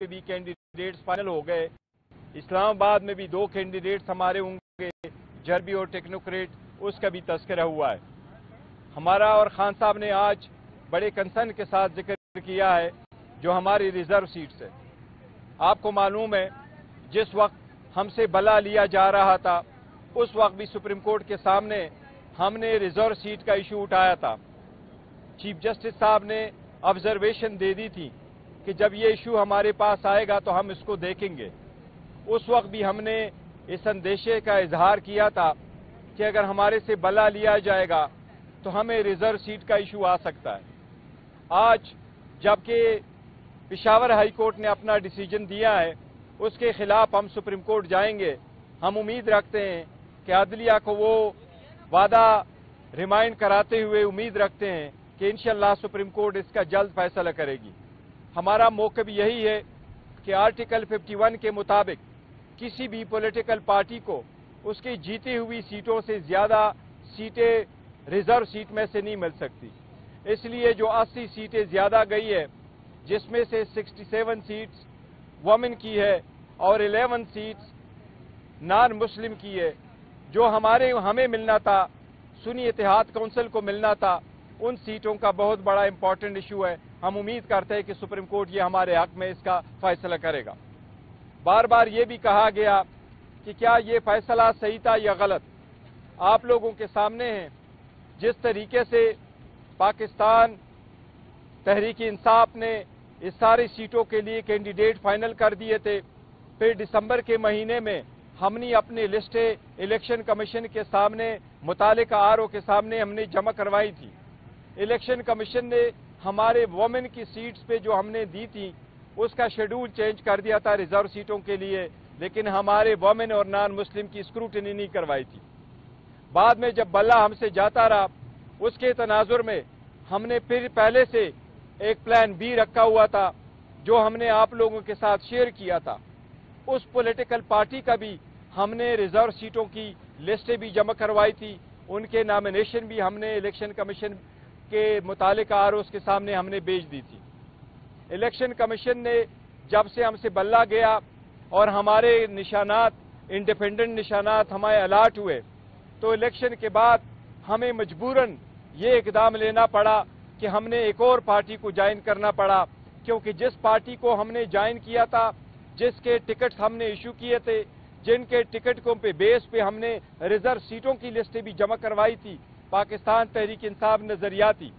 पे भी candidates final हो गए। इस्लामाबाद में भी दो कैंडिडेट्स हमारे होंगे, जर्बी और टेक्नोक्रेट उसका भी तस्करा हुआ है। हमारा और खान साहब ने आज बड़े कंसर्न के साथ ज़िक्र किया है, जो हमारी रिज़र्व सीट्स है। आपको मालूम है, जिस वक्त हमसे बला लिया जा रहा था, उस वक्त भी सुप्रीम कोर्ट के सामने हमने रिज़र्व सीट का इशू उठाया था। चीफ जस्टिस साहब ने ऑब्जर्वेशन दे दी थी। कि जब ये इशू हमारे पास आएगा तो हम इसको देखेंगे। उस वक्त भी हमने इस अंदेशे का इजहार किया था कि अगर हमारे से बला लिया जाएगा तो हमें रिज़र्व सीट का इशू आ सकता है। आज जबकि पिशावर हाई कोर्ट ने अपना डिसीज़न दिया है, उसके खिलाफ हम सुप्रीम कोर्ट जाएँगे। हम उम्मीद रखते हैं कि अदलिया को वो वादा रिमाइंड कराते हुए उम्मीद रखते हैं कि इंशाल्लाह सुप्रीम कोर्ट इसका जल्द फैसला करेगी। हमारा मौकब यही है कि आर्टिकल 51 के मुताबिक किसी भी पॉलिटिकल पार्टी को उसकी जीती हुई सीटों से ज़्यादा सीटें रिज़र्व सीट में से नहीं मिल सकती। इसलिए जो 80 सीटें ज़्यादा गई है, जिसमें से 67 सीट्स वमेन की है और 11 सीट्स नॉन मुस्लिम की है, जो हमारे, हमें मिलना था सुनी इतिहाद काउंसिल को मिलना था उन सीटों का बहुत बड़ा इंपॉर्टेंट इशू है। हम उम्मीद करते हैं कि सुप्रीम कोर्ट ये हमारे हक में इसका फैसला करेगा। बार बार ये भी कहा गया कि क्या ये फैसला सही था या गलत? आप लोगों के सामने है। जिस तरीके से पाकिस्तान तहरीक इंसाफ ने इस सारी सीटों के लिए कैंडिडेट फाइनल कर दिए थे, फिर दिसंबर के महीने में हमने अपनी लिस्टें इलेक्शन कमीशन के सामने मुताल आर के सामने हमने जमा करवाई थी। इलेक्शन कमीशन ने हमारे वोमेन की सीट्स पे जो हमने दी थी, उसका शेड्यूल चेंज कर दिया था रिज़र्व सीटों के लिए, लेकिन हमारे वोमेन और नॉन मुस्लिम की स्क्रूटनी नहीं करवाई थी। बाद में जब बल्ला हमसे जाता रहा, उसके तनाजुर में हमने फिर पहले से एक प्लान बी रखा हुआ था, जो हमने आप लोगों के साथ शेयर किया था। उस पॉलिटिकल पार्टी का भी हमने रिज़र्व सीटों की लिस्टें भी जमा करवाई थी, उनके नामिनेशन भी हमने इलेक्शन कमीशन के मुतालिक आर उसके सामने हमने भेज दी थी। इलेक्शन कमीशन ने जब से हमसे बल्ला गया और हमारे निशानात, इंडिपेंडेंट निशानात हमारे अलाट हुए तो इलेक्शन के बाद हमें मजबूरन ये इकदाम लेना पड़ा कि हमने एक और पार्टी को ज्वाइन करना पड़ा, क्योंकि जिस पार्टी को हमने ज्वाइन किया था, जिसके टिकट हमने इशू किए थे, जिनके टिकटों पे बेस पे हमने रिज़र्व सीटों की लिस्टें भी जमा करवाई थी पाकिस्तान तहरीक इंसाफ नजरियाती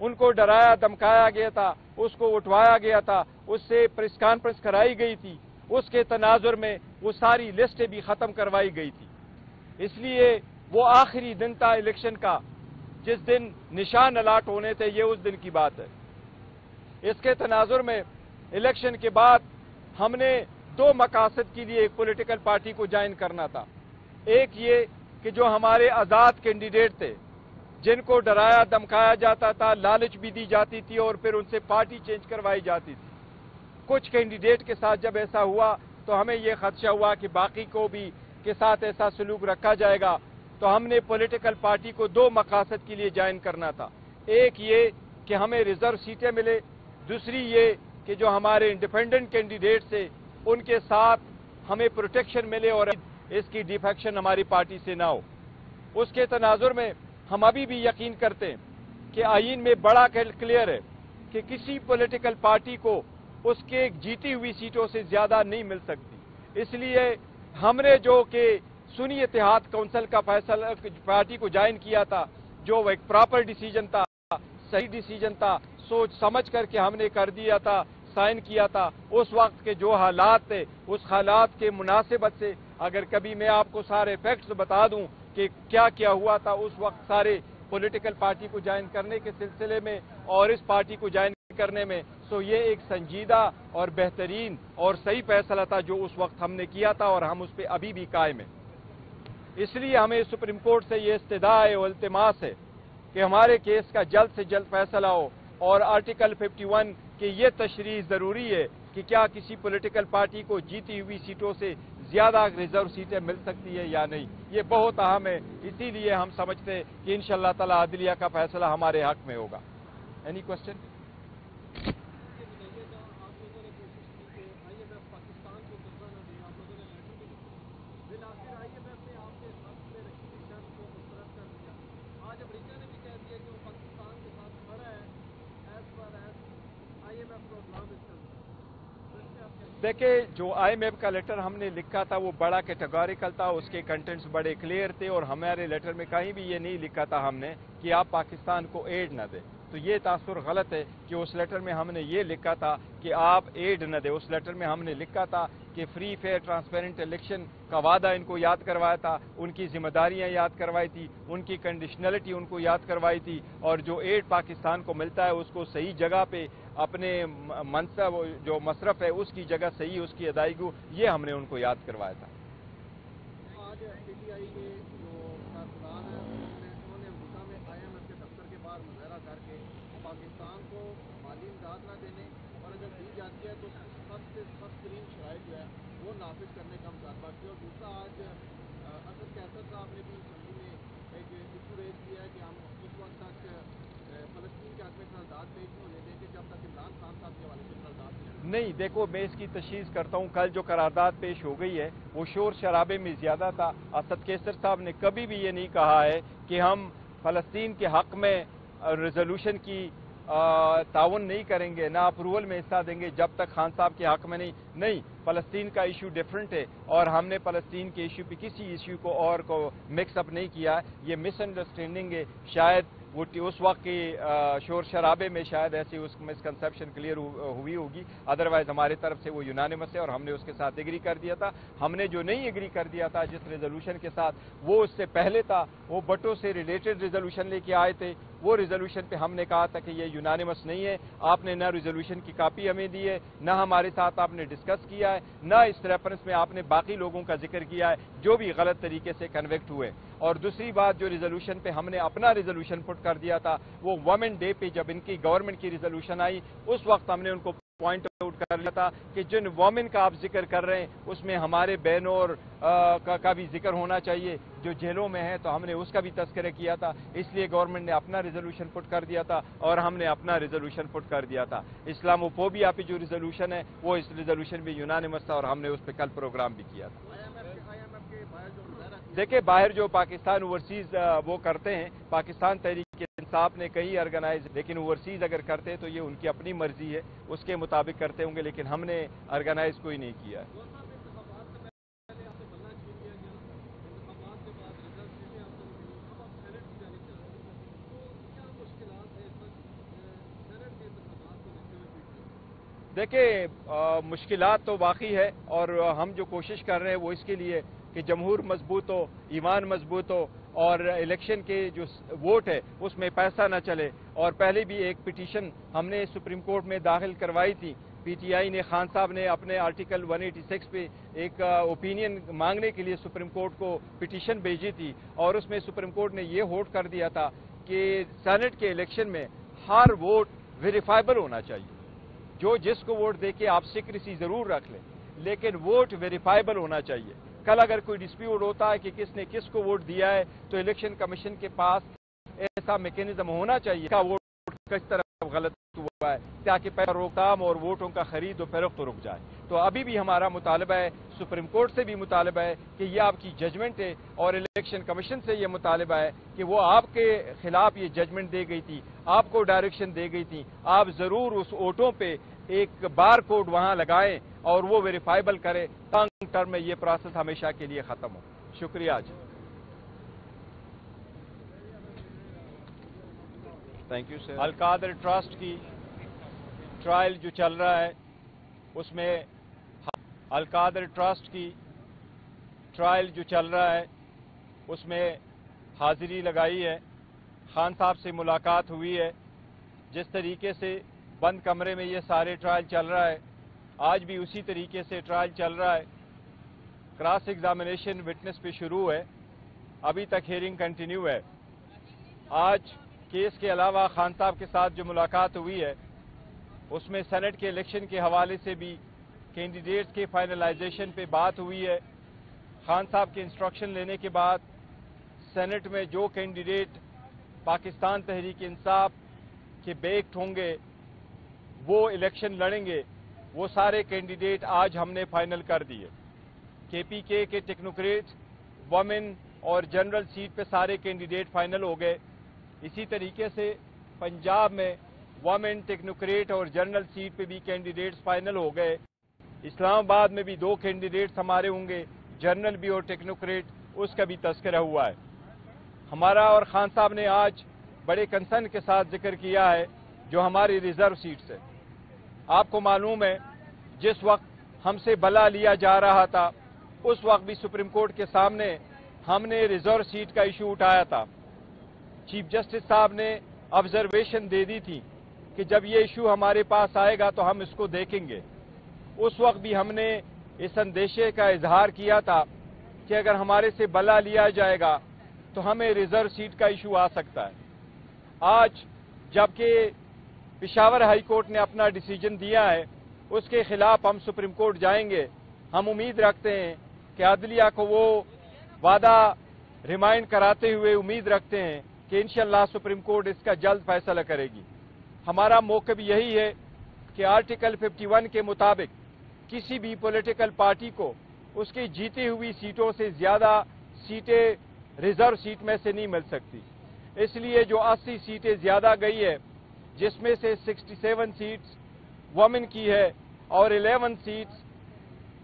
उनको डराया, धमकाया गया था, उसको उठवाया गया था, उससे प्रेस कॉन्फ्रेंस कराई गई थी, उसके तनाजुर में वो सारी लिस्टें भी खत्म करवाई गई थी। इसलिए वो आखिरी दिन था इलेक्शन का, जिस दिन निशान अलाट होने थे, ये उस दिन की बात है। इसके तनाजुर में इलेक्शन के बाद हमने दो मकासद के लिए एक पोलिटिकल पार्टी को ज्वाइन करना था। एक ये कि जो हमारे आज़ाद कैंडिडेट थे जिनको डराया, धमकाया जाता था, लालच भी दी जाती थी और फिर उनसे पार्टी चेंज करवाई जाती थी। कुछ कैंडिडेट के साथ जब ऐसा हुआ तो हमें यह खदशा हुआ कि बाकी को भी के साथ ऐसा सलूक रखा जाएगा। तो हमने पॉलिटिकल पार्टी को दो मकासद के लिए ज्वाइन करना था। एक ये कि हमें रिज़र्व सीटें मिले। दूसरी ये कि जो हमारे इंडिपेंडेंट कैंडिडेट्स से उनके साथ हमें प्रोटेक्शन मिले और इसकी डिफेक्शन हमारी पार्टी से ना हो। उसके तनाजुर में हम अभी भी यकीन करते हैं कि आइन में बड़ा क्लियर है कि किसी पॉलिटिकल पार्टी को उसके जीती हुई सीटों से ज़्यादा नहीं मिल सकती। इसलिए हमने जो कि सुनी इतिहाद काउंसिल का फैसला पार्टी को ज्वाइन किया था, जो एक प्रॉपर डिसीज़न था, सही डिसीज़न था, सोच समझ करके हमने कर दिया था साइन किया था। उस वक्त के जो हालात थे, उस हालात के मुनासिबत से अगर कभी मैं आपको सारे फैक्ट्स बता दूँ कि क्या क्या हुआ था उस वक्त सारे पॉलिटिकल पार्टी को ज्वाइन करने के सिलसिले में और इस पार्टी को ज्वाइन करने में। सो ये एक संजीदा और बेहतरीन और सही फैसला था जो उस वक्त हमने किया था और हम उस पर अभी भी कायम है। इसलिए हमें सुप्रीम कोर्ट से ये इस्तदा है और अल्तमास है कि हमारे केस का जल्द से जल्द फैसला हो और आर्टिकल 51 की ये तशरी ज़रूरी है कि क्या किसी पॉलिटिकल पार्टी को जीती हुई सीटों से ज़्यादा रिज़र्व सीटें मिल सकती है या नहीं? ये बहुत अहम है। इसीलिए हम समझते हैं कि इन तला अदलिया का फैसला हमारे हक में होगा। एनी क्वेश्चन देखिए, जो आईएमएफ का लेटर हमने लिखा था, वो बड़ा कैटेगोरिकल था, उसके कंटेंट्स बड़े क्लियर थे और हमारे लेटर में कहीं भी ये नहीं लिखा था हमने कि आप पाकिस्तान को एड न दें। तो ये तासुर गलत है कि उस लेटर में हमने ये लिखा था कि आप एड न दें। उस लेटर में हमने लिखा था कि फ्री फेयर ट्रांसपेरेंट इलेक्शन का वादा इनको याद करवाया था, उनकी जिम्मेदारियाँ याद करवाई थी, उनकी कंडीशनलिटी उनको याद करवाई थी और जो एड पाकिस्तान को मिलता है, उसको सही जगह पे अपने मनसब जो मशरफ है, उसकी जगह सही, उसकी अदायगी, ये हमने उनको याद करवाया था आज पीटीआई के जो कारकुनान हैं उन्होंने अमरीका में आईएमएफ के दफ्तर के बाहर मुजाहरा करके पाकिस्तान को माली इमदाद न देने और अगर दी जाती है तो सख्त से सख्त तरीन शराइ जो है वो नाफिज करने का मुतालबा किया और दूसरा आज असद कैसर साहब ने भी असम्बली में एक इशू रेज किया है कि हम उस वक्त तक फलस्तीन के हक में करारदाद पेश नहीं होने देंगे जब तक इमरान खान साहब के हवाले से करारदाद नहीं, देखो मैं इसकी तशीस करता हूँ। कल जो करारदाद पेश हो गई है, वो शोर शराबे में ज़्यादा था। असद केसर साहब ने कभी भी ये नहीं कहा है कि हम फलस्तीन के हक में रेजोल्यूशन की ताउन नहीं करेंगे, ना अप्रूवल में हिस्सा देंगे, जब तक खान साहब के हक में नहीं। नहीं, फलस्तीन का इशू डिफरेंट है और हमने फलस्तीन के इशू पे किसी इशू को और को मिक्सअप नहीं किया। ये मिसअंडरस्टैंडिंग है। शायद वो उस वक्त की शोर शराबे में शायद ऐसी उस मिसकंसेप्शन क्लियर हुई होगी। अदरवाइज़ हमारे तरफ़ से वो यूनानिमस है और हमने उसके साथ एग्री कर दिया था। हमने जो नहीं एग्री कर दिया था जिस रेजोल्यूशन के साथ, वो उससे पहले था। वो बटों से रिलेटेड रेजोल्यूशन लेके आए थे। वो रिजोल्यूशन पे हमने कहा था कि ये यूनानिमस नहीं है। आपने ना रिजोल्यूशन की कापी हमें दी है, ना हमारे साथ आपने डिस्कस किया है, ना इस रेफरेंस में आपने बाकी लोगों का ज़िक्र किया है, जो भी गलत तरीके से कन्वेक्ट हुए। और दूसरी बात, जो रिजोल्यूशन पे हमने अपना रिजोल्यूशन पुट कर दिया था, वो वुमेन डे पे जब इनकी गवर्नमेंट की रिजोल्यूशन आई, उस वक्त हमने उनको पॉइंट आउट कर लिया था कि जिन वोमेन का आप ज़िक्र कर रहे हैं उसमें हमारे बहनों और का, का भी ज़िक्र होना चाहिए। जो जेलों में है तो हमने उसका भी तस्करे किया था। इसलिए गवर्नमेंट ने अपना रिजोल्यूशन पुट कर दिया था और हमने अपना रिजोल्यूशन पुट कर दिया था। इस्लामोफोबिया पे जो रिजोल्यूशन है वो इस रिजोल्यूशन में यूनानिमस था और हमने उस पर कल प्रोग्राम भी किया था। देखिए बाहर जो पाकिस्तान ओवरसीज वो करते हैं पाकिस्तान तहरीक इंसाफ ने कई ऑर्गेनाइज लेकिन ओवरसीज अगर करते तो ये उनकी अपनी मर्ज़ी है, उसके मुताबिक करते होंगे, लेकिन हमने ऑर्गेनाइज कोई नहीं किया है। देखिए मुश्किल तो बाकी है, और हम जो कोशिश कर रहे हैं वो इसके लिए कि जमहूर मज़बूत हो, ईमान मज़बूत हो और इलेक्शन के जो वोट है, उसमें पैसा ना चले। और पहले भी एक पिटीशन हमने सुप्रीम कोर्ट में दाखिल करवाई थी। पीटीआई ने, खान साहब ने अपने आर्टिकल 186 पे एक ओपिनियन मांगने के लिए सुप्रीम कोर्ट को पिटीशन भेजी थी। और उसमें सुप्रीम कोर्ट ने ये होट कर दिया था कि सेनेट के इलेक्शन में हर वोट वेरीफाइबल होना चाहिए। जो जिसको वोट दे के आप सिक्रेसी ज़रूर रख लें, लेकिन वोट वेरीफाइबल होना चाहिए। कल अगर कोई डिस्प्यूट होता है कि किसने किसको वोट दिया है तो इलेक्शन कमीशन के पास ऐसा मैकेनिज्म होना चाहिए का वोट किस तरह गलत हुआ है, ताकि पैसा रोकथाम और वोटों का खरीद और फरोख्त रुक जाए। तो अभी भी हमारा मुतालबा है, सुप्रीम कोर्ट से भी मुतालबा है कि ये आपकी जजमेंट है और इलेक्शन कमीशन से ये मुतालबा है कि वो आपके खिलाफ ये जजमेंट दे गई थी, आपको डायरेक्शन दे गई थी। आप ज़रूर उस वोटों पे एक बार कोड वहाँ लगाएँ और वो वेरीफाइबल करें। लॉन्ग टर्म में ये प्रोसेस हमेशा के लिए खत्म हो। शुक्रिया जी। Thank you sir Al-Qadir trust की ट्रायल जो चल रहा है उसमें अलकादर ट्रस्ट की ट्रायल जो चल रहा है उसमें हाजिरी लगाई है। खान साहब से मुलाकात हुई है। जिस तरीके से बंद कमरे में ये सारे ट्रायल चल रहा है। आज भी उसी तरीके से ट्रायल चल रहा है। क्रॉस एग्जामिनेशन विटनेस पे शुरू है। अभी तक हियरिंग कंटिन्यू है। आज केस के अलावा खान साहब के साथ जो मुलाकात हुई है, उसमें सेनेट के इलेक्शन के हवाले से भी कैंडिडेट्स के फाइनलाइजेशन पे बात हुई है। खान साहब के इंस्ट्रक्शन लेने के बाद सेनेट में जो कैंडिडेट पाकिस्तान तहरीक इंसाफ के बेक्ट होंगे वो इलेक्शन लड़ेंगे, वो सारे कैंडिडेट आज हमने फाइनल कर दिए। केपीके के टेक्नोक्रेट वमेन और जनरल सीट पे सारे कैंडिडेट फाइनल हो गए। इसी तरीके से पंजाब में वमेन, टेक्नोक्रेट और जनरल सीट पे भी कैंडिडेट्स फाइनल हो गए। इस्लामाबाद में भी दो कैंडिडेट्स हमारे होंगे, जनरल भी और टेक्नोक्रेट, उसका भी तस्करा हुआ है। हमारा और खान साहब ने आज बड़े कंसर्न के साथ ज़िक्र किया है, जो हमारी रिज़र्व सीट्स है। आपको मालूम है, जिस वक्त हमसे बला लिया जा रहा था, उस वक्त भी सुप्रीम कोर्ट के सामने हमने रिज़र्व सीट का इशू उठाया था। चीफ जस्टिस साहब ने ऑब्जर्वेशन दे दी थी कि जब ये इशू हमारे पास आएगा तो हम इसको देखेंगे। उस वक्त भी हमने इस अंदेशे का इजहार किया था कि अगर हमारे से बला लिया जाएगा तो हमें रिज़र्व सीट का इशू आ सकता है। आज जबकि पिशावर हाई कोर्ट ने अपना डिसीज़न दिया है, उसके खिलाफ हम सुप्रीम कोर्ट जाएँगे। हम उम्मीद रखते हैं कि अदलिया को वो वादा रिमाइंड कराते हुए उम्मीद रखते हैं कि इंशाल्लाह सुप्रीम कोर्ट इसका जल्द फैसला करेगी। हमारा मौकब यही है कि आर्टिकल 51 के मुताबिक किसी भी पॉलिटिकल पार्टी को उसकी जीती हुई सीटों से ज़्यादा सीटें रिज़र्व सीट में से नहीं मिल सकती। इसलिए जो 80 सीटें ज़्यादा गई है जिसमें से 67 सीट्स वमेन की है और 11 सीट्स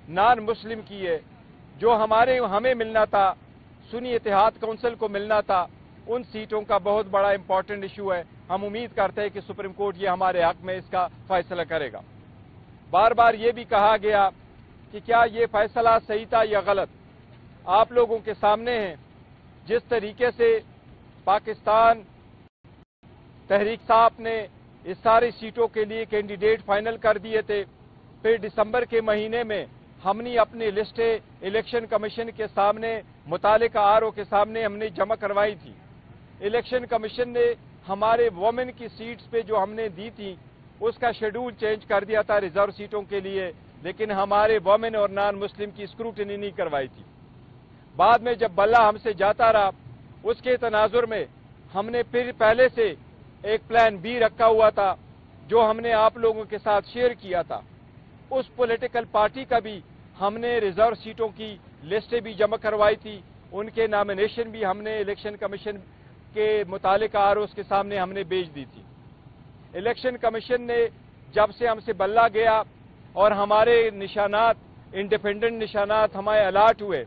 नॉन मुस्लिम की है, जो हमारे, हमें मिलना था, सुनी इतिहाद काउंसिल को मिलना था, उन सीटों का बहुत बड़ा इंपॉर्टेंट इशू है। हम उम्मीद करते हैं कि सुप्रीम कोर्ट ये हमारे हक में इसका फैसला करेगा। बार बार ये भी कहा गया कि क्या ये फैसला सही था या गलत? आप लोगों के सामने है। जिस तरीके से पाकिस्तान तहरीक साहब ने इस सारी सीटों के लिए कैंडिडेट फाइनल कर दिए थे। फिर दिसंबर के महीने में हमने अपनी लिस्टें इलेक्शन कमीशन के सामने मुताल आर के सामने हमने जमा करवाई थी। इलेक्शन कमीशन ने हमारे वोमेन की सीट्स पे जो हमने दी थी, उसका शेड्यूल चेंज कर दिया था रिज़र्व सीटों के लिए, लेकिन हमारे वोमेन और नॉन मुस्लिम की स्क्रूटनी नहीं करवाई थी। बाद में जब बल्ला हमसे जाता रहा, उसके तनाजुर में हमने फिर पहले से एक प्लान बी रखा हुआ था, जो हमने आप लोगों के साथ शेयर किया था। उस पॉलिटिकल पार्टी का भी हमने रिज़र्व सीटों की लिस्टें भी जमा करवाई थी। उनके नामिनेशन भी हमने इलेक्शन कमीशन के मुतालिक आर के सामने हमने भेज दी थी। इलेक्शन कमीशन ने जब से हमसे बल्ला गया और हमारे निशानात इंडिपेंडेंट निशानात हमारे अलाट हुए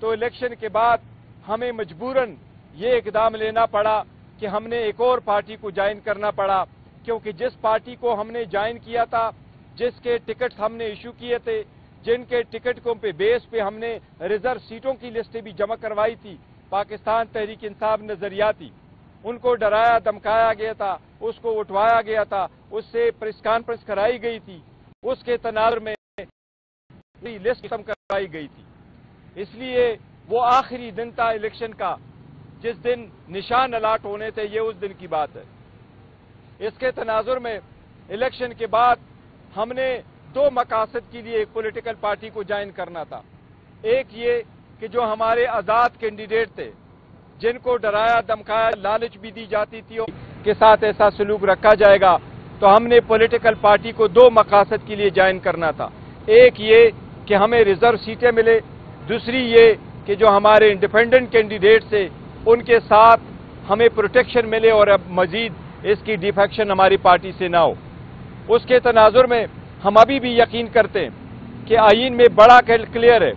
तो इलेक्शन के बाद हमें मजबूरन ये इकदाम लेना पड़ा कि हमने एक और पार्टी को ज्वाइन करना पड़ा, क्योंकि जिस पार्टी को हमने ज्वाइन किया था, जिसके टिकट हमने इशू किए थे, जिनके टिकटों पे बेस पे हमने रिज़र्व सीटों की लिस्टें भी जमा करवाई थी, पाकिस्तान तहरीक इंसाफ नजरियाती। उनको डराया, धमकाया गया था, उसको उठवाया गया था, उससे प्रेस कॉन्फ्रेंस कराई गई थी, उसके तनार में लिस्ट खत्म करवाई गई थी। इसलिए वो आखिरी दिन था इलेक्शन का जिस दिन निशान अलाट होने थे, ये उस दिन की बात है। इसके तनाजुर में इलेक्शन के बाद हमने दो मकासद के लिए एक पॉलिटिकल पार्टी को ज्वाइन करना था। एक ये कि जो हमारे आज़ाद कैंडिडेट थे, जिनको डराया, धमकाया, लालच भी दी जाती थी के साथ ऐसा सलूक रखा जाएगा तो हमने पॉलिटिकल पार्टी को दो मकासद के लिए ज्वाइन करना था। एक ये कि हमें रिज़र्व सीटें मिले, दूसरी ये कि जो हमारे इंडिपेंडेंट कैंडिडेट से उनके साथ हमें प्रोटेक्शन मिले और अब मजीद इसकी डिफेक्शन हमारी पार्टी से ना हो। उसके तनाजुर में हम अभी भी यकीन करते हैं कि आइन में बड़ा क्लियर है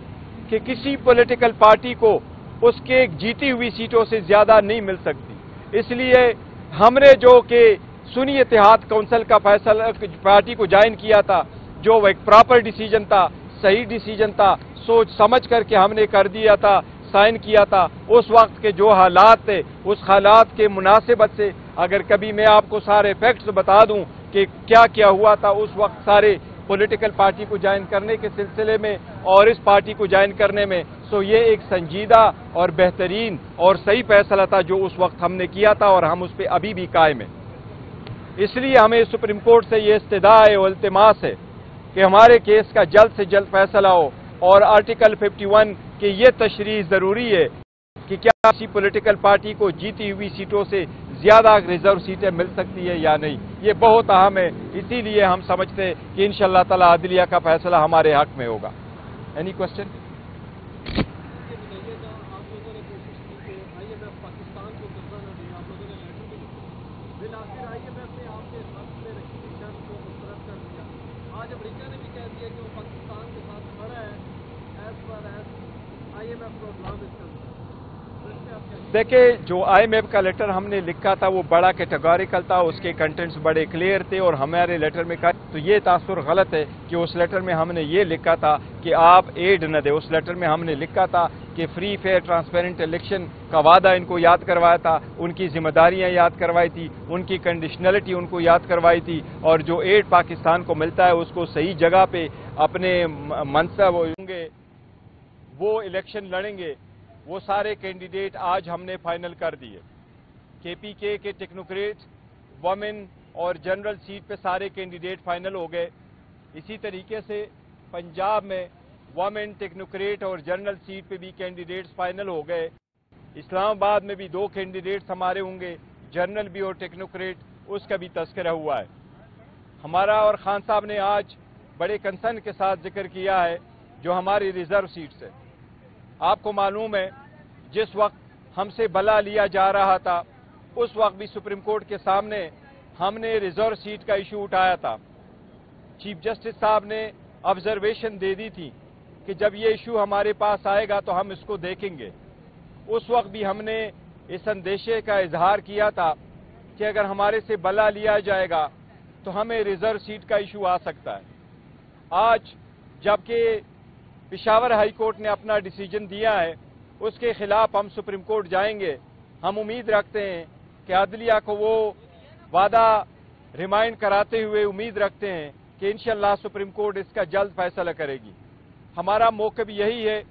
कि किसी पॉलिटिकल पार्टी को उसके जीती हुई सीटों से ज़्यादा नहीं मिल सकती। इसलिए हमने जो कि सुनी इतिहाद काउंसिल का फैसला पार्टी को ज्वाइन किया था, जो एक प्रॉपर डिसीज़न था, सही डिसीज़न था, सोच समझ करके हमने कर दिया था साइन किया था उस वक्त के जो हालात थे, उस हालात के मुनासिबत से। अगर कभी मैं आपको सारे फैक्ट्स बता दूँ कि क्या क्या हुआ था उस वक्त सारे पॉलिटिकल पार्टी को ज्वाइन करने के सिलसिले में और इस पार्टी को ज्वाइन करने में सो ये एक संजीदा और बेहतरीन और सही फैसला था जो उस वक्त हमने किया था और हम उस पर अभी भी कायम है। इसलिए हमें सुप्रीम कोर्ट से ये इस्तदा है अल्तमास है कि हमारे केस का जल्द से जल्द फैसला हो और आर्टिकल 51 की ये तशरी ज़रूरी है कि क्या किसी पोलिटिकल पार्टी को जीती हुई सीटों से ज़्यादा रिज़र्व सीटें मिल सकती है या नहीं? ये बहुत अहम है। इसीलिए हम समझते हैं कि इन शाह तला अदलिया का फैसला हमारे हक में होगा। एनी क्वेश्चन आज अमरीका ने भी कह दिया कि वो पाकिस्तान पर है आईएमएफ प्रोग्राम इसके अंदर तो इसमें आप क्या देखिए, जो आईएमएफ का लेटर हमने लिखा था, वो बड़ा कैटेगोरिकल था, उसके कंटेंट्स बड़े क्लियर थे और हमारे लेटर में कहा तो ये तासुर गलत है कि उस लेटर में हमने ये लिखा था कि आप एड न दे। उस लेटर में हमने लिखा था कि फ्री फेयर ट्रांसपेरेंट इलेक्शन का वादा इनको याद करवाया था, उनकी जिम्मेदारियाँ याद करवाई थी, उनकी कंडीशनलिटी उनको याद करवाई थी और जो एड पाकिस्तान को मिलता है, उसको सही जगह पे अपने मनसब होंगे, वो इलेक्शन लड़ेंगे। वो सारे कैंडिडेट आज हमने फाइनल कर दिए। केपीके के टेक्नोक्रेट वमेन और जनरल सीट पे सारे कैंडिडेट फाइनल हो गए। इसी तरीके से पंजाब में वमेन, टेक्नोक्रेट और जनरल सीट पे भी कैंडिडेट्स फाइनल हो गए। इस्लामाबाद में भी दो कैंडिडेट्स हमारे होंगे, जनरल भी और टेक्नोक्रेट, उसका भी तस्करा हुआ है। हमारा और खान साहब ने आज बड़े कंसर्न के साथ ज़िक्र किया है, जो हमारी रिज़र्व सीट्स है। आपको मालूम है, जिस वक्त हमसे बला लिया जा रहा था, उस वक्त भी सुप्रीम कोर्ट के सामने हमने रिज़र्व सीट का इशू उठाया था। चीफ जस्टिस साहब ने ऑब्जर्वेशन दे दी थी कि जब ये इशू हमारे पास आएगा तो हम इसको देखेंगे। उस वक्त भी हमने इस अंदेशे का इजहार किया था कि अगर हमारे से बला लिया जाएगा तो हमें रिज़र्व सीट का इशू आ सकता है। आज जबकि पिशावर हाई कोर्ट ने अपना डिसीज़न दिया है, उसके खिलाफ हम सुप्रीम कोर्ट जाएँगे। हम उम्मीद रखते हैं कि अदलिया को वो वादा रिमाइंड कराते हुए उम्मीद रखते हैं कि इंशाल्लाह सुप्रीम कोर्ट इसका जल्द फैसला करेगी। हमारा मौकब यही है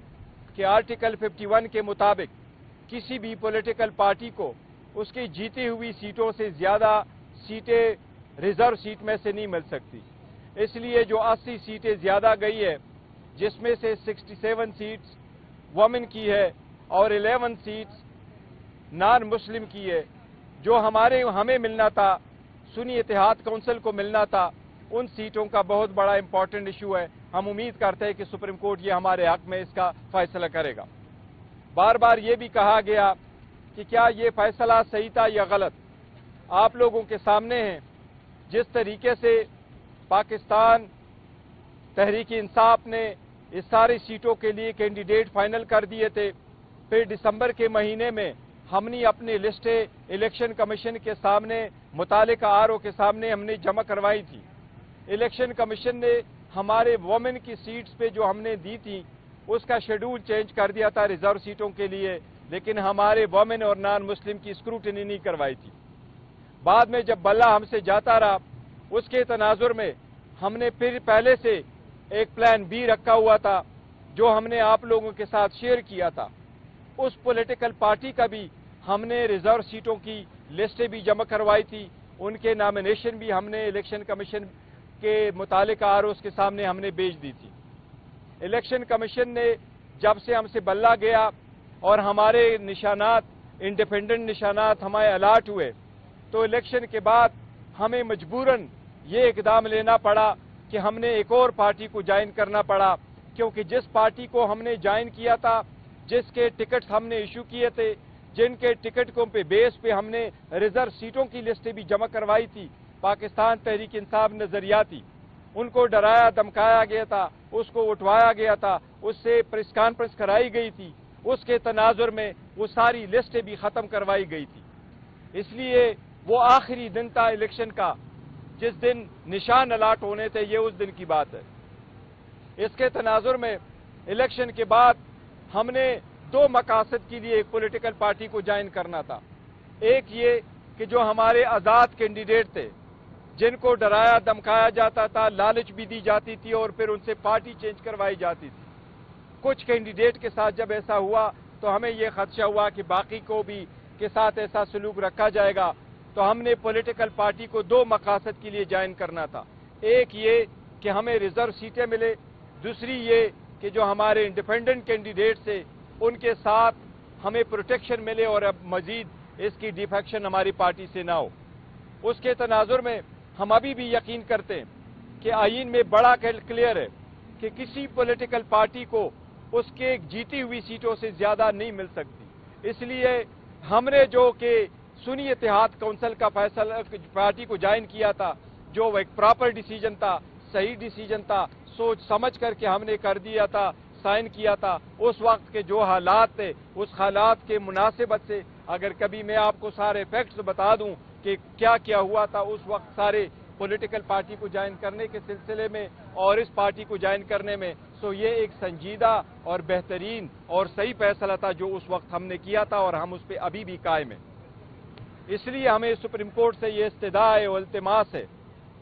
कि आर्टिकल 51 के मुताबिक किसी भी पॉलिटिकल पार्टी को उसकी जीती हुई सीटों से ज़्यादा सीटें, रिज़र्व सीट में से नहीं मिल सकती। इसलिए जो 80 सीटें ज़्यादा गई है जिसमें से 67 सीट्स वमेन की है और 11 सीट्स नॉन मुस्लिम की है, जो हमारे, हमें मिलना था, सुनी इतिहाद काउंसिल को मिलना था, उन सीटों का बहुत बड़ा इंपॉर्टेंट इशू है। हम उम्मीद करते हैं कि सुप्रीम कोर्ट ये हमारे हक में इसका फैसला करेगा। बार बार ये भी कहा गया कि क्या ये फैसला सही था या गलत? आप लोगों के सामने है। जिस तरीके से पाकिस्तान तहरीक इंसाफ ने इस सारी सीटों के लिए कैंडिडेट फाइनल कर दिए थे। फिर दिसंबर के महीने में हमने अपनी लिस्टें इलेक्शन कमीशन के सामने मुताल आर के सामने हमने जमा करवाई थी। इलेक्शन कमीशन ने हमारे वोमेन की सीट्स पे जो हमने दी थी, उसका शेड्यूल चेंज कर दिया था रिज़र्व सीटों के लिए, लेकिन हमारे वोमेन और नॉन मुस्लिम की स्क्रूटनी नहीं करवाई थी। बाद में जब बल्ला हमसे जाता रहा, उसके तनाजुर में हमने फिर पहले से एक प्लान बी रखा हुआ था, जो हमने आप लोगों के साथ शेयर किया था। उस पॉलिटिकल पार्टी का भी हमने रिज़र्व सीटों की लिस्टें भी जमा करवाई थी। उनके नामिनेशन भी हमने इलेक्शन कमीशन के मुतालिक आर के सामने हमने भेज दी थी। इलेक्शन कमीशन ने जब से हमसे बल्ला गया और हमारे निशानात इंडिपेंडेंट निशानात हमारे अलाट हुए तो इलेक्शन के बाद हमें मजबूरन ये इकदाम लेना पड़ा कि हमने एक और पार्टी को ज्वाइन करना पड़ा, क्योंकि जिस पार्टी को हमने ज्वाइन किया था, जिसके टिकट हमने इशू किए थे, जिनके टिकटों पे बेस पे हमने रिज़र्व सीटों की लिस्टें भी जमा करवाई थी, पाकिस्तान तहरीक इंसाफ नजरियाती। उनको डराया, धमकाया गया था, उसको उठवाया गया था, उससे प्रेस कॉन्फ्रेंस कराई गई थी, उसके तनाजुर में वो सारी लिस्टें भी खत्म करवाई गई थी। इसलिए वो आखिरी दिन था इलेक्शन का जिस दिन निशान अलाट होने थे, ये उस दिन की बात है। इसके तनाजुर में इलेक्शन के बाद हमने दो मकासद के लिए एक पोलिटिकल पार्टी को ज्वाइन करना था। एक ये कि जो हमारे आज़ाद कैंडिडेट थे, जिनको डराया, धमकाया जाता था, लालच भी दी जाती थी और फिर उनसे पार्टी चेंज करवाई जाती थी। कुछ कैंडिडेट के साथ जब ऐसा हुआ तो हमें यह खदशा हुआ कि बाकी को भी के साथ ऐसा सलूक रखा जाएगा। तो हमने पॉलिटिकल पार्टी को दो मकासद के लिए ज्वाइन करना था। एक ये कि हमें रिज़र्व सीटें मिले, दूसरी ये कि जो हमारे इंडिपेंडेंट कैंडिडेट से उनके साथ हमें प्रोटेक्शन मिले और अब मजीद इसकी डिफेक्शन हमारी पार्टी से ना हो। उसके तनाजुर में हम अभी भी यकीन करते हैं कि आइन में बड़ा क्लियर है कि किसी पॉलिटिकल पार्टी को उसके जीती हुई सीटों से ज़्यादा नहीं मिल सकती। इसलिए हमने जो कि सुनी इतिहाद काउंसिल का फैसला, पार्टी को ज्वाइन किया था, जो एक प्रॉपर डिसीज़न था, सही डिसीज़न था, सोच समझ करके हमने कर दिया था, साइन किया था। उस वक्त के जो हालात थे, उस हालात के मुनासिबत से अगर कभी मैं आपको सारे फैक्ट्स बता दूँ कि क्या क्या हुआ था, उस वक्त सारे पॉलिटिकल पार्टी को ज्वाइन करने के सिलसिले में और इस पार्टी को ज्वाइन करने में सो ये एक संजीदा और बेहतरीन और सही फैसला था जो उस वक्त हमने किया था और हम उस पर अभी भी कायम हैं। इसलिए हमें सुप्रीम कोर्ट से ये इस्तदा है इल्तमास है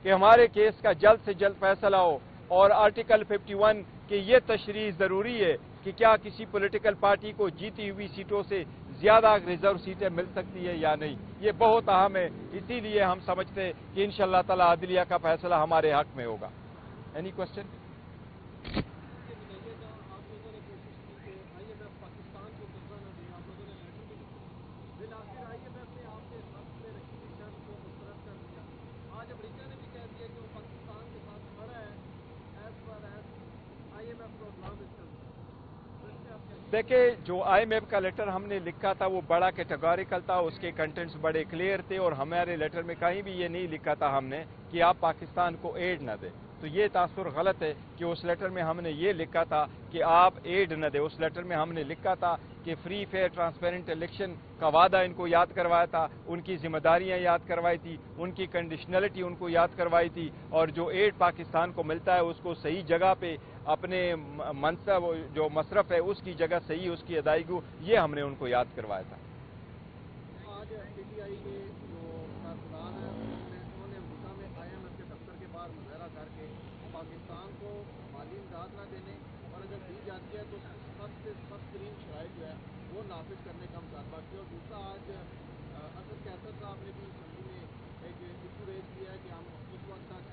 कि हमारे केस का जल्द से जल्द फैसला हो और आर्टिकल 51 की ये तशरी ज़रूरी है कि क्या किसी पॉलिटिकल पार्टी को जीती हुई सीटों से ज़्यादा रिज़र्व सीटें मिल सकती है या नहीं, ये बहुत अहम है। इसीलिए हम समझते हैं कि इन शाह तला अदलिया का फैसला हमारे हक में होगा। एनी क्वेश्चन देखिए, जो आईएमएफ का लेटर हमने लिखा था, वो बड़ा कैटेगोरिकल था, उसके कंटेंट्स बड़े क्लियर थे और हमारे लेटर में कहीं भी ये नहीं लिखा था हमने कि आप पाकिस्तान को एड ना दें। तो ये तासुर गलत है कि उस लेटर में हमने ये लिखा था कि आप एड न दें। उस लेटर में हमने लिखा था कि फ्री फेयर ट्रांसपेरेंट इलेक्शन का वादा इनको याद करवाया था, उनकी जिम्मेदारियाँ याद करवाई थी, उनकी कंडीशनलिटी उनको याद करवाई थी और जो एड पाकिस्तान को मिलता है उसको सही जगह पे अपने मनसब, जो मशरफ है उसकी जगह सही, उसकी अदायगी, ये हमने उनको याद करवाया था पाकिस्तान को माली इमदाद न देने और अगर दी जाती है तो सख्त से सख्त तरीन शराइ जो है वो नाफिज करने का मुतालबा किया और दूसरा आज असद कैसर साहब ने भी असम्बली में एक इशू रेज किया है कि हम उस वक्त तक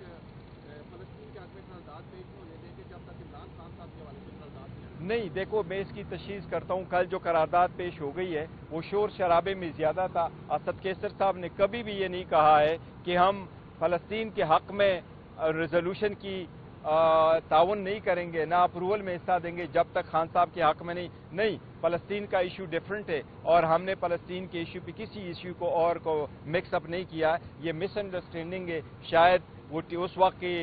फलस्तीन के हक में करारदाद पेश होने देंगे जब तक इमरान खान साहब के हवाले से करारदाद नहीं, देखो, मैं इसकी तशीस करता हूँ। कल जो करारदाद पेश हो गई है, वो शोर शराबे में ज़्यादा था। असद केसर साहब ने कभी भी ये नहीं कहा है कि हम फलस्तीन के हक में रेजोल्यूशन की ताउन नहीं करेंगे, ना अप्रूवल में हिस्सा देंगे, जब तक खान साहब के हक में नहीं। नहीं, फलस्तीन का इशू डिफरेंट है और हमने फलस्तीन के इशू पे किसी इशू को और को मिक्सअप नहीं किया। ये मिसअंडरस्टैंडिंग है। शायद वो उस वक्त की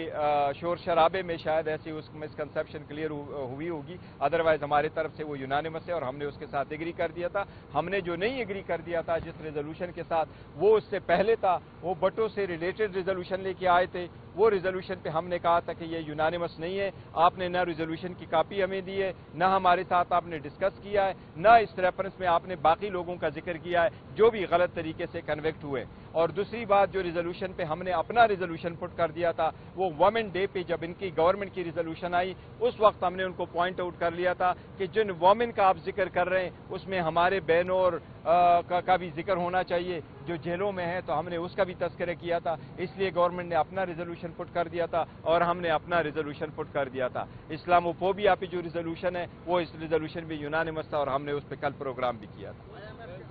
शोर शराबे में शायद ऐसी उस मिसकंसेप्शन क्लियर हुई होगी। अदरवाइज़ हमारे तरफ़ से वो यूनानिमस है और हमने उसके साथ एग्री कर दिया था। हमने जो नहीं एग्री कर दिया था, जिस रेजोल्यूशन के साथ, वो उससे पहले था। वो बटो से रिलेटेड रेजोल्यूशन लेके आए थे। वो रेजोल्यूशन पे हमने कहा था कि ये यूनानिमस नहीं है। आपने ना रेजोल्यूशन की कापी हमें दी है, ना हमारे साथ आपने डिस्कस किया है, ना इस रेफरेंस में आपने बाकी लोगों का ज़िक्र किया है, जो भी गलत तरीके से कन्वेक्ट हुए। और दूसरी बात जो रेजोल्यूशन पे हमने अपना रिजोल्यूशन पुट कर दिया था वो वुमेन डे पे जब इनकी गवर्नमेंट की रिजोल्यूशन आई उस वक्त हमने उनको पॉइंट आउट कर लिया था कि जिन वुमेन का आप ज़िक्र कर रहे हैं उसमें हमारे बहनों और का, का भी ज़िक्र होना चाहिए। जो जेलों में है तो हमने उसका भी तस्करा किया था। इसलिए गवर्नमेंट ने अपना रिजोल्यूशन पुट कर दिया था और हमने अपना रिजोल्यूशन पुट कर दिया था। इस्लामोफोबिया पे जो रिजोल्यूशन है वो इस रिजोल्यूशन भी यूनानिमस था और हमने उस पर कल प्रोग्राम भी किया था।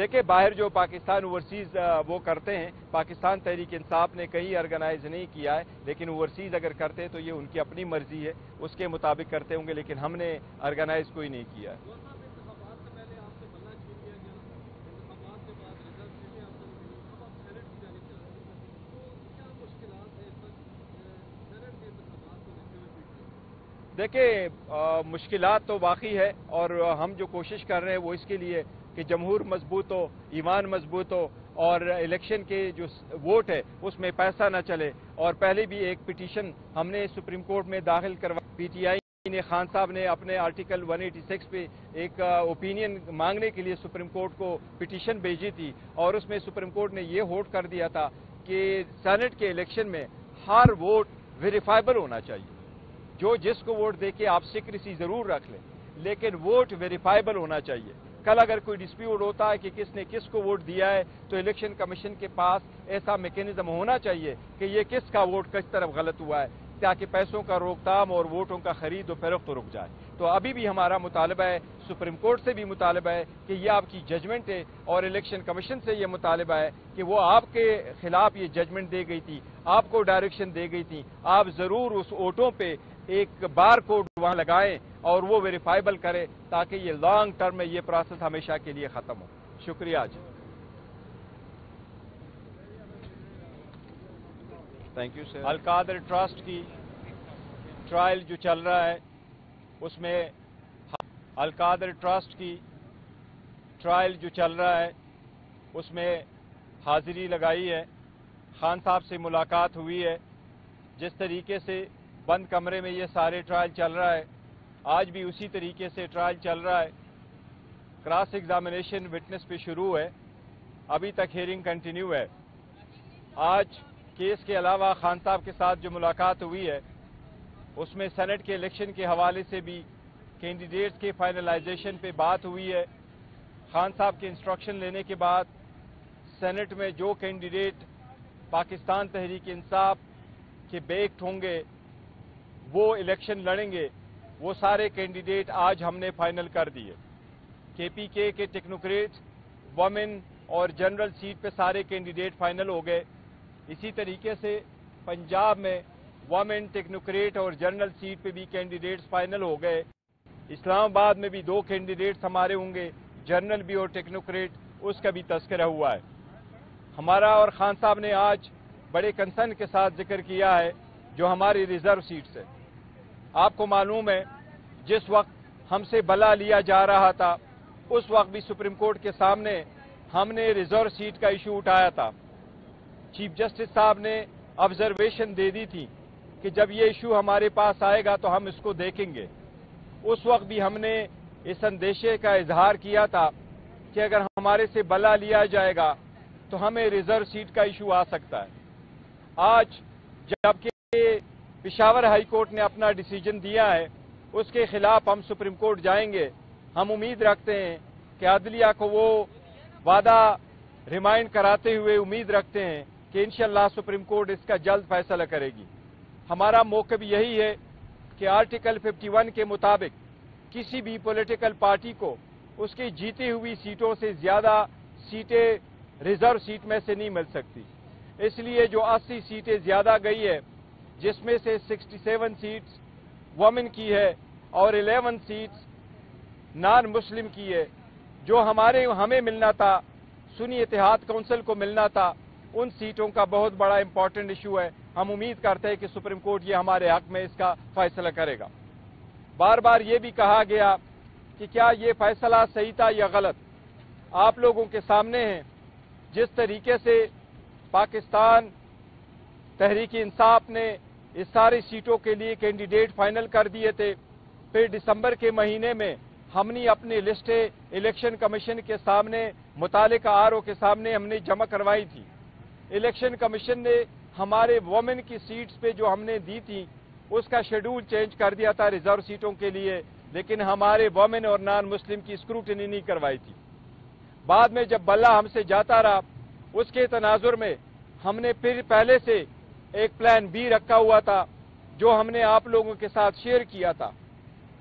देखिए, बाहर जो पाकिस्तान ओवरसीज वो करते हैं, पाकिस्तान तहरीक इंसाफ ने कहीं ऑर्गेनाइज नहीं किया है, लेकिन ओवरसीज अगर करते हैं तो ये उनकी अपनी मर्ज़ी है, उसके मुताबिक करते होंगे, लेकिन हमने ऑर्गेनाइज कोई नहीं किया है। देखिए मुश्किल तो बाकी है, और हम जो कोशिश कर रहे हैं, वो इसके लिए कि जमहूर मज़बूत हो, ईमान मज़बूत हो और इलेक्शन के जो वोट है, उसमें पैसा ना चले। और पहले भी एक पिटीशन हमने सुप्रीम कोर्ट में दाखिल करवा, पीटीआई ने, खान साहब ने अपने आर्टिकल 186 पे एक ओपिनियन मांगने के लिए सुप्रीम कोर्ट को पिटीशन भेजी थी। और उसमें सुप्रीम कोर्ट ने ये होल्ड कर दिया था कि सेनेट के इलेक्शन में हर वोट वेरीफाइबल होना चाहिए। जो जिसको वोट दे के आप सिक्रेसी ज़रूर रख लें, लेकिन वोट वेरीफाइबल होना चाहिए। कल अगर कोई डिस्प्यूट होता है कि किसने किसको वोट दिया है तो इलेक्शन कमीशन के पास ऐसा मैकेनिज्म होना चाहिए कि ये किसका वोट किस तरफ़ गलत हुआ है, ताकि पैसों का रोकथाम और वोटों का खरीद और फरोख्त तो रुक जाए। तो अभी भी हमारा मुतालबा है, सुप्रीम कोर्ट से भी मुतालबा है कि ये आपकी जजमेंट है और इलेक्शन कमीशन से ये मुतालबा है कि वो आपके खिलाफ ये जजमेंट दे गई थी, आपको डायरेक्शन दे गई थी। आप ज़रूर उस वोटों पे एक बार कोड वहाँ लगाएँ और वो वेरीफाइबल करें ताकि ये लॉन्ग टर्म में ये प्रोसेस हमेशा के लिए खत्म हो। शुक्रिया जी। Thank you sir Al-Qadir trust की ट्रायल जो चल रहा है उसमें अलकादर ट्रस्ट की ट्रायल जो चल रहा है उसमें हाजिरी लगाई है। खान साहब से मुलाकात हुई है। जिस तरीके से बंद कमरे में ये सारे ट्रायल चल रहा है। आज भी उसी तरीके से ट्रायल चल रहा है। क्रॉस एग्जामिनेशन विटनेस पे शुरू है। अभी तक हियरिंग कंटिन्यू है। आज केस के अलावा खान साहब के साथ जो मुलाकात हुई है, उसमें सेनेट के इलेक्शन के हवाले से भी कैंडिडेट्स के फाइनलाइजेशन पे बात हुई है। खान साहब के इंस्ट्रक्शन लेने के बाद सेनेट में जो कैंडिडेट पाकिस्तान तहरीक इंसाफ के बेक्ट होंगे वो इलेक्शन लड़ेंगे, वो सारे कैंडिडेट आज हमने फाइनल कर दिए। केपीके के टेक्नोक्रेट वमेन और जनरल सीट पे सारे कैंडिडेट फाइनल हो गए। इसी तरीके से पंजाब में वमेन, टेक्नोक्रेट और जनरल सीट पे भी कैंडिडेट्स फाइनल हो गए। इस्लामाबाद में भी दो कैंडिडेट्स हमारे होंगे, जनरल भी और टेक्नोक्रेट, उसका भी तस्करा हुआ है। हमारा और खान साहब ने आज बड़े कंसर्न के साथ ज़िक्र किया है, जो हमारी रिज़र्व सीट्स है। आपको मालूम है, जिस वक्त हमसे बला लिया जा रहा था, उस वक्त भी सुप्रीम कोर्ट के सामने हमने रिज़र्व सीट का इशू उठाया था। चीफ जस्टिस साहब ने ऑब्जर्वेशन दे दी थी कि जब ये इशू हमारे पास आएगा तो हम इसको देखेंगे। उस वक्त भी हमने इस अंदेशे का इजहार किया था कि अगर हमारे से बला लिया जाएगा तो हमें रिज़र्व सीट का इशू आ सकता है। आज जबकि पिशावर हाई कोर्ट ने अपना डिसीज़न दिया है, उसके खिलाफ हम सुप्रीम कोर्ट जाएँगे। हम उम्मीद रखते हैं कि अदलिया को वो वादा रिमाइंड कराते हुए उम्मीद रखते हैं कि इंशाल्लाह सुप्रीम कोर्ट इसका जल्द फैसला करेगी। हमारा मौकब यही है कि आर्टिकल 51 के मुताबिक किसी भी पॉलिटिकल पार्टी को उसकी जीती हुई सीटों से ज़्यादा सीटें, रिज़र्व सीट में से नहीं मिल सकती। इसलिए जो 80 सीटें ज़्यादा गई है जिसमें से 67 सीट्स वमेन की है और 11 सीट्स नॉन मुस्लिम की है। जो हमारे, हमें मिलना था, सुनी इतिहाद काउंसिल को मिलना था, उन सीटों का बहुत बड़ा इंपॉर्टेंट इशू है। हम उम्मीद करते हैं कि सुप्रीम कोर्ट ये हमारे हक में इसका फैसला करेगा। बार बार ये भी कहा गया कि क्या ये फैसला सही था या गलत? आप लोगों के सामने है। जिस तरीके से पाकिस्तान तहरीक इंसाफ ने इस सारी सीटों के लिए कैंडिडेट फाइनल कर दिए थे। फिर दिसंबर के महीने में हमने अपनी लिस्टें इलेक्शन कमीशन के सामने मुताल आर के सामने हमने जमा करवाई थी। इलेक्शन कमीशन ने हमारे वोमेन की सीट्स पे जो हमने दी थी, उसका शेड्यूल चेंज कर दिया था रिज़र्व सीटों के लिए, लेकिन हमारे वोमेन और नॉन मुस्लिम की स्क्रूटनी नहीं करवाई थी। बाद में जब बल्ला हमसे जाता रहा, उसके तनाजुर में हमने फिर पहले से एक प्लान बी रखा हुआ था, जो हमने आप लोगों के साथ शेयर किया था।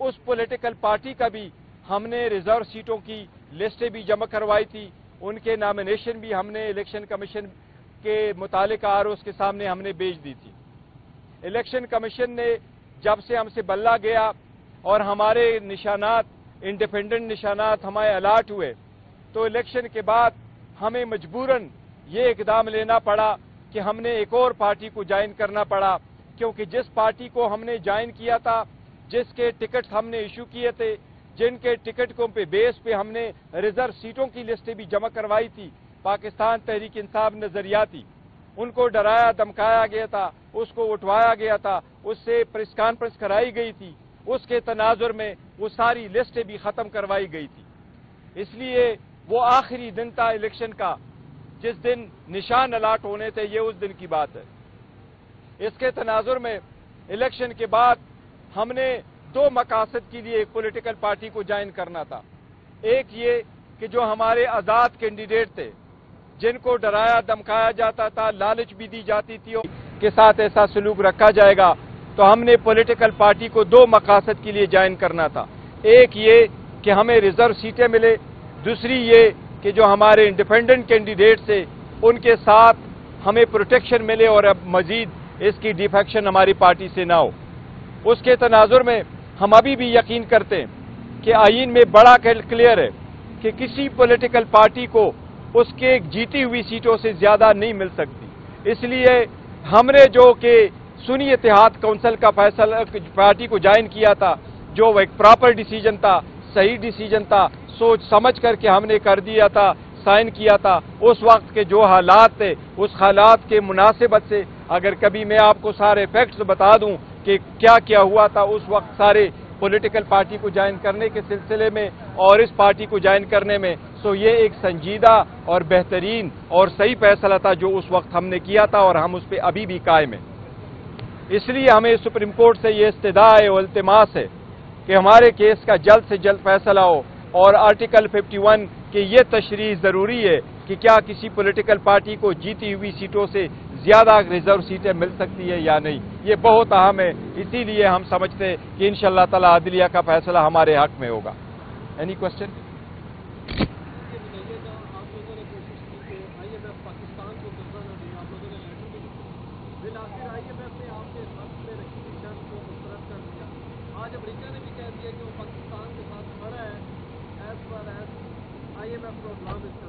उस पॉलिटिकल पार्टी का भी हमने रिज़र्व सीटों की लिस्टें भी जमा करवाई थी। उनके नामिनेशन भी हमने इलेक्शन कमीशन के मुतालिक आर के सामने हमने भेज दी थी। इलेक्शन कमीशन ने जब से हमसे बल्ला गया और हमारे निशानात इंडिपेंडेंट निशानात हमारे अलाट हुए तो इलेक्शन के बाद हमें मजबूरन ये इकदाम लेना पड़ा कि हमने एक और पार्टी को ज्वाइन करना पड़ा, क्योंकि जिस पार्टी को हमने ज्वाइन किया था, जिसके टिकट हमने इशू किए थे, जिनके टिकटों पे बेस पे हमने रिज़र्व सीटों की लिस्टें भी जमा करवाई थी, पाकिस्तान तहरीक इंसाफ नजरियाती। उनको डराया, धमकाया गया था, उसको उठवाया गया था, उससे प्रेस कॉन्फ्रेंस कराई गई थी, उसके तनाजुर में वो सारी लिस्टें भी खत्म करवाई गई थी। इसलिए वो आखिरी दिन था इलेक्शन का जिस दिन निशान अलाट होने थे, ये उस दिन की बात है। इसके तनाजुर में इलेक्शन के बाद हमने दो मकासद के लिए एक पोलिटिकल पार्टी को ज्वाइन करना था। एक ये कि जो हमारे आज़ाद कैंडिडेट थे, जिनको डराया, धमकाया जाता था, लालच भी दी जाती थी के साथ ऐसा सलूक रखा जाएगा तो हमने पॉलिटिकल पार्टी को दो मकासद के लिए ज्वाइन करना था। एक ये कि हमें रिज़र्व सीटें मिले, दूसरी ये कि जो हमारे इंडिपेंडेंट कैंडिडेट थे, उनके साथ हमें प्रोटेक्शन मिले और अब मजीद इसकी डिफेक्शन हमारी पार्टी से ना हो। उसके तनाजुर में हम अभी भी यकीन करते हैं कि आइन में बड़ा क्लियर है कि किसी पॉलिटिकल पार्टी को उसके जीती हुई सीटों से ज़्यादा नहीं मिल सकती। इसलिए हमने जो कि सुनी इतिहाद काउंसिल का फैसला पार्टी को ज्वाइन किया था, जो एक प्रॉपर डिसीज़न था, सही डिसीज़न था सोच समझ करके हमने कर दिया था, साइन किया था। उस वक्त के जो हालात थे, उस हालात के मुनासिबत से अगर कभी मैं आपको सारे फैक्ट्स बता दूँ कि क्या क्या हुआ था, उस वक्त सारे पॉलिटिकल पार्टी को ज्वाइन करने के सिलसिले में और इस पार्टी को ज्वाइन करने में सो ये एक संजीदा और बेहतरीन और सही फैसला था जो उस वक्त हमने किया था और हम उस पर अभी भी कायम हैं। इसलिए हमें सुप्रीम कोर्ट से ये इस्तदा है और इल्तमास है कि हमारे केस का जल्द से जल्द फैसला हो और आर्टिकल 51 की ये तशरी ज़रूरी है कि क्या किसी पॉलिटिकल पार्टी को जीती हुई सीटों से ज़्यादा रिज़र्व सीटें मिल सकती है या नहीं? ये बहुत अहम है। इसीलिए हम समझते हैं कि इन शाह तला अदलिया का फैसला हमारे हक में होगा। एनी क्वेश्चन आज अमरीका ने भी कह दिया कि वो पाकिस्तान के साथ खड़ा है as per as I M F program इस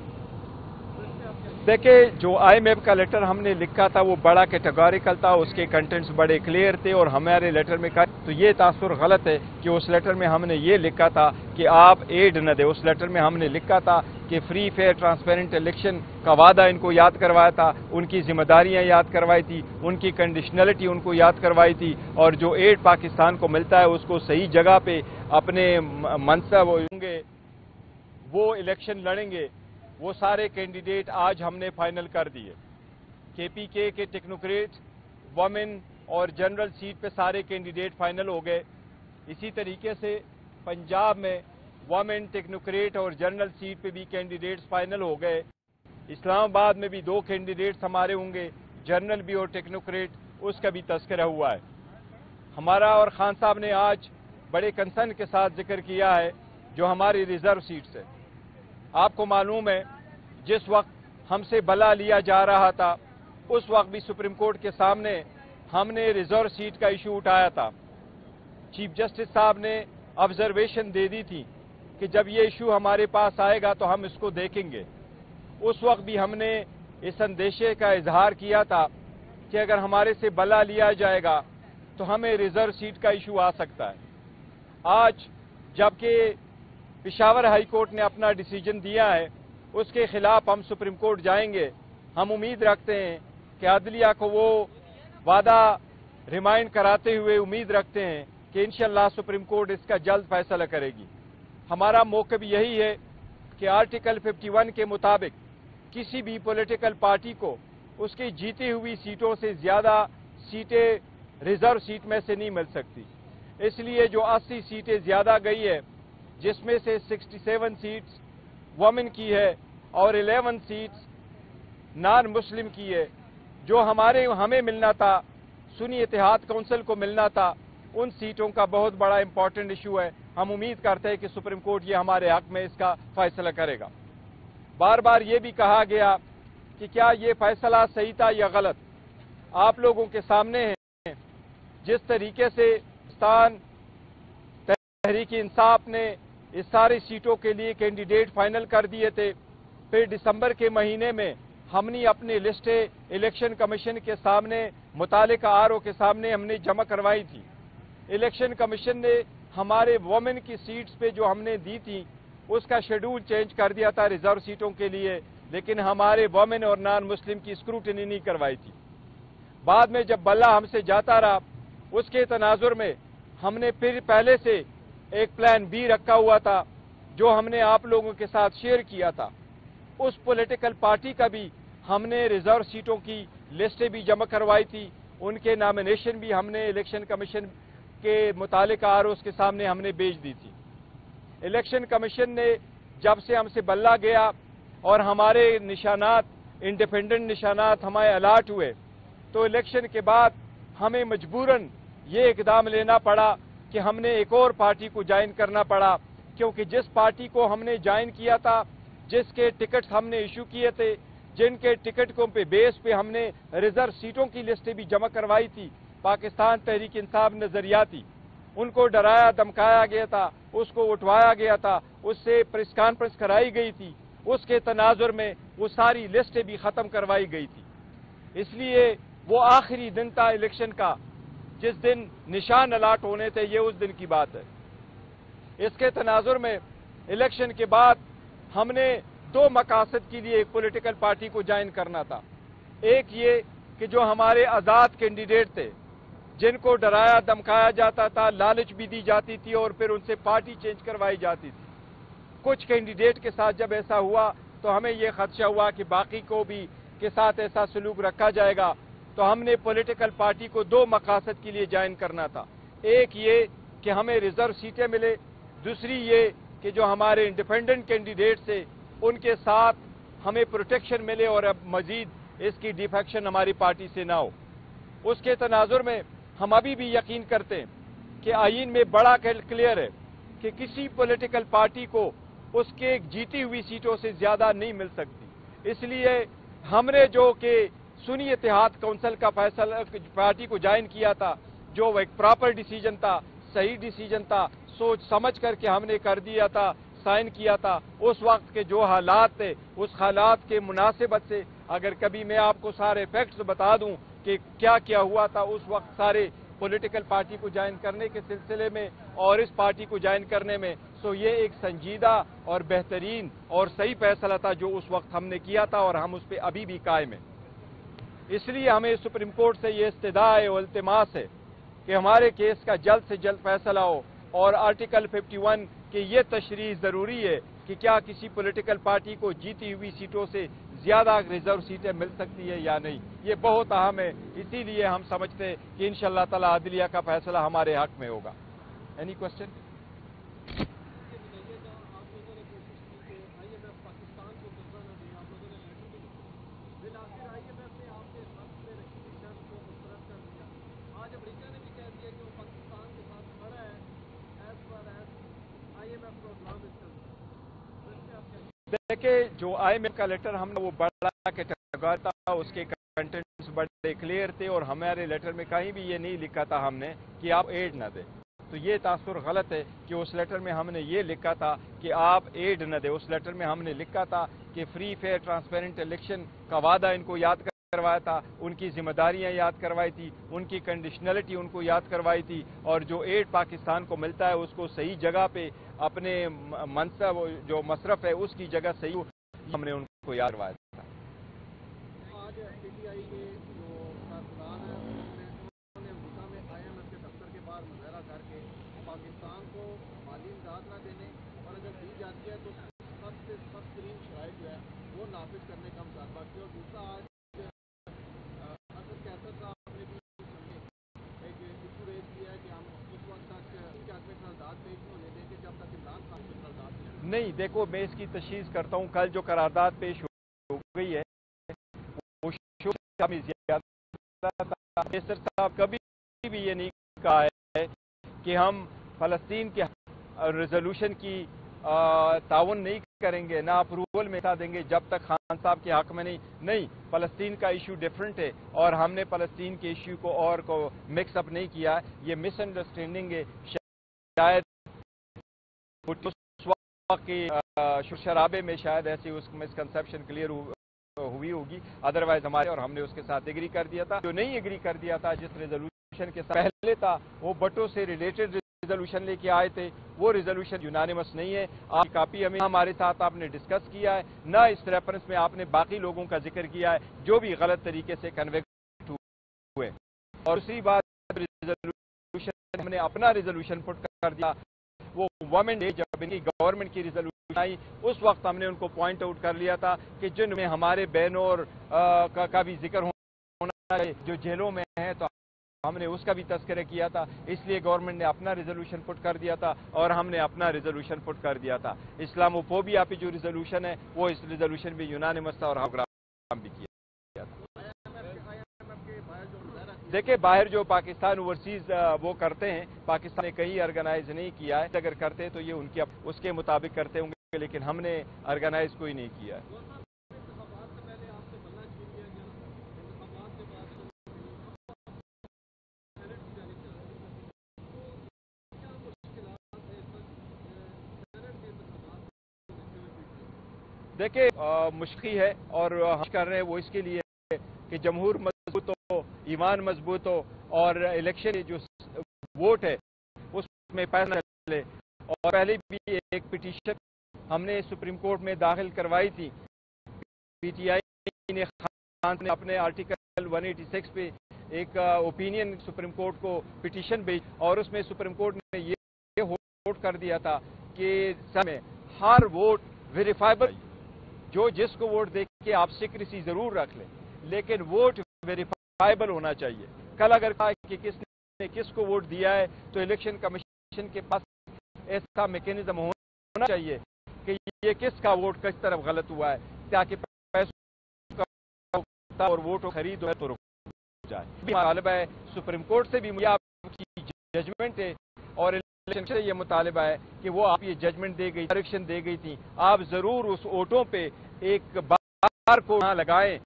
देखिए, जो आईएमएफ का लेटर हमने लिखा था, वो बड़ा कैटेगोरिकल था, उसके कंटेंट्स बड़े क्लियर थे और हमारे लेटर में कहा तो ये तासुर गलत है कि उस लेटर में हमने ये लिखा था कि आप एड न दे। उस लेटर में हमने लिखा था कि फ्री फेयर ट्रांसपेरेंट इलेक्शन का वादा इनको याद करवाया था, उनकी जिम्मेदारियाँ याद करवाई थी, उनकी कंडीशनलिटी उनको याद करवाई थी और जो एड पाकिस्तान को मिलता है, उसको सही जगह पे अपने मनसब होंगे, वो इलेक्शन लड़ेंगे। वो सारे कैंडिडेट आज हमने फाइनल कर दिए। केपीके के टेक्नोक्रेट, वमेन और जनरल सीट पे सारे कैंडिडेट फाइनल हो गए। इसी तरीके से पंजाब में वमेन, टेक्नोक्रेट और जनरल सीट पे भी कैंडिडेट्स फाइनल हो गए। इस्लामाबाद में भी दो कैंडिडेट्स हमारे होंगे, जनरल भी और टेक्नोक्रेट, उसका भी तस्करा हुआ है। हमारा और खान साहब ने आज बड़े कंसर्न के साथ ज़िक्र किया है, जो हमारी रिज़र्व सीट्स है। आपको मालूम है, जिस वक्त हमसे बला लिया जा रहा था, उस वक्त भी सुप्रीम कोर्ट के सामने हमने रिज़र्व सीट का इशू उठाया था। चीफ जस्टिस साहब ने ऑब्जर्वेशन दे दी थी कि जब ये इशू हमारे पास आएगा तो हम इसको देखेंगे। उस वक्त भी हमने इस अंदेशे का इजहार किया था कि अगर हमारे से बला लिया जाएगा तो हमें रिज़र्व सीट का इशू आ सकता है। आज जबकि पिशावर हाई कोर्ट ने अपना डिसीज़न दिया है, उसके खिलाफ हम सुप्रीम कोर्ट जाएँगे। हम उम्मीद रखते हैं कि अदलिया को वो वादा रिमाइंड कराते हुए उम्मीद रखते हैं कि इंशाल्लाह सुप्रीम कोर्ट इसका जल्द फैसला करेगी। हमारा मौकब यही है कि आर्टिकल 51 के मुताबिक किसी भी पॉलिटिकल पार्टी को उसकी जीती हुई सीटों से ज़्यादा सीटें रिज़र्व सीट में से नहीं मिल सकती। इसलिए जो 80 सीटें ज़्यादा गई है जिसमें से 67 सीट्स वमेन की है और 11 सीट्स नॉन मुस्लिम की है, जो हमारे, हमें मिलना था, सुनी इतिहाद काउंसिल को मिलना था, उन सीटों का बहुत बड़ा इंपॉर्टेंट इशू है। हम उम्मीद करते हैं कि सुप्रीम कोर्ट ये हमारे हक में इसका फैसला करेगा। बार बार ये भी कहा गया कि क्या ये फैसला सही था या गलत? आप लोगों के सामने है। जिस तरीके से पाकिस्तान तहरीक इंसाफ ने इस सारी सीटों के लिए कैंडिडेट फाइनल कर दिए थे। फिर दिसंबर के महीने में हमने अपनी लिस्टें इलेक्शन कमीशन के सामने मुताल आर के सामने हमने जमा करवाई थी। इलेक्शन कमीशन ने हमारे वोमेन की सीट्स पे जो हमने दी थी, उसका शेड्यूल चेंज कर दिया था रिज़र्व सीटों के लिए, लेकिन हमारे वोमेन और नॉन मुस्लिम की स्क्रूटनी नहीं करवाई थी। बाद में जब बल्ला हमसे जाता रहा, उसके तनाजुर में हमने फिर पहले से एक प्लान बी रखा हुआ था, जो हमने आप लोगों के साथ शेयर किया था। उस पॉलिटिकल पार्टी का भी हमने रिज़र्व सीटों की लिस्टें भी जमा करवाई थी। उनके नामिनेशन भी हमने इलेक्शन कमीशन के मुतालिक आर के सामने हमने भेज दी थी। इलेक्शन कमीशन ने जब से हमसे बल्ला गया और हमारे निशानात इंडिपेंडेंट निशानात हमारे अलाट हुए तो इलेक्शन के बाद हमें मजबूरन ये इकदाम लेना पड़ा कि हमने एक और पार्टी को ज्वाइन करना पड़ा, क्योंकि जिस पार्टी को हमने ज्वाइन किया था, जिसके टिकट हमने इशू किए थे, जिनके टिकटों पे बेस पे हमने रिज़र्व सीटों की लिस्टें भी जमा करवाई थी, पाकिस्तान तहरीक इंसाफ नजरियाती उनको डराया, धमकाया गया था, उसको उठवाया गया था, उससे प्रेस कॉन्फ्रेंस कराई गई थी, उसके तनाजुर में वो सारी लिस्टें भी खत्म करवाई गई थी। इसलिए वो आखिरी दिन था इलेक्शन का जिस दिन निशान अलाट होने थे, ये उस दिन की बात है। इसके तनाजुर में इलेक्शन के बाद हमने दो मकासद के लिए एक पोलिटिकल पार्टी को ज्वाइन करना था। एक ये कि जो हमारे आज़ाद कैंडिडेट थे, जिनको डराया, धमकाया जाता था, लालच भी दी जाती थी और फिर उनसे पार्टी चेंज करवाई जाती थी। कुछ कैंडिडेट के साथ जब ऐसा हुआ तो हमें यह खदशा हुआ कि बाकी को भी के साथ ऐसा सलूक रखा जाएगा। तो हमने पॉलिटिकल पार्टी को दो मकासद के लिए ज्वाइन करना था। एक ये कि हमें रिज़र्व सीटें मिले, दूसरी ये कि जो हमारे इंडिपेंडेंट कैंडिडेट्स थे, उनके साथ हमें प्रोटेक्शन मिले और अब मजीद इसकी डिफेक्शन हमारी पार्टी से ना हो। उसके तनाजुर में हम अभी भी यकीन करते हैं कि आइन में बड़ा क्लियर है कि किसी पॉलिटिकल पार्टी को उसके जीती हुई सीटों से ज़्यादा नहीं मिल सकती। इसलिए हमने जो कि सुनी इतिहाद काउंसिल का फैसला पार्टी को ज्वाइन किया था, जो एक प्रॉपर डिसीज़न था, सही डिसीज़न था, सोच समझ करके हमने कर दिया था, साइन किया था। उस वक्त के जो हालात थे, उस हालात के मुनासिबत से, अगर कभी मैं आपको सारे फैक्ट्स बता दूँ कि क्या क्या हुआ था, उस वक्त सारे पॉलिटिकल पार्टी को ज्वाइन करने के सिलसिले में और इस पार्टी को ज्वाइन करने में सो ये एक संजीदा और बेहतरीन और सही फैसला था जो उस वक्त हमने किया था और हम उस पर अभी भी कायम है। इसलिए हमें सुप्रीम कोर्ट से ये इस्तः है अल्तमास है कि हमारे केस का जल्द से जल्द फैसला हो और आर्टिकल 51 की ये तशरी ज़रूरी है कि क्या किसी पॉलिटिकल पार्टी को जीती हुई सीटों से ज़्यादा रिज़र्व सीटें मिल सकती है या नहीं? ये बहुत अहम है। इसीलिए हम समझते हैं कि इन ताला अदलिया का फैसला हमारे हक में होगा। एनी क्वेश्चन देखिए, जो आईएमएफ का लेटर हमने, वो बड़ा कैटेगरी था, उसके कंटेंट्स बड़े क्लियर थे और हमारे लेटर में कहीं भी ये नहीं लिखा था हमने कि आप एड ना दें। तो ये तासुर गलत है कि उस लेटर में हमने ये लिखा था कि आप एड न दें। उस लेटर में हमने लिखा था कि फ्री फेयर ट्रांसपेरेंट इलेक्शन का वादा इनको याद करवाया था, उनकी जिम्मेदारियाँ याद करवाई थी, उनकी कंडीशनलिटी उनको याद करवाई थी और जो एड पाकिस्तान को मिलता है, उसको सही जगह पे अपने मनसब, जो मशरफ है, उसकी जगह सही हमने उनको याद करवाया था आज पीटीआई के जो कारकुनान है उन्होंने अमरीका में आईएमएफ के दफ्तर के बाहर मुजाहरा करके पाकिस्तान को माली इमदाद न देने और अगर दी जाती है तो सख्त से सख्त तरीन शराइ जो है वो नाफिज करने का मुतालबा किया और दूसरा आज नहीं, देखो, मैं इसकी तशीस करता हूँ। कल जो करारदाद पेश हो गई है, वो साहब, कभी भी ये नहीं कहा है कि हम फलस्तीन के रेजोल्यूशन की ताउन नहीं करेंगे, ना अप्रूवल में था देंगे, जब तक खान साहब के हक में नहीं। नहीं, फलस्तीन का इशू डिफरेंट है और हमने फलस्तीन के इशू को और को मिक्सअप नहीं किया। ये मिसअंडरस्टैंडिंग है। शायद की शराबे में शायद ऐसी उस मिसकंसेप्शन क्लियर हुई होगी। अदरवाइज़ हमारे और हमने उसके साथ एग्री कर दिया था। जो नहीं एग्री कर दिया था, जिस रेजोल्यूशन के पहले था, वो बटो से रिलेटेड रेजोल्यूशन लेके आए थे। वो रेजोल्यूशन यूनानिमस नहीं है। आप कापी हमें हमारे साथ आपने डिस्कस किया है। न इस रेफरेंस में आपने बाकी लोगों का ज़िक्र किया है, जो भी गलत तरीके से कन्वेक्ट हुए। और दूसरी बात रिजोल्यूशन हमने अपना रिजोल्यूशन पुट कर दिया। वो वमेन डे जब इनकी गवर्नमेंट की रिजोल्यूशन आई उस वक्त हमने उनको पॉइंट आउट कर लिया था कि जिनमें हमारे बहनों और का, का भी ज़िक्र होना जो जेलों में है तो हमने उसका भी तस्करे किया था। इसलिए गवर्नमेंट ने अपना रिजोल्यूशन पुट कर दिया था और हमने अपना रिजोल्यूशन पुट कर दिया था। इस्लामोफोबिया पे जो रिजोल्यूशन है वो इस रिजोल्यूशन भी यूनानिमस था और हम भी किया। देखिए, बाहर जो पाकिस्तान ओवरसीज वो करते हैं, पाकिस्तान ने कहीं ऑर्गेनाइज नहीं किया है। अगर करते तो ये उनकी उसके मुताबिक करते होंगे, लेकिन हमने ऑर्गेनाइज कोई नहीं किया है। देखिए मुश्किल है और हम कर रहे हैं वो इसके लिए कि जमहूर ईमान मज़बूत हो और इलेक्शन जो वोट है, उसमें पैसा चले और पहले भी एक पिटीशन हमने सुप्रीम कोर्ट में दाखिल करवाई थी। पीटीआई ने खान ने अपने आर्टिकल 186 पे एक ओपिनियन सुप्रीम कोर्ट को पिटीशन भेज और उसमें सुप्रीम कोर्ट ने ये वोट कर दिया था कि समय, हर वोट वेरीफाइबल जो जिसको वोट दे के आप सिक्रेसी ज़रूर रख लें। लेकिन वोट वेरीफाइबल होना चाहिए। कल अगर कहा कि किसने किसको वोट दिया है तो इलेक्शन कमीशन के पास ऐसा मैकेनिज्म होना चाहिए कि ये किसका वोट किस तरफ़ गलत हुआ है, ताकि और वोट खरीद तो रुक जाए। मुतालबा है, सुप्रीम कोर्ट से भी आपकी जजमेंट है, और इलेक्शन से ये मुतालबा है कि वो आप ये जजमेंट दे गई डायरेक्शन दे गई थी। आप ज़रूर उस वोटों पे एक बार को लगाएँ।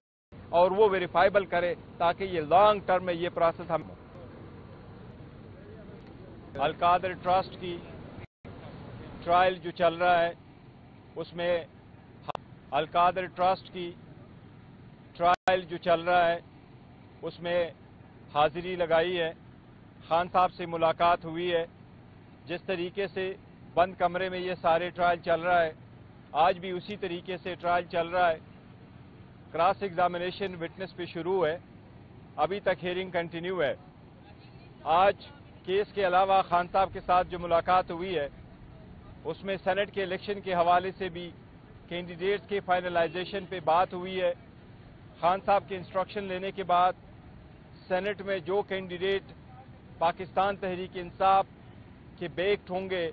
और वो वेरीफाइबल करें ताकि ये लॉन्ग टर्म में ये प्रोसेस हम अलकादर ट्रस्ट की ट्रायल जो चल रहा है, उसमें अलकादर ट्रस्ट की ट्रायल जो चल रहा है, उसमें हाजिरी लगाई है, खान साहब से मुलाकात हुई है। जिस तरीके से बंद कमरे में ये सारे ट्रायल चल रहा है, आज भी उसी तरीके से ट्रायल चल रहा है। क्रॉस एग्जामिनेशन विटनेस पे शुरू है। अभी तक हियरिंग कंटिन्यू है। आज केस के अलावा खान साहब के साथ जो मुलाकात हुई है, उसमें सेनेट के इलेक्शन के हवाले से भी कैंडिडेट्स के फाइनलाइजेशन पे बात हुई है। खान साहब के इंस्ट्रक्शन लेने के बाद सेनेट में जो कैंडिडेट पाकिस्तान तहरीक इंसाफ के बेक्ट होंगे,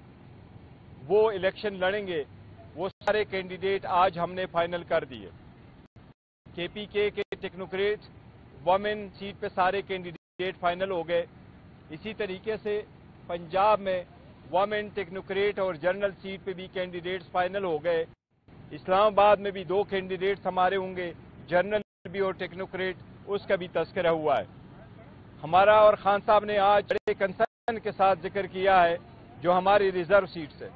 वो इलेक्शन लड़ेंगे। वो सारे कैंडिडेट आज हमने फाइनल कर दिए। केपीके के टेक्नोक्रेट वमेन सीट पे सारे कैंडिडेट फाइनल हो गए। इसी तरीके से पंजाब में वमेन टेक्नोक्रेट और जनरल सीट पे भी कैंडिडेट्स फाइनल हो गए। इस्लामाबाद में भी दो कैंडिडेट्स हमारे होंगे जनरल भी और टेक्नोक्रेट उसका भी तस्करा हुआ है। हमारा और खान साहब ने आज बड़े कंसर्न के साथ ज़िक्र किया है, जो हमारी रिज़र्व सीट से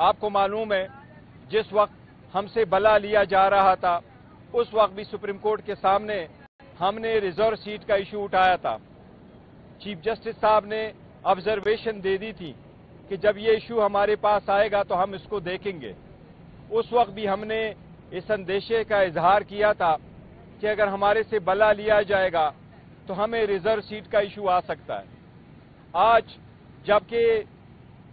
आपको मालूम है, जिस वक्त हमसे बला लिया जा रहा था उस वक्त भी सुप्रीम कोर्ट के सामने हमने रिज़र्व सीट का इशू उठाया था। चीफ जस्टिस साहब ने ऑब्जर्वेशन दे दी थी कि जब ये इशू हमारे पास आएगा तो हम इसको देखेंगे। उस वक्त भी हमने इस अंदेशे का इजहार किया था कि अगर हमारे से बला लिया जाएगा तो हमें रिज़र्व सीट का इशू आ सकता है। आज जबकि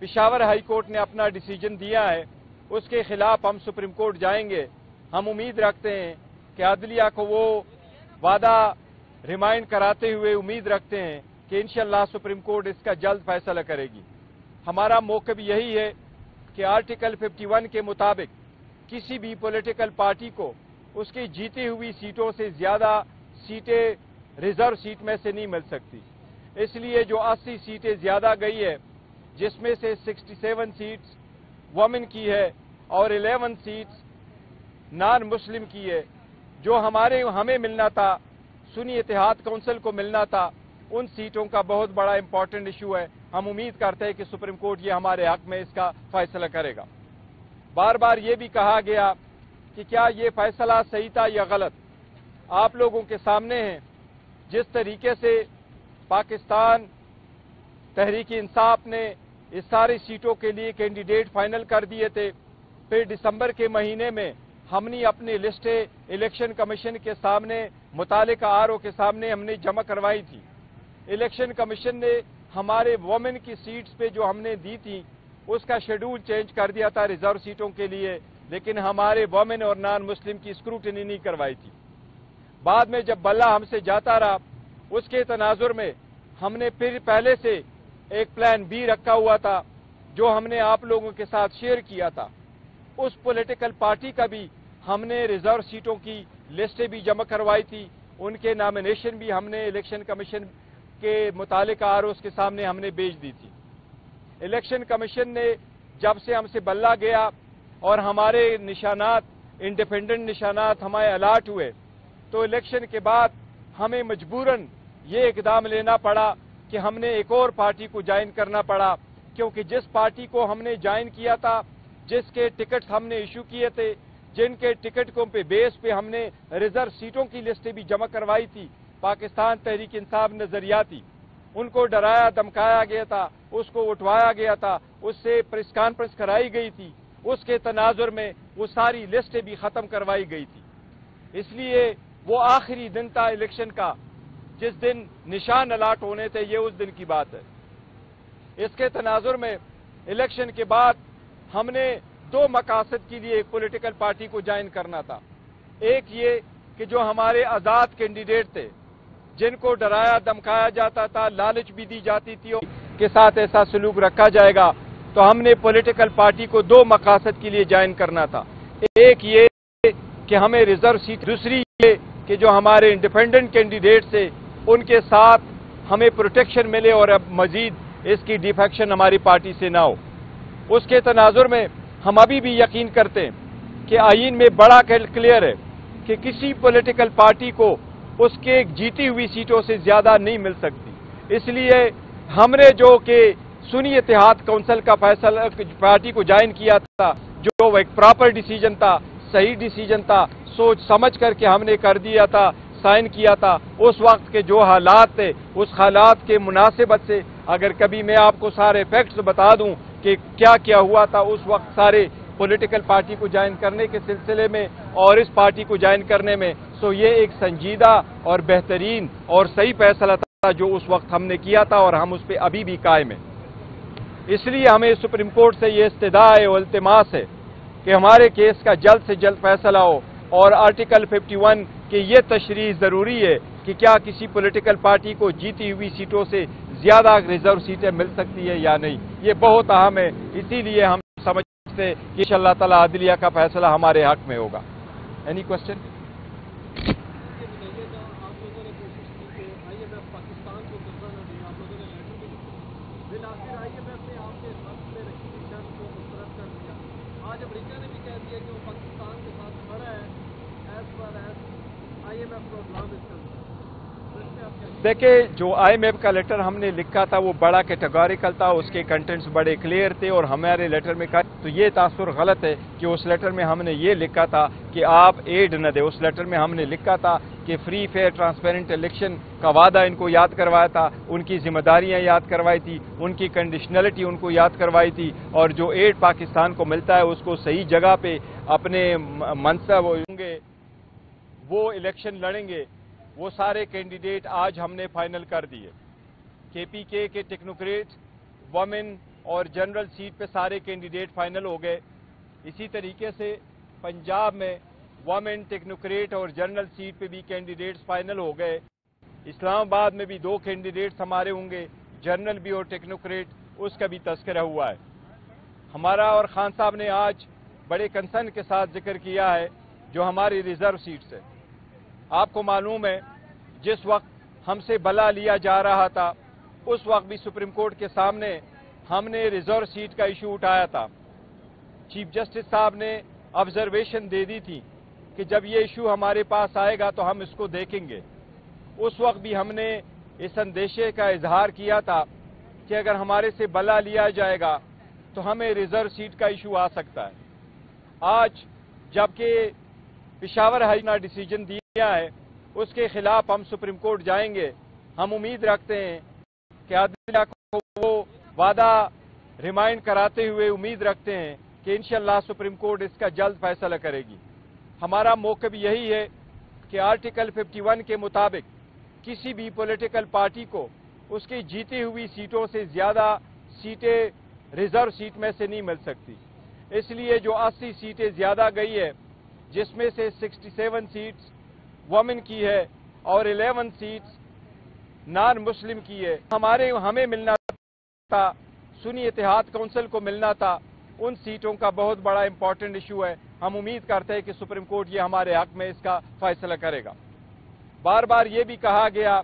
पिशावर हाई कोर्ट ने अपना डिसीज़न दिया है, उसके खिलाफ हम सुप्रीम कोर्ट जाएँगे, हम उम्मीद रखते हैं कि अदलिया को वो वादा रिमाइंड कराते हुए उम्मीद रखते हैं कि इंशाल्लाह सुप्रीम कोर्ट इसका जल्द फैसला करेगी। हमारा मौकब यही है कि आर्टिकल 51 के मुताबिक किसी भी पॉलिटिकल पार्टी को उसकी जीती हुई सीटों से ज़्यादा सीटें रिज़र्व सीट में से नहीं मिल सकती। इसलिए जो 80 सीटें ज़्यादा गई है, जिसमें से 67 सीट्स वमेन की है और 11 सीट्स नॉन मुस्लिम की है जो हमारे हमें मिलना था, सुनी इतिहाद काउंसिल को मिलना था, उन सीटों का बहुत बड़ा इंपॉर्टेंट इशू है। हम उम्मीद करते हैं कि सुप्रीम कोर्ट ये हमारे हक में इसका फैसला करेगा। बार बार ये भी कहा गया कि क्या ये फैसला सही था या गलत? आप लोगों के सामने है। जिस तरीके से पाकिस्तान तहरीक इंसाफ ने इस सारी सीटों के लिए कैंडिडेट फाइनल कर दिए थे, फिर दिसंबर के महीने में हमने अपनी लिस्टें इलेक्शन कमीशन के सामने मुताल आर के सामने हमने जमा करवाई थी। इलेक्शन कमीशन ने हमारे वोमेन की सीट्स पे जो हमने दी थी, उसका शेड्यूल चेंज कर दिया था रिज़र्व सीटों के लिए, लेकिन हमारे वोमेन और नॉन मुस्लिम की स्क्रूटनी नहीं करवाई थी। बाद में जब बल्ला हमसे जाता रहा, उसके तनाजुर में हमने फिर पहले से एक प्लान बी रखा हुआ था, जो हमने आप लोगों के साथ शेयर किया था। उस पॉलिटिकल पार्टी का भी हमने रिज़र्व सीटों की लिस्टें भी जमा करवाई थी। उनके नामिनेशन भी हमने इलेक्शन कमीशन के मुतालिक आर के सामने हमने भेज दी थी। इलेक्शन कमीशन ने जब से हमसे बल्ला गया और हमारे निशानात इंडिपेंडेंट निशानात हमारे अलाट हुए तो इलेक्शन के बाद हमें मजबूरन ये इकदाम लेना पड़ा कि हमने एक और पार्टी को ज्वाइन करना पड़ा, क्योंकि जिस पार्टी को हमने ज्वाइन किया था, जिसके टिकट हमने इशू किए थे जिनके टिकटों पे, बेस पे हमने रिज़र्व सीटों की लिस्टें भी जमा करवाई थी, पाकिस्तान तहरीक इंसाफ नजरियाती। उनको डराया, धमकाया गया था, उसको उठवाया गया था, उससे प्रेस कॉन्फ्रेंस कराई गई थी, उसके तनाजुर में वो सारी लिस्टें भी खत्म करवाई गई थी। इसलिए वो आखिरी दिन था इलेक्शन का, जिस दिन निशान अलाट होने थे, ये उस दिन की बात है। इसके तनाजुर में इलेक्शन के बाद हमने दो मकासद के लिए पोलिटिकल पार्टी को ज्वाइन करना था। एक ये कि जो हमारे आज़ाद कैंडिडेट थे, जिनको डराया, धमकाया जाता था, लालच भी दी जाती थी के साथ ऐसा सलूक रखा जाएगा तो हमने पॉलिटिकल पार्टी को दो मकासद के लिए ज्वाइन करना था। एक ये कि हमें रिज़र्व सीट दूसरी ये कि जो हमारे इंडिपेंडेंट कैंडिडेट से उनके साथ हमें प्रोटेक्शन मिले और अब मजीद इसकी डिफेक्शन हमारी पार्टी से ना हो। उसके तनाजुर में हम अभी भी यकीन करते हैं कि आइन में बड़ा क्लियर है कि किसी पॉलिटिकल पार्टी को उसके जीती हुई सीटों से ज़्यादा नहीं मिल सकती। इसलिए हमने जो कि सुनी इतिहाद काउंसिल का फैसला पार्टी को ज्वाइन किया था, जो एक प्रॉपर डिसीज़न था, सही डिसीज़न था, सोच समझ करके हमने कर दिया था साइन किया था, उस वक्त के जो हालात थे, उस हालात के मुनासिबत से, अगर कभी मैं आपको सारे फैक्ट्स बता दूँ कि क्या क्या हुआ था उस वक्त सारे पॉलिटिकल पार्टी को ज्वाइन करने के सिलसिले में और इस पार्टी को ज्वाइन करने में। सो ये एक संजीदा और बेहतरीन और सही फैसला था जो उस वक्त हमने किया था और हम उस पर अभी भी कायम हैं। इसलिए हमें सुप्रीम कोर्ट से ये इस्तः है और अल्तमास है कि हमारे केस का जल्द से जल्द फैसला हो और आर्टिकल 51 की ये तशरी ज़रूरी है कि क्या किसी पोलिटिकल पार्टी को जीती हुई सीटों से ज़्यादा रिज़र्व सीटें मिल सकती है या नहीं? ये बहुत अहम है। इसीलिए हम समझते हैं कि शाह तला अदलिया का फैसला हमारे हक में होगा। एनी क्वेश्चन आज अमरीका ने भी कह दिया कि वो पाकिस्तान के साथ खड़ा है as per as I M F program इस देखिए, जो आईएमएफ का लेटर हमने लिखा था, वो बड़ा कैटेगोरिकल था, उसके कंटेंट्स बड़े क्लियर थे और हमारे लेटर में कहा तो ये तासुर गलत है कि उस लेटर में हमने ये लिखा था कि आप एड न दे। उस लेटर में हमने लिखा था कि फ्री फेयर ट्रांसपेरेंट इलेक्शन का वादा इनको याद करवाया था, उनकी जिम्मेदारियाँ याद करवाई थी, उनकी कंडीशनलिटी उनको याद करवाई थी और जो एड पाकिस्तान को मिलता है, उसको सही जगह पे अपने मनसब होंगे। वो इलेक्शन लड़ेंगे, वो सारे कैंडिडेट आज हमने फाइनल कर दिए। केपीके के टेक्नोक्रेट वमेन और जनरल सीट पे सारे कैंडिडेट फाइनल हो गए। इसी तरीके से पंजाब में वमेन टेक्नोक्रेट और जनरल सीट पे भी कैंडिडेट्स फाइनल हो गए। इस्लामाबाद में भी दो कैंडिडेट्स हमारे होंगे जनरल भी और टेक्नोक्रेट उसका भी तस्करा हुआ है। हमारा और खान साहब ने आज बड़े कंसर्न के साथ ज़िक्र किया है, जो हमारी रिज़र्व सीट्स है। आपको मालूम है, जिस वक्त हमसे बला लिया जा रहा था, उस वक्त भी सुप्रीम कोर्ट के सामने हमने रिज़र्व सीट का इशू उठाया था। चीफ जस्टिस साहब ने ऑब्जर्वेशन दे दी थी कि जब ये इशू हमारे पास आएगा तो हम इसको देखेंगे। उस वक्त भी हमने इस अंदेशे का इजहार किया था कि अगर हमारे से बला लिया जाएगा तो हमें रिज़र्व सीट का इशू आ सकता है। आज जबकि पिशावर हाई डिसीज़न दिया है, उसके खिलाफ हम सुप्रीम कोर्ट जाएँगे। हम उम्मीद रखते हैं कि आदिला को वो वादा रिमाइंड कराते हुए उम्मीद रखते हैं कि इंशाल्लाह सुप्रीम कोर्ट इसका जल्द फैसला करेगी। हमारा मौकब यही है कि आर्टिकल 51 के मुताबिक किसी भी पॉलिटिकल पार्टी को उसकी जीती हुई सीटों से ज़्यादा सीटें रिज़र्व सीट में से नहीं मिल सकती। इसलिए जो 80 सीटें ज़्यादा गई है जिसमें से 67 सीट्स वमेन की है और 11 सीट्स नॉन मुस्लिम की है। हमारे, हमें मिलना था, सुनी इतिहाद काउंसिल को मिलना था, उन सीटों का बहुत बड़ा इंपॉर्टेंट इशू है। हम उम्मीद करते हैं कि सुप्रीम कोर्ट ये हमारे हक में इसका फैसला करेगा। बार बार ये भी कहा गया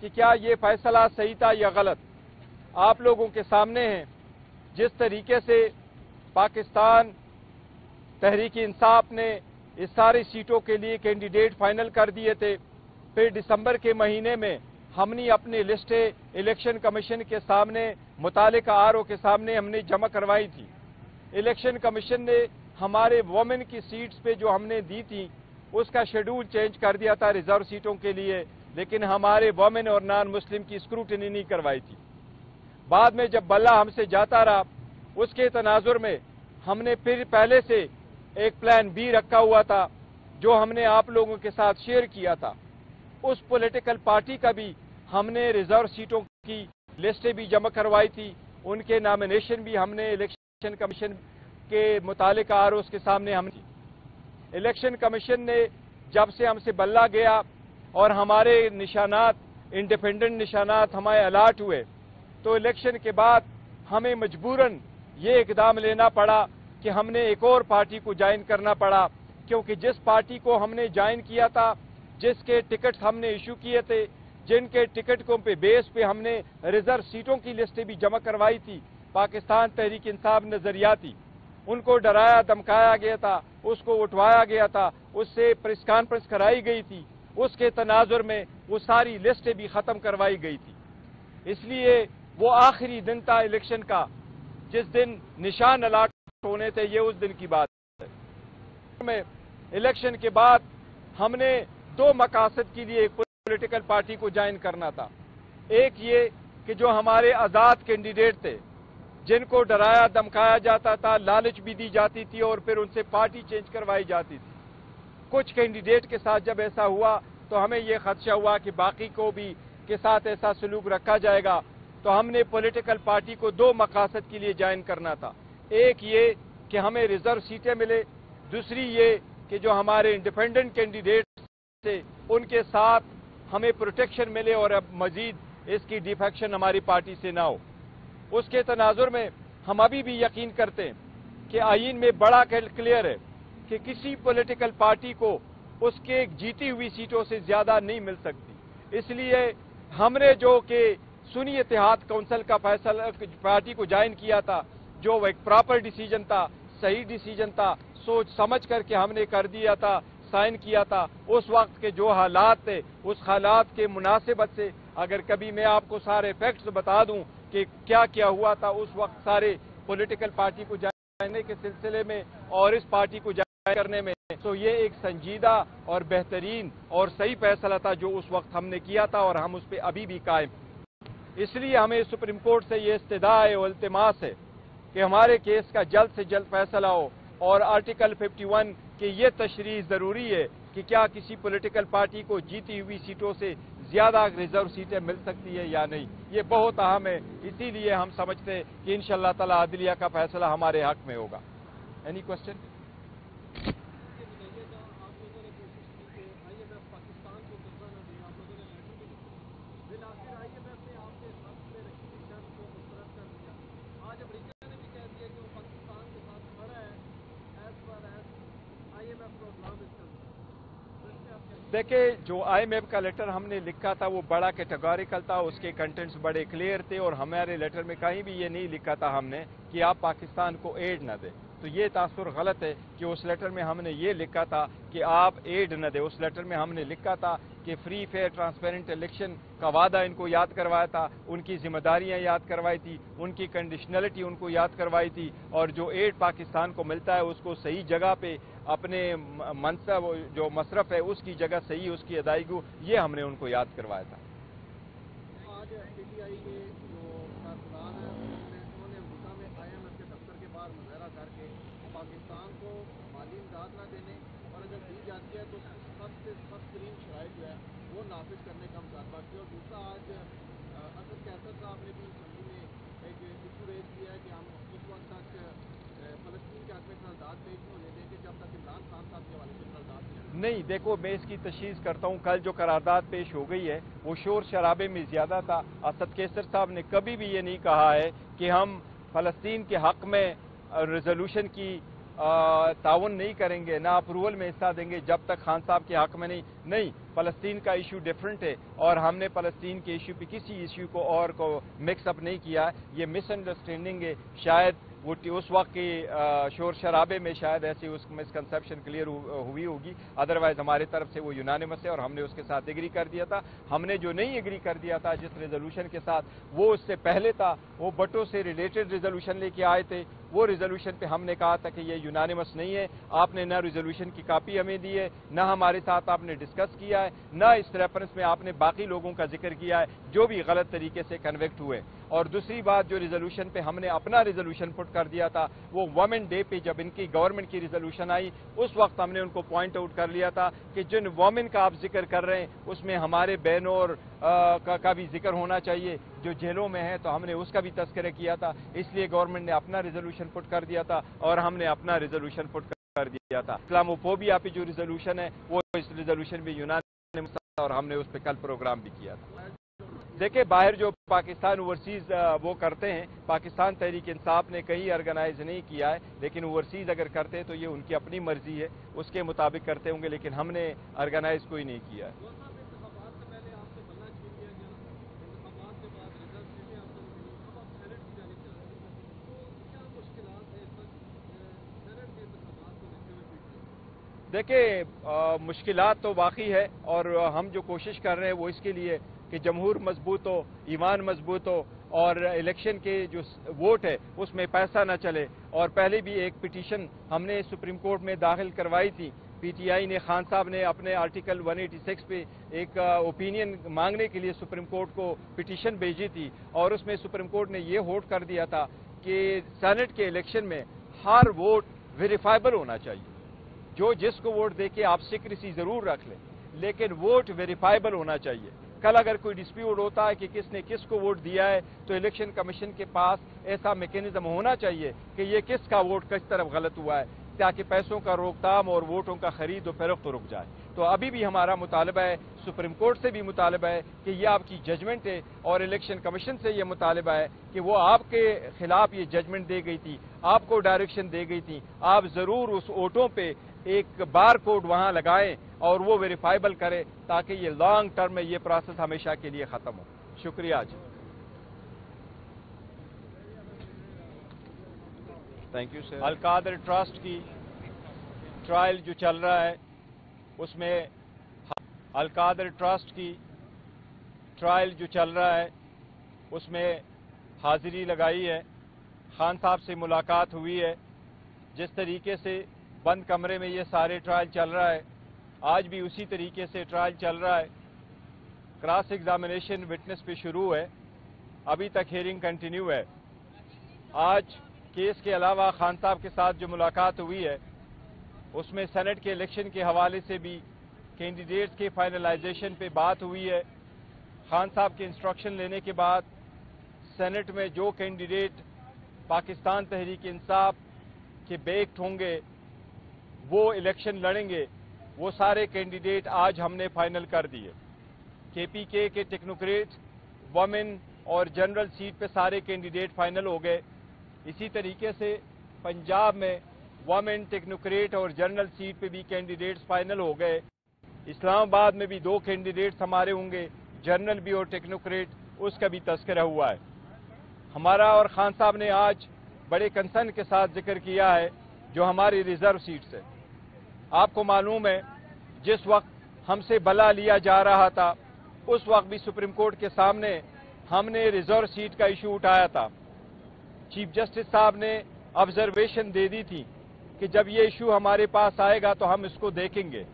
कि क्या ये फैसला सही था या गलत? आप लोगों के सामने है। जिस तरीके से पाकिस्तान तहरीक इंसाफ ने इस सारी सीटों के लिए कैंडिडेट फाइनल कर दिए थे। फिर दिसंबर के महीने में हमने अपनी लिस्टें इलेक्शन कमीशन के सामने मुताल आर के सामने हमने जमा करवाई थी। इलेक्शन कमीशन ने हमारे वोमेन की सीट्स पे जो हमने दी थी, उसका शेड्यूल चेंज कर दिया था रिज़र्व सीटों के लिए, लेकिन हमारे वोमेन और नॉन मुस्लिम की स्क्रूटनी नहीं करवाई थी। बाद में जब बल्ला हमसे जाता रहा, उसके तनाजुर में हमने फिर पहले से एक प्लान बी रखा हुआ था, जो हमने आप लोगों के साथ शेयर किया था। उस पॉलिटिकल पार्टी का भी हमने रिज़र्व सीटों की लिस्टें भी जमा करवाई थी। उनके नामिनेशन भी हमने इलेक्शन कमीशन के मुतालिक आर उसके सामने हम इलेक्शन कमीशन ने जब से हमसे बल्ला गया और हमारे निशानात इंडिपेंडेंट निशानात हमारे अलाट हुए तो इलेक्शन के बाद हमें मजबूरन ये इकदाम लेना पड़ा कि हमने एक और पार्टी को ज्वाइन करना पड़ा, क्योंकि जिस पार्टी को हमने ज्वाइन किया था, जिसके टिकट हमने इशू किए थे, जिनके टिकटों पे बेस पे हमने रिज़र्व सीटों की लिस्टें भी जमा करवाई थी, पाकिस्तान तहरीक इंसाफ नजरियाती उनको डराया, धमकाया गया था, उसको उठवाया गया था, उससे प्रेस कॉन्फ्रेंस कराई गई थी, उसके तनाजुर में वो सारी लिस्टें भी खत्म करवाई गई थी। इसलिए वो आखिरी दिन था इलेक्शन का, जिस दिन निशान अलाट होने थे, ये उस दिन की बात है। में इलेक्शन के बाद हमने दो मकासद के लिए एक पॉलिटिकल पार्टी को ज्वाइन करना था। एक ये कि जो हमारे आज़ाद कैंडिडेट थे, जिनको डराया, धमकाया जाता था, लालच भी दी जाती थी और फिर उनसे पार्टी चेंज करवाई जाती थी। कुछ कैंडिडेट के साथ जब ऐसा हुआ तो हमें यह खदशा हुआ कि बाकी को भी के साथ ऐसा सलूक रखा जाएगा। तो हमने पॉलिटिकल पार्टी को दो मकासद के लिए ज्वाइन करना था। एक ये कि हमें रिज़र्व सीटें मिले, दूसरी ये कि जो हमारे इंडिपेंडेंट कैंडिडेट थे, उनके साथ हमें प्रोटेक्शन मिले और अब मजीद इसकी डिफेक्शन हमारी पार्टी से ना हो। उसके तनाजुर में हम अभी भी यकीन करते हैं कि आइन में बड़ा क्लियर है कि किसी पॉलिटिकल पार्टी को उसके जीती हुई सीटों से ज़्यादा नहीं मिल सकती। इसलिए हमने जो कि सुनी इतिहाद काउंसिल का फैसला पार्टी को ज्वाइन किया था जो एक प्रॉपर डिसीज़न था, सही डिसीज़न था, सोच समझ करके हमने कर दिया था साइन किया था, उस वक्त के जो हालात थे, उस हालात के मुनासिबत से अगर कभी मैं आपको सारे फैक्ट्स बता दूँ कि क्या क्या हुआ था, उस वक्त सारे पॉलिटिकल पार्टी को जाने के सिलसिले में और इस पार्टी को करने में तो ये एक संजीदा और बेहतरीन और सही फैसला था जो उस वक्त हमने किया था और हम उस पर अभी भी कायम। इसलिए हमें सुप्रीम कोर्ट से ये इस्तदा है और अल्तमास है। कि हमारे केस का जल्द से जल्द फैसला हो। और आर्टिकल 51 की ये तशरी ज़रूरी है कि क्या किसी पॉलिटिकल पार्टी को जीती हुई सीटों से ज़्यादा रिज़र्व सीटें मिल सकती है या नहीं? ये बहुत अहम है। इसीलिए हम समझते हैं कि इन शाह तला अदलिया का फैसला हमारे हक में होगा। एनी क्वेश्चन देखिए, जो आईएमएफ का लेटर हमने लिखा था, वो बड़ा कैटेगोरिकल था, उसके कंटेंट्स बड़े क्लियर थे और हमारे लेटर में कहीं भी ये नहीं लिखा था हमने कि आप पाकिस्तान को एड न दें। तो ये तासुर गलत है कि उस लेटर में हमने ये लिखा था कि आप एड न दें। उस लेटर में हमने लिखा था कि फ्री फेयर ट्रांसपेरेंट इलेक्शन का वादा इनको याद करवाया था, उनकी जिम्मेदारियाँ याद करवाई थी, उनकी कंडीशनलिटी उनको याद करवाई थी और जो एड पाकिस्तान को मिलता है, उसको सही जगह पे अपने मनसब जो मशरफ है, उसकी जगह सही, उसकी अदायगी, ये हमने उनको याद करवाया था आज पीटीआई के जो कारकुनान हैं उन्होंने अमरीका में आईएमएफ के दफ्तर के बाहर मुजाहरा करके पाकिस्तान को माली इमदाद न देने और अगर दी जाती है तो सख्त से सख्त तरीन शराइ जो है वो नाफिज करने का मुतालबा किया और दूसरा आज असद कैसर साहब ने भी असम्बली में एक इशू रेज किया है कि हम इस वक्त तक फलस्तीन के हक में करारदाद पेश नहीं होने देंगे जब तक इमरान खान साहब के हवाले से करारदाद नहीं, देखो, मैं इसकी तशीस करता हूँ। कल जो करारदाद पेश हो गई है, वो शोर शराबे में ज़्यादा था। असद केसर साहब ने कभी भी ये नहीं कहा है कि हम फलस्तीन के हक में रेजोल्यूशन की ताउन नहीं करेंगे, ना अप्रूवल में हिस्सा देंगे, जब तक खान साहब के हक में नहीं। नहीं, फलस्तीन का इशू डिफरेंट है और हमने फलस्तीन के इशू पे किसी इशू को और को मिक्सअप नहीं किया। ये मिसअंडरस्टैंडिंग है। शायद वो उस वक्त की शोर शराबे में शायद ऐसी उस मिसकनसेप्शन क्लियर हुई होगी। अदरवाइज़ हमारे तरफ़ से वो यूनानिमस है और हमने उसके साथ एग्री कर दिया था। हमने जो नहीं एग्री कर दिया था, जिस रेजोल्यूशन के साथ, वो उससे पहले था। वो बटों से रिलेटेड रेजोल्यूशन लेके आए थे। वो रेजोल्यूशन पे हमने कहा था कि ये यूनानिमस नहीं है। आपने न रेजोल्यूशन की कापी हमें दी है, न हमारे साथ आपने डिस्कस किया है, न इस रेफरेंस में आपने बाकी लोगों का ज़िक्र किया है, जो भी गलत तरीके से कन्वेक्ट हुए। और दूसरी बात, जो रेजोल्यूशन पे हमने अपना रिजोल्यूशन पुट कर दिया था। वो वुमेन डे पे जब इनकी गवर्नमेंट की रिजोल्यूशन आई उस वक्त हमने उनको पॉइंट आउट कर लिया था कि जिन वुमेन का आप ज़िक्र कर रहे हैं उसमें हमारे बहनों और का, का भी ज़िक्र होना चाहिए। जो जेलों में है तो हमने उसका भी तस्करे किया था। इसलिए गवर्नमेंट ने अपना रिजोल्यूशन पुट कर दिया था और हमने अपना रिजोल्यूशन पुट कर दिया था। इस्लामोफोबिया पे जो रिजोल्यूशन है वो इस रिजोल्यूशन में यूनान और हमने उस पर कल प्रोग्राम भी किया था। देखिए, बाहर जो पाकिस्तान ओवरसीज वो करते हैं, पाकिस्तान तहरीक इंसाफ ने कहीं ऑर्गेनाइज नहीं किया है, लेकिन ओवरसीज अगर करते हैं तो ये उनकी अपनी मर्ज़ी है, उसके मुताबिक करते होंगे, लेकिन हमने ऑर्गेनाइज कोई नहीं किया है। देखिए मुश्किल तो बाकी है, और हम जो कोशिश कर रहे हैं वो इसके लिए कि जमहूर मज़बूत हो, ईमान मज़बूत हो, और इलेक्शन के जो वोट है, उसमें पैसा ना चले। और पहले भी एक पिटीशन हमने सुप्रीम कोर्ट में दाखिल करवाई थी। पीटीआई ने, खान साहब ने अपने आर्टिकल 186 पे एक ओपिनियन मांगने के लिए सुप्रीम कोर्ट को पिटीशन भेजी थी। और उसमें सुप्रीम कोर्ट ने ये होट कर दिया था कि सेनेट के इलेक्शन में हर वोट वेरीफाइबल होना चाहिए। जो जिसको वोट दे के आप सिक्रेसी ज़रूर रख लें, लेकिन वोट वेरीफाइबल होना चाहिए। कल अगर कोई डिस्प्यूट होता है कि किसने किसको वोट दिया है तो इलेक्शन कमीशन के पास ऐसा मैकेनिज्म होना चाहिए कि ये किसका वोट किस तरफ़ गलत हुआ है, ताकि पैसों का रोकथाम और वोटों का खरीद और फरोख्त रुक जाए। तो अभी भी हमारा मुतालबा है, सुप्रीम कोर्ट से भी मुतालबा है कि यह आपकी जजमेंट है और इलेक्शन कमीशन से यह मुतालबा है कि वो आपके खिलाफ ये जजमेंट दे गई थी, आपको डायरेक्शन दे गई थी। आप ज़रूर उस वोटों पे एक बार कोड वहाँ लगाएँ और वो वेरीफाइबल करें ताकि ये लॉन्ग टर्म में ये प्रोसेस हमेशा के लिए खत्म हो। शुक्रिया जी। Thank you sir Al-Qadir trust की ट्रायल जो चल रहा है उसमें अलकादर ट्रस्ट की ट्रायल जो चल रहा है उसमें हाजिरी लगाई है। खान साहब से मुलाकात हुई है। जिस तरीके से बंद कमरे में ये सारे ट्रायल चल रहा है। आज भी उसी तरीके से ट्रायल चल रहा है। क्रॉस एग्जामिनेशन विटनेस पे शुरू है। अभी तक हियरिंग कंटिन्यू है। आज केस के अलावा खान साहब के साथ जो मुलाकात हुई है, उसमें सेनेट के इलेक्शन के हवाले से भी कैंडिडेट्स के फाइनलाइजेशन पे बात हुई है। खान साहब के इंस्ट्रक्शन लेने के बाद सेनेट में जो कैंडिडेट पाकिस्तान तहरीक इंसाफ के बेक्ट होंगे वो इलेक्शन लड़ेंगे, वो सारे कैंडिडेट आज हमने फाइनल कर दिए। केपीके के टेक्नोक्रेट, वमेन और जनरल सीट पे सारे कैंडिडेट फाइनल हो गए। इसी तरीके से पंजाब में वमेन, टेक्नोक्रेट और जनरल सीट पे भी कैंडिडेट्स फाइनल हो गए। इस्लामाबाद में भी दो कैंडिडेट्स हमारे होंगे, जनरल भी और टेक्नोक्रेट, उसका भी तस्करा हुआ है। हमारा और खान साहब ने आज बड़े कंसर्न के साथ ज़िक्र किया है जो हमारी रिज़र्व सीट्स है। आपको मालूम है, जिस वक्त हमसे बला लिया जा रहा था, उस वक्त भी सुप्रीम कोर्ट के सामने हमने रिज़र्व सीट का इशू उठाया था। चीफ जस्टिस साहब ने ऑब्जर्वेशन दे दी थी कि जब ये इशू हमारे पास आएगा तो हम इसको देखेंगे।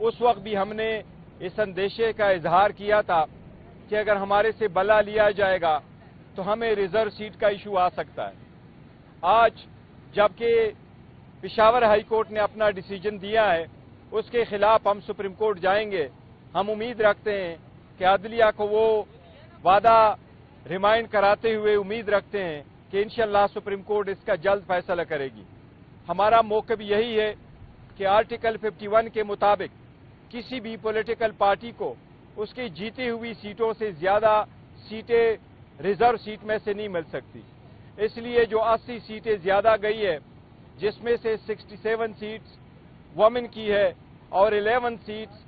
उस वक्त भी हमने इस अंदेशे का इजहार किया था कि अगर हमारे से बला लिया जाएगा तो हमें रिज़र्व सीट का इशू आ सकता है। आज जबकि पिशावर हाई कोर्ट ने अपना डिसीज़न दिया है, उसके खिलाफ हम सुप्रीम कोर्ट जाएँगे। हम उम्मीद रखते हैं कि अदलिया को वो वादा रिमाइंड कराते हुए उम्मीद रखते हैं कि इंशाल्लाह सुप्रीम कोर्ट इसका जल्द फैसला करेगी। हमारा मौकब यही है कि आर्टिकल 51 के मुताबिक किसी भी पॉलिटिकल पार्टी को उसकी जीती हुई सीटों से ज़्यादा सीटें रिज़र्व सीट में से नहीं मिल सकती। इसलिए जो 80 सीटें ज़्यादा गई है जिसमें से 67 सीट्स वमेन की है और 11 सीट्स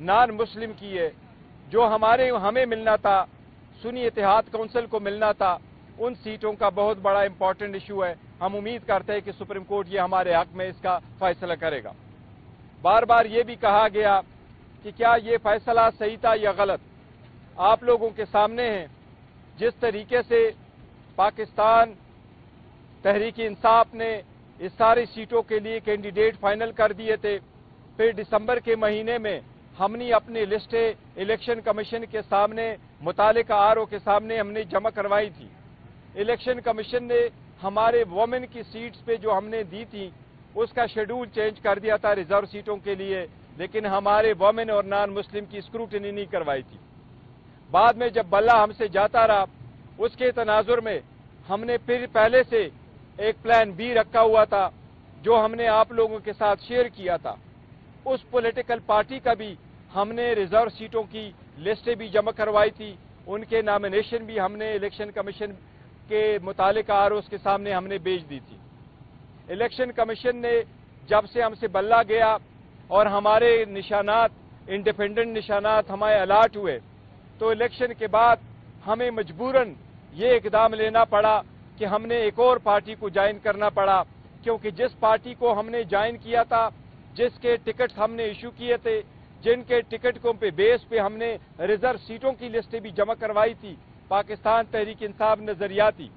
नॉन मुस्लिम की है, जो हमारे, हमें मिलना था। सुनी इतिहाद काउंसिल को मिलना था। उन सीटों का बहुत बड़ा इंपॉर्टेंट इशू है। हम उम्मीद करते हैं कि सुप्रीम कोर्ट ये हमारे हक में इसका फैसला करेगा। बार बार ये भी कहा गया कि क्या ये फैसला सही था या गलत? आप लोगों के सामने है। जिस तरीके से पाकिस्तान तहरीक इंसाफ ने इस सारी सीटों के लिए कैंडिडेट फाइनल कर दिए थे। फिर दिसंबर के महीने में हमने अपनी लिस्टें इलेक्शन कमीशन के सामने मुताल आर के सामने हमने जमा करवाई थी। इलेक्शन कमीशन ने हमारे वोमेन की सीट्स पे जो हमने दी थी, उसका शेड्यूल चेंज कर दिया था रिज़र्व सीटों के लिए, लेकिन हमारे वोमेन और नॉन मुस्लिम की स्क्रूटनी नहीं करवाई थी। बाद में जब बल्ला हमसे जाता रहा, उसके तनाजुर में हमने फिर पहले से एक प्लान बी रखा हुआ था, जो हमने आप लोगों के साथ शेयर किया था। उस पॉलिटिकल पार्टी का भी हमने रिज़र्व सीटों की लिस्टें भी जमा करवाई थी। उनके नामिनेशन भी हमने इलेक्शन कमीशन के मुतालिक आर के सामने हमने भेज दी थी। इलेक्शन कमीशन ने जब से हमसे बल्ला गया और हमारे निशानात इंडिपेंडेंट निशानात हमारे अलाट हुए तो इलेक्शन के बाद हमें मजबूरन ये इकदाम लेना पड़ा कि हमने एक और पार्टी को ज्वाइन करना पड़ा, क्योंकि जिस पार्टी को हमने ज्वाइन किया था, जिसके टिकट हमने इशू किए थे, जिनके टिकटों पे बेस पे हमने रिज़र्व सीटों की लिस्टें भी जमा करवाई थी, पाकिस्तान तहरीक इंसाफ नजरियाती।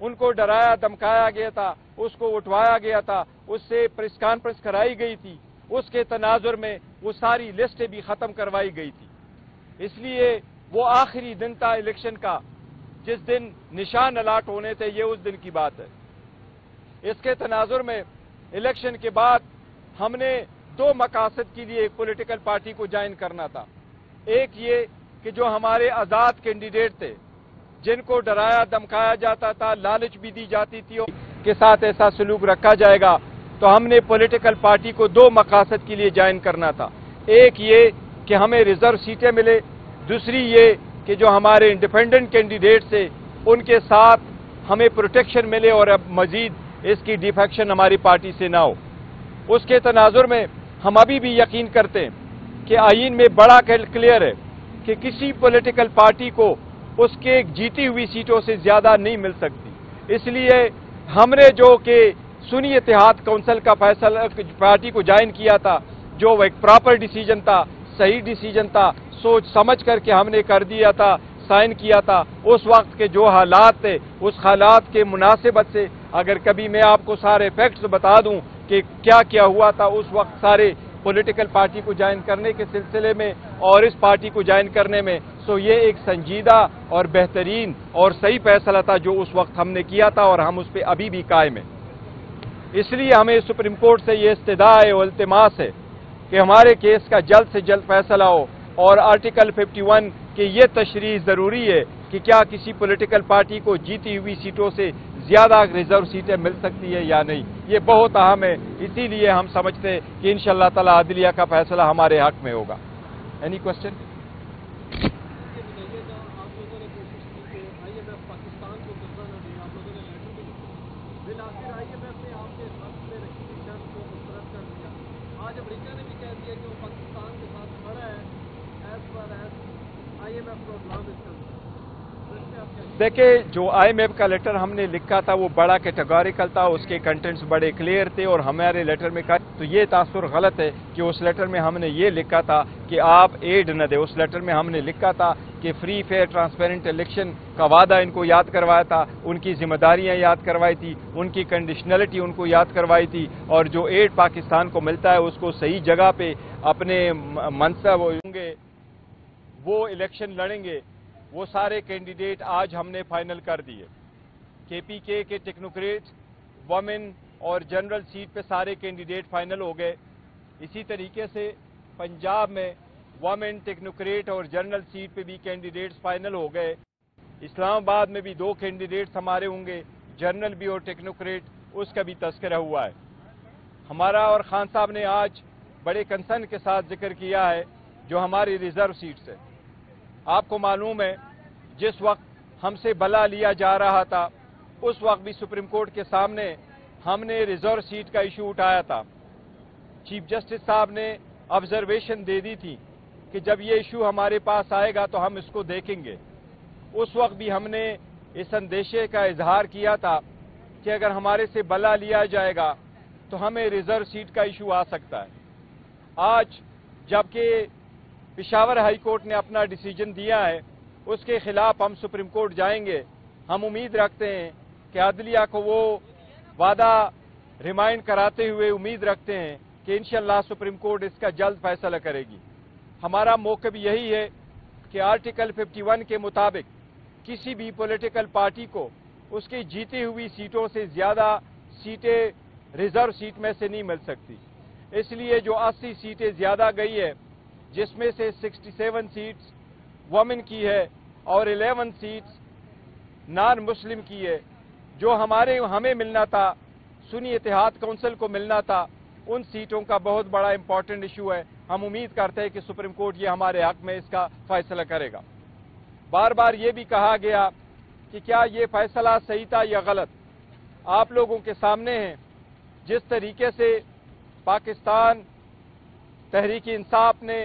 उनको डराया, धमकाया गया था, उसको उठवाया गया था, उससे प्रेस कॉन्फ्रेंस कराई गई थी, उसके तनाजुर में वो सारी लिस्टें भी खत्म करवाई गई थी। इसलिए वो आखिरी दिन था इलेक्शन का जिस दिन निशान अलाट होने थे, ये उस दिन की बात है। इसके तनाजुर में इलेक्शन के बाद हमने दो मकासद के लिए पोलिटिकल पार्टी को ज्वाइन करना था। एक ये कि जो हमारे आज़ाद कैंडिडेट थे, जिनको डराया, धमकाया जाता था, लालच भी दी जाती थी के साथ ऐसा सलूक रखा जाएगा तो हमने पॉलिटिकल पार्टी को दो मकासद के लिए ज्वाइन करना था। एक ये कि हमें रिज़र्व सीटें मिले, दूसरी ये कि जो हमारे इंडिपेंडेंट कैंडिडेट से उनके साथ हमें प्रोटेक्शन मिले और अब मजीद इसकी डिफेक्शन हमारी पार्टी से ना हो। उसके तनाजुर में हम अभी भी यकीन करते हैं कि आइन में बड़ा क्लियर है कि किसी पॉलिटिकल पार्टी को उसके जीती हुई सीटों से ज़्यादा नहीं मिल सकती। इसलिए हमने जो कि सुनी इतिहाद काउंसिल का फैसला पार्टी को ज्वाइन किया था, जो एक प्रॉपर डिसीज़न था, सही डिसीज़न था सोच समझ करके हमने कर दिया था, साइन किया था। उस वक्त के जो हालात थे, उस हालात के मुनासिबत से अगर कभी मैं आपको सारे फैक्ट्स बता दूँ कि क्या क्या हुआ था, उस वक्त सारे पॉलिटिकल पार्टी को ज्वाइन करने के सिलसिले में और इस पार्टी को ज्वाइन करने में सो ये एक संजीदा और बेहतरीन और सही फैसला था जो उस वक्त हमने किया था और हम उस पर अभी भी कायम हैं। इसलिए हमें सुप्रीम कोर्ट से ये इस्तदा है अल्तमास है कि हमारे केस का जल्द से जल्द फैसला हो और आर्टिकल 51 के ये तशरी ज़रूरी है कि क्या किसी पॉलिटिकल पार्टी को जीती हुई सीटों से ज़्यादा रिज़र्व सीटें मिल सकती है या नहीं? ये बहुत अहम है। इसीलिए हम समझते हैं कि इन शाह तला अदलिया का फैसला हमारे हक में होगा। एनी क्वेश्चन आज अमरीका ने भी कह दिया कि वो पाकिस्तान के साथ खड़ा है as per as IMF programme देखिए, जो आईएमएफ का लेटर हमने लिखा था, वो बड़ा कैटेगोरिकल था, उसके कंटेंट्स बड़े क्लियर थे और हमारे लेटर में कहा तो ये तासुर गलत है कि उस लेटर में हमने ये लिखा था कि आप एड न दे। उस लेटर में हमने लिखा था कि फ्री फेयर ट्रांसपेरेंट इलेक्शन का वादा इनको याद करवाया था, उनकी जिम्मेदारियाँ याद करवाई थी, उनकी कंडीशनलिटी उनको याद करवाई थी और जो एड पाकिस्तान को मिलता है, उसको सही जगह पे अपने मनसब होंगे, वो इलेक्शन लड़ेंगे। वो सारे कैंडिडेट आज हमने फाइनल कर दिए। केपीके के टेक्नोक्रेट वमेन और जनरल सीट पे सारे कैंडिडेट फाइनल हो गए। इसी तरीके से पंजाब में वमेन, टेक्नोक्रेट और जनरल सीट पे भी कैंडिडेट्स फाइनल हो गए। इस्लामाबाद में भी दो कैंडिडेट्स हमारे होंगे, जनरल भी और टेक्नोक्रेट, उसका भी तस्करा हुआ है। हमारा और खान साहब ने आज बड़े कंसर्न के साथ ज़िक्र किया है जो हमारी रिज़र्व सीट्स है। आपको मालूम है, जिस वक्त हमसे बला लिया जा रहा था, उस वक्त भी सुप्रीम कोर्ट के सामने हमने रिज़र्व सीट का इशू उठाया था। चीफ जस्टिस साहब ने ऑब्जर्वेशन दे दी थी कि जब ये इशू हमारे पास आएगा तो हम इसको देखेंगे। उस वक्त भी हमने इस अंदेशे का इजहार किया था कि अगर हमारे से बला लिया जाएगा तो हमें रिज़र्व सीट का इशू आ सकता है। आज जबकि पिशावर हाई कोर्ट ने अपना डिसीज़न दिया है, उसके खिलाफ हम सुप्रीम कोर्ट जाएँगे। हम उम्मीद रखते हैं कि अदलिया को वो वादा रिमाइंड कराते हुए उम्मीद रखते हैं कि इंशाल्लाह सुप्रीम कोर्ट इसका जल्द फैसला करेगी। हमारा मौकब यही है कि आर्टिकल 51 के मुताबिक किसी भी पॉलिटिकल पार्टी को उसकी जीती हुई सीटों से ज़्यादा सीटें, रिज़र्व सीट में से नहीं मिल सकती। इसलिए जो 80 सीटें ज़्यादा गई है जिसमें से 67 सीट्स वमेन की है और 11 सीट्स नॉन मुस्लिम की है, जो हमारे, हमें मिलना था, सुनी इतिहाद काउंसिल को मिलना था, उन सीटों का बहुत बड़ा इंपॉर्टेंट इशू है। हम उम्मीद करते हैं कि सुप्रीम कोर्ट ये हमारे हक में इसका फैसला करेगा। बार बार ये भी कहा गया कि क्या ये फैसला सही था या गलत? आप लोगों के सामने है। जिस तरीके से पाकिस्तान तहरीक इंसाफ ने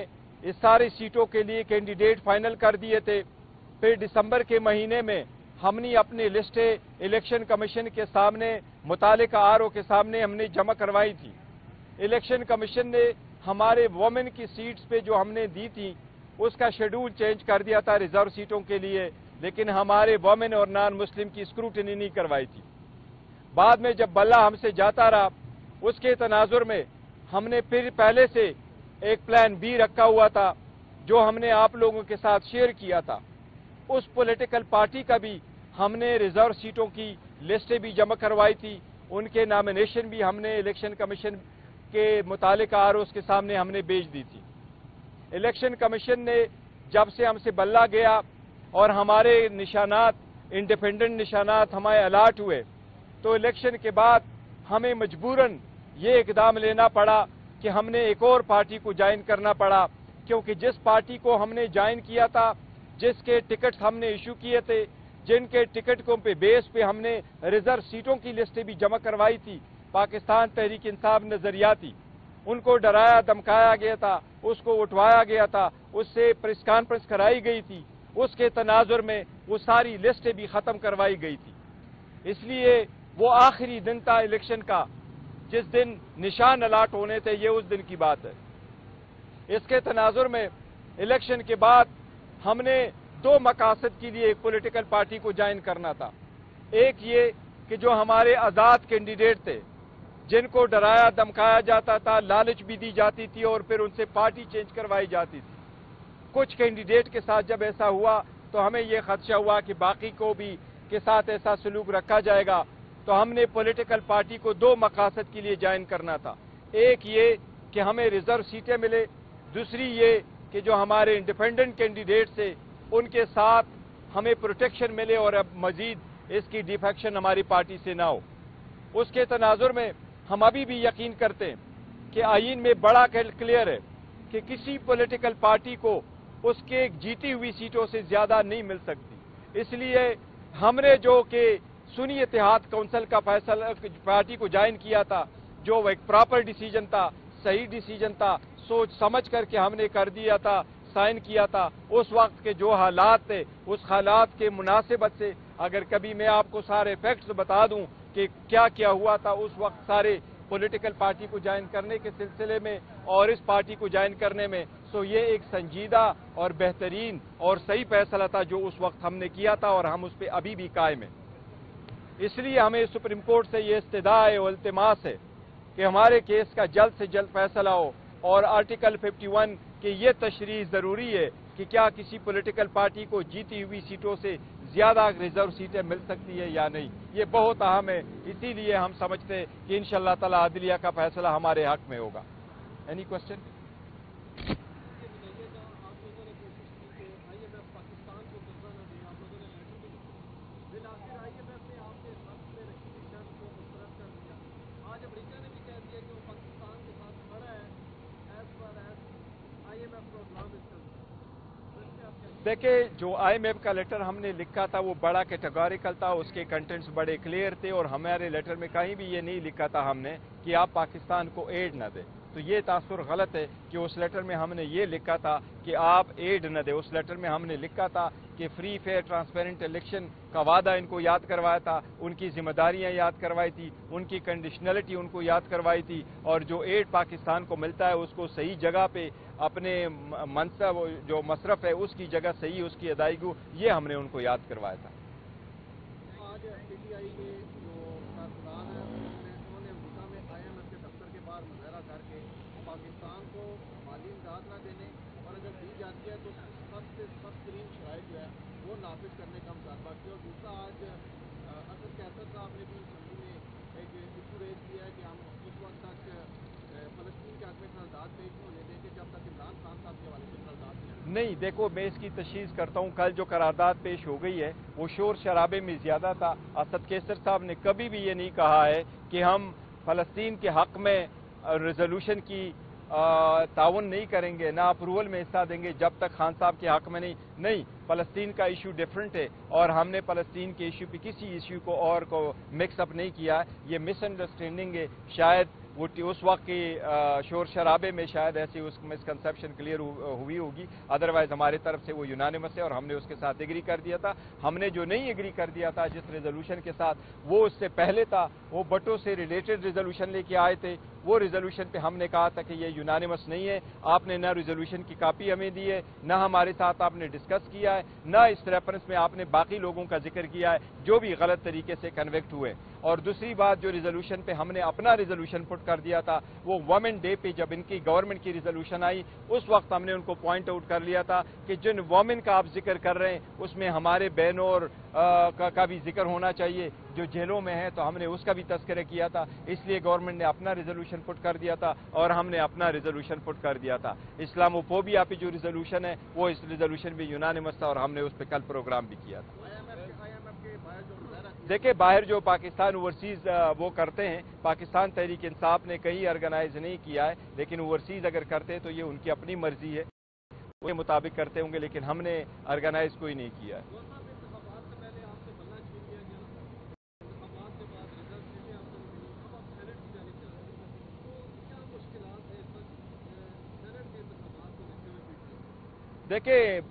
इस सारी सीटों के लिए कैंडिडेट फाइनल कर दिए थे। फिर दिसंबर के महीने में हमने अपनी लिस्टें इलेक्शन कमीशन के सामने मुताल आर के सामने हमने जमा करवाई थी। इलेक्शन कमीशन ने हमारे वोमेन की सीट्स पे जो हमने दी थी, उसका शेड्यूल चेंज कर दिया था रिज़र्व सीटों के लिए, लेकिन हमारे वोमेन और नॉन मुस्लिम की स्क्रूटनी नहीं करवाई थी। बाद में जब बल्ला हमसे जाता रहा, उसके तनाजुर में हमने फिर पहले से एक प्लान बी रखा हुआ था, जो हमने आप लोगों के साथ शेयर किया था। उस पॉलिटिकल पार्टी का भी हमने रिज़र्व सीटों की लिस्टें भी जमा करवाई थी। उनके नामिनेशन भी हमने इलेक्शन कमीशन के मुतालिक आर के सामने हमने भेज दी थी। इलेक्शन कमीशन ने जब से हमसे बल्ला गया और हमारे निशानात इंडिपेंडेंट निशानात हमारे अलाट हुए तो इलेक्शन के बाद हमें मजबूरन ये इकदाम लेना पड़ा कि हमने एक और पार्टी को ज्वाइन करना पड़ा, क्योंकि जिस पार्टी को हमने ज्वाइन किया था, जिसके टिकट हमने इशू किए थे, जिनके टिकटों पे बेस पे हमने रिज़र्व सीटों की लिस्टें भी जमा करवाई थी, पाकिस्तान तहरीक इंसाफ नजरियाती। उनको डराया, धमकाया गया था, उसको उठवाया गया था, उससे प्रेस कॉन्फ्रेंस कराई गई थी, उसके तनाजुर में वो सारी लिस्टें भी खत्म करवाई गई थी। इसलिए वो आखिरी दिन था इलेक्शन का जिस दिन निशान अलाट होने थे, ये उस दिन की बात है। इसके तनाजुर में इलेक्शन के बाद हमने दो मकासद के लिए एक पोलिटिकल पार्टी को ज्वाइन करना था। एक ये कि जो हमारे आज़ाद कैंडिडेट थे, जिनको डराया, धमकाया जाता था, लालच भी दी जाती थी और फिर उनसे पार्टी चेंज करवाई जाती थी। कुछ कैंडिडेट के साथ जब ऐसा हुआ तो हमें यह खदशा हुआ कि बाकी को भी के साथ ऐसा सलूक रखा जाएगा। तो हमने पॉलिटिकल पार्टी को दो मकासद के लिए ज्वाइन करना था। एक ये कि हमें रिज़र्व सीटें मिले, दूसरी ये कि जो हमारे इंडिपेंडेंट कैंडिडेट थे, उनके साथ हमें प्रोटेक्शन मिले और अब मजीद इसकी डिफेक्शन हमारी पार्टी से ना हो। उसके तनाजुर में हम अभी भी यकीन करते हैं कि आइन में बड़ा क्लियर है कि किसी पॉलिटिकल पार्टी को उसके जीती हुई सीटों से ज़्यादा नहीं मिल सकती। इसलिए हमने जो कि सुनी इतिहाद काउंसिल का फैसला पार्टी को ज्वाइन किया था, जो एक प्रॉपर डिसीज़न था, सही डिसीज़न था, सोच समझ करके हमने कर दिया था, साइन किया था। उस वक्त के जो हालात थे, उस हालात के मुनासिबत से, अगर कभी मैं आपको सारे फैक्ट्स बता दूँ कि क्या क्या हुआ था, उस वक्त सारे पॉलिटिकल पार्टी को ज्वाइन करने के सिलसिले में और इस पार्टी को ज्वाइन करने में सो ये एक संजीदा और बेहतरीन और सही फैसला था जो उस वक्त हमने किया था और हम उस पर अभी भी कायम हैं। इसलिए हमें सुप्रीम कोर्ट से ये इस्तः है अल्तमास है कि हमारे केस का जल्द से जल्द फैसला हो और आर्टिकल 51 की ये तशरी ज़रूरी है कि क्या किसी पॉलिटिकल पार्टी को जीती हुई सीटों से ज़्यादा रिज़र्व सीटें मिल सकती है या नहीं, ये बहुत अहम है। इसीलिए हम समझते हैं कि इन शाह तला अदलिया का फैसला हमारे हक में होगा। एनी क्वेश्चन देखिए, जो आईएमएफ का लेटर हमने लिखा था, वो बड़ा कैटेगोरिकल था, उसके कंटेंट्स बड़े क्लियर थे और हमारे लेटर में कहीं भी ये नहीं लिखा था हमने कि आप पाकिस्तान को एड न दें। तो ये तासुर गलत है कि उस लेटर में हमने ये लिखा था कि आप एड न दें। उस लेटर में हमने लिखा था कि फ्री फेयर ट्रांसपेरेंट इलेक्शन का वादा इनको याद करवाया था, उनकी जिम्मेदारियाँ याद करवाई थी, उनकी कंडीशनलिटी उनको याद करवाई थी और जो एड पाकिस्तान को मिलता है, उसको सही जगह पे अपने मनसब जो मशरफ है, उसकी जगह सही, उसकी अदायगी, ये हमने उनको याद करवाया था आज पीटीआई के जो कारकुनान हैं उन्होंने उन्होंने अमरीका में आईएमएफ के दफ्तर के बाहर मुजाहरा करके पाकिस्तान को माली इमदाद न देने और अगर दी जाती है तो सख्त से सख्त तरीन शराइ जो है वो नाफिज करने का मुतालबा किया और दूसरा आज अ, असद कैसर साहब ने भी असम्बली में एक इशू रेज किया है कि हम उस वक्त तक अ, फलस्तीन के हक में करारदाद पेश नहीं होने देंगे जब तक इमरान खान साहब के हवाले से करारदाद नहीं, देखो, मैं इसकी तशीस करता हूँ। कल जो करारदाद पेश हो गई है, वो शोर शराबे में ज़्यादा था। असद केसर साहब ने कभी भी ये नहीं कहा है कि हम फलस्तीन के हक में रेजोल्यूशन की ताउन नहीं करेंगे, ना अप्रूवल में हिस्सा देंगे, जब तक खान साहब के हक में नहीं। नहीं, फलस्तीन का इशू डिफरेंट है और हमने फलस्तीन के इशू पे किसी इशू को और को मिक्सअप नहीं किया। ये मिसअंडरस्टैंडिंग है। शायद वो उस वक्त की शोर शराबे में शायद ऐसी उस मिसकंसेप्शन क्लियर हुई होगी। अदरवाइज़ हमारे तरफ़ से वो यूनानिमस है और हमने उसके साथ एग्री कर दिया था। हमने जो नहीं एग्री कर दिया था, जिस रेजोल्यूशन के साथ, वो उससे पहले था। वो बटो से रिलेटेड रेजोल्यूशन लेके आए थे। वो रेजोल्यूशन पे हमने कहा था कि ये यूनानिमस नहीं है। आपने ना रेजोल्यूशन की कापी हमें दी है, ना हमारे साथ आपने डिस्कस किया है, ना इस रेफरेंस में आपने बाकी लोगों का ज़िक्र किया है, जो भी गलत तरीके से कन्वेक्ट हुए। और दूसरी बात, जो रेजोल्यूशन पे हमने अपना रेजोल्यूशन पुट कर दिया था। वो वुमेन डे पे जब इनकी गवर्नमेंट की रिजोल्यूशन आई उस वक्त हमने उनको पॉइंट आउट कर लिया था कि जिन वुमेन का आप ज़िक्र कर रहे हैं उसमें हमारे बहनों और का, का भी ज़िक्र होना चाहिए। जो जेलों में है तो हमने उसका भी तस्करा किया था। इसलिए गवर्नमेंट ने अपना रेजोल्यूशन पुट कर दिया था और हमने अपना रेजोल्यूशन पुट कर दिया था। इस्लामोफोबिया पे जो रेजोल्यूशन है वो इस रेजोल्यूशन भी यूनानिमस था और हमने उस पर कल प्रोग्राम भी किया था आईएमएफ के आईएमएफ के बाहर देखिए, बाहर जो पाकिस्तान ओवरसीज वो करते हैं, पाकिस्तान तहरीक इंसाफ ने कहीं ऑर्गेनाइज नहीं किया है, लेकिन ओवरसीज अगर करते हैं तो ये उनकी अपनी मर्ज़ी है। उसके मुताबिक करते होंगे, लेकिन हमने ऑर्गेनाइज कोई नहीं किया है। देखिए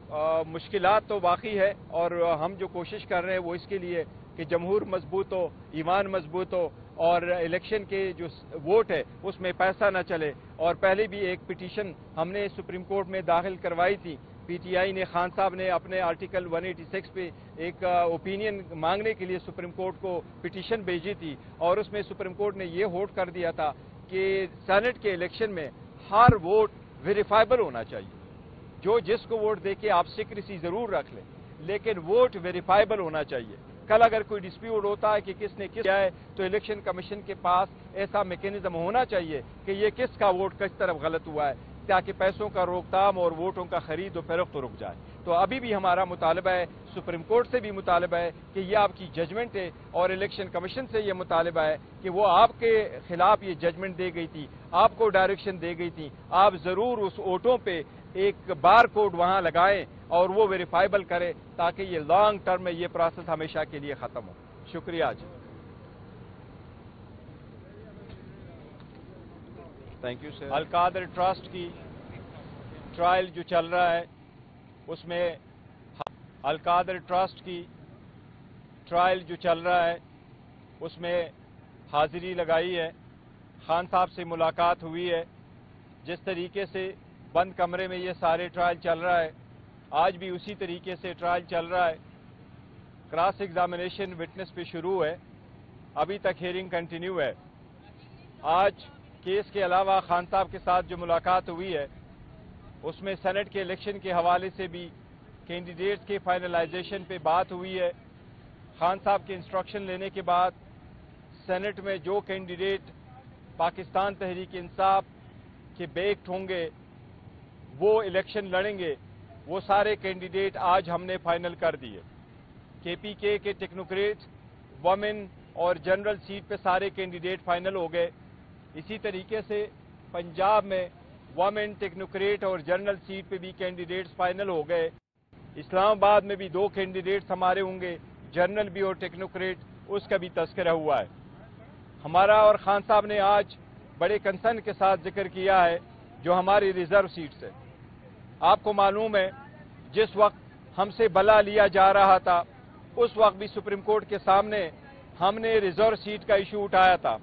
मुश्किलात तो बाकी है, और हम जो कोशिश कर रहे हैं, वो इसके लिए कि जमहूर मज़बूत हो, ईमान मज़बूत हो और इलेक्शन के जो वोट है, उसमें पैसा ना चले। और पहले भी एक पिटीशन हमने सुप्रीम कोर्ट में दाखिल करवाई थी। पीटीआई ने, खान साहब ने अपने आर्टिकल 186 पे एक ओपिनियन मांगने के लिए सुप्रीम कोर्ट को पिटीशन भेजी थी और उसमें सुप्रीम कोर्ट ने ये होल्ड कर दिया था कि सेनेट के इलेक्शन में हर वोट वेरीफाइबल होना चाहिए। जो जिसको वोट दे के आप सिक्रेसी ज़रूर रख लें, लेकिन वोट वेरीफाइबल होना चाहिए। कल अगर कोई डिस्प्यूट होता है कि किसने किस किया है तो इलेक्शन कमीशन के पास ऐसा मैकेनिज्म होना चाहिए कि ये किसका वोट किस तरफ़ गलत हुआ है, ताकि पैसों का रोकथाम और वोटों का खरीद और फरोख्त रुक जाए। तो अभी भी हमारा मुतालबा है, सुप्रीम कोर्ट से भी मुतालबा है कि ये आपकी जजमेंट है और इलेक्शन कमीशन से ये मुतालबा है कि वो आपके खिलाफ ये जजमेंट दे गई थी, आपको डायरेक्शन दे गई थी। आप ज़रूर उस वोटों पे एक बार कोड वहाँ लगाएँ और वो वेरीफाइबल करें ताकि ये लॉन्ग टर्म में ये प्रोसेस हमेशा के लिए खत्म हो। शुक्रिया जी। Thank you sir Al-Qadir trust की ट्रायल जो चल रहा है उसमें अलकादर ट्रस्ट की ट्रायल जो चल रहा है उसमें हाजिरी लगाई है। खान साहब से मुलाकात हुई है। जिस तरीके से बंद कमरे में ये सारे ट्रायल चल रहा है। आज भी उसी तरीके से ट्रायल चल रहा है। क्रॉस एग्जामिनेशन विटनेस पे शुरू है। अभी तक हियरिंग कंटिन्यू है। आज केस के अलावा खान साहब के साथ जो मुलाकात हुई है, उसमें सेनेट के इलेक्शन के हवाले से भी कैंडिडेट्स के फाइनलाइजेशन पे बात हुई है। खान साहब के इंस्ट्रक्शन लेने के बाद सेनेट में जो कैंडिडेट पाकिस्तान तहरीक इंसाफ के बेक्ट होंगे वो इलेक्शन लड़ेंगे, वो सारे कैंडिडेट आज हमने फाइनल कर दिए। केपीके के टेक्नोक्रेट वमेन और जनरल सीट पे सारे कैंडिडेट फाइनल हो गए। इसी तरीके से पंजाब में वमेन, टेक्नोक्रेट और जनरल सीट पे भी कैंडिडेट्स फाइनल हो गए। इस्लामाबाद में भी दो कैंडिडेट्स हमारे होंगे, जनरल भी और टेक्नोक्रेट, उसका भी तस्करा हुआ है। हमारा और खान साहब ने आज बड़े कंसर्न के साथ ज़िक्र किया है, जो हमारी रिज़र्व सीट्स है। आपको मालूम है, जिस वक्त हमसे बला लिया जा रहा था, उस वक्त भी सुप्रीम कोर्ट के सामने हमने रिज़र्व सीट का इशू उठाया था।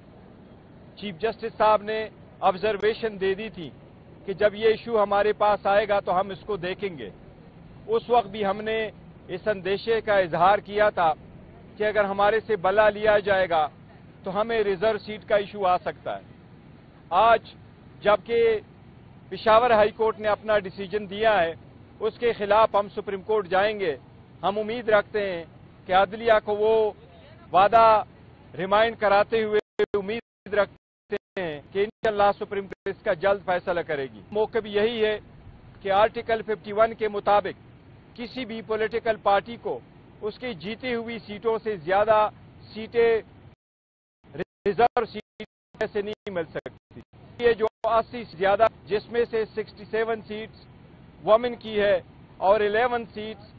चीफ जस्टिस साहब ने ऑब्जर्वेशन दे दी थी कि जब ये इशू हमारे पास आएगा तो हम इसको देखेंगे। उस वक्त भी हमने इस अंदेशे का इजहार किया था कि अगर हमारे से बला लिया जाएगा तो हमें रिज़र्व सीट का इशू आ सकता है। आज जबकि पिशावर हाई कोर्ट ने अपना डिसीज़न दिया है, उसके खिलाफ हम सुप्रीम कोर्ट जाएँगे। हम उम्मीद रखते हैं कि अदलिया को वो वादा रिमाइंड कराते हुए उम्मीद रखते हैं कि इंशाल्लाह सुप्रीम कोर्ट इसका जल्द फैसला करेगी। मौके भी यही है कि आर्टिकल 51 के मुताबिक किसी भी पॉलिटिकल पार्टी को उसकी जीती हुई सीटों से ज़्यादा सीटें, रिज़र्व सीट से नहीं मिल सकती। ये जो 80 से ज़्यादा, जिसमें से 67 सीट्स वमेन की है और 11 सीट्स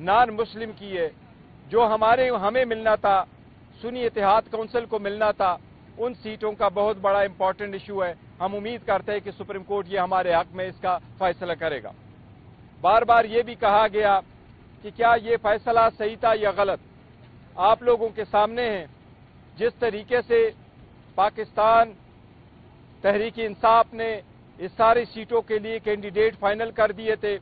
नॉन मुस्लिम की है, जो हमारे, हमें मिलना था, सुनी इतिहाद काउंसिल को मिलना था, उन सीटों का बहुत बड़ा इंपॉर्टेंट इशू है। हम उम्मीद करते हैं कि सुप्रीम कोर्ट ये हमारे हक में इसका फैसला करेगा। बार बार ये भी कहा गया कि क्या ये फैसला सही था या गलत? आप लोगों के सामने है। जिस तरीके से पाकिस्तान तहरीक इंसाफ ने इस सारी सीटों के लिए कैंडिडेट फाइनल कर दिए थे।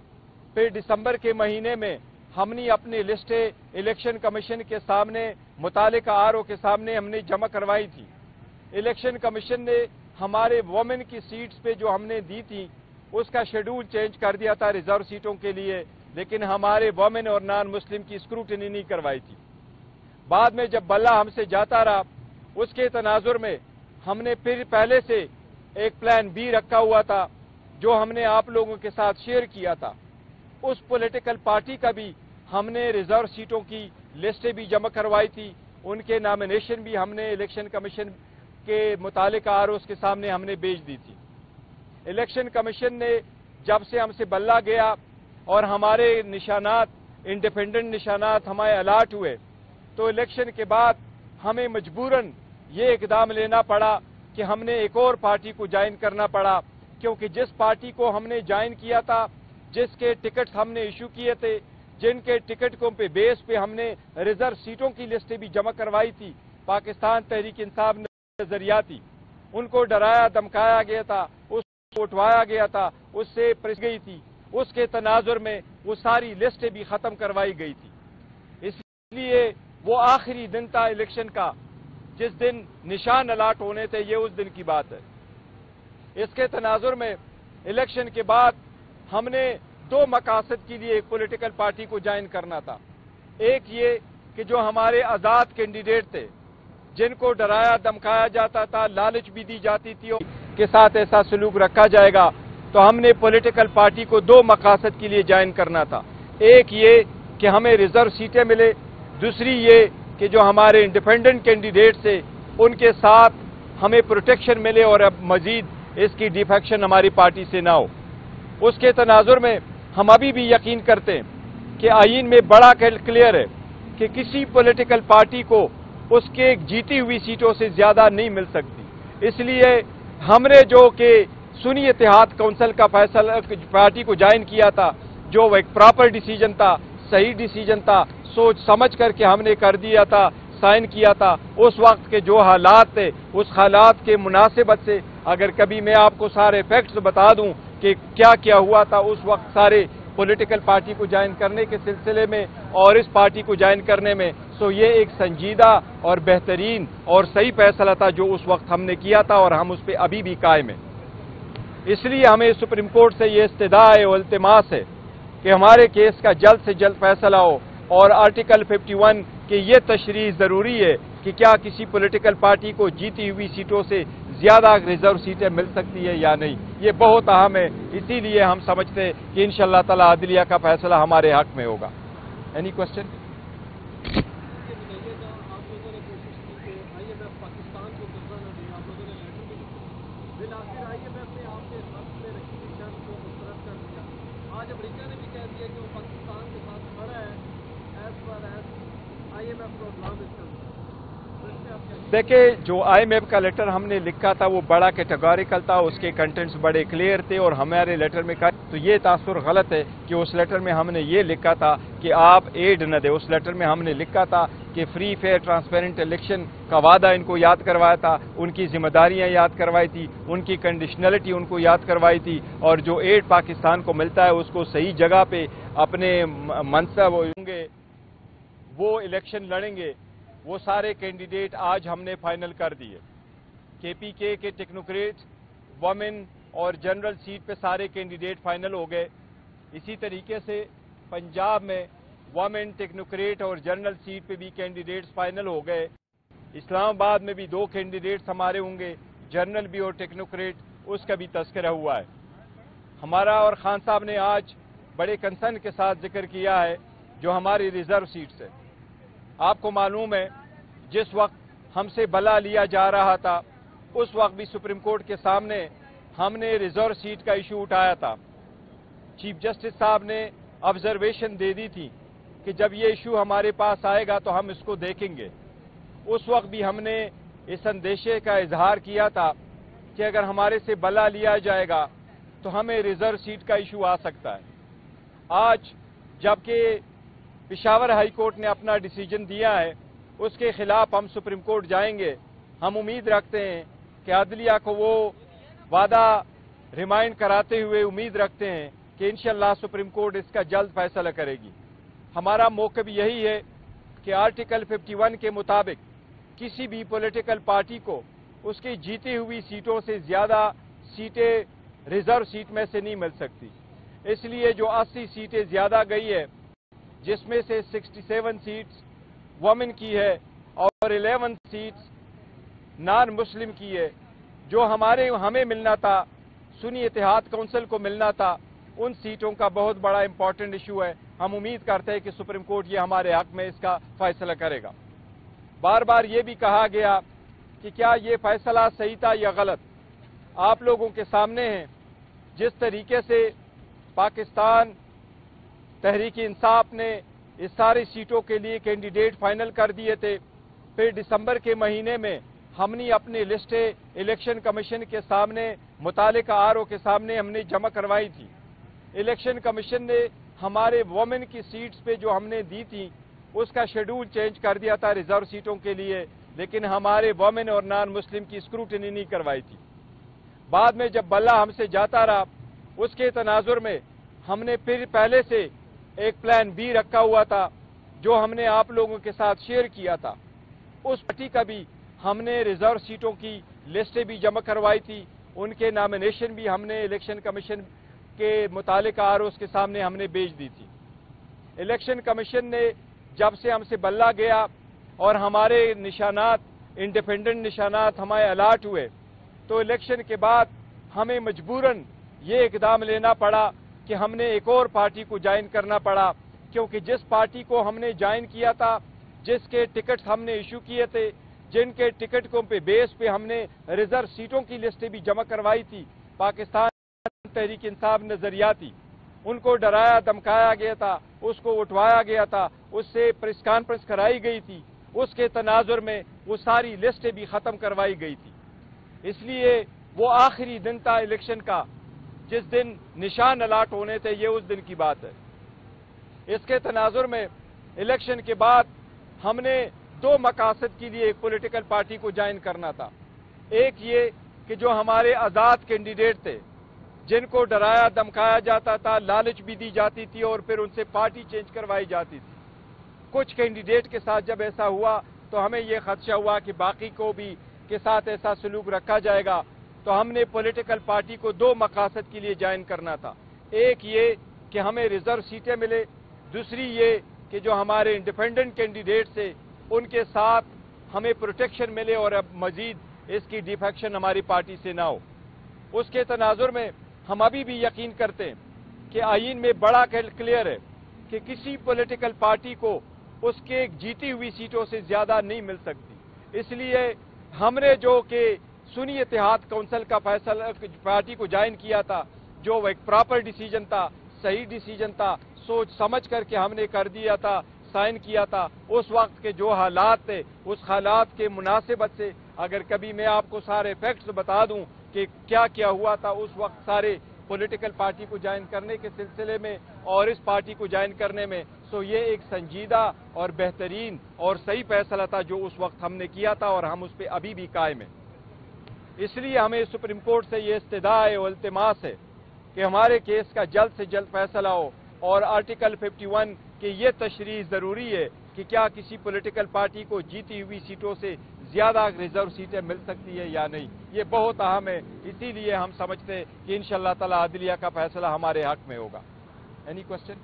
फिर दिसंबर के महीने में हमने अपनी लिस्टें इलेक्शन कमीशन के सामने मुताल आर के सामने हमने जमा करवाई थी। इलेक्शन कमीशन ने हमारे वोमेन की सीट्स पे जो हमने दी थी, उसका शेड्यूल चेंज कर दिया था रिज़र्व सीटों के लिए, लेकिन हमारे वोमेन और नॉन मुस्लिम की स्क्रूटनी नहीं करवाई थी। बाद में जब बल्ला हमसे जाता रहा, उसके तनाजुर में हमने फिर पहले से एक प्लान बी रखा हुआ था, जो हमने आप लोगों के साथ शेयर किया था। उस पॉलिटिकल पार्टी का भी हमने रिज़र्व सीटों की लिस्टें भी जमा करवाई थी। उनके नामिनेशन भी हमने इलेक्शन कमीशन के मुतालिक आर के सामने हमने भेज दी थी। इलेक्शन कमीशन ने जब से हमसे बल्ला गया और हमारे निशानात इंडिपेंडेंट निशानात हमारे अलाट हुए तो इलेक्शन के बाद हमें मजबूरन ये इकदाम लेना पड़ा कि हमने एक और पार्टी को ज्वाइन करना पड़ा, क्योंकि जिस पार्टी को हमने ज्वाइन किया था, जिसके टिकट हमने इशू किए थे, जिनके टिकटों पे बेस पे हमने रिज़र्व सीटों की लिस्टें भी जमा करवाई थी, पाकिस्तान तहरीक इंसाफ नजरियाती उनको डराया, धमकाया गया था, उसको उठवाया गया था, उससे प्रेस गई थी, उसके तनाजुर में वो सारी लिस्टें भी खत्म करवाई गई थी। इसलिए वो आखिरी दिन था इलेक्शन का जिस दिन निशान अलाट होने थे, ये उस दिन की बात है। इसके तनाजुर में इलेक्शन के बाद हमने दो मकासद के लिए एक पॉलिटिकल पार्टी को ज्वाइन करना था। एक ये कि जो हमारे आज़ाद कैंडिडेट थे, जिनको डराया, धमकाया जाता था, लालच भी दी जाती थी के साथ ऐसा सलूक रखा जाएगा तो हमने पॉलिटिकल पार्टी को दो मकासद के लिए ज्वाइन करना था। एक ये कि हमें रिज़र्व सीटें मिले, दूसरी ये कि जो हमारे इंडिपेंडेंट कैंडिडेट थे उनके साथ हमें प्रोटेक्शन मिले और अब मजीद इसकी डिफेक्शन हमारी पार्टी से ना हो। उसके तनाजुर में हम अभी भी यकीन करते हैं कि आइन में बड़ा क्लियर है कि किसी पॉलिटिकल पार्टी को उसके जीती हुई सीटों से ज़्यादा नहीं मिल सकती। इसलिए हमने जो कि सुनी इतिहाद काउंसिल का फैसला पार्टी को ज्वाइन किया था, जो एक प्रॉपर डिसीज़न था, सही डिसीज़न था सोच समझ करके हमने कर दिया था, साइन किया था। उस वक्त के जो हालात थे, उस हालात के मुनासिबत से अगर कभी मैं आपको सारे फैक्ट्स बता दूँ कि क्या क्या हुआ था, उस वक्त सारे पॉलिटिकल पार्टी को ज्वाइन करने के सिलसिले में और इस पार्टी को ज्वाइन करने में सो ये एक संजीदा और बेहतरीन और सही फैसला था जो उस वक्त हमने किया था और हम उस पर अभी भी कायम है। इसलिए हमें सुप्रीम कोर्ट से ये इस्तदा है और अल्तमास है कि हमारे केस का जल्द से जल्द फैसला हो और आर्टिकल 51 की ये तशरी ज़रूरी है कि क्या किसी पॉलिटिकल पार्टी को जीती हुई सीटों से ज़्यादा रिज़र्व सीटें मिल सकती है या नहीं? ये बहुत अहम है। इसीलिए हम समझते हैं कि इन शाह तला अदलिया का फैसला हमारे हक में होगा। एनी क्वेश्चन आज अमरीका ने भी कह दिया कि वो पाकिस्तान के साथ खड़ा है as per as I M F program देखिए, जो आईएमएफ का लेटर हमने लिखा था, वो बड़ा कैटेगोरिकल था, उसके कंटेंट्स बड़े क्लियर थे और हमारे लेटर में कहा तो ये तासुर गलत है कि उस लेटर में हमने ये लिखा था कि आप एड न दे। उस लेटर में हमने लिखा था कि फ्री फेयर ट्रांसपेरेंट इलेक्शन का वादा इनको याद करवाया था, उनकी जिम्मेदारियाँ याद करवाई थी, उनकी कंडीशनलिटी उनको याद करवाई थी और जो एड पाकिस्तान को मिलता है, उसको सही जगह पे अपने मनसब होंगे, वो इलेक्शन लड़ेंगे। वो सारे कैंडिडेट आज हमने फाइनल कर दिए। केपीके के टेक्नोक्रेट, वमेन और जनरल सीट पे सारे कैंडिडेट फाइनल हो गए। इसी तरीके से पंजाब में वमेन, टेक्नोक्रेट और जनरल सीट पे भी कैंडिडेट्स फाइनल हो गए। इस्लामाबाद में भी दो कैंडिडेट्स हमारे होंगे, जनरल भी और टेक्नोक्रेट, उसका भी तस्करा हुआ है। हमारा और खान साहब ने आज बड़े कंसर्न के साथ ज़िक्र किया है, जो हमारी रिज़र्व सीट्स है। आपको मालूम है, जिस वक्त हमसे बला लिया जा रहा था, उस वक्त भी सुप्रीम कोर्ट के सामने हमने रिज़र्व सीट का इशू उठाया था। चीफ जस्टिस साहब ने ऑब्जर्वेशन दे दी थी कि जब ये इशू हमारे पास आएगा तो हम इसको देखेंगे। उस वक्त भी हमने इस अंदेशे का इजहार किया था कि अगर हमारे से बला लिया जाएगा तो हमें रिज़र्व सीट का इशू आ सकता है। आज जबकि पिशावर हाई कोर्ट ने अपना डिसीज़न दिया है, उसके खिलाफ हम सुप्रीम कोर्ट जाएँगे। हम उम्मीद रखते हैं कि अदलिया को वो वादा रिमाइंड कराते हुए उम्मीद रखते हैं कि इंशाल्लाह सुप्रीम कोर्ट इसका जल्द फैसला करेगी। हमारा मौकब यही है कि आर्टिकल 51 के मुताबिक किसी भी पॉलिटिकल पार्टी को उसकी जीती हुई सीटों से ज़्यादा सीटें रिज़र्व सीट में से नहीं मिल सकती। इसलिए जो 80 सीटें ज़्यादा गई है जिसमें से 67 सीट्स वमेन की है और 11 सीट्स नॉन मुस्लिम की है, जो हमारे, हमें मिलना था, सुनी इतिहाद काउंसिल को मिलना था, उन सीटों का बहुत बड़ा इंपॉर्टेंट इशू है। हम उम्मीद करते हैं कि सुप्रीम कोर्ट ये हमारे हक में इसका फैसला करेगा। बार बार ये भी कहा गया कि क्या ये फैसला सही था या गलत? आप लोगों के सामने है। जिस तरीके से पाकिस्तान तहरीक इंसाफ ने इस सारी सीटों के लिए कैंडिडेट फाइनल कर दिए थे। फिर दिसंबर के महीने में हमने अपनी लिस्टें इलेक्शन कमीशन के सामने मुताल आर के सामने हमने जमा करवाई थी। इलेक्शन कमीशन ने हमारे वोमेन की सीट्स पे जो हमने दी थी, उसका शेड्यूल चेंज कर दिया था रिज़र्व सीटों के लिए, लेकिन हमारे वोमेन और नॉन मुस्लिम की स्क्रूटनी नहीं करवाई थी। बाद में जब बल्ला हमसे जाता रहा, उसके तनाजुर में हमने फिर पहले से एक प्लान बी रखा हुआ था, जो हमने आप लोगों के साथ शेयर किया था। उस पार्टी का भी हमने रिज़र्व सीटों की लिस्टें भी जमा करवाई थी। उनके नामिनेशन भी हमने इलेक्शन कमीशन के मुतालिक आर के सामने हमने भेज दी थी। इलेक्शन कमीशन ने जब से हमसे बल्ला गया और हमारे निशानात इंडिपेंडेंट निशानात हमारे अलाट हुए तो इलेक्शन के बाद हमें मजबूरन ये इकदाम लेना पड़ा कि हमने एक और पार्टी को ज्वाइन करना पड़ा, क्योंकि जिस पार्टी को हमने ज्वाइन किया था, जिसके टिकट हमने इशू किए थे, जिनके टिकटों पे बेस पे हमने रिज़र्व सीटों की लिस्टें भी जमा करवाई थी, पाकिस्तान तहरीक इंसाफ नजरियाती। उनको डराया, धमकाया गया था, उसको उठवाया गया था, उससे प्रेस कॉन्फ्रेंस कराई गई थी, उसके तनाजुर में वो सारी लिस्टें भी खत्म करवाई गई थी। इसलिए वो आखिरी दिन था इलेक्शन का जिस दिन निशान अलाट होने थे, ये उस दिन की बात है। इसके तनाजुर में इलेक्शन के बाद हमने दो मकासद के लिए एक पोलिटिकल पार्टी को ज्वाइन करना था। एक ये कि जो हमारे आज़ाद कैंडिडेट थे, जिनको डराया, धमकाया जाता था, लालच भी दी जाती थी और फिर उनसे पार्टी चेंज करवाई जाती थी। कुछ कैंडिडेट के साथ जब ऐसा हुआ तो हमें यह खदशा हुआ कि बाकी को भी के साथ ऐसा सलूक रखा जाएगा। तो हमने पॉलिटिकल पार्टी को दो मकासद के लिए ज्वाइन करना था। एक ये कि हमें रिज़र्व सीटें मिले, दूसरी ये कि जो हमारे इंडिपेंडेंट कैंडिडेट से उनके साथ हमें प्रोटेक्शन मिले और अब मजीद इसकी डिफेक्शन हमारी पार्टी से ना हो। उसके तनाजुर में हम अभी भी यकीन करते हैं कि आइन में बड़ा क्लियर है कि किसी पॉलिटिकल पार्टी को उसके जीती हुई सीटों से ज़्यादा नहीं मिल सकती। इसलिए हमने जो कि सुनी इतिहाद काउंसिल का फैसला पार्टी को ज्वाइन किया था, जो एक प्रॉपर डिसीज़न था, सही डिसीज़न था, सोच समझ करके हमने कर दिया था, साइन किया था। उस वक्त के जो हालात थे, उस हालात के मुनासिबत से, अगर कभी मैं आपको सारे फैक्ट्स बता दूँ कि क्या क्या हुआ था, उस वक्त सारे पॉलिटिकल पार्टी को ज्वाइन करने के सिलसिले में और इस पार्टी को ज्वाइन करने में सो ये एक संजीदा और बेहतरीन और सही फैसला था जो उस वक्त हमने किया था और हम उस पर अभी भी कायम हैं। इसलिए हमें सुप्रीम कोर्ट से ये इस्तदा है अल्तमास है कि हमारे केस का जल्द से जल्द फैसला हो और आर्टिकल 51 की ये तशरी ज़रूरी है कि क्या किसी पॉलिटिकल पार्टी को जीती हुई सीटों से ज़्यादा रिज़र्व सीटें मिल सकती है या नहीं, ये बहुत अहम है। इसीलिए हम समझते हैं कि इन शाह तला अदलिया का फैसला हमारे हक में होगा। एनी क्वेश्चन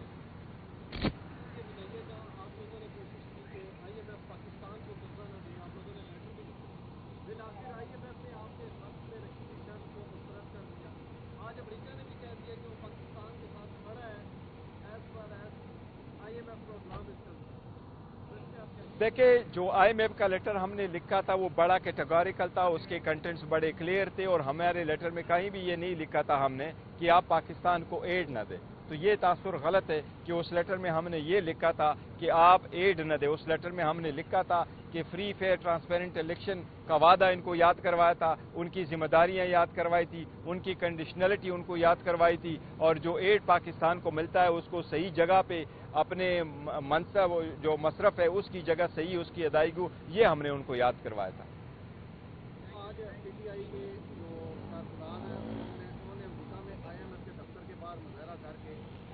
देखिए, जो आईएमएफ का लेटर हमने लिखा था, वो बड़ा कैटेगोरिकल था, उसके कंटेंट्स बड़े क्लियर थे और हमारे लेटर में कहीं भी ये नहीं लिखा था हमने कि आप पाकिस्तान को एड ना दें। तो ये तासुर गलत है कि उस लेटर में हमने ये लिखा था कि आप एड न दें। उस लेटर में हमने लिखा था कि फ्री फेयर ट्रांसपेरेंट इलेक्शन का वादा इनको याद करवाया था, उनकी जिम्मेदारियाँ याद करवाई थी, उनकी कंडीशनलिटी उनको याद करवाई थी और जो एड पाकिस्तान को मिलता है उसको सही जगह पे अपने मनसब, जो मशरफ है उसकी जगह सही, उसकी अदायगी, ये हमने उनको याद करवाया था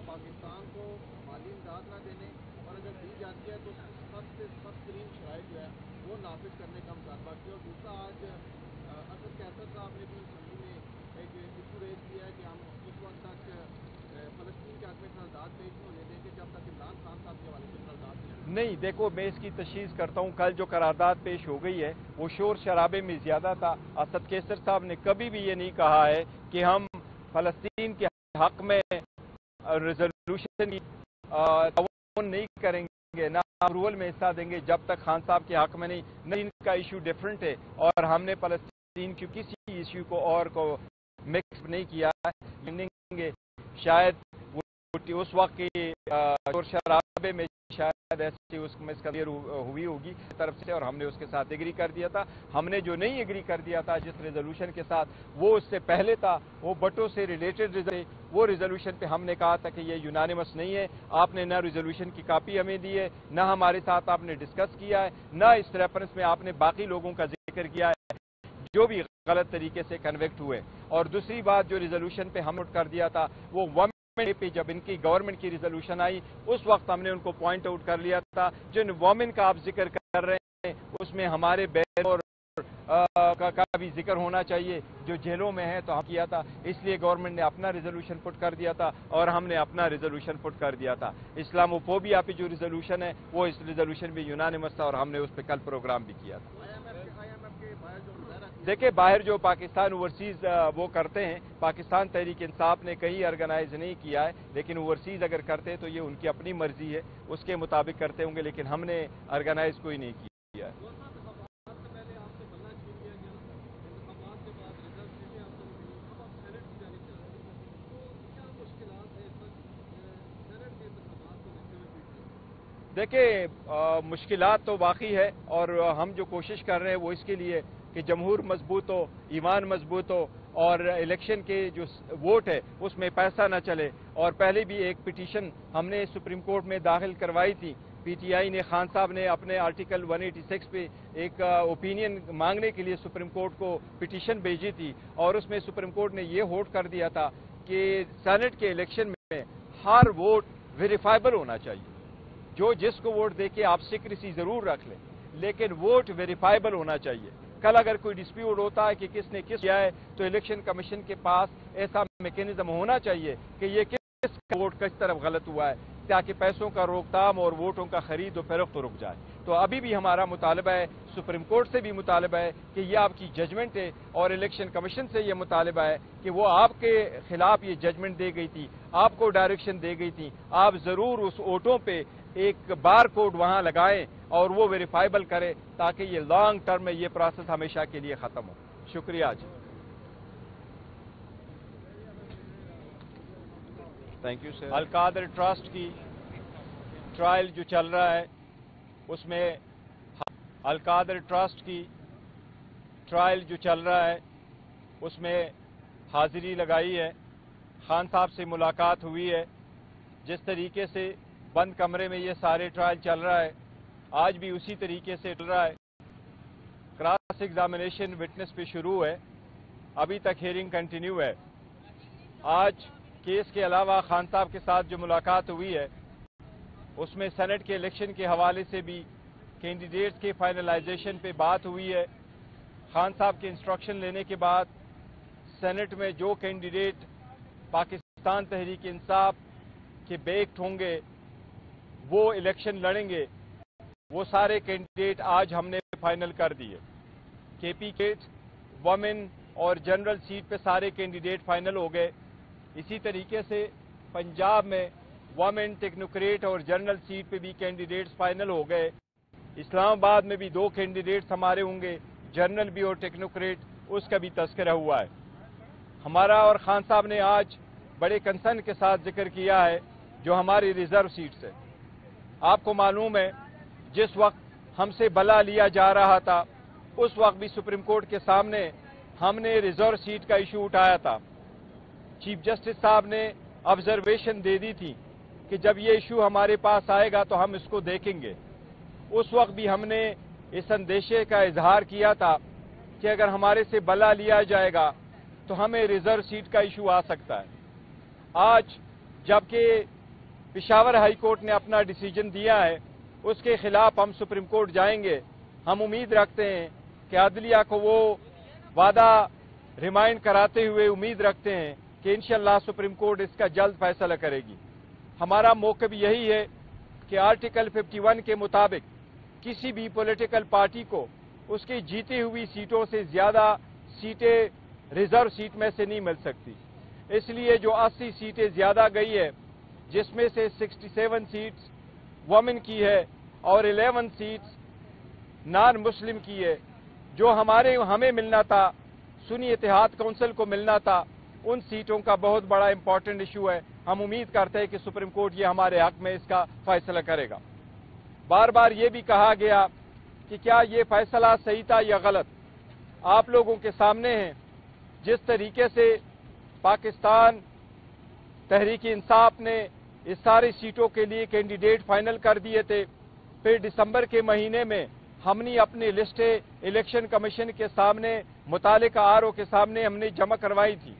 पाकिस्तान को माली इमदाद न देने और अगर दी जाती है तो सख्त से सख्त तरीन शराइ जो है वो नाफिज करने का मुतालबा किया और दूसरा आज असद कैसर साहब ने भी असम्बली में एक इशू रेज किया है कि हम इस वक्त तक फलस्तीन के हक में करारदाद पेश होने देंगे जब तक इमरान खान साहब के हवाले से करारदाद नहीं, देखो, मैं इसकी तशीस करता हूँ। कल जो करारदाद पेश हो गई है, वो शोर शराबे में ज़्यादा था। असद केसर साहब ने कभी भी ये नहीं कहा है कि हम फलस्तीन के हक में रेजोल्यूशन की नहीं करेंगे, ना रूल में हिस्सा देंगे, जब तक खान साहब के हक में नहीं। नहीं, इनका इशू डिफरेंट है और हमने फलस्तीन की किसी इशू को और को मिक्स नहीं किया शायद उस वक्त की शराबे में शायद ऐसी उसमें इसका हुई होगी तरफ़ से और हमने उसके साथ एग्री कर दिया था। हमने जो नहीं एग्री कर दिया था जिस रेजोल्यूशन के साथ, वो उससे पहले था, वो बटों से रिलेटेड वो रेजोल्यूशन पे हमने कहा था कि ये यूनानिमस नहीं है। आपने न रेजोल्यूशन की कापी हमें दी है, न हमारे साथ आपने डिस्कस किया है, न इस रेफरेंस में आपने बाकी लोगों का ज़िक्र किया है, जो भी गलत तरीके से कन्वेक्ट हुए। और दूसरी बात, जो रिजोल्यूशन पे हम नोट कर दिया था, वो पे जब इनकी गवर्नमेंट की रिजोल्यूशन आई उस वक्त हमने उनको पॉइंट आउट कर लिया था। जिन वोमेन का आप ज़िक्र कर रहे हैं उसमें हमारे बैर और का, का भी ज़िक्र होना चाहिए। जो जेलों में है तो हम किया था। इसलिए गवर्नमेंट ने अपना रिजोल्यूशन पुट कर दिया था और हमने अपना रिजोल्यूशन पुट कर दिया था। इस्लामोफोबिया पे जो रिजोल्यूशन है वो इस रिजोल्यूशन भी यूनानिमस था और हमने उस पर कल प्रोग्राम भी किया था। देखिए, बाहर जो पाकिस्तान ओवरसीज वो करते हैं, पाकिस्तान तहरीक इंसाफ ने कहीं ऑर्गेनाइज नहीं किया है, लेकिन ओवरसीज अगर करते हैं तो ये उनकी अपनी मर्ज़ी है, उसके मुताबिक करते होंगे, लेकिन हमने ऑर्गेनाइज कोई नहीं किया। है देखिए मुश्किल तो बाकी है, और हम जो कोशिश कर रहे हैं वो इसके लिए कि जमहूर मज़बूत हो, ईमान मज़बूत हो, और इलेक्शन के जो वोट है, उसमें पैसा ना चले। और पहले भी एक पिटीशन हमने सुप्रीम कोर्ट में दाखिल करवाई थी। पीटीआई ने, खान साहब ने अपने आर्टिकल 186 पे एक ओपिनियन मांगने के लिए सुप्रीम कोर्ट को पिटीशन भेजी थी। और उसमें सुप्रीम कोर्ट ने ये होट कर दिया था कि सेनेट के इलेक्शन में हर वोट वेरीफाइबल होना चाहिए। जो जिसको वोट दे के आप सिक्रेसी ज़रूर रख लें, लेकिन वोट वेरीफाइबल होना चाहिए। कल अगर कोई डिस्प्यूट होता है कि किसने किस किया है तो इलेक्शन कमीशन के पास ऐसा मैकेनिज्म होना चाहिए कि ये किस वोट किस तरफ़ गलत हुआ है, ताकि पैसों का रोकथाम और वोटों का खरीद और फरोख्त रुक जाए। तो अभी भी हमारा मुतालबा है, सुप्रीम कोर्ट से भी मुतालबा है कि ये आपकी जजमेंट है और इलेक्शन कमीशन से ये मुतालबा है कि वो आपके खिलाफ ये जजमेंट दे गई थी, आपको डायरेक्शन दे गई थी। आप ज़रूर उस वोटों पे एक बार कोड वहाँ लगाएँ और वो वेरीफाइबल करे ताकि ये लॉन्ग टर्म में ये प्रोसेस हमेशा के लिए खत्म हो। शुक्रिया जी। Thank you sir Al-Qadir trust की ट्रायल जो चल रहा है उसमें अलकादर ट्रस्ट की ट्रायल जो चल रहा है उसमें हाजिरी लगाई है। खान साहब से मुलाकात हुई है। जिस तरीके से बंद कमरे में ये सारे ट्रायल चल रहा है आज भी उसी तरीके से चल रहा है। क्रॉस एग्जामिनेशन विटनेस पे शुरू है। अभी तक हियरिंग कंटिन्यू है। आज केस के अलावा खान साहब के साथ जो मुलाकात हुई है, उसमें सेनेट के इलेक्शन के हवाले से भी कैंडिडेट्स के फाइनलाइजेशन पे बात हुई है। खान साहब के इंस्ट्रक्शन लेने के बाद सेनेट में जो कैंडिडेट पाकिस्तान तहरीक इंसाफ के बेक्ट होंगे, वो इलेक्शन लड़ेंगे। वो सारे कैंडिडेट आज हमने फाइनल कर दिए। केपी केट, वमेन और जनरल सीट पे सारे कैंडिडेट फाइनल हो गए। इसी तरीके से पंजाब में वमेन, टेक्नोक्रेट और जनरल सीट पे भी कैंडिडेट्स फाइनल हो गए। इस्लामाबाद में भी दो कैंडिडेट्स हमारे होंगे, जनरल भी और टेक्नोक्रेट, उसका भी तस्करा हुआ है। हमारा और खान साहब ने आज बड़े कंसर्न के साथ ज़िक्र किया है, जो हमारी रिज़र्व सीट्स है। आपको मालूम है जिस वक्त हमसे बला लिया जा रहा था, उस वक्त भी सुप्रीम कोर्ट के सामने हमने रिज़र्व सीट का इशू उठाया था। चीफ जस्टिस साहब ने ऑब्जर्वेशन दे दी थी कि जब ये इशू हमारे पास आएगा तो हम इसको देखेंगे। उस वक्त भी हमने इस संदेशे का इजहार किया था कि अगर हमारे से बला लिया जाएगा तो हमें रिज़र्व सीट का इशू आ सकता है। आज जबकि पिशावर हाई कोर्ट ने अपना डिसीज़न दिया है उसके खिलाफ हम सुप्रीम कोर्ट जाएँगे। हम उम्मीद रखते हैं कि अदलिया को वो वादा रिमाइंड कराते हुए उम्मीद रखते हैं कि इंशाल्लाह सुप्रीम कोर्ट इसका जल्द फैसला करेगी। हमारा मौकब यही है कि आर्टिकल 51 के मुताबिक किसी भी पॉलिटिकल पार्टी को उसकी जीती हुई सीटों से ज़्यादा सीटें रिज़र्व सीट में से नहीं मिल सकती। इसलिए जो 80 सीटें ज़्यादा गई है, जिसमें से 67 सीट्स वमेन की है और 11 सीट्स नॉन मुस्लिम की है, जो हमारे, हमें मिलना था। सुनी इतिहाद काउंसिल को मिलना था। उन सीटों का बहुत बड़ा इंपॉर्टेंट इशू है। हम उम्मीद करते हैं कि सुप्रीम कोर्ट ये हमारे हक में इसका फैसला करेगा। बार बार ये भी कहा गया कि क्या ये फैसला सही था या गलत? आप लोगों के सामने है। जिस तरीके से पाकिस्तान तहरीकी इंसाफ ने इस सारी सीटों के लिए कैंडिडेट फाइनल कर दिए थे। फिर दिसंबर के महीने में हमने अपनी लिस्टें इलेक्शन कमीशन के सामने मुताल आर के सामने हमने जमा करवाई थी।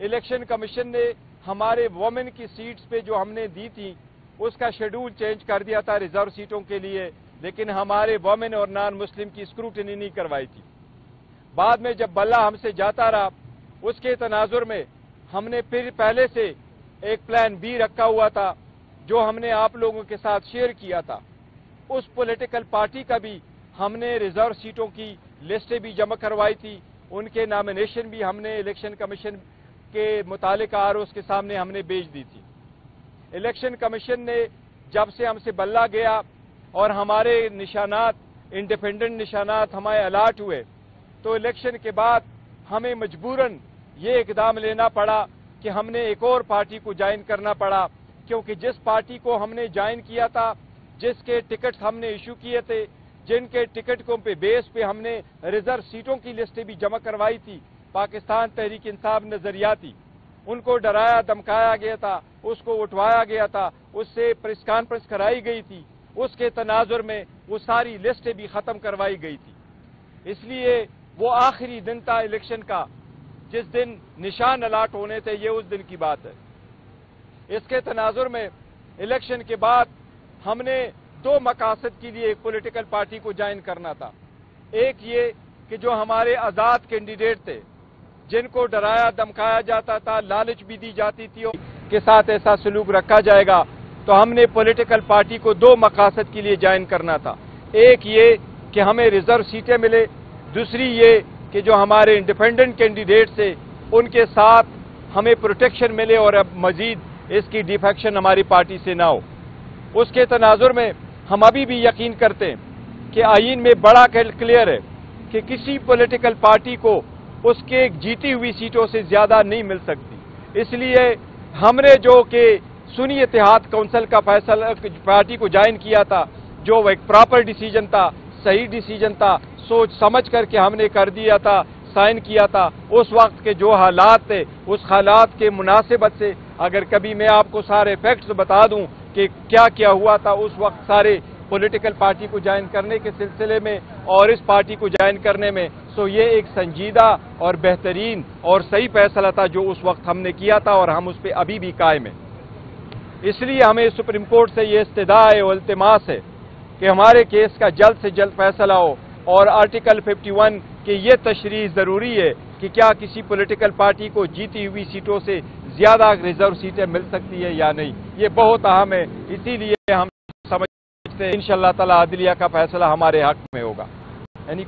इलेक्शन कमीशन ने हमारे वोमेन की सीट्स पे जो हमने दी थी, उसका शेड्यूल चेंज कर दिया था रिज़र्व सीटों के लिए, लेकिन हमारे वोमेन और नॉन मुस्लिम की स्क्रूटनी नहीं करवाई थी। बाद में जब बल्ला हमसे जाता रहा, उसके तनाजुर में हमने फिर पहले से एक प्लान बी रखा हुआ था, जो हमने आप लोगों के साथ शेयर किया था। उस पॉलिटिकल पार्टी का भी हमने रिज़र्व सीटों की लिस्टें भी जमा करवाई थी। उनके नामिनेशन भी हमने इलेक्शन कमीशन के मुतालिक आर उसके सामने हमने भेज दी थी। इलेक्शन कमीशन ने जब से हमसे बल्ला गया और हमारे निशानात इंडिपेंडेंट निशानात हमारे अलाट हुए तो इलेक्शन के बाद हमें मजबूरन ये इकदाम लेना पड़ा कि हमने एक और पार्टी को ज्वाइन करना पड़ा, क्योंकि जिस पार्टी को हमने ज्वाइन किया था, जिसके टिकट हमने इशू किए थे, जिनके टिकटों पे बेस पे हमने रिज़र्व सीटों की लिस्टें भी जमा करवाई थी, पाकिस्तान तहरीक इंसाफ नजरियाती। उनको डराया, धमकाया गया था, उसको उठवाया गया था, उससे प्रेस कॉन्फ्रेंस कराई गई थी, उसके तनाजुर में वो सारी लिस्टें भी खत्म करवाई गई थी। इसलिए वो आखिरी दिन था इलेक्शन का जिस दिन निशान अलाट होने थे, ये उस दिन की बात है। इसके तनाजुर में इलेक्शन के बाद हमने दो मकासद के लिए एक पोलिटिकल पार्टी को ज्वाइन करना था। एक ये कि जो हमारे आज़ाद कैंडिडेट थे, जिनको डराया, धमकाया जाता था, लालच भी दी जाती थी के साथ ऐसा सलूक रखा जाएगा तो हमने पॉलिटिकल पार्टी को दो मकासद के लिए ज्वाइन करना था। एक ये कि हमें रिज़र्व सीटें मिले, दूसरी ये कि जो हमारे इंडिपेंडेंट कैंडिडेट से उनके साथ हमें प्रोटेक्शन मिले और अब मजीद इसकी डिफेक्शन हमारी पार्टी से ना हो। उसके तनाजुर में हम अभी भी यकीन करते हैं कि आइन में बड़ा क्लियर है कि किसी पॉलिटिकल पार्टी को उसके जीती हुई सीटों से ज़्यादा नहीं मिल सकती। इसलिए हमने जो कि सुनी इतिहाद काउंसिल का फैसला पार्टी को ज्वाइन किया था, जो एक प्रॉपर डिसीज़न था, सही डिसीज़न था सोच समझ करके हमने कर दिया था, साइन किया था। उस वक्त के जो हालात थे, उस हालात के मुनासिबत से अगर कभी मैं आपको सारे फैक्ट्स बता दूँ कि क्या क्या हुआ था, उस वक्त सारे पॉलिटिकल पार्टी को ज्वाइन करने के सिलसिले में और इस पार्टी को ज्वाइन करने में सो ये एक संजीदा और बेहतरीन और सही फैसला था जो उस वक्त हमने किया था और हम उस पर अभी भी कायम हैं। इसलिए हमें सुप्रीम कोर्ट से ये इस्तदा है और इल्तमास है कि हमारे केस का जल्द से जल्द फैसला हो और आर्टिकल 51 की ये तशरी ज़रूरी है कि क्या किसी पॉलिटिकल पार्टी को जीती हुई सीटों से ज़्यादा रिज़र्व सीटें मिल सकती है या नहीं? ये बहुत अहम है, इसीलिए हम समझते हैं इन शाह तला अदलिया का फैसला हमारे हक में होगा। यानी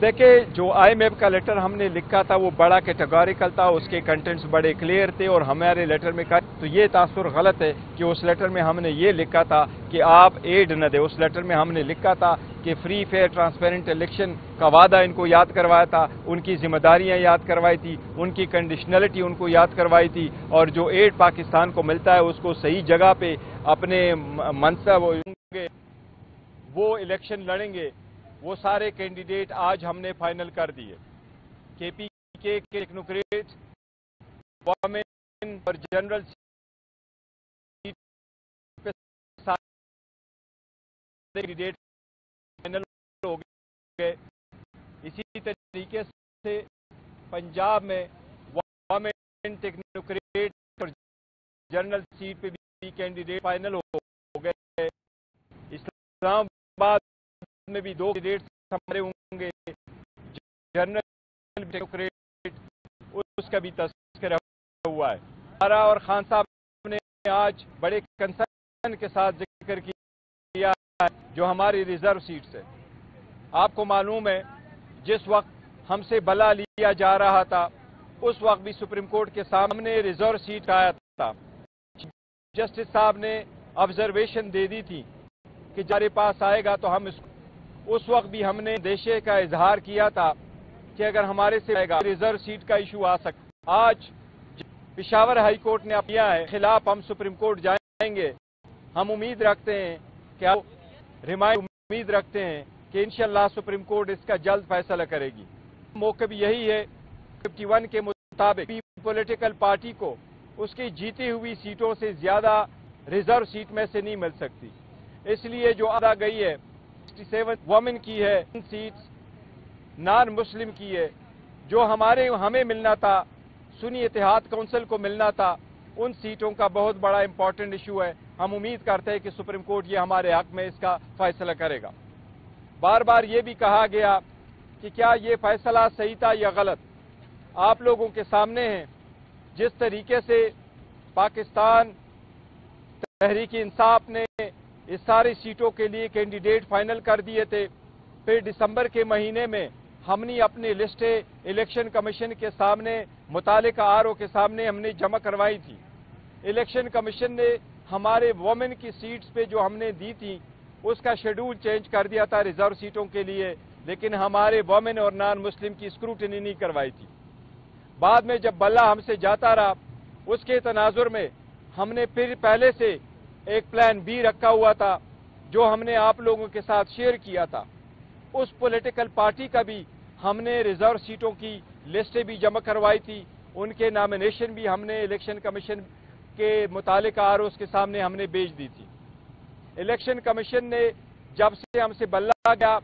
देखिए, जो आईएमएफ का लेटर हमने लिखा था, वो बड़ा कैटेगोरिकल था, उसके कंटेंट्स बड़े क्लियर थे और हमारे लेटर में कहा तो ये तासुर गलत है कि उस लेटर में हमने ये लिखा था कि आप एड न दे। उस लेटर में हमने लिखा था कि फ्री फेयर ट्रांसपेरेंट इलेक्शन का वादा इनको याद करवाया था, उनकी जिम्मेदारियाँ याद करवाई थी, उनकी कंडीशनलिटी उनको याद करवाई थी और जो एड पाकिस्तान को मिलता है, उसको सही जगह पे अपने मनसब वो इलेक्शन लड़ेंगे। वो सारे कैंडिडेट आज हमने फाइनल कर दिए। केपी के टेक्नोक्रेट और जनरल कैंडिडेट फाइनल हो गए। इसी तरीके से पंजाब में गवर्नमेंट टेक्नोक्रेट और जनरल सीट पे भी कैंडिडेट फाइनल हो गए। इस्लामाबाद में भी दो कैंडिडेट हमारे होंगे। जनरल उसका भी तस्करा हुआ है। हमारा और खान साहब ने आज बड़े कंसर्न के साथ ज़िक्र किया है, जो हमारी रिज़र्व सीट्स है। आपको मालूम है, जिस वक्त हमसे बला लिया जा रहा था, उस वक्त भी सुप्रीम कोर्ट के सामने रिज़र्व सीट आया था। जस्टिस साहब ने ऑब्जर्वेशन दे दी थी कि हमारे पास आएगा तो हम इसको उस वक्त भी हमने देशे का इजहार किया था कि अगर हमारे से आएगा, रिज़र्व सीट का इशू आ सकता आज पिशावर हाई कोर्ट ने किया है खिलाफ हम सुप्रीम कोर्ट जाएँगे। हम उम्मीद रखते हैं कि रिमाइंड उम्मीद रखते हैं कि इंशाल्लाह सुप्रीम कोर्ट इसका जल्द फैसला करेगी। मौके भी यही है 51 के मुताबिक पॉलिटिकल पार्टी को उसकी जीती हुई सीटों से ज़्यादा रिज़र्व सीट में से नहीं मिल सकती। इसलिए जो अदा गई है 67 वुमेन की है सीट्स नॉन मुस्लिम की है। जो हमारे, हमें मिलना था, सुनी इतिहाद काउंसिल को मिलना था, उन सीटों का बहुत बड़ा इंपॉर्टेंट इशू है। हम उम्मीद करते हैं कि सुप्रीम कोर्ट ये हमारे हक में इसका फैसला करेगा। बार बार ये भी कहा गया कि क्या ये फैसला सही था या गलत? आप लोगों के सामने है। जिस तरीके से पाकिस्तान तहरीक इंसाफ ने इस सारी सीटों के लिए कैंडिडेट फाइनल कर दिए थे। फिर दिसंबर के महीने में हमने अपनी लिस्टें इलेक्शन कमीशन के सामने मुताल आर के सामने हमने जमा करवाई थी। इलेक्शन कमीशन ने हमारे वोमेन की सीट्स पे जो हमने दी थी, उसका शेड्यूल चेंज कर दिया था रिज़र्व सीटों के लिए, लेकिन हमारे वोमेन और नॉन मुस्लिम की स्क्रूटनी नहीं करवाई थी। बाद में जब बल्ला हमसे जाता रहा, उसके तनाजुर में हमने फिर पहले से एक प्लान बी रखा हुआ था, जो हमने आप लोगों के साथ शेयर किया था। उस पॉलिटिकल पार्टी का भी हमने रिज़र्व सीटों की लिस्टें भी जमा करवाई थी। उनके नामिनेशन भी हमने इलेक्शन कमीशन के मुतालिक आर के सामने हमने भेज दी थी। इलेक्शन कमीशन ने जब से हमसे बल्ला गया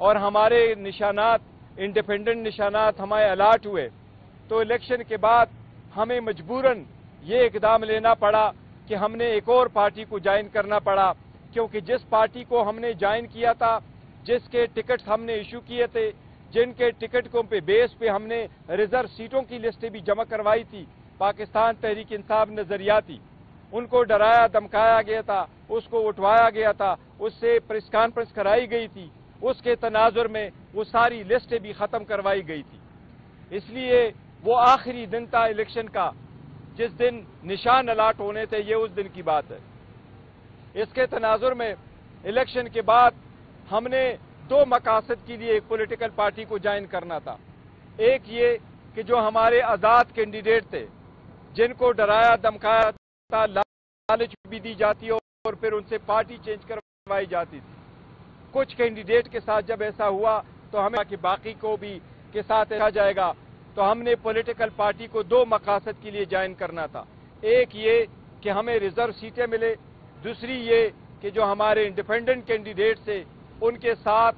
और हमारे निशानात इंडिपेंडेंट निशानात हमारे अलाट हुए तो इलेक्शन के बाद हमें मजबूरन ये इकदाम लेना पड़ा कि हमने एक और पार्टी को ज्वाइन करना पड़ा, क्योंकि जिस पार्टी को हमने ज्वाइन किया था, जिसके टिकट हमने इशू किए थे, जिनके टिकटों पे बेस पे हमने रिज़र्व सीटों की लिस्टें भी जमा करवाई थी, पाकिस्तान तहरीक इंसाफ नजरियाती। उनको डराया, धमकाया गया था, उसको उठवाया गया था, उससे प्रेस कॉन्फ्रेंस कराई गई थी, उसके तनाजुर में वो सारी लिस्टें भी खत्म करवाई गई थी। इसलिए वो आखिरी दिन था इलेक्शन का जिस दिन निशान अलाट होने थे, ये उस दिन की बात है। इसके तनाजुर में इलेक्शन के बाद हमने दो मकासद के लिए एक पोलिटिकल पार्टी को ज्वाइन करना था। एक ये कि जो हमारे आज़ाद कैंडिडेट थे, जिनको डराया, धमकाया था, लालच भी दी जाती हो और फिर उनसे पार्टी चेंज करवाई जाती थी। कुछ कैंडिडेट के साथ जब ऐसा हुआ तो हमें कि बाकी को भी के साथ ऐसा जाएगा तो हमने पॉलिटिकल पार्टी को दो मकासद के लिए ज्वाइन करना था। एक ये कि हमें रिज़र्व सीटें मिले, दूसरी ये कि जो हमारे इंडिपेंडेंट कैंडिडेट थे, उनके साथ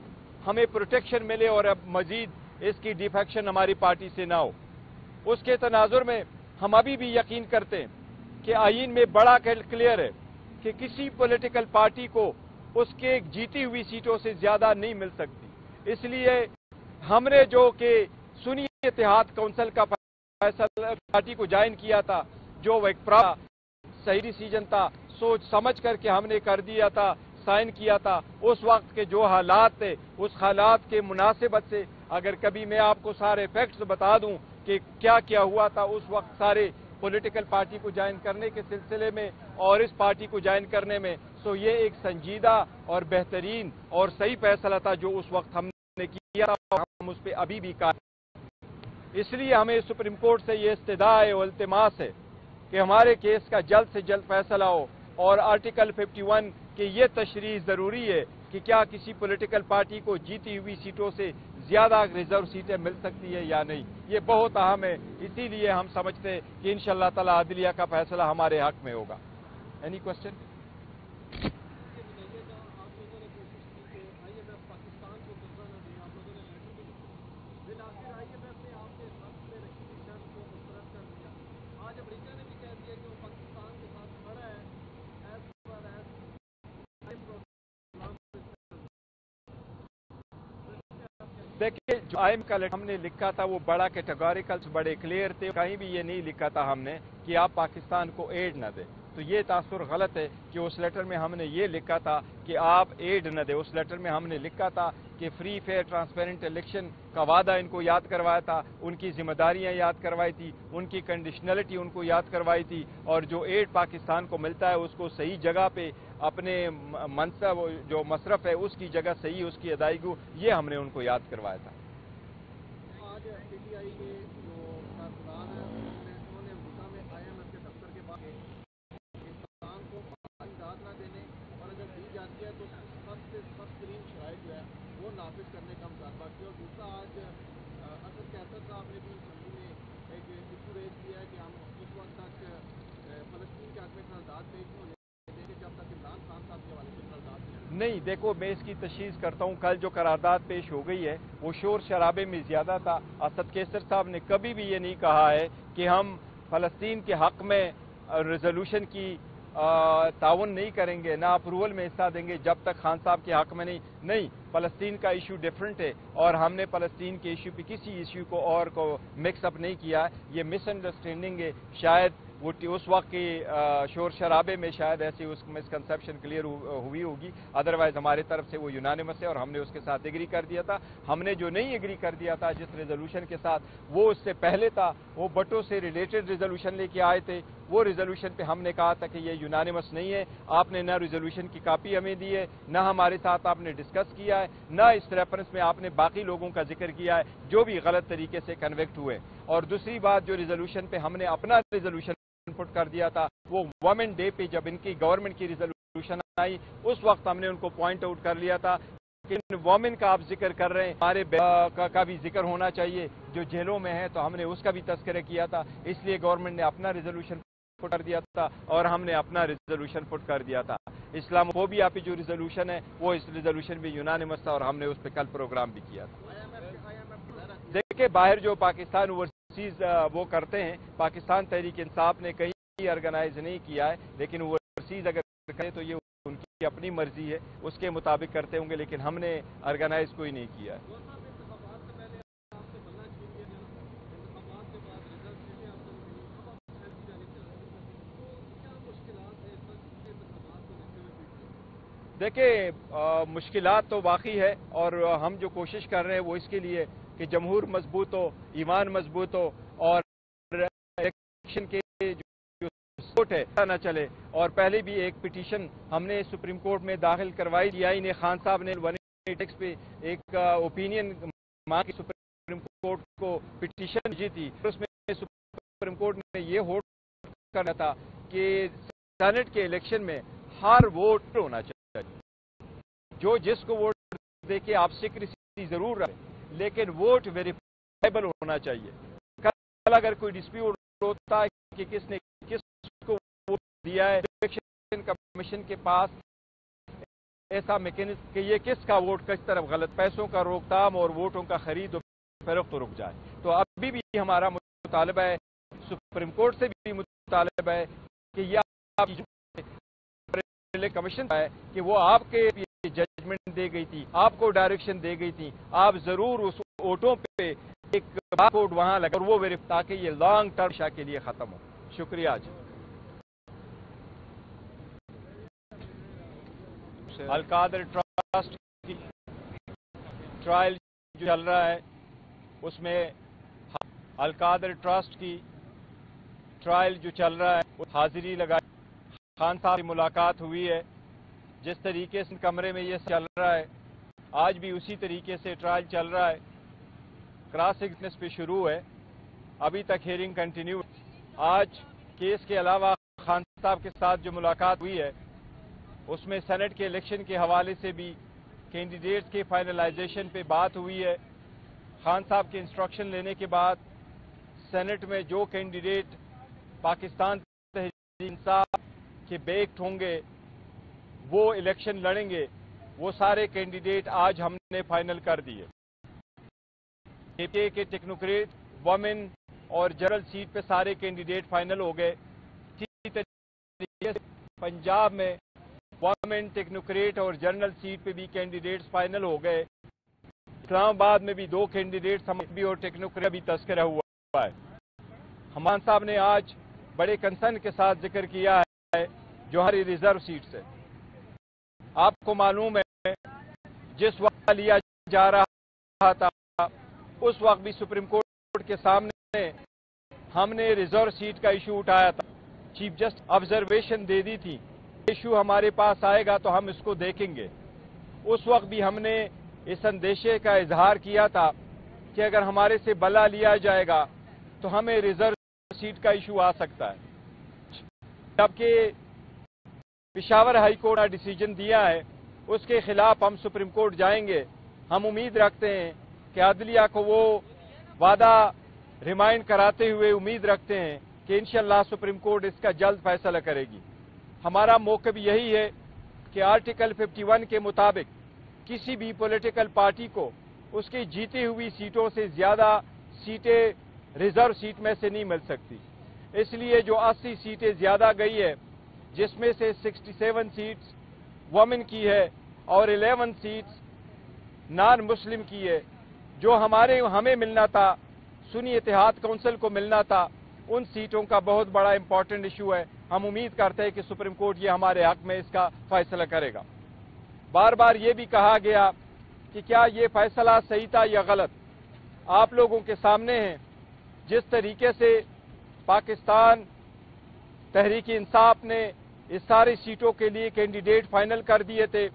हमें प्रोटेक्शन मिले और अब मजीद इसकी डिफेक्शन हमारी पार्टी से ना हो। उसके तनाजुर में हम अभी भी यकीन करते हैं कि आइन में बड़ा क्लियर है कि किसी पॉलिटिकल पार्टी को उसके जीती हुई सीटों से ज़्यादा नहीं मिल सकती। इसलिए हमने जो कि सुनी इतिहाद काउंसिल का फैसला पार्टी को ज्वाइन किया था, जो एक सही डिसीज़न था। सोच समझ करके हमने कर दिया था, साइन किया था। उस वक्त के जो हालात थे, उस हालात के मुनासिबत से अगर कभी मैं आपको सारे फैक्ट्स बता दूँ कि क्या क्या हुआ था, उस वक्त सारे पॉलिटिकल पार्टी को ज्वाइन करने के सिलसिले में और इस पार्टी को ज्वाइन करने में सो ये एक संजीदा और बेहतरीन और सही फैसला था जो उस वक्त हमने किया था। हम उस पर अभी भी कहा इसलिए हमें सुप्रीम कोर्ट से ये इस्तदा है अल्तमास है, कि हमारे केस का जल्द से जल्द फैसला हो, और आर्टिकल 51 की ये तशरी ज़रूरी है कि क्या किसी पॉलिटिकल पार्टी को जीती हुई सीटों से ज़्यादा रिज़र्व सीटें मिल सकती है या नहीं, ये बहुत अहम है। इसीलिए हम समझते हैं कि इन शाह तला अदलिया का फैसला हमारे हक में होगा। एनी क्वेश्चन देखिए, जो आईएम का हमने लिखा था, वो बड़ा कैटेगोरिकल्स बड़े क्लियर थे। कहीं भी ये नहीं लिखा था हमने कि आप पाकिस्तान को एड ना दें। तो ये तासुर गलत है कि उस लेटर में हमने ये लिखा था कि आप एड न दें। उस लेटर में हमने लिखा था कि फ्री फेयर ट्रांसपेरेंट इलेक्शन का वादा इनको याद करवाया था, उनकी जिम्मेदारियाँ याद करवाई थी, उनकी कंडीशनलिटी उनको याद करवाई थी और जो एड पाकिस्तान को मिलता है उसको सही जगह पे अपने मनसब जो मशरफ है उसकी जगह सही, उसकी अदायगी, ये हमने उनको याद करवाया था आज पीटीआई के जो कारकुनान है उन्होंने अमरीका में आईएमएफ के दफ्तर के बाद पाकिस्तान को इमदाद न देने और अगर दी जाती है तो सख्त से सख्त तरीन शराइ जो है वो नाफिज करने का मुतालबा किया और दूसरा आज असद कैसर साहब ने भी असम्बली में एक इशू रेज किया है कि हम उस वक्त तक फलस्तीन के हक में करारदाद पेश होने नहीं, देखो, मैं इसकी तशीस करता हूँ। कल जो करारदाद पेश हो गई है, वो शोर शराबे में ज़्यादा था। असद केसर साहब ने कभी भी ये नहीं कहा है कि हम फलस्तीन के हक में रेजोल्यूशन की ताउन नहीं करेंगे, ना अप्रूवल में हिस्सा देंगे, जब तक खान साहब के हक में नहीं। नहीं, फलस्तीन का इशू डिफरेंट है और हमने फलस्तीन के इशू पे किसी इशू को और को मिक्सअप नहीं किया। ये मिसअंडरस्टैंडिंग है। शायद वो उस वक्त की शोर शराबे में शायद ऐसी उस मिसकंसेप्शन क्लियर हुई होगी। अदरवाइज़ हमारे तरफ़ से वो यूनानिमस है और हमने उसके साथ एग्री कर दिया था। हमने जो नहीं एग्री कर दिया था, जिस रेजोल्यूशन के साथ, वो उससे पहले था। वो बटों से रिलेटेड रेजोल्यूशन लेके आए थे। वो रेजोल्यूशन पे हमने कहा था कि ये यूनानिमस नहीं है। आपने न रेजोल्यूशन की कापी हमें दी है, ना हमारे साथ आपने डिस्कस किया है, ना इस रेफरेंस में आपने बाकी लोगों का ज़िक्र किया है, जो भी गलत तरीके से कन्वेक्ट हुए। और दूसरी बात, जो रेजोल्यूशन पे हमने अपना रेजोल्यूशन पुट कर दिया था। वो वुमेन डे पे जब इनकी गवर्नमेंट की रिजोल्यूशन आई उस वक्त हमने उनको पॉइंट आउट कर लिया था। कि वोमेन का आप ज़िक्र कर रहे हैं हमारे का, का भी ज़िक्र होना चाहिए। जो जेलों में है तो हमने उसका भी तस्करे किया था। इसलिए गवर्नमेंट ने अपना रेजोल्यूशन फुट कर दिया था और हमने अपना रेजोल्यूशन फुट कर दिया था। इस्लामोफोबिया पे जो रेजोल्यूशन है वो इस रेजोल्यूशन भी यूनानिमस था और हमने उस पर कल प्रोग्राम भी किया था। देखिए, बाहर जो पाकिस्तान ओवरसीज वो करते हैं, पाकिस्तान तहरीक इंसाफ ने कहीं ऑर्गेनाइज नहीं किया है, लेकिन ओवरसीज अगर करें तो ये उनकी अपनी मर्ज़ी है, उसके मुताबिक करते होंगे, लेकिन हमने ऑर्गेनाइज कोई नहीं किया है। देखिए मुश्किल तो बाकी है, और हम जो कोशिश कर रहे हैं वो इसके लिए कि जमहूर मज़बूत हो, ईमान मज़बूत हो और इलेक्शन के कोर्ट है न चले। और पहले भी एक पिटीशन हमने सुप्रीम कोर्ट में दाखिल करवाई सीआई ने, खान साहब ने, वन पे एक ओपिनियन मांग सुप्रीम कोर्ट को पिटीशन थी उसमें सुप्रीम कोर्ट ने ये होट करना था कि सेनेट के इलेक्शन में हर वोट होना चाहिए। जो जिसको वोट देके आप सिक्रेसी ज़रूर रहे लेकिन वोट वेरीफाइबल होना चाहिए। कल अगर कोई डिस्प्यूट होता है कि किसने किसको वोट दिया है, इलेक्शन कमीशन के पास ऐसा मैकेनिज्म कि ये किसका वोट, किस तरफ़ गलत, पैसों का रोकथाम और वोटों का खरीद फरोख्त रुक जाए। तो अभी भी हमारा मुतालबा है, सुप्रीम कोर्ट से भी मुतालबा है कि यह कमीशन है कि वो आपके जजमेंट दे गई थी, आपको डायरेक्शन दे गई थी, आप ज़रूर उस वोटों पे एक कोड वहाँ लगा और वो वेरी ताकि ये लॉन्ग टर्म शाह के लिए खत्म हो। शुक्रिया जी। अलकादर ट्रस्ट की ट्रायल जो चल रहा है, उसमें अलकादर ट्रस्ट की ट्रायल जो चल रहा है हाजिरी लगाई। खान साहब की मुलाकात हुई है। जिस तरीके से कमरे में ये चल रहा है, आज भी उसी तरीके से ट्रायल चल रहा है। क्रॉस एग्जनेस पे शुरू है। अभी तक हियरिंग कंटिन्यू आज केस के अलावा खान साहब के साथ जो मुलाकात हुई है, उसमें सेनेट के इलेक्शन के हवाले से भी कैंडिडेट्स के फाइनलाइजेशन पे बात हुई है। खान साहब के इंस्ट्रक्शन लेने के बाद सेनेट में जो कैंडिडेट पाकिस्तान के बेक्ट होंगे वो इलेक्शन लड़ेंगे, वो सारे कैंडिडेट आज हमने फाइनल कर दिए। के टेक्नोक्रेट, वमेन और जनरल सीट पे सारे कैंडिडेट फाइनल हो गए। पंजाब में वमेन, टेक्नोक्रेट और जनरल सीट पे भी कैंडिडेट्स फाइनल हो गए। इस्लामाबाद में भी दो कैंडिडेट भी और टेक्नोक्रेट भी तस्करा हुआ है। हमान साहब ने आज बड़े कंसर्न के साथ ज़िक्र किया है, जो जोहरी रिज़र्व सीट से। आपको मालूम है, जिस वक्त लिया जा रहा था, उस वक्त भी सुप्रीम कोर्ट के सामने हमने रिज़र्व सीट का इशू उठाया था। चीफ जस्टिस ऑब्जर्वेशन दे दी थी, इशू हमारे पास आएगा तो हम इसको देखेंगे। उस वक्त भी हमने इस संदेशे का इजहार किया था कि अगर हमारे से बला लिया जाएगा तो हमें रिज़र्व सीट का इशू आ सकता है। जबकि पिशावर हाई कोर्ट का डिसीज़न दिया है, उसके खिलाफ हम सुप्रीम कोर्ट जाएँगे। हम उम्मीद रखते हैं कि अदलिया को वो वादा रिमाइंड कराते हुए उम्मीद रखते हैं कि इंशाल्लाह सुप्रीम कोर्ट इसका जल्द फैसला करेगी। हमारा मौकब यही है कि आर्टिकल 51 के मुताबिक किसी भी पॉलिटिकल पार्टी को उसकी जीती हुई सीटों से ज़्यादा सीटें रिज़र्व सीट में से नहीं मिल सकती। इसलिए जो 80 सीटें ज़्यादा गई है जिसमें से 67 सीट्स वमेन की है और 11 सीट्स नॉन मुस्लिम की है, जो हमारे, हमें मिलना था, सुनी इतिहाद काउंसिल को मिलना था, उन सीटों का बहुत बड़ा इंपॉर्टेंट इशू है। हम उम्मीद करते हैं कि सुप्रीम कोर्ट ये हमारे हक में इसका फैसला करेगा। बार बार ये भी कहा गया कि क्या ये फैसला सही था या गलत? आप लोगों के सामने है। जिस तरीके से पाकिस्तान तहरीक इंसाफ ने इस सारी सीटों के लिए कैंडिडेट फाइनल कर दिए थे।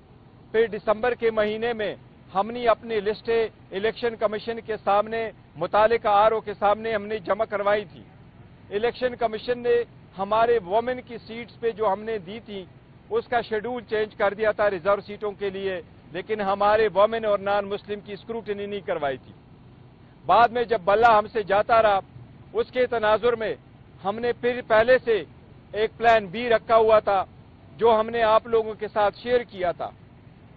फिर दिसंबर के महीने में हमने अपनी लिस्टें इलेक्शन कमीशन के सामने मुताल आर के सामने हमने जमा करवाई थी। इलेक्शन कमीशन ने हमारे वोमेन की सीट्स पे जो हमने दी थी, उसका शेड्यूल चेंज कर दिया था रिज़र्व सीटों के लिए, लेकिन हमारे वोमेन और नॉन मुस्लिम की स्क्रूटनी नहीं करवाई थी। बाद में जब बल्ला हमसे जाता रहा, उसके तनाजुर में हमने फिर पहले से एक प्लान बी रखा हुआ था, जो हमने आप लोगों के साथ शेयर किया था।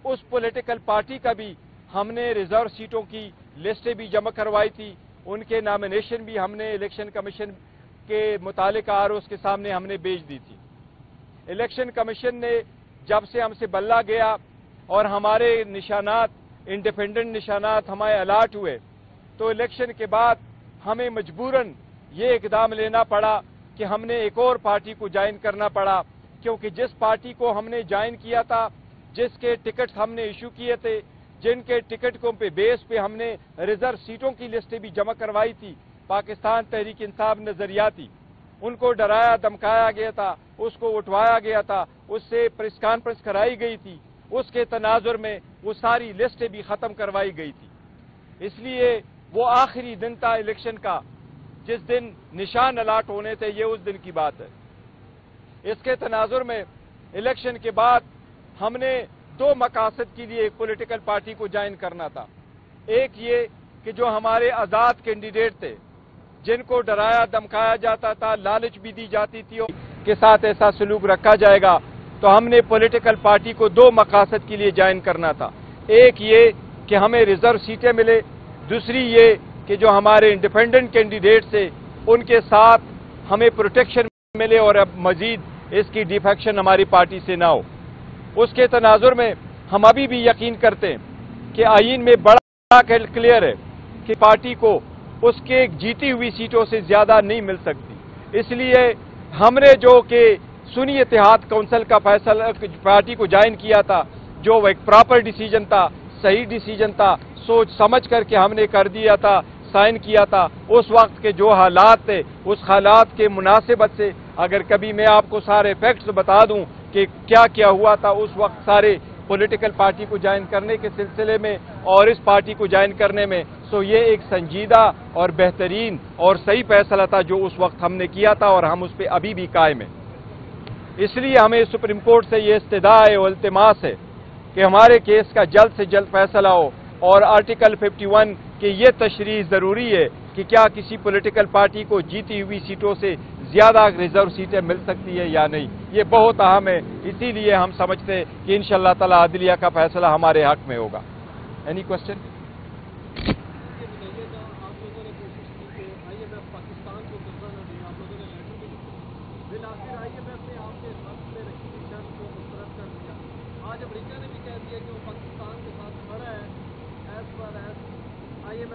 उस पॉलिटिकल पार्टी का भी हमने रिज़र्व सीटों की लिस्टें भी जमा करवाई थी। उनके नामिनेशन भी हमने इलेक्शन कमीशन के मुतालिक आर के सामने हमने भेज दी थी। इलेक्शन कमीशन ने जब से हमसे बल्ला गया और हमारे निशानात इंडिपेंडेंट निशानात हमारे अलाट हुए तो इलेक्शन के बाद हमें मजबूरन ये इकदाम लेना पड़ा कि हमने एक और पार्टी को ज्वाइन करना पड़ा, क्योंकि जिस पार्टी को हमने ज्वाइन किया था, जिसके टिकट हमने इशू किए थे, जिनके टिकटों पे बेस पे हमने रिज़र्व सीटों की लिस्टें भी जमा करवाई थी, पाकिस्तान तहरीक इंसाफ नजरियाती। उनको डराया, धमकाया गया था, उसको उठवाया गया था, उससे प्रेस कॉन्फ्रेंस कराई गई थी, उसके तनाजुर में वो सारी लिस्टें भी खत्म करवाई गई थी। इसलिए वो आखिरी दिन था इलेक्शन का जिस दिन निशान अलाट होने थे, ये उस दिन की बात है। इसके तनाजुर में इलेक्शन के बाद हमने दो मकासद के लिए पोलिटिकल पार्टी को ज्वाइन करना था। एक ये कि जो हमारे आज़ाद कैंडिडेट थे, जिनको डराया, धमकाया जाता था, लालच भी दी जाती थी के साथ ऐसा सलूक रखा जाएगा तो हमने पॉलिटिकल पार्टी को दो मकासद के लिए ज्वाइन करना था। एक ये कि हमें रिज़र्व सीटें मिले, दूसरी ये कि जो हमारे इंडिपेंडेंट कैंडिडेट थे, उनके साथ हमें प्रोटेक्शन मिले और अब मजीद इसकी डिफेक्शन हमारी पार्टी से ना हो। उसके तनाजुर में हम अभी भी यकीन करते हैं कि आइन में बड़ा क्लियर है कि पार्टी को उसके जीती हुई सीटों से ज़्यादा नहीं मिल सकती। इसलिए हमने जो कि सुनी इतिहाद काउंसिल का फैसला पार्टी को ज्वाइन किया था, जो एक प्रॉपर डिसीज़न था, सही डिसीज़न था, सोच समझ करके हमने कर दिया था साइन किया था उस वक्त के जो हालात थे, उस हालात के मुनासिबत से। अगर कभी मैं आपको सारे फैक्ट्स बता दूँ कि क्या क्या हुआ था उस वक्त सारे पॉलिटिकल पार्टी को ज्वाइन करने के सिलसिले में और इस पार्टी को ज्वाइन करने में सो ये एक संजीदा और बेहतरीन और सही फैसला था जो उस वक्त हमने किया था और हम उस पर अभी भी कायम हैं। इसलिए हमें सुप्रीम कोर्ट से ये इस्तदा है और अल्तमास है कि हमारे केस का जल्द से जल्द फैसला हो और आर्टिकल 51 की ये तशरी ज़रूरी है कि क्या किसी पॉलिटिकल पार्टी को जीती हुई सीटों से ज़्यादा रिज़र्व सीटें मिल सकती है या नहीं? ये बहुत अहम है। इसीलिए हम समझते हैं कि इन शाह तला अदलिया का फैसला हमारे हक में होगा। एनी क्वेश्चन आज अमरीका ने भी कह दिया कि वो पाकिस्तान के साथ खड़ा है as per as I M F program इस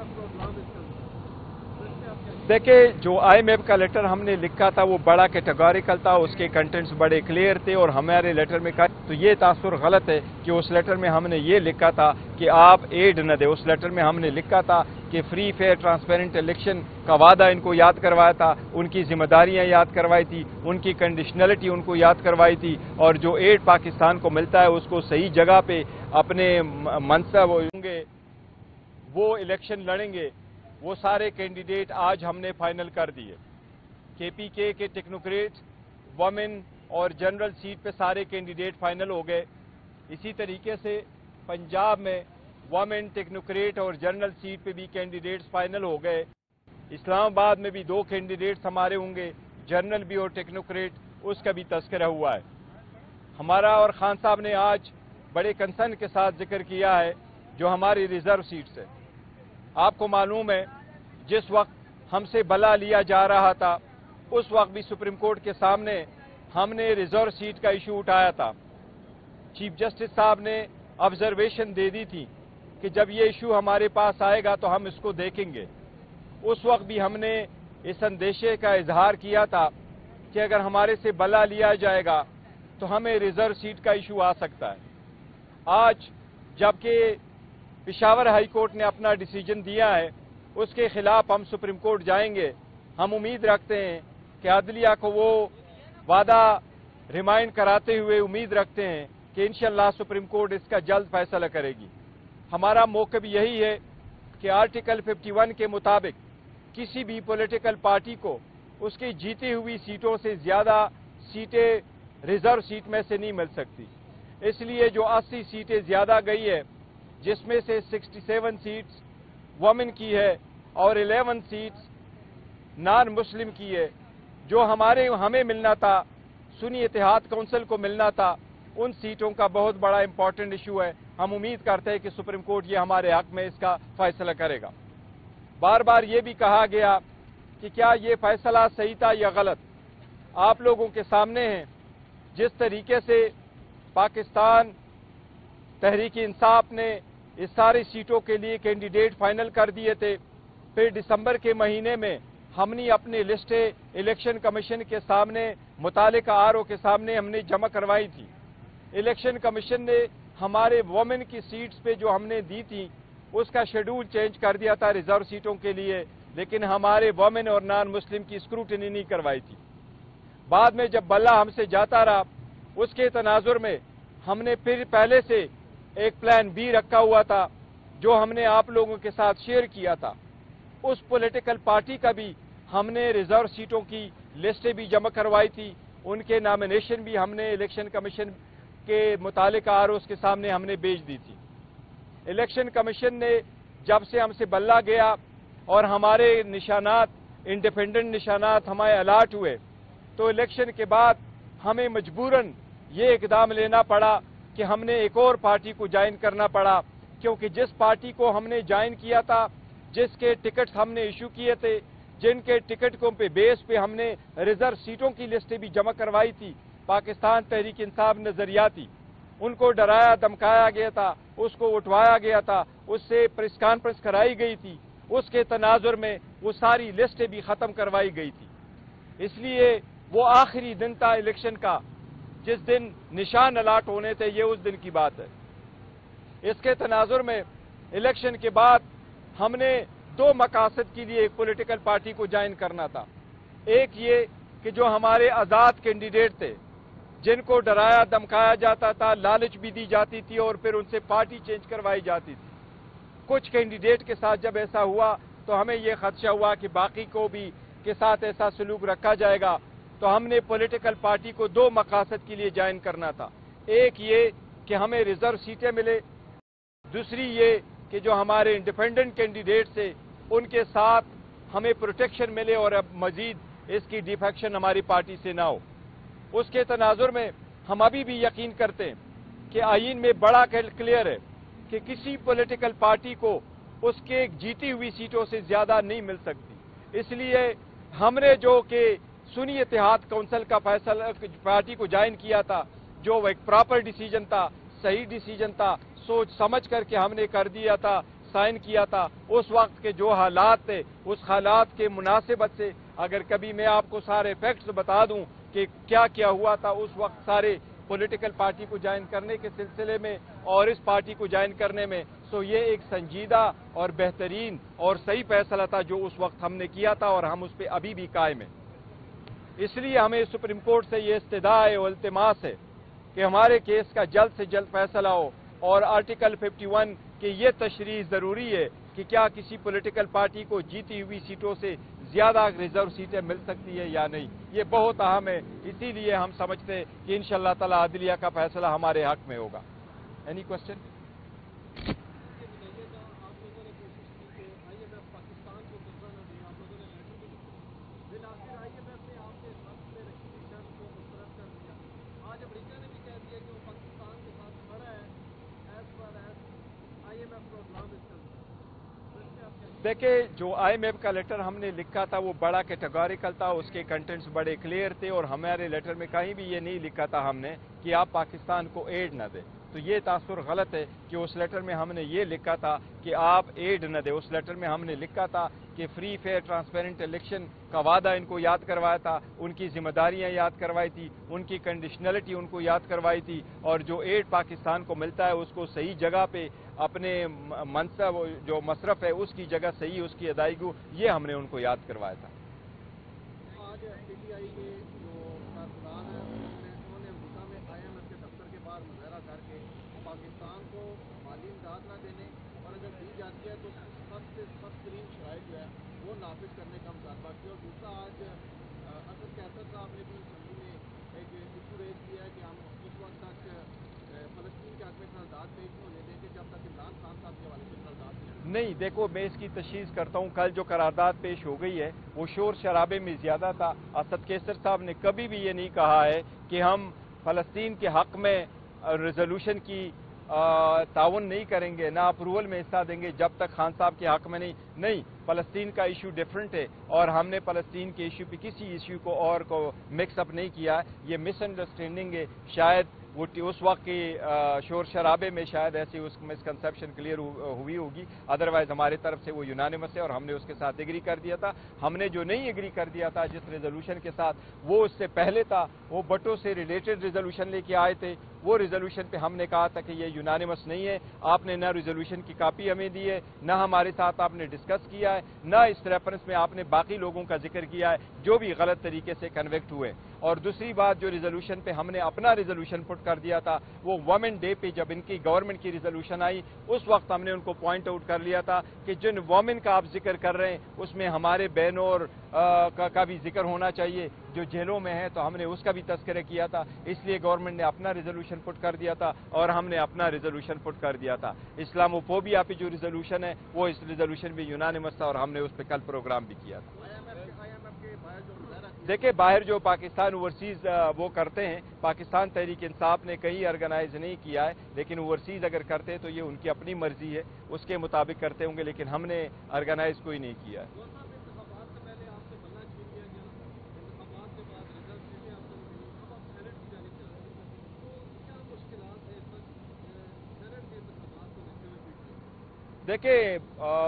देखिए, जो आईएमएफ का लेटर हमने लिखा था, वो बड़ा कैटेगोरिकल था, उसके कंटेंट्स बड़े क्लियर थे और हमारे लेटर में कहा तो ये तासुर गलत है कि उस लेटर में हमने ये लिखा था कि आप एड न दे। उस लेटर में हमने लिखा था कि फ्री फेयर ट्रांसपेरेंट इलेक्शन का वादा इनको याद करवाया था, उनकी जिम्मेदारियाँ याद करवाई थी, उनकी कंडीशनलिटी उनको याद करवाई थी और जो एड पाकिस्तान को मिलता है, उसको सही जगह पे अपने मनसब होंगे। वो इलेक्शन लड़ेंगे, वो सारे कैंडिडेट आज हमने फाइनल कर दिए। केपीके के टेक्नोक्रेट वमेन और जनरल सीट पे सारे कैंडिडेट फाइनल हो गए। इसी तरीके से पंजाब में वमेन टेक्नोक्रेट और जनरल सीट पे भी कैंडिडेट्स फाइनल हो गए। इस्लामाबाद में भी दो कैंडिडेट्स हमारे होंगे जनरल भी और टेक्नोक्रेट उसका भी तस्करा हुआ है। हमारा और खान साहब ने आज बड़े कंसर्न के साथ ज़िक्र किया है, जो हमारी रिज़र्व सीट्स है। आपको मालूम है, जिस वक्त हमसे बला लिया जा रहा था, उस वक्त भी सुप्रीम कोर्ट के सामने हमने रिज़र्व सीट का इशू उठाया था। चीफ जस्टिस साहब ने ऑब्जर्वेशन दे दी थी कि जब ये इशू हमारे पास आएगा तो हम इसको देखेंगे। उस वक्त भी हमने इस अंदेशे का इजहार किया था कि अगर हमारे से बला लिया जाएगा तो हमें रिज़र्व सीट का इशू आ सकता है। आज जबकि पिशावर हाई कोर्ट ने अपना डिसीज़न दिया है, उसके खिलाफ हम सुप्रीम कोर्ट जाएँगे। हम उम्मीद रखते हैं कि अदलिया को वो वादा रिमाइंड कराते हुए उम्मीद रखते हैं कि इंशाल्लाह सुप्रीम कोर्ट इसका जल्द फैसला करेगी। हमारा मौकब यही है कि आर्टिकल 51 के मुताबिक किसी भी पॉलिटिकल पार्टी को उसकी जीती हुई सीटों से ज़्यादा सीटें रिज़र्व सीट में से नहीं मिल सकती। इसलिए जो 80 सीटें ज़्यादा गई है जिसमें से 67 सीट्स वमेन की है और 11 सीट्स नॉन मुस्लिम की है, जो हमारे, हमें मिलना था, सुनी इतिहाद काउंसिल को मिलना था, उन सीटों का बहुत बड़ा इंपॉर्टेंट इशू है। हम उम्मीद करते हैं कि सुप्रीम कोर्ट ये हमारे हक में इसका फैसला करेगा। बार बार ये भी कहा गया कि क्या ये फैसला सही था या गलत? आप लोगों के सामने है। जिस तरीके से पाकिस्तान तहरीक इंसाफ ने इस सारी सीटों के लिए कैंडिडेट फाइनल कर दिए थे। फिर दिसंबर के महीने में हमने अपनी लिस्टें इलेक्शन कमीशन के सामने मुतल आर के सामने हमने जमा करवाई थी। इलेक्शन कमीशन ने हमारे वोमेन की सीट्स पे जो हमने दी थी, उसका शेड्यूल चेंज कर दिया था रिज़र्व सीटों के लिए, लेकिन हमारे वोमेन और नॉन मुस्लिम की स्क्रूटनी नहीं करवाई थी। बाद में जब बल्ला हमसे जाता रहा, उसके तनाजुर में हमने फिर पहले से एक प्लान बी रखा हुआ था, जो हमने आप लोगों के साथ शेयर किया था। उस पॉलिटिकल पार्टी का भी हमने रिज़र्व सीटों की लिस्टें भी जमा करवाई थी। उनके नामिनेशन भी हमने इलेक्शन कमीशन के मुतालिक आर उसके सामने हमने भेज दी थी। इलेक्शन कमीशन ने जब से हमसे बल्ला गया और हमारे निशानात इंडिपेंडेंट निशानात हमारे अलाट हुए तो इलेक्शन के बाद हमें मजबूरन ये इकदाम लेना पड़ा कि हमने एक और पार्टी को ज्वाइन करना पड़ा, क्योंकि जिस पार्टी को हमने ज्वाइन किया था, जिसके टिकट हमने इशू किए थे, जिनके टिकटों पे बेस पे हमने रिज़र्व सीटों की लिस्टें भी जमा करवाई थी, पाकिस्तान तहरीक इंसाफ नजरियाती। उनको डराया, धमकाया गया था, उसको उठवाया गया था, उससे प्रेस कॉन्फ्रेंस कराई गई थी, उसके तनाजुर में वो सारी लिस्टें भी खत्म करवाई गई थी। इसलिए वो आखिरी दिन था इलेक्शन का जिस दिन निशान अलाट होने थे, ये उस दिन की बात है। इसके तनाजुर में इलेक्शन के बाद हमने दो मकासद के लिए एक पोलिटिकल पार्टी को ज्वाइन करना था। एक ये कि जो हमारे आज़ाद कैंडिडेट थे, जिनको डराया, धमकाया जाता था, लालच भी दी जाती थी और फिर उनसे पार्टी चेंज करवाई जाती थी। कुछ कैंडिडेट के साथ जब ऐसा हुआ तो हमें यह खदशा हुआ कि बाकी को भी के साथ ऐसा सलूक रखा जाएगा। तो हमने पॉलिटिकल पार्टी को दो मकासद के लिए ज्वाइन करना था। एक ये कि हमें रिज़र्व सीटें मिले, दूसरी ये कि जो हमारे इंडिपेंडेंट कैंडिडेट थे, उनके साथ हमें प्रोटेक्शन मिले और अब मजीद इसकी डिफेक्शन हमारी पार्टी से ना हो। उसके तनाजुर में हम अभी भी यकीन करते हैं कि आइन में बड़ा क्लियर है कि किसी पॉलिटिकल पार्टी को उसके जीती हुई सीटों से ज़्यादा नहीं मिल सकती। इसलिए हमने जो कि सुनी इतिहाद काउंसिल का फैसला पार्टी को ज्वाइन किया था, जो एक प्रॉपर डिसीज़न था, सही डिसीज़न था, सोच समझ करके हमने कर दिया था साइन किया था। उस वक्त के जो हालात थे, उस हालात के मुनासिबत से, अगर कभी मैं आपको सारे फैक्ट्स बता दूँ, कि क्या क्या हुआ था, उस वक्त सारे पॉलिटिकल पार्टी को ज्वाइन करने के सिलसिले में और इस पार्टी को ज्वाइन करने में सो ये एक संजीदा और बेहतरीन और सही फैसला था जो उस वक्त हमने किया था और हम उस पर अभी भी कायम है। इसलिए हमें सुप्रीम कोर्ट से ये इस्तदा है इल्तमास है, कि हमारे केस का जल्द से जल्द फैसला हो, और आर्टिकल 51 की ये तशरी ज़रूरी है कि क्या किसी पॉलिटिकल पार्टी को जीती हुई सीटों से ज़्यादा रिज़र्व सीटें मिल सकती है या नहीं, ये बहुत अहम है। इसीलिए हम समझते हैं कि इन शाह तला अदलिया का फैसला हमारे हक में होगा। एनी क्वेश्चन देखिए, जो आईएमएफ का लेटर हमने लिखा था, वो बड़ा कैटेगोरिकल था, उसके कंटेंट्स बड़े क्लियर थे और हमारे लेटर में कहीं भी ये नहीं लिखा था हमने कि आप पाकिस्तान को एड न दें। तो ये तासुर गलत है कि उस लेटर में हमने ये लिखा था कि आप एड न दें। उस लेटर में हमने लिखा था कि फ्री फेयर ट्रांसपेरेंट इलेक्शन का वादा इनको याद करवाया था, उनकी जिम्मेदारियाँ याद करवाई थी, उनकी कंडीशनलिटी उनको याद करवाई थी और जो एड पाकिस्तान को मिलता है, उसको सही जगह पे अपने मनसब जो मशरफ है, उसकी जगह सही उसकी अदायगी, ये हमने उनको याद करवाया था पाकिस्तान को माली इमदाद न देने और अगर दी जाती है तो सख्त से सख्त तरीन शराइ जो है वो नाफिज करने का मुतालबा किया और दूसरा आज असद कैसर साहब ने भी असम्बली में एक इशू रेज किया है कि हम इस वक्त तक फलस्तीन के हक में करारदाद पेश होने देंगे जब तक इमरान खान साहब के हवाले से करारदाद नहीं, देखो, मैं इसकी तशीस करता हूँ। कल जो करारदाद पेश हो गई है, वो शोर शराबे में ज़्यादा था। असद केसर साहब ने कभी भी ये नहीं कहा है कि हम फलस्तीन के हक में रेजोल्यूशन की ताउन नहीं करेंगे, ना अप्रूवल में हिस्सा देंगे, जब तक खान साहब के हक में नहीं। नहीं, फलस्तीन का इशू डिफरेंट है और हमने फलस्तीन के इशू पे किसी इशू को और को मिक्सअप नहीं किया। ये मिसअंडरस्टैंडिंग है। शायद वो उस वक्त की शोर शराबे में शायद ऐसी उस मिसकंसेप्शन क्लियर हुई होगी। अदरवाइज़ हमारे तरफ़ से वो यूनानिमस है और हमने उसके साथ एग्री कर दिया था। हमने जो नहीं एग्री कर दिया था जिस रेजोल्यूशन के साथ, वो उससे पहले था। वो बटों से रिलेटेड रेजोल्यूशन लेके आए थे। वो रेजोल्यूशन पे हमने कहा था कि ये यूनानिमस नहीं है। आपने ना रेजोल्यूशन की कापी हमें दी है, ना हमारे साथ आपने डिस्कस किया है, ना इस रेफरेंस में आपने बाकी लोगों का ज़िक्र किया है, जो भी गलत तरीके से कन्वेक्ट हुए। और दूसरी बात, जो रेजोल्यूशन पे हमने अपना रिजोल्यूशन पुट कर दिया था। वो वमेन डे पे जब इनकी गवर्नमेंट की रिजोल्यूशन आई उस वक्त हमने उनको पॉइंट आउट कर लिया था कि जिन वमेन का आप ज़िक्र कर रहे हैं उसमें हमारे बहनों और का, का भी ज़िक्र होना चाहिए। जो जेलों में है तो हमने उसका भी तस्करे किया था। इसलिए गवर्नमेंट ने अपना रिजोल्यूशन पुट कर दिया था और हमने अपना रिजोल्यूशन पुट कर दिया था। इस्लामोफोबिया पे जो रिजोल्यूशन है वो इस रिजोल्यूशन भी यूनानिमस था और हमने उस पर कल प्रोग्राम भी किया था। देखिए, बाहर जो पाकिस्तान ओवरसीज वो करते हैं, पाकिस्तान तहरीक इंसाफ ने कहीं ऑर्गेनाइज नहीं किया है, लेकिन ओवरसीज अगर करते तो ये उनकी अपनी मर्ज़ी है, उसके मुताबिक करते होंगे, लेकिन हमने ऑर्गेनाइज कोई नहीं किया है। देखिए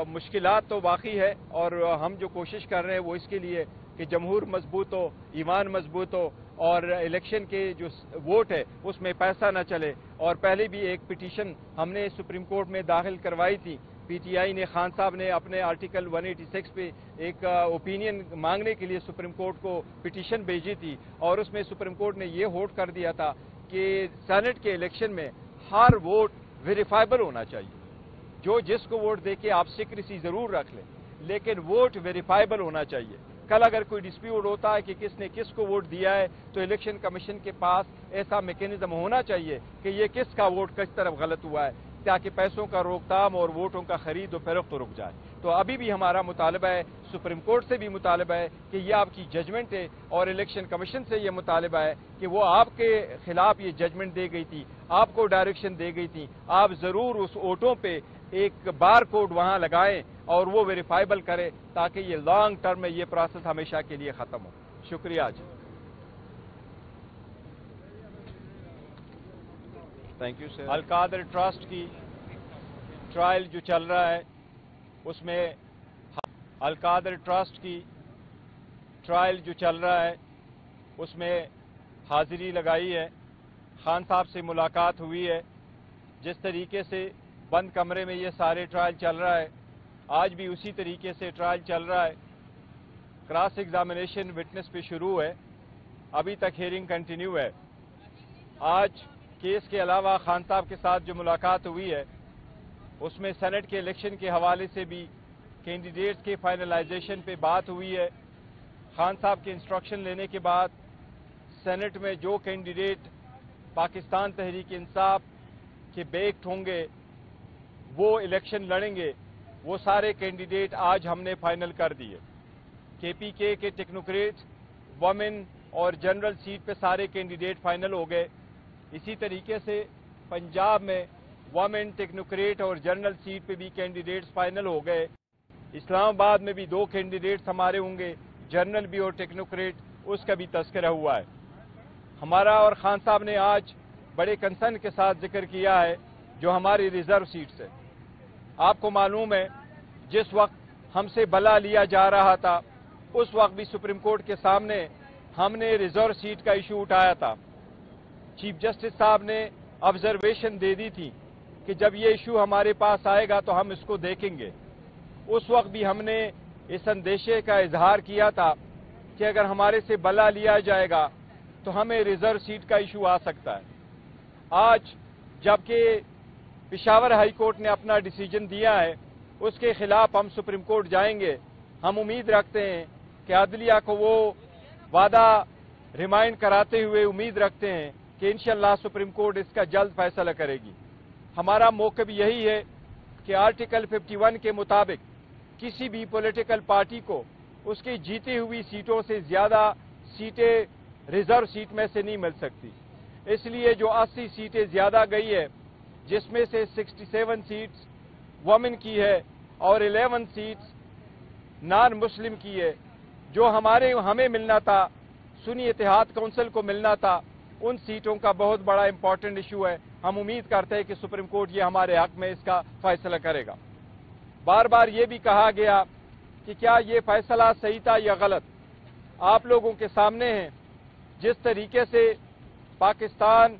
मुश्किल तो बाकी है, और हम जो कोशिश कर रहे हैं वो इसके लिए कि जमहूर मज़बूत हो, ईमान मज़बूत हो, और इलेक्शन के जो वोट है, उसमें पैसा ना चले। और पहले भी एक पिटीशन हमने सुप्रीम कोर्ट में दाखिल करवाई थी। पीटीआई ने, खान साहब ने अपने आर्टिकल 186 पे एक ओपिनियन मांगने के लिए सुप्रीम कोर्ट को पिटीशन भेजी थी। और उसमें सुप्रीम कोर्ट ने ये होट कर दिया था कि सेनेट के इलेक्शन में हर वोट वेरीफाइबल होना चाहिए। जो जिसको वोट दे के आप सिक्रेसी ज़रूर रख लें, लेकिन वोट वेरीफाइबल होना चाहिए। कल अगर कोई डिस्प्यूट होता है कि किसने किसको वोट दिया है तो इलेक्शन कमीशन के पास ऐसा मैकेनिज्म होना चाहिए कि ये किसका वोट किस तरफ़ गलत हुआ है, ताकि पैसों का रोकथाम और वोटों का खरीद और फरोख्त तो रुक जाए। तो अभी भी हमारा मुतालबा है, सुप्रीम कोर्ट से भी मुतालबा है कि ये आपकी जजमेंट है और इलेक्शन कमीशन से ये मुतालबा है कि वो आपके खिलाफ ये जजमेंट दे गई थी, आपको डायरेक्शन दे गई थी। आप ज़रूर उस वोटों पे एक बार कोड वहाँ लगाएँ और वो वेरीफाइबल करें ताकि ये लॉन्ग टर्म में ये प्रोसेस हमेशा के लिए खत्म हो। शुक्रिया जी। Thank you sir Al Qadir trust की ट्रायल जो चल रहा है उसमें अलकादर ट्रस्ट की ट्रायल जो चल रहा है उसमें हाजिरी लगाई है। खान साहब से मुलाकात हुई है। जिस तरीके से बंद कमरे में ये सारे ट्रायल चल रहा है। आज भी उसी तरीके से ट्रायल चल रहा है। क्रॉस एग्जामिनेशन विटनेस पे शुरू है। अभी तक हेयरिंग कंटिन्यू है। आज केस के अलावा खान साहब के साथ जो मुलाकात हुई है, उसमें सेनेट के इलेक्शन के हवाले से भी कैंडिडेट्स के फाइनलाइजेशन पे बात हुई है। खान साहब के इंस्ट्रक्शन लेने के बाद सेनेट में जो कैंडिडेट पाकिस्तान तहरीक इंसाफ के बेक्ट होंगे वो इलेक्शन लड़ेंगे, वो सारे कैंडिडेट आज हमने फाइनल कर दिए। केपीके के टेक्नोक्रेट वमेन और जनरल सीट पे सारे कैंडिडेट फाइनल हो गए। इसी तरीके से पंजाब में वमेन, टेक्नोक्रेट और जनरल सीट पे भी कैंडिडेट्स फाइनल हो गए। इस्लामाबाद में भी दो कैंडिडेट्स हमारे होंगे, जनरल भी और टेक्नोक्रेट, उसका भी तस्करा हुआ है। हमारा और खान साहब ने आज बड़े कंसर्न के साथ ज़िक्र किया है, जो हमारी रिज़र्व सीट्स है। आपको मालूम है, जिस वक्त हमसे बला लिया जा रहा था, उस वक्त भी सुप्रीम कोर्ट के सामने हमने रिज़र्व सीट का इशू उठाया था। चीफ जस्टिस साहब ने ऑब्जर्वेशन दे दी थी कि जब ये इशू हमारे पास आएगा तो हम इसको देखेंगे। उस वक्त भी हमने इस अंदेशे का इजहार किया था कि अगर हमारे से बला लिया जाएगा तो हमें रिज़र्व सीट का इशू आ सकता है। आज जबकि पिशावर हाई कोर्ट ने अपना डिसीज़न दिया है, उसके खिलाफ हम सुप्रीम कोर्ट जाएँगे। हम उम्मीद रखते हैं कि अदलिया को वो वादा रिमाइंड कराते हुए उम्मीद रखते हैं कि इंशाल्लाह सुप्रीम कोर्ट इसका जल्द फैसला करेगी। हमारा मौकब यही है कि आर्टिकल 51 के मुताबिक किसी भी पॉलिटिकल पार्टी को उसकी जीती हुई सीटों से ज़्यादा सीटें रिज़र्व सीट में से नहीं मिल सकती। इसलिए जो 80 सीटें ज़्यादा गई है जिसमें से 67 सीट्स वमेन की है और 11 सीट्स नॉन मुस्लिम की है, जो हमारे, हमें मिलना था, सुनी इतिहाद काउंसिल को मिलना था, उन सीटों का बहुत बड़ा इंपॉर्टेंट इशू है। हम उम्मीद करते हैं कि सुप्रीम कोर्ट ये हमारे हक में इसका फैसला करेगा। बार बार ये भी कहा गया कि क्या ये फैसला सही था या गलत? आप लोगों के सामने है। जिस तरीके से पाकिस्तान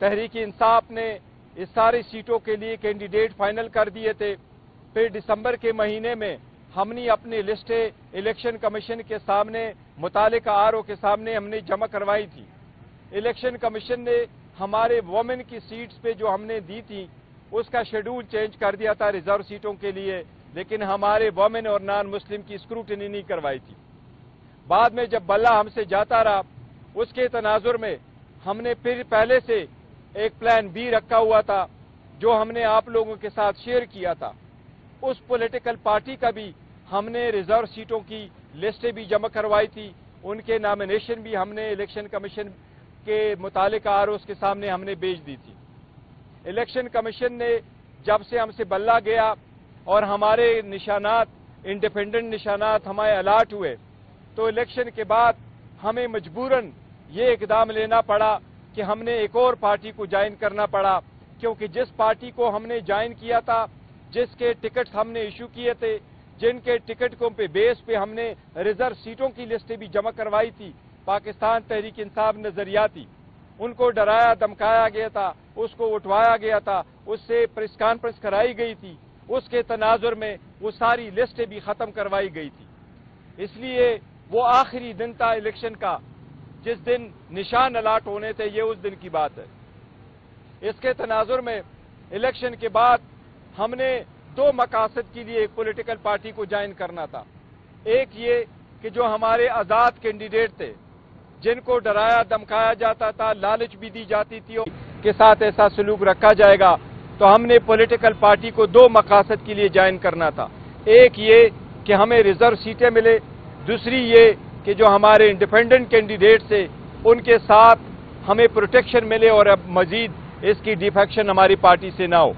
तहरीक इंसाफ ने इस सारी सीटों के लिए कैंडिडेट फाइनल कर दिए थे। फिर दिसंबर के महीने में हमने अपनी लिस्टें इलेक्शन कमीशन के सामने मुताल आर के सामने हमने जमा करवाई थी। इलेक्शन कमीशन ने हमारे वोमेन की सीट्स पे जो हमने दी थी, उसका शेड्यूल चेंज कर दिया था रिज़र्व सीटों के लिए, लेकिन हमारे वोमेन और नॉन मुस्लिम की स्क्रूटनी नहीं करवाई थी। बाद में जब बल्ला हमसे जाता रहा, उसके तनाजुर में हमने फिर पहले से एक प्लान बी रखा हुआ था, जो हमने आप लोगों के साथ शेयर किया था। उस पॉलिटिकल पार्टी का भी हमने रिज़र्व सीटों की लिस्टें भी जमा करवाई थी। उनके नामिनेशन भी हमने इलेक्शन कमीशन के मुतालिक आर के सामने हमने भेज दी थी। इलेक्शन कमीशन ने जब से हमसे बल्ला गया और हमारे निशानात इंडिपेंडेंट निशानात हमारे अलाट हुए तो इलेक्शन के बाद हमें मजबूरन ये इकदाम लेना पड़ा कि हमने एक और पार्टी को ज्वाइन करना पड़ा, क्योंकि जिस पार्टी को हमने ज्वाइन किया था, जिसके टिकट हमने इशू किए थे, जिनके टिकटों पे बेस पे हमने रिज़र्व सीटों की लिस्टें भी जमा करवाई थी, पाकिस्तान तहरीक इंसाफ नजरियाती। उनको डराया, धमकाया गया था, उसको उठवाया गया था, उससे प्रेस कॉन्फ्रेंस कराई गई थी, उसके तनाजुर में वो सारी लिस्टें भी खत्म करवाई गई थी। इसलिए वो आखिरी दिन था इलेक्शन का जिस दिन निशान अलाट होने थे, ये उस दिन की बात है। इसके तनाजुर में इलेक्शन के बाद हमने दो मकासद के लिए एक पोलिटिकल पार्टी को ज्वाइन करना था। एक ये कि जो हमारे आज़ाद कैंडिडेट थे, जिनको डराया, धमकाया जाता था, लालच भी दी जाती थी के साथ ऐसा सलूक रखा जाएगा तो हमने पॉलिटिकल पार्टी को दो मकासद के लिए ज्वाइन करना था। एक ये कि हमें रिज़र्व सीटें मिले, दूसरी ये कि जो हमारे इंडिपेंडेंट कैंडिडेट थे उनके साथ हमें प्रोटेक्शन मिले और अब मजीद इसकी डिफेक्शन हमारी पार्टी से ना हो।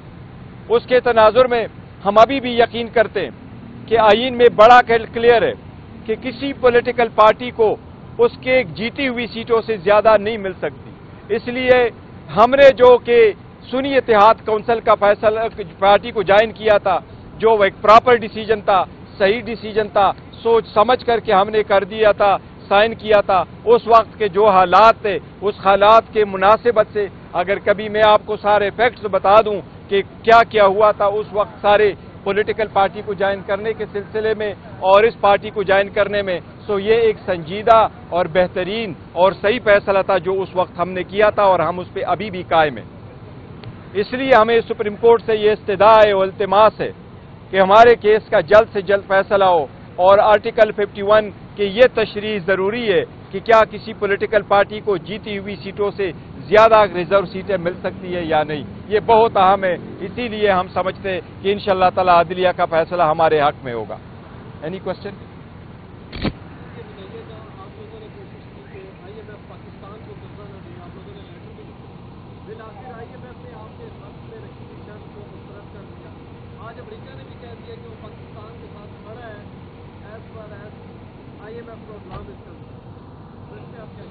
उसके तनाजुर में हम अभी भी यकीन करते हैं कि आइन में बड़ा क्लियर है कि किसी पॉलिटिकल पार्टी को उसके जीती हुई सीटों से ज़्यादा नहीं मिल सकती। इसलिए हमने जो कि सुनी इतिहाद काउंसिल का फैसला पार्टी को ज्वाइन किया था, जो एक प्रॉपर डिसीज़न था सही डिसीज़न था। सोच समझ करके हमने कर दिया था साइन किया था। उस वक्त के जो हालात थे, उस हालात के मुनासिबत से अगर कभी मैं आपको सारे फैक्ट्स बता दूँ कि क्या क्या हुआ था उस वक्त सारे पॉलिटिकल पार्टी को ज्वाइन करने के सिलसिले में और इस पार्टी को ज्वाइन करने में सो ये एक संजीदा और बेहतरीन और सही फैसला था जो उस वक्त हमने किया था और हम उस पर अभी भी कायम हैं। इसलिए हमें सुप्रीम कोर्ट से ये इस्तदा है और अल्तमास है। कि हमारे केस का जल्द से जल्द फैसला हो। और आर्टिकल 51 की ये तशरी ज़रूरी है कि क्या किसी पॉलिटिकल पार्टी को जीती हुई सीटों से ज़्यादा रिज़र्व सीटें मिल सकती है या नहीं? ये बहुत अहम है। इसीलिए हम समझते हैं कि इन शाह तला अदलिया का फैसला हमारे हक में होगा। एनी क्वेश्चन आज अमरीका ने भी कह दिया कि वो पाकिस्तान के साथ खड़ा है as per as IMF programme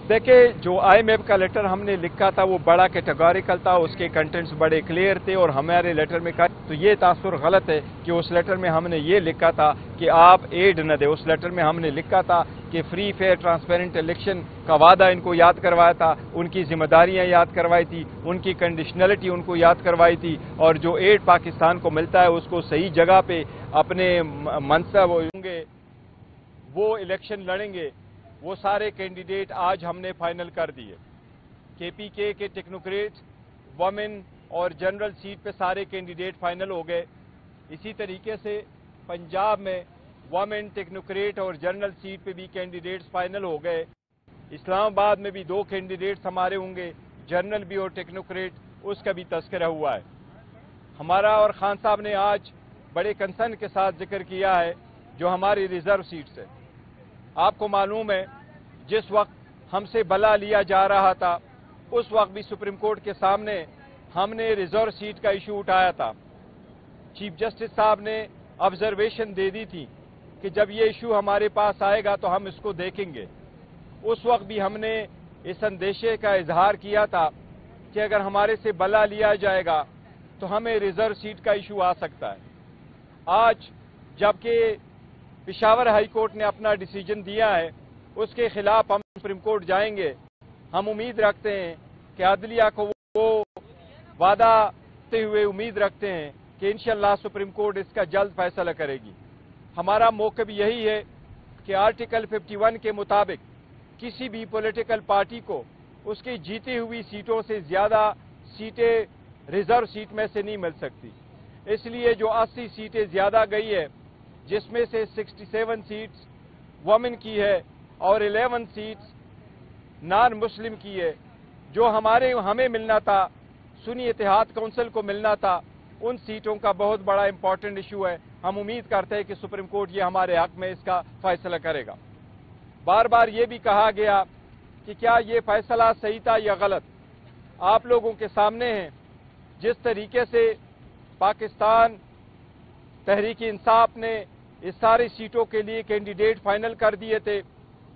देखिए, जो आईएमएफ का लेटर हमने लिखा था, वो बड़ा कैटेगोरिकल था, उसके कंटेंट्स बड़े क्लियर थे और हमारे लेटर में कहा तो ये तासुर गलत है कि उस लेटर में हमने ये लिखा था कि आप एड न दे। उस लेटर में हमने लिखा था कि फ्री फेयर ट्रांसपेरेंट इलेक्शन का वादा इनको याद करवाया था, उनकी जिम्मेदारियाँ याद करवाई थी, उनकी कंडीशनलिटी उनको याद करवाई थी और जो एड पाकिस्तान को मिलता है, उसको सही जगह पे अपने मनसब होंगे, वो इलेक्शन लड़ेंगे। वो सारे कैंडिडेट आज हमने फाइनल कर दिए। केपीके के टेक्नोक्रेट वमेन और जनरल सीट पे सारे कैंडिडेट फाइनल हो गए। इसी तरीके से पंजाब में वमेन, टेक्नोक्रेट और जनरल सीट पे भी कैंडिडेट्स फाइनल हो गए। इस्लामाबाद में भी दो कैंडिडेट्स हमारे होंगे, जनरल भी और टेक्नोक्रेट, उसका भी तस्करा हुआ है। हमारा और खान साहब ने आज बड़े कंसर्न के साथ ज़िक्र किया है जो हमारी रिज़र्व सीट्स है। आपको मालूम है, जिस वक्त हमसे बला लिया जा रहा था, उस वक्त भी सुप्रीम कोर्ट के सामने हमने रिज़र्व सीट का इशू उठाया था। चीफ जस्टिस साहब ने ऑब्जर्वेशन दे दी थी कि जब ये इशू हमारे पास आएगा तो हम इसको देखेंगे। उस वक्त भी हमने इस अंदेशे का इजहार किया था कि अगर हमारे से बला लिया जाएगा तो हमें रिज़र्व सीट का इशू आ सकता है। आज जबकि पिशावर हाई कोर्ट ने अपना डिसीज़न दिया है, उसके खिलाफ हम सुप्रीम कोर्ट जाएँगे। हम उम्मीद रखते हैं कि अदलिया को वो वादा हुए उम्मीद रखते हैं कि इंशाल्लाह सुप्रीम कोर्ट इसका जल्द फैसला करेगी। हमारा मौकब यही है कि आर्टिकल 51 के मुताबिक किसी भी पॉलिटिकल पार्टी को उसकी जीती हुई सीटों से ज़्यादा सीटें, रिज़र्व सीट में से नहीं मिल सकती। इसलिए जो 80 सीटें ज़्यादा गई है जिसमें से 67 सीट्स वमेन की है और 11 सीट्स नॉन मुस्लिम की है, जो हमारे, हमें मिलना था, सुनी इतिहाद काउंसिल को मिलना था, उन सीटों का बहुत बड़ा इंपॉर्टेंट इशू है। हम उम्मीद करते हैं कि सुप्रीम कोर्ट ये हमारे हक में इसका फैसला करेगा। बार बार ये भी कहा गया कि क्या ये फैसला सही था या गलत? आप लोगों के सामने है। जिस तरीके से पाकिस्तान तहरीक इंसाफ ने इस सारी सीटों के लिए कैंडिडेट फाइनल कर दिए थे।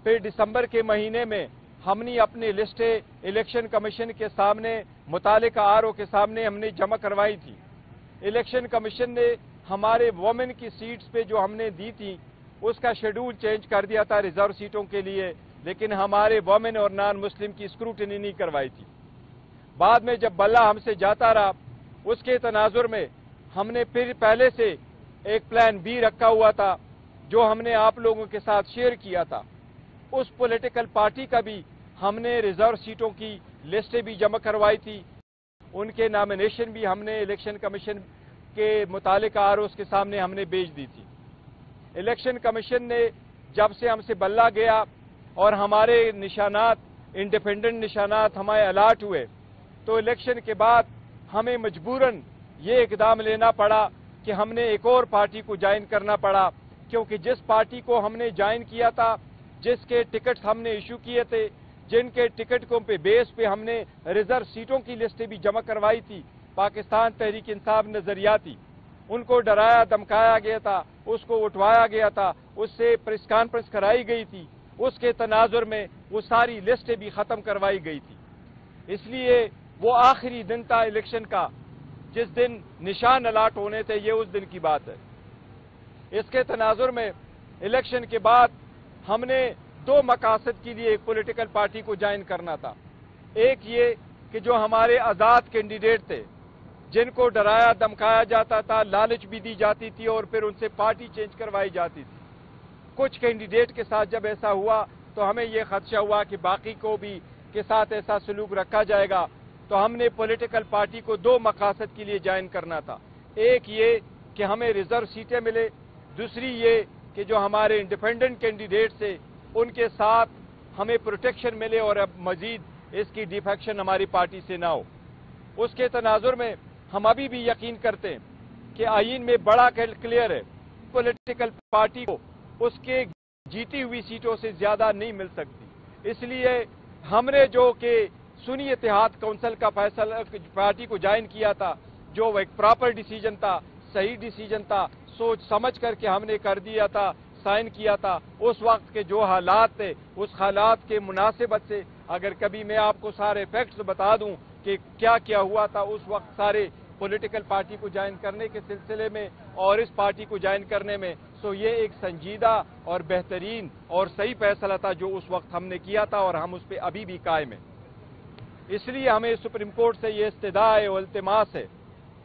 फिर दिसंबर के महीने में हमने अपनी लिस्टें इलेक्शन कमीशन के सामने मुताल आर के सामने हमने जमा करवाई थी। इलेक्शन कमीशन ने हमारे वोमेन की सीट्स पे जो हमने दी थी, उसका शेड्यूल चेंज कर दिया था रिज़र्व सीटों के लिए, लेकिन हमारे वोमेन और नॉन मुस्लिम की स्क्रूटनी नहीं करवाई थी। बाद में जब बल्ला हमसे जाता रहा, उसके तनाजुर में हमने फिर पहले से एक प्लान बी रखा हुआ था, जो हमने आप लोगों के साथ शेयर किया था। उस पॉलिटिकल पार्टी का भी हमने रिज़र्व सीटों की लिस्टें भी जमा करवाई थी। उनके नामिनेशन भी हमने इलेक्शन कमीशन के मुतालिक आर के सामने हमने भेज दी थी। इलेक्शन कमीशन ने जब से हमसे बल्ला गया और हमारे निशानात इंडिपेंडेंट निशानात हमारे अलाट हुए तो इलेक्शन के बाद हमें मजबूरन ये इकदाम लेना पड़ा कि हमने एक और पार्टी को ज्वाइन करना पड़ा, क्योंकि जिस पार्टी को हमने ज्वाइन किया था, जिसके टिकट हमने इशू किए थे, जिनके टिकटों पे बेस पे हमने रिज़र्व सीटों की लिस्टें भी जमा करवाई थी, पाकिस्तान तहरीक इंसाफ नजरियाती। उनको डराया, धमकाया गया था, उसको उठवाया गया था, उससे प्रेस कॉन्फ्रेंस कराई गई थी, उसके तनाजुर में वो सारी लिस्टें भी खत्म करवाई गई थी। इसलिए वो आखिरी दिन था इलेक्शन का जिस दिन निशान अलाट होने थे, ये उस दिन की बात है। इसके तनाजुर में इलेक्शन के बाद हमने दो मकासद के लिए एक पोलिटिकल पार्टी को ज्वाइन करना था। एक ये कि जो हमारे आज़ाद कैंडिडेट थे, जिनको डराया, धमकाया जाता था, लालच भी दी जाती थी और फिर उनसे पार्टी चेंज करवाई जाती थी। कुछ कैंडिडेट के साथ जब ऐसा हुआ तो हमें यह खदशा हुआ कि बाकी को भी के साथ ऐसा सलूक रखा जाएगा। तो हमने पॉलिटिकल पार्टी को दो मकासद के लिए ज्वाइन करना था। एक ये कि हमें रिज़र्व सीटें मिले, दूसरी ये कि जो हमारे इंडिपेंडेंट कैंडिडेट्स से उनके साथ हमें प्रोटेक्शन मिले और अब मजीद इसकी डिफेक्शन हमारी पार्टी से ना हो। उसके तनाजुर में हम अभी भी यकीन करते हैं कि आइन में बड़ा क्लियर है पॉलिटिकल पार्टी को उसके जीती हुई सीटों से ज़्यादा नहीं मिल सकती। इसलिए हमने जो कि सुनी इतिहाद काउंसिल का फैसला पार्टी को ज्वाइन किया था, जो एक प्रॉपर डिसीज़न था, सही डिसीज़न था, सोच समझ करके हमने कर दिया था साइन किया था। उस वक्त के जो हालात थे, उस हालात के मुनासिबत से, अगर कभी मैं आपको सारे फैक्ट्स बता दूँ, कि क्या क्या हुआ था, उस वक्त सारे पॉलिटिकल पार्टी को ज्वाइन करने के सिलसिले में और इस पार्टी को ज्वाइन करने में तो ये एक संजीदा और बेहतरीन और सही फैसला था जो उस वक्त हमने किया था और हम उस पर अभी भी कायम है। इसलिए हमें सुप्रीम कोर्ट से ये इस्तदा है इल्तमास है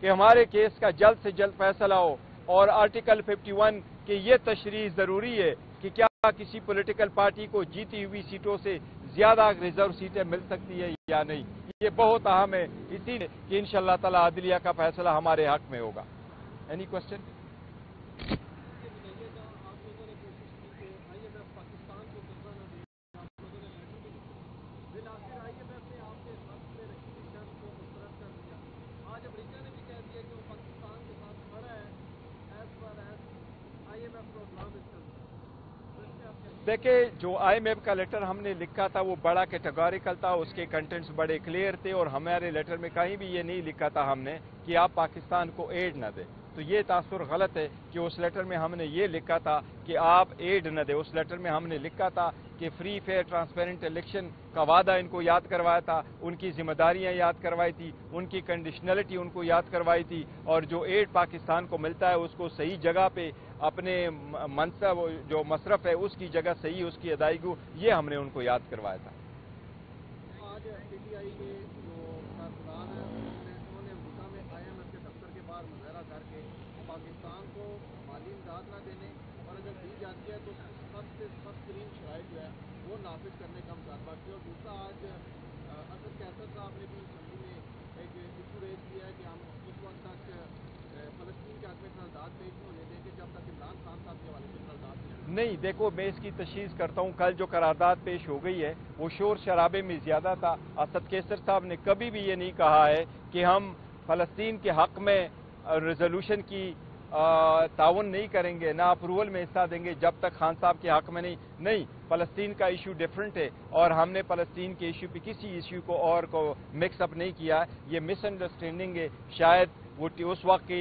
कि हमारे केस का जल्द से जल्द फैसला हो और आर्टिकल 51 की ये तशरी ज़रूरी है कि क्या किसी पॉलिटिकल पार्टी को जीती हुई सीटों से ज़्यादा रिज़र्व सीटें मिल सकती है या नहीं। ये बहुत अहम है। इसी कि इन ताला अदलिया का फैसला हमारे हक में होगा। एनी क्वेश्चन देखिए, जो आईएमएफ का लेटर हमने लिखा था, वो बड़ा कैटेगोरिकल था, उसके कंटेंट्स बड़े क्लियर थे और हमारे लेटर में कहीं भी ये नहीं लिखा था हमने कि आप पाकिस्तान को एड न दें। तो ये तासुर गलत है कि उस लेटर में हमने ये लिखा था कि आप एड न दे। उस लेटर में हमने लिखा था कि फ्री फेयर ट्रांसपेरेंट इलेक्शन का वादा इनको याद करवाया था, उनकी जिम्मेदारियाँ याद करवाई थी, उनकी कंडीशनलिटी उनको याद करवाई थी और जो एड पाकिस्तान को मिलता है, उसको सही जगह पे अपने मनसब जो मशरफ है, उसकी जगह सही उसकी अदायगी, ये हमने उनको याद करवाया था। हैं पाकिस्तान को माली न देने और अगर दी जाती है तो सख्त तरीन जो है, वो करने का और दूसरा, आज असद कैसर साहब ने भी में एक किया है कि हम उस वक्त तक नहीं देखो मैं इसकी तशीस करता हूँ। कल जो करारदाद पेश हो गई है वो शोर शराबे में ज़्यादा था। असद केसर साहब ने कभी भी ये नहीं कहा है कि हम फलस्तीन के हक में रेजोल्यूशन की आ, ताउन नहीं करेंगे ना अप्रूवल में हिस्सा देंगे जब तक खान साहब के हक में नहीं। नहीं फलस्तीन का इशू डिफरेंट है और हमने फलस्तीन के इशू पे किसी इशू को और को मिक्सअप नहीं किया। ये मिसअंडरस्टैंडिंग है। शायद वो उस वक्त की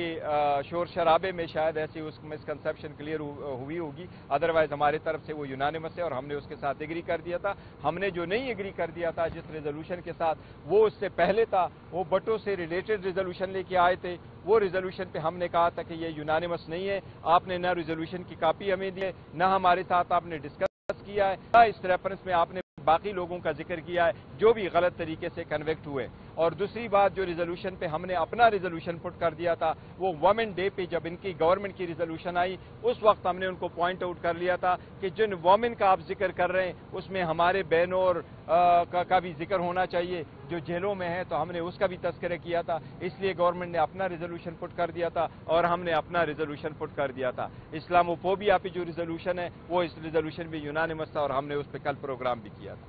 शोर शराबे में शायद ऐसी उस मिसकंसेप्शन क्लियर हुई होगी। अदरवाइज़ हमारे तरफ़ से वो यूनानिमस है और हमने उसके साथ एग्री कर दिया था। हमने जो नहीं एग्री कर दिया था, जिस रेजोल्यूशन के साथ, वो उससे पहले था। वो बटों से रिलेटेड रेजोल्यूशन लेके आए थे। वो रेजोल्यूशन पे हमने कहा था कि ये यूनानिमस नहीं है। आपने ना रेजोल्यूशन की कापी हमें दी है, ना हमारे साथ आपने डिस्कस किया है। इस रेफरेंस में आपने बाकी लोगों का ज़िक्र किया है जो भी गलत तरीके से कन्वेक्ट हुए। और दूसरी बात जो रिजोल्यूशन पे हमने अपना रिजोल्यूशन पुट कर दिया था वो वामेन डे पे जब इनकी गवर्नमेंट की रिजोल्यूशन आई उस वक्त हमने उनको पॉइंट आउट कर लिया था कि जिन वमेन का आप ज़िक्र कर रहे हैं उसमें हमारे बहनों और आ, का, का भी ज़िक्र होना चाहिए। जो जेलों में है तो हमने उसका भी तस्करा किया था। इसलिए गवर्नमेंट ने अपना रिजोल्यूशन पुट कर दिया था और हमने अपना रिजोल्यूशन पुट कर दिया था। इस्लामोफोबिया पे जो रिजोल्यूशन है, वो इस रिजोल्यूशन भी यूनानिमस था और हमने उस पर कल प्रोग्राम भी किया था।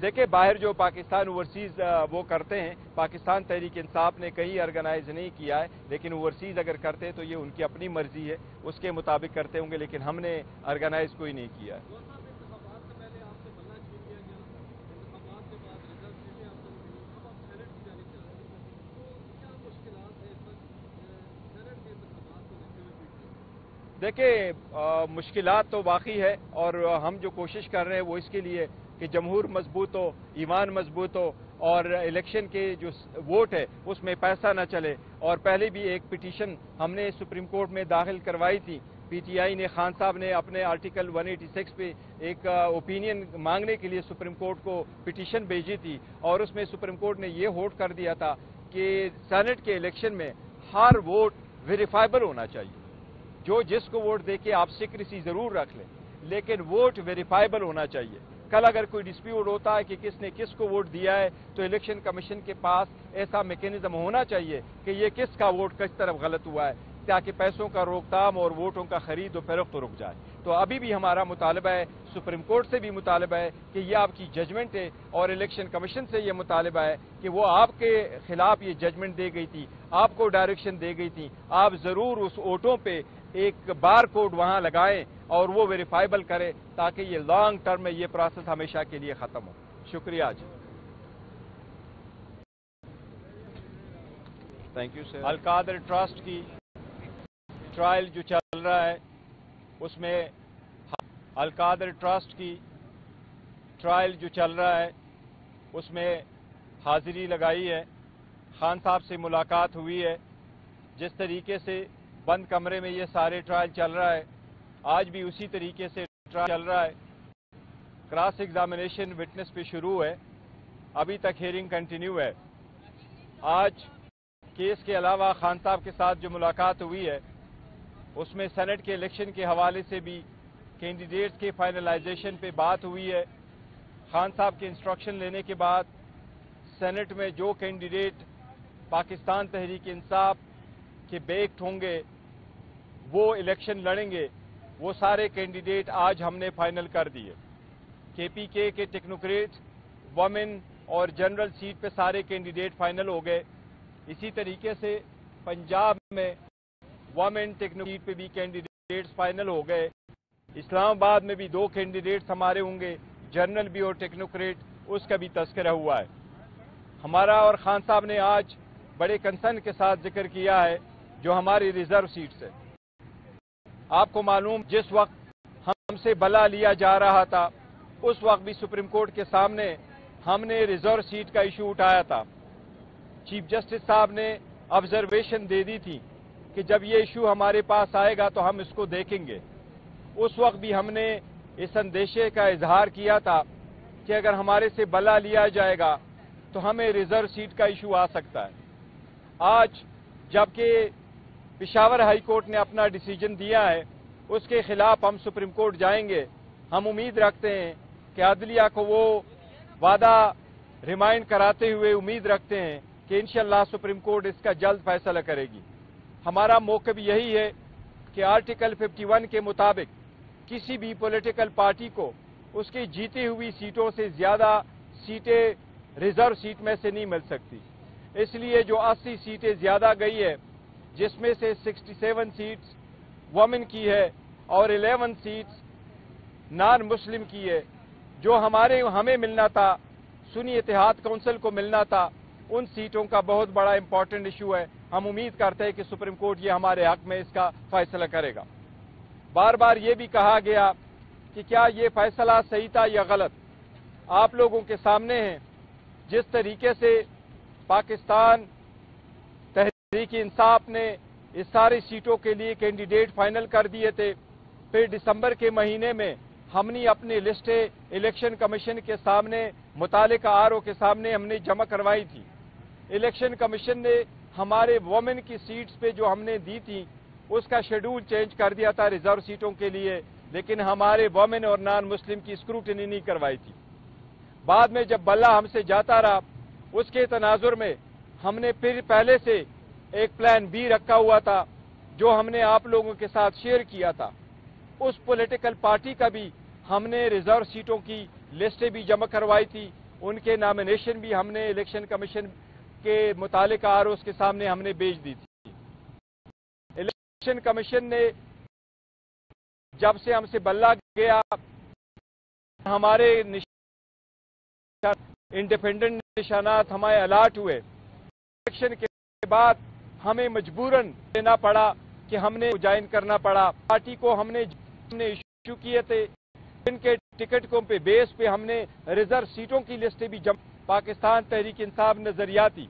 देखिए, बाहर जो पाकिस्तान ओवरसीज वो करते हैं, पाकिस्तान तहरीक इंसाफ ने कहीं ऑर्गेनाइज नहीं किया है, लेकिन ओवरसीज अगर करते तो ये उनकी अपनी मर्ज़ी है, उसके मुताबिक करते होंगे, लेकिन हमने ऑर्गेनाइज कोई नहीं किया है वो साहब इंतखाबात से पहले आपसे मल्ला छीन लिया गया इंतखाबात के बाद रिज़ल्ट मिले आपको नहीं मिली अब आप सेनेट की जानी चाह रहे हैं तो क्या मुश्किलात है इस वक्त अ, सेनेट के इंतखाबात को देखते हुए पीटीआई देखिए मुश्किलात तो बाकी है और हम जो कोशिश कर रहे हैं वो इसके लिए कि जमहूर मज़बूत हो, ईमान मज़बूत हो और इलेक्शन के जो वोट है, उसमें पैसा ना चले। और पहले भी एक पिटीशन हमने सुप्रीम कोर्ट में दाखिल करवाई थी। पीटीआई ने, खान साहब ने अपने आर्टिकल 186 पे एक ओपिनियन मांगने के लिए सुप्रीम कोर्ट को पिटीशन भेजी थी और उसमें सुप्रीम कोर्ट ने ये होल्ड कर दिया था कि सेनेट के इलेक्शन में हर वोट वेरीफाइबल होना चाहिए। जो जिसको वोट दे के आप सिक्रेसी ज़रूर रख लें, लेकिन वोट वेरीफाइबल होना चाहिए। कल अगर कोई डिस्प्यूट होता है कि किसने किसको वोट दिया है तो इलेक्शन कमीशन के पास ऐसा मैकेनिज्म होना चाहिए कि ये किसका वोट किस तरफ़ गलत हुआ है, ताकि पैसों का रोकथाम और वोटों का खरीद और फरोख्त रुक जाए। तो अभी भी हमारा मुतालबा है, सुप्रीम कोर्ट से भी मुतालबा है कि ये आपकी जजमेंट है, और इलेक्शन कमीशन से ये मुतालबा है कि वो आपके खिलाफ ये जजमेंट दे गई थी, आपको डायरेक्शन दे गई थी। आप ज़रूर उस वोटों पे एक बार कोड वहाँ लगाएँ और वो वेरीफाइबल करें ताकि ये लॉन्ग टर्म में ये प्रोसेस हमेशा के लिए खत्म हो। शुक्रिया जी। Thank you sir Al Qadir trust की ट्रायल जो चल रहा है उसमें अलकादर ट्रस्ट की ट्रायल जो चल रहा है उसमें हाजिरी लगाई है। खान साहब से मुलाकात हुई है। जिस तरीके से बंद कमरे में ये सारे ट्रायल चल रहा है। आज भी उसी तरीके से ट्रायल चल रहा है। क्रॉस एग्जामिनेशन विटनेस पे शुरू है। अभी तक हियरिंग कंटिन्यू है। आज केस के अलावा खान साहब के साथ जो मुलाकात हुई है, उसमें सेनेट के इलेक्शन के हवाले से भी कैंडिडेट्स के फाइनलाइजेशन पे बात हुई है। खान साहब के इंस्ट्रक्शन लेने के बाद सेनेट में जो कैंडिडेट पाकिस्तान तहरीक इंसाफ के बेक्ट होंगे वो इलेक्शन लड़ेंगे, वो सारे कैंडिडेट आज हमने फाइनल कर दिए। केपीके के टेक्नोक्रेट, वमेन और जनरल सीट पे सारे कैंडिडेट फाइनल हो गए। इसी तरीके से पंजाब में वमेन टेक्नोक्रेट पे भी कैंडिडेट्स फाइनल हो गए। इस्लामाबाद में भी दो कैंडिडेट्स हमारे होंगे, जनरल भी और टेक्नोक्रेट, उसका भी तस्करा हुआ है। हमारा और खान साहब ने आज बड़े कंसर्न के साथ ज़िक्र किया है, जो हमारी रिज़र्व सीट्स है। आपको मालूम, जिस वक्त हमसे बला लिया जा रहा था, उस वक्त भी सुप्रीम कोर्ट के सामने हमने रिज़र्व सीट का इशू उठाया था। चीफ जस्टिस साहब ने ऑब्जर्वेशन दे दी थी कि जब ये इशू हमारे पास आएगा तो हम इसको देखेंगे। उस वक्त भी हमने इस अंदेशे का इजहार किया था कि अगर हमारे से बला लिया जाएगा तो हमें रिज़र्व सीट का इशू आ सकता है। आज जबकि पिशावर हाई कोर्ट ने अपना डिसीज़न दिया है, उसके खिलाफ हम सुप्रीम कोर्ट जाएँगे। हम उम्मीद रखते हैं कि अदलिया को वो वादा रिमाइंड कराते हुए उम्मीद रखते हैं कि इंशाल्लाह सुप्रीम कोर्ट इसका जल्द फैसला करेगी। हमारा मौकब यही है कि आर्टिकल 51 के मुताबिक किसी भी पॉलिटिकल पार्टी को उसकी जीती हुई सीटों से ज़्यादा सीटें, रिज़र्व सीट में से नहीं मिल सकती। इसलिए जो 80 सीटें ज़्यादा गई है जिसमें से 67 सीट्स वमेन की है और 11 सीट्स नॉन मुस्लिम की है। जो हमारे, हमें मिलना था, सुनी इतिहाद काउंसिल को मिलना था, उन सीटों का बहुत बड़ा इंपॉर्टेंट इशू है। हम उम्मीद करते हैं कि सुप्रीम कोर्ट ये हमारे हक में इसका फैसला करेगा। बार बार ये भी कहा गया कि क्या ये फैसला सही था या गलत? आप लोगों के सामने है। जिस तरीके से पाकिस्तान तहरीक इंसाफ ने इस सारी सीटों के लिए कैंडिडेट फाइनल कर दिए थे। फिर दिसंबर के महीने में हमने अपनी लिस्टें इलेक्शन कमीशन के सामने मुताल आर के सामने हमने जमा करवाई थी। इलेक्शन कमीशन ने हमारे वोमेन की सीट्स पे जो हमने दी थी, उसका शेड्यूल चेंज कर दिया था रिज़र्व सीटों के लिए, लेकिन हमारे वोमेन और नॉन मुस्लिम की स्क्रूटनी नहीं करवाई थी। बाद में जब बल्ला हमसे जाता रहा, उसके तनाजुर में हमने फिर पहले से एक प्लान बी रखा हुआ था, जो हमने आप लोगों के साथ शेयर किया था। उस पॉलिटिकल पार्टी का भी हमने रिज़र्व सीटों की लिस्टें भी जमा करवाई थी। उनके नामिनेशन भी हमने इलेक्शन कमीशन के मुतालिक आर के सामने हमने भेज दी थी। इलेक्शन कमीशन ने जब से हमसे बल्ला गया, हमारे इंडिपेंडेंट निशानात हमारे अलर्ट हुए। इलेक्शन के बाद हमें मजबूरन देना पड़ा कि हमने ज्वाइन करना पड़ा। पार्टी को हमने हमने इशू किए थे। इनके टिकट को पे बेस पे हमने रिज़र्व सीटों की लिस्टें भी जम पाकिस्तान तहरीक इंसाफ नजरियाती।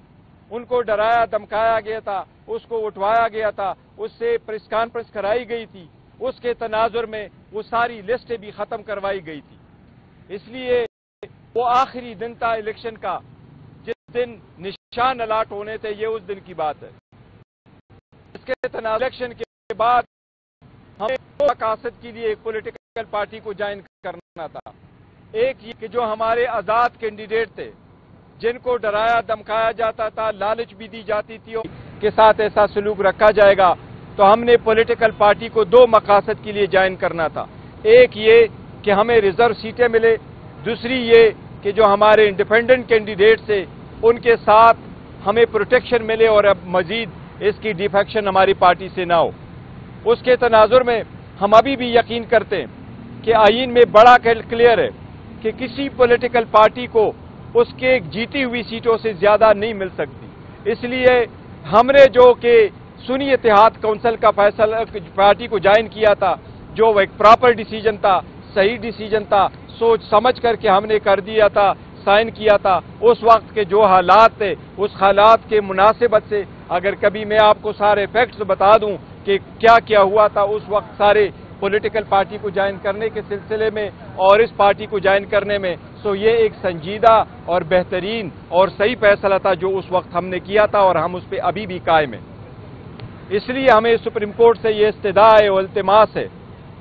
उनको डराया, धमकाया गया था, उसको उठवाया गया था, उससे प्रेस कॉन्फ्रेंस कराई गई थी। उसके तनाजुर में वो सारी लिस्टें भी खत्म करवाई गई थी। इसलिए वो आखिरी दिन था इलेक्शन का। जिस दिन निशान अलाट होने थे, ये उस दिन की बात है। इसके तनाव इलेक्शन के बाद हमें दो मकासद के लिए एक पॉलिटिकल पार्टी को ज्वाइन करना था। एक ये कि जो हमारे आज़ाद कैंडिडेट थे, जिनको डराया, धमकाया जाता था, लालच भी दी जाती थी के साथ ऐसा सलूक रखा जाएगा तो हमने पॉलिटिकल पार्टी को दो मकासद के लिए ज्वाइन करना था। एक ये कि हमें रिज़र्व सीटें मिले, दूसरी ये कि जो हमारे इंडिपेंडेंट कैंडिडेट थे, उनके साथ हमें प्रोटेक्शन मिले और अब मजीद इसकी डिफेक्शन हमारी पार्टी से ना हो। उसके तनाजुर में हम अभी भी यकीन करते हैं कि आइन में बड़ा क्लियर है कि किसी पॉलिटिकल पार्टी को उसके जीती हुई सीटों से ज़्यादा नहीं मिल सकती। इसलिए हमने जो कि सुनी इतिहाद काउंसिल का फैसला पार्टी को ज्वाइन किया था, जो एक प्रॉपर डिसीज़न था, सही डिसीज़न था, सोच समझ करके हमने कर दिया था साइन किया था, उस वक्त के जो हालात थे, उस हालात के मुनासिबत से अगर कभी मैं आपको सारे फैक्ट्स बता दूँ कि क्या क्या हुआ था उस वक्त सारे पॉलिटिकल पार्टी को ज्वाइन करने के सिलसिले में और इस पार्टी को ज्वाइन करने में सो ये एक संजीदा और बेहतरीन और सही फैसला था जो उस वक्त हमने किया था और हम उस पर अभी भी कायम है। इसलिए हमें सुप्रीम कोर्ट से ये इस्तदा है और अल्तमास है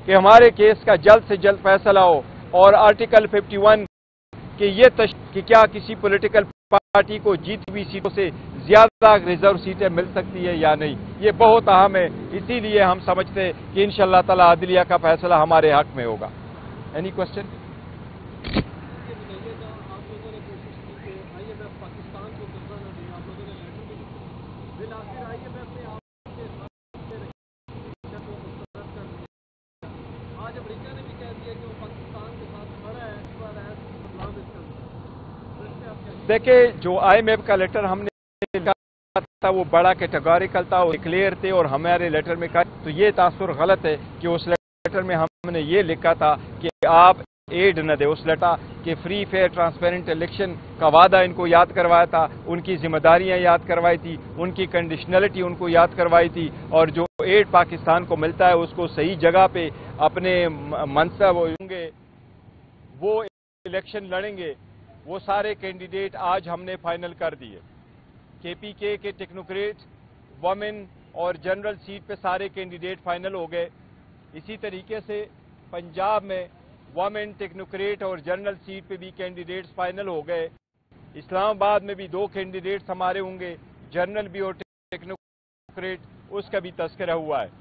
कि हमारे केस का जल्द से जल्द फैसला हो और आर्टिकल 51 कि ये तश, कि क्या किसी पॉलिटिकल पार्टी को जीती हुई सीटों से ज़्यादा रिज़र्व सीटें मिल सकती है या नहीं? ये बहुत अहम है। इसीलिए हम समझते हैं कि इन ताला अदलिया का फैसला हमारे हक में होगा। एनी क्वेश्चन देखिए, जो आईएमएफ का लेटर हमने था, वो बड़ा कैटेगोरिकल था क्लियर थे और हमारे लेटर में कहा तो ये तासुर गलत है कि उस लेटर में हमने ये लिखा था कि आप एड न दे। उस लेटर कि फ्री फेयर ट्रांसपेरेंट इलेक्शन का वादा इनको याद करवाया था, उनकी जिम्मेदारियाँ याद करवाई थी, उनकी कंडीशनलिटी उनको याद करवाई थी और जो एड पाकिस्तान को मिलता है, उसको सही जगह पे अपने मनसब होंगे, वो इलेक्शन लड़ेंगे। वो सारे कैंडिडेट आज हमने फाइनल कर दिए। केपीके के टेक्नोक्रेट वमेन और जनरल सीट पे सारे कैंडिडेट फाइनल हो गए। इसी तरीके से पंजाब में वमेन टेक्नोक्रेट और जनरल सीट पे भी कैंडिडेट्स फाइनल हो गए। इस्लामाबाद में भी दो कैंडिडेट्स हमारे होंगे जनरल भी और टेक्नोक्रेट उसका भी तस्करा हुआ है।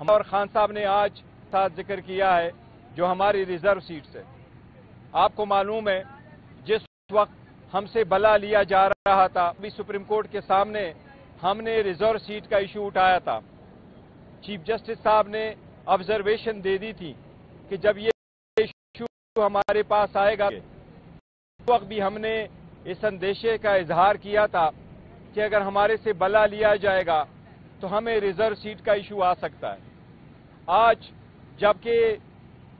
हम और खान साहब ने आज साथ ज़िक्र किया है, जो हमारी रिज़र्व सीट्स है। आपको मालूम है, जिस वक्त हमसे बला लिया जा रहा था, अभी सुप्रीम कोर्ट के सामने हमने रिज़र्व सीट का इशू उठाया था। चीफ जस्टिस साहब ने ऑब्जर्वेशन दे दी थी कि जब ये इशू हमारे पास आएगा, उस वक्त भी हमने इस अंदेशे का इजहार किया था कि अगर हमारे से बला लिया जाएगा तो हमें रिज़र्व सीट का इशू आ सकता है। आज जबकि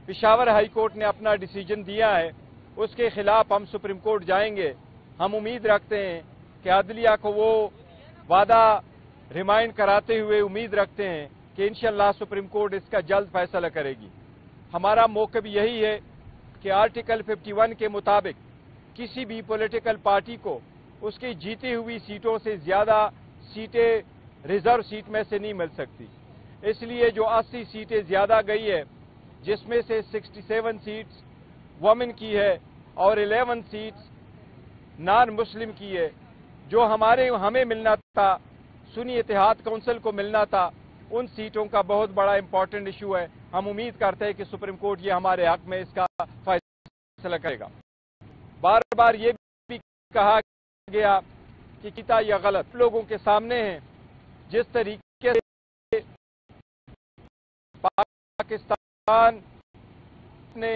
पिशावर हाई कोर्ट ने अपना डिसीज़न दिया है। उसके खिलाफ हम सुप्रीम कोर्ट जाएँगे। हम उम्मीद रखते हैं कि अदलिया को वो वादा रिमाइंड कराते हुए उम्मीद रखते हैं कि इंशाल्लाह सुप्रीम कोर्ट इसका जल्द फैसला करेगी। हमारा मौकब यही है कि आर्टिकल 51 के मुताबिक किसी भी पॉलिटिकल पार्टी को उसकी जीती हुई सीटों से ज़्यादा सीटें रिज़र्व सीट में से नहीं मिल सकती। इसलिए जो 80 सीटें ज़्यादा गई है जिसमें से 67 सीट्स वमेन की है और 11 सीट्स नॉन मुस्लिम की है, जो हमारे, हमें मिलना था। सुनी इतिहाद काउंसिल को मिलना था। उन सीटों का बहुत बड़ा इंपॉर्टेंट इशू है। हम उम्मीद करते हैं कि सुप्रीम कोर्ट ये हमारे हक में इसका फैसला करेगा। बार बार ये भी कहा गया कि किता यह गलत। लोगों के सामने है। जिस तरीके से पाकिस्तान ने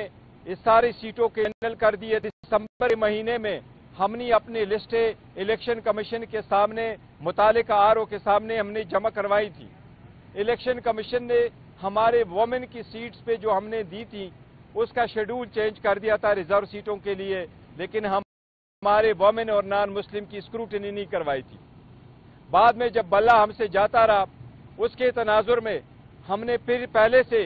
इस सारी सीटों के फाइनल कर दिए दिसंबर महीने में हमने अपनी लिस्टें इलेक्शन कमीशन के सामने मुताल आर के सामने हमने जमा करवाई थी। इलेक्शन कमीशन ने हमारे वोमेन की सीट्स पे जो हमने दी थी, उसका शेड्यूल चेंज कर दिया था रिज़र्व सीटों के लिए, लेकिन हम हमारे वोमेन और नॉन मुस्लिम की स्क्रूटनी नहीं करवाई थी। बाद में जब बल्ला हमसे जाता रहा, उसके तनाजुर में हमने फिर पहले से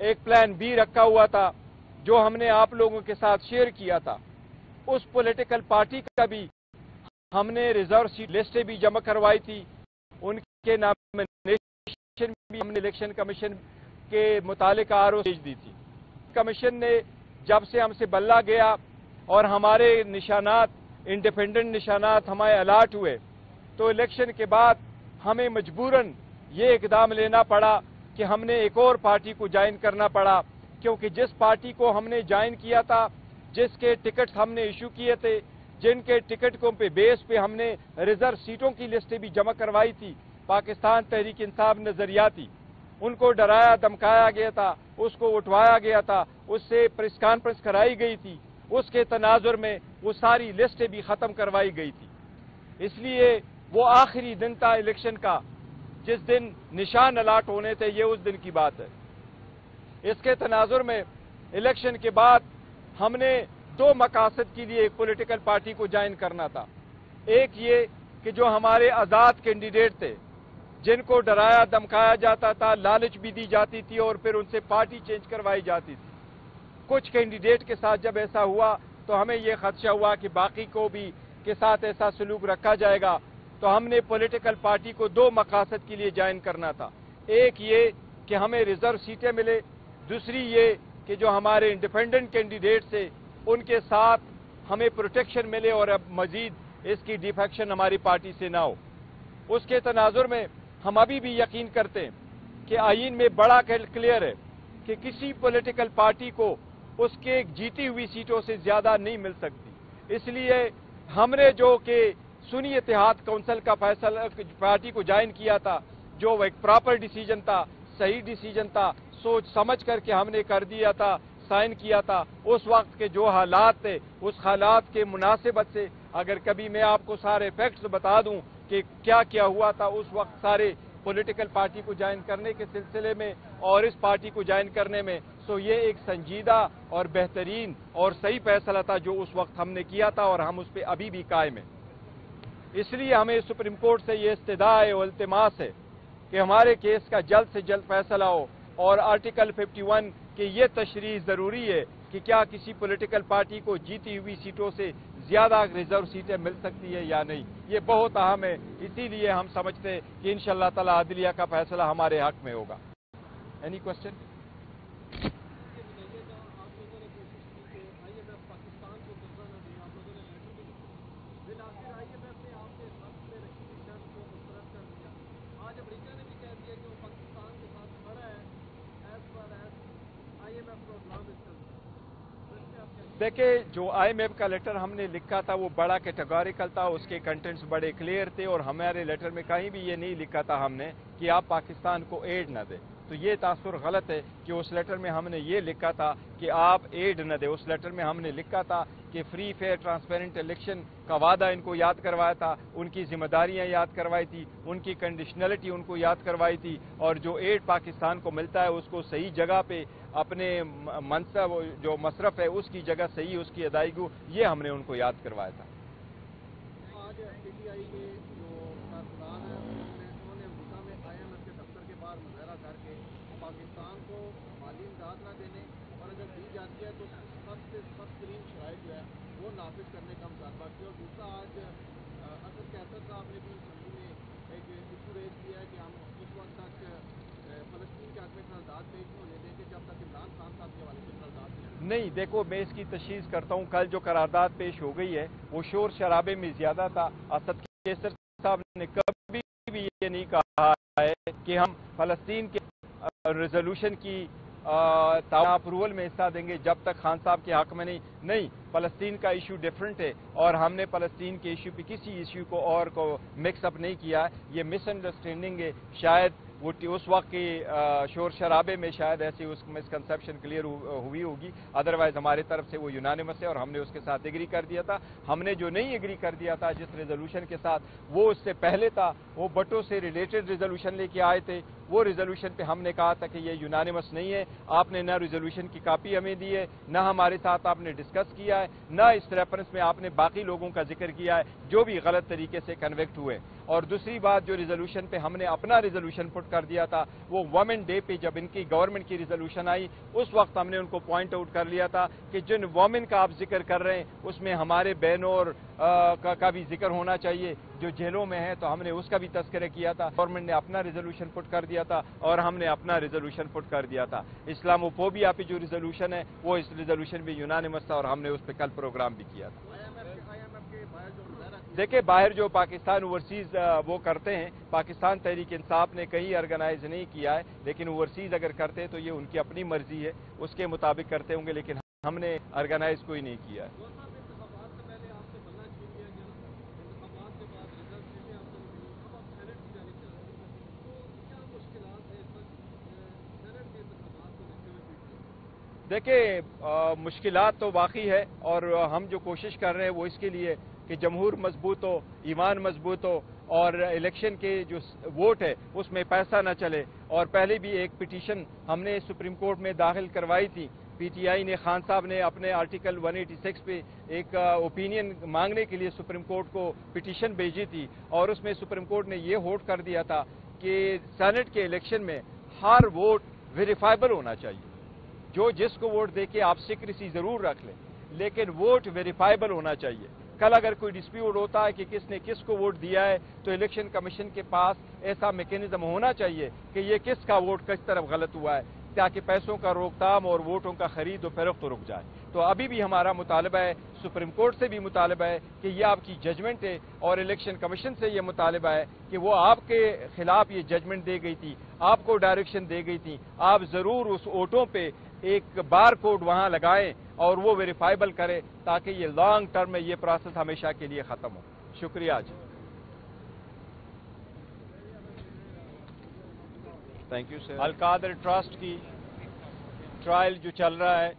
एक प्लान बी रखा हुआ था, जो हमने आप लोगों के साथ शेयर किया था। उस पॉलिटिकल पार्टी का भी हमने रिज़र्व सीट लिस्टें भी जमा करवाई थी। उनके नॉमिनेशन भी हमने इलेक्शन कमीशन के मुतालिक आर भेज दी थी। कमीशन ने जब से हमसे बल्ला गया और हमारे निशानात इंडिपेंडेंट निशानात हमारे अलाट हुए तो इलेक्शन के बाद हमें मजबूरन ये इकदाम लेना पड़ा कि हमने एक और पार्टी को ज्वाइन करना पड़ा, क्योंकि जिस पार्टी को हमने ज्वाइन किया था, जिसके टिकट हमने इशू किए थे, जिनके टिकटों पे बेस पे हमने रिज़र्व सीटों की लिस्टें भी जमा करवाई थी, पाकिस्तान तहरीक इंसाफ नजरियाती उनको डराया, धमकाया गया था, उसको उठवाया गया था, उससे प्रेस कॉन्फ्रेंस कराई गई थी, उसके तनाजुर में वो सारी लिस्टें भी खत्म करवाई गई थी। इसलिए वो आखिरी दिन था इलेक्शन का जिस दिन निशान अलाट होने थे, ये उस दिन की बात है। इसके तनाजुर में इलेक्शन के बाद हमने दो मकासद के लिए एक पोलिटिकल पार्टी को ज्वाइन करना था। एक ये कि जो हमारे आज़ाद कैंडिडेट थे, जिनको डराया, धमकाया जाता था, लालच भी दी जाती थी और फिर उनसे पार्टी चेंज करवाई जाती थी। कुछ कैंडिडेट के साथ जब ऐसा हुआ तो हमें यह खदशा हुआ कि बाकी को भी के साथ ऐसा सलूक रखा जाएगा। तो हमने पॉलिटिकल पार्टी को दो मकासद के लिए ज्वाइन करना था। एक ये कि हमें रिज़र्व सीटें मिले, दूसरी ये कि जो हमारे इंडिपेंडेंट कैंडिडेट से उनके साथ हमें प्रोटेक्शन मिले और अब मजीद इसकी डिफेक्शन हमारी पार्टी से ना हो। उसके तनाजुर में हम अभी भी यकीन करते हैं कि आइन में बड़ा क्लियर है कि किसी पॉलिटिकल पार्टी को उसके जीती हुई सीटों से ज़्यादा नहीं मिल सकती। इसलिए हमने जो कि सुनी इतिहाद काउंसिल का फैसला पार्टी को ज्वाइन किया था, जो एक प्रॉपर डिसीज़न था, सही डिसीज़न था, सोच समझ करके हमने कर दिया था साइन किया था। उस वक्त के जो हालात थे, उस हालात के मुनासिबत से, अगर कभी मैं आपको सारे फैक्ट्स बता दूँ, कि क्या क्या हुआ था, उस वक्त सारे पॉलिटिकल पार्टी को ज्वाइन करने के सिलसिले में और इस पार्टी को ज्वाइन करने में सो ये एक संजीदा और बेहतरीन और सही फैसला था जो उस वक्त हमने किया था और हम उस पर अभी भी कायम हैं। इसलिए हमें सुप्रीम कोर्ट से ये इस्तदा है अल्तमास है कि हमारे केस का जल्द से जल्द फैसला हो और आर्टिकल 51 की ये तशरी ज़रूरी है कि क्या किसी पॉलिटिकल पार्टी को जीती हुई सीटों से ज़्यादा रिज़र्व सीटें मिल सकती है या नहीं, ये बहुत अहम है। इसीलिए हम समझते हैं कि इन शाह तला अदलिया का फैसला हमारे हक में होगा। एनी क्वेश्चन देखिए जो आईएमएफ का लेटर हमने लिखा था, वो बड़ा कैटेगोरिकल था, उसके कंटेंट्स बड़े क्लियर थे और हमारे लेटर में कहीं भी ये नहीं लिखा था हमने कि आप पाकिस्तान को एड ना दें। तो ये तासुर गलत है कि उस लेटर में हमने ये लिखा था कि आप एड न दें। उस लेटर में हमने लिखा था कि फ्री फेयर ट्रांसपेरेंट इलेक्शन का वादा इनको याद करवाया था, उनकी जिम्मेदारियाँ याद करवाई थी, उनकी कंडीशनलिटी उनको याद करवाई थी और जो एड पाकिस्तान को मिलता है उसको सही जगह पे अपने मनसब, जो मशरफ है उसकी जगह सही, उसकी अदायगी, ये हमने उनको याद करवाया था पाकिस्तान को माली इमदाद न देने और अगर दी जाती है तो सख्त से सख्त तरीन शराइ जो है वो नाफिज करने का मुतालबा किया और दूसरा आज असद कैसर साहब ने भी असम्बली में एक इशू रेज किया है कि हम उस वक्त तक फलस्तीन के हक में करारदाद पेश होने देंगे जब तक इमरान खान साहब के हवाले से करारदाद नहीं, देखो, मैं इसकी तशीस करता हूँ। कल जो करारदाद पेश हो गई है, वो शोर शराबे में ज़्यादा था। असद कैसर साहब ने कभी भी ये नहीं कहा है कि हम फलस्तीन के रेजोल्यूशन की अप्रूवल में हिस्सा देंगे, जब तक खान साहब के हक में नहीं। नहीं, फलस्तीन का इशू डिफरेंट है और हमने फलस्तीन के इशू पे किसी इशू को और को मिक्सअप नहीं किया। ये मिसअंडरस्टैंडिंग है। शायद वो उस वक्त की शोर शराबे में शायद ऐसी उस मिसकंसेप्शन क्लियर हुई होगी। अदरवाइज़ हमारे तरफ़ से वो यूनानिमस है और हमने उसके साथ एग्री कर दिया था। हमने जो नहीं एग्री कर दिया था जिस रेजोल्यूशन के साथ, वो उससे पहले था। वो बटों से रिलेटेड रेजोल्यूशन लेके आए थे। वो रेजोल्यूशन पे हमने कहा था कि ये यूनानिमस नहीं है। आपने न रेजोल्यूशन की कापी हमें दी है, ना हमारे साथ आपने डिस्कस किया है, ना इस रेफरेंस में आपने बाकी लोगों का ज़िक्र किया है, जो भी गलत तरीके से कन्वेक्ट हुए। और दूसरी बात, जो रेजोल्यूशन पे हमने अपना रिजोल्यूशन पुट कर दिया था। वो वमेन डे पे जब इनकी गवर्नमेंट की रिजोल्यूशन आई उस वक्त हमने उनको पॉइंट आउट कर लिया था कि जिन वमेन का आप ज़िक्र कर रहे हैं उसमें हमारे बहनों और का, का भी ज़िक्र होना चाहिए। जो जेलों में है तो हमने उसका भी तस्करे किया था। गवर्नमेंट ने अपना रिजोल्यूशन पुट कर दिया था और हमने अपना रिजोल्यूशन पुट कर दिया था। इस्लामोफोबिया पे जो रिजोल्यूशन है वो इस रिजोल्यूशन भी यूनानिमस था और हमने उस पर कल प्रोग्राम भी किया था। देखिए, बाहर जो पाकिस्तान ओवरसीज वो करते हैं, पाकिस्तान तहरीक इंसाफ ने कहीं ऑर्गेनाइज नहीं किया है, लेकिन ओवरसीज अगर करते हैं तो ये उनकी अपनी मर्ज़ी है, उसके मुताबिक करते होंगे, लेकिन हमने ऑर्गेनाइज कोई नहीं किया है। देखिए मुश्किल तो बाकी है, और हम जो कोशिश कर रहे हैं वो इसके लिए कि जमहूर मज़बूत हो, ईमान मज़बूत हो, और इलेक्शन के जो वोट है, उसमें पैसा ना चले। और पहले भी एक पिटीशन हमने सुप्रीम कोर्ट में दाखिल करवाई थी। पीटीआई ने, खान साहब ने अपने आर्टिकल 186 पे एक ओपिनियन मांगने के लिए सुप्रीम कोर्ट को पिटीशन भेजी थी। और उसमें सुप्रीम कोर्ट ने ये होट कर दिया था कि सेनेट के इलेक्शन में हर वोट वेरीफाइबल होना चाहिए। जो जिसको वोट दे के आप सिक्रेसी ज़रूर रख लें, लेकिन वोट वेरीफाइबल होना चाहिए। कल अगर कोई डिस्प्यूट होता है कि किसने किसको वोट दिया है तो इलेक्शन कमीशन के पास ऐसा मैकेनिज्म होना चाहिए कि ये किसका वोट किस तरफ़ गलत हुआ है, ताकि पैसों का रोकथाम और वोटों का खरीद और फरोख्त रुक जाए। तो अभी भी हमारा मुतालबा है, सुप्रीम कोर्ट से भी मुतालबा है कि ये आपकी जजमेंट है और इलेक्शन कमीशन से ये मुतालबा है कि वो आपके खिलाफ ये जजमेंट दे गई थी, आपको डायरेक्शन दे गई थी। आप ज़रूर उस वोटों पे एक बार कोड वहाँ लगाएँ और वो वेरीफाइबल करें ताकि ये लॉन्ग टर्म में ये प्रोसेस हमेशा के लिए खत्म हो। शुक्रिया जी। Thank you sir Al Qadir trust की ट्रायल जो चल रहा है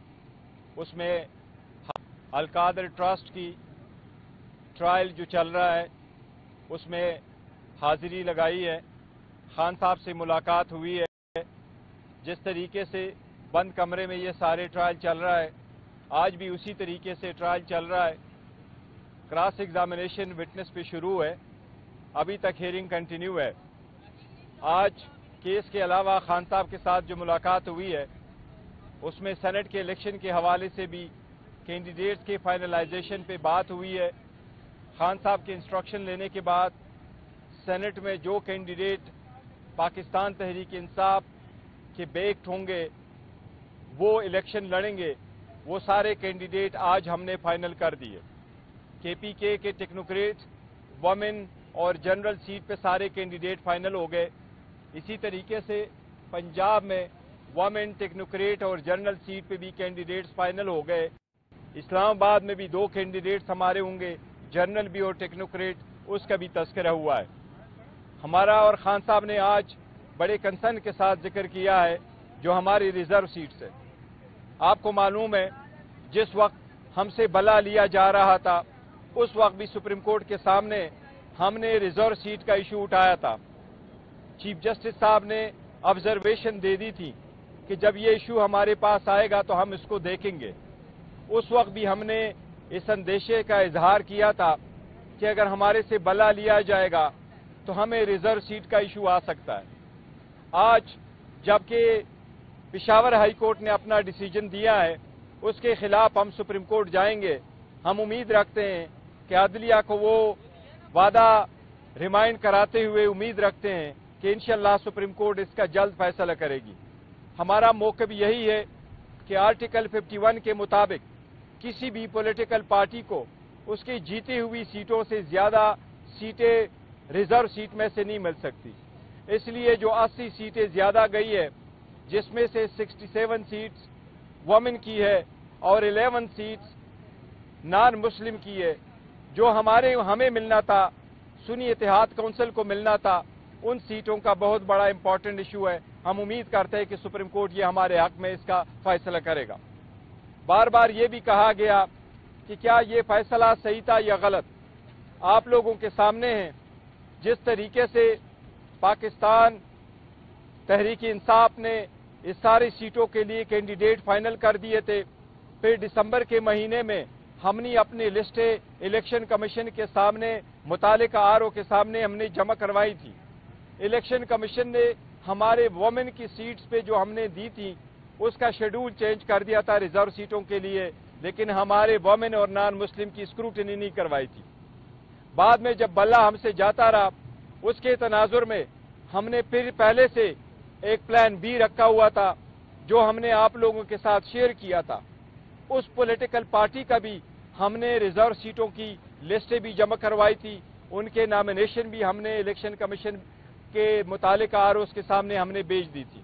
उसमें अलकादर ट्रस्ट की ट्रायल जो चल रहा है उसमें हाजिरी लगाई है। खान साहब से मुलाकात हुई है। जिस तरीके से बंद कमरे में ये सारे ट्रायल चल रहा है। आज भी उसी तरीके से ट्रायल चल रहा है। क्रॉस एग्जामिनेशन विटनेस पे शुरू है। अभी तक हियरिंग कंटिन्यू है। आज केस के अलावा खान साहब के साथ जो मुलाकात हुई है, उसमें सेनेट के इलेक्शन के हवाले से भी कैंडिडेट्स के फाइनलाइजेशन पे बात हुई है। खान साहब के इंस्ट्रक्शन लेने के बाद सेनेट में जो कैंडिडेट पाकिस्तान तहरीक इंसाफ के बेक्ट होंगे वो इलेक्शन लड़ेंगे, वो सारे कैंडिडेट आज हमने फाइनल कर दिए। केपीके के टेक्नोक्रेट वमेन और जनरल सीट पे सारे कैंडिडेट फाइनल हो गए। इसी तरीके से पंजाब में वमेन, टेक्नोक्रेट और जनरल सीट पे भी कैंडिडेट्स फाइनल हो गए। इस्लामाबाद में भी दो कैंडिडेट्स हमारे होंगे, जनरल भी और टेक्नोक्रेट, उसका भी तस्करा हुआ है। हमारा और खान साहब ने आज बड़े कंसर्न के साथ ज़िक्र किया है, जो हमारी रिज़र्व सीट से आपको मालूम है, जिस वक्त हमसे बला लिया जा रहा था, उस वक्त भी सुप्रीम कोर्ट के सामने हमने रिज़र्व सीट का इशू उठाया था। चीफ जस्टिस साहब ने ऑब्जर्वेशन दे दी थी कि जब ये इशू हमारे पास आएगा तो हम इसको देखेंगे। उस वक्त भी हमने इस अंदेशे का इजहार किया था कि अगर हमारे से बला लिया जाएगा तो हमें रिज़र्व सीट का इशू आ सकता है। आज जबकि पिशावर हाई कोर्ट ने अपना डिसीज़न दिया है, उसके खिलाफ हम सुप्रीम कोर्ट जाएँगे। हम उम्मीद रखते हैं कि अदलिया को वो वादा रिमाइंड कराते हुए उम्मीद रखते हैं कि इंशाल्लाह सुप्रीम कोर्ट इसका जल्द फैसला करेगी। हमारा मौकब यही है कि आर्टिकल 51 के मुताबिक किसी भी पॉलिटिकल पार्टी को उसकी जीती हुई सीटों से ज़्यादा सीटें, रिज़र्व सीट में से नहीं मिल सकती। इसलिए जो 80 सीटें ज़्यादा गई है जिसमें से 67 सीट्स वमेन की है और 11 सीट्स नॉन मुस्लिम की है। जो हमारे, हमें मिलना था, सुनी इतिहाद काउंसिल को मिलना था, उन सीटों का बहुत बड़ा इंपॉर्टेंट इशू है। हम उम्मीद करते हैं कि सुप्रीम कोर्ट ये हमारे हक में इसका फैसला करेगा। बार बार ये भी कहा गया कि क्या ये फैसला सही था या गलत? आप लोगों के सामने है। जिस तरीके से पाकिस्तान तहरीक इंसाफ ने इस सारी सीटों के लिए कैंडिडेट फाइनल कर दिए थे। फिर दिसंबर के महीने में हमने अपनी लिस्टें इलेक्शन कमीशन के सामने मुताल आर के सामने हमने जमा करवाई थी। इलेक्शन कमीशन ने हमारे वोमेन की सीट्स पे जो हमने दी थी, उसका शेड्यूल चेंज कर दिया था रिज़र्व सीटों के लिए, लेकिन हमारे वोमेन और नॉन मुस्लिम की स्क्रूटनी नहीं करवाई थी। बाद में जब बल्ला हमसे जाता रहा, उसके तनाजुर में हमने फिर पहले से एक प्लान बी रखा हुआ था, जो हमने आप लोगों के साथ शेयर किया था। उस पॉलिटिकल पार्टी का भी हमने रिज़र्व सीटों की लिस्टें भी जमा करवाई थी। उनके नामिनेशन भी हमने इलेक्शन कमीशन के मुतालिक आर के सामने हमने भेज दी थी।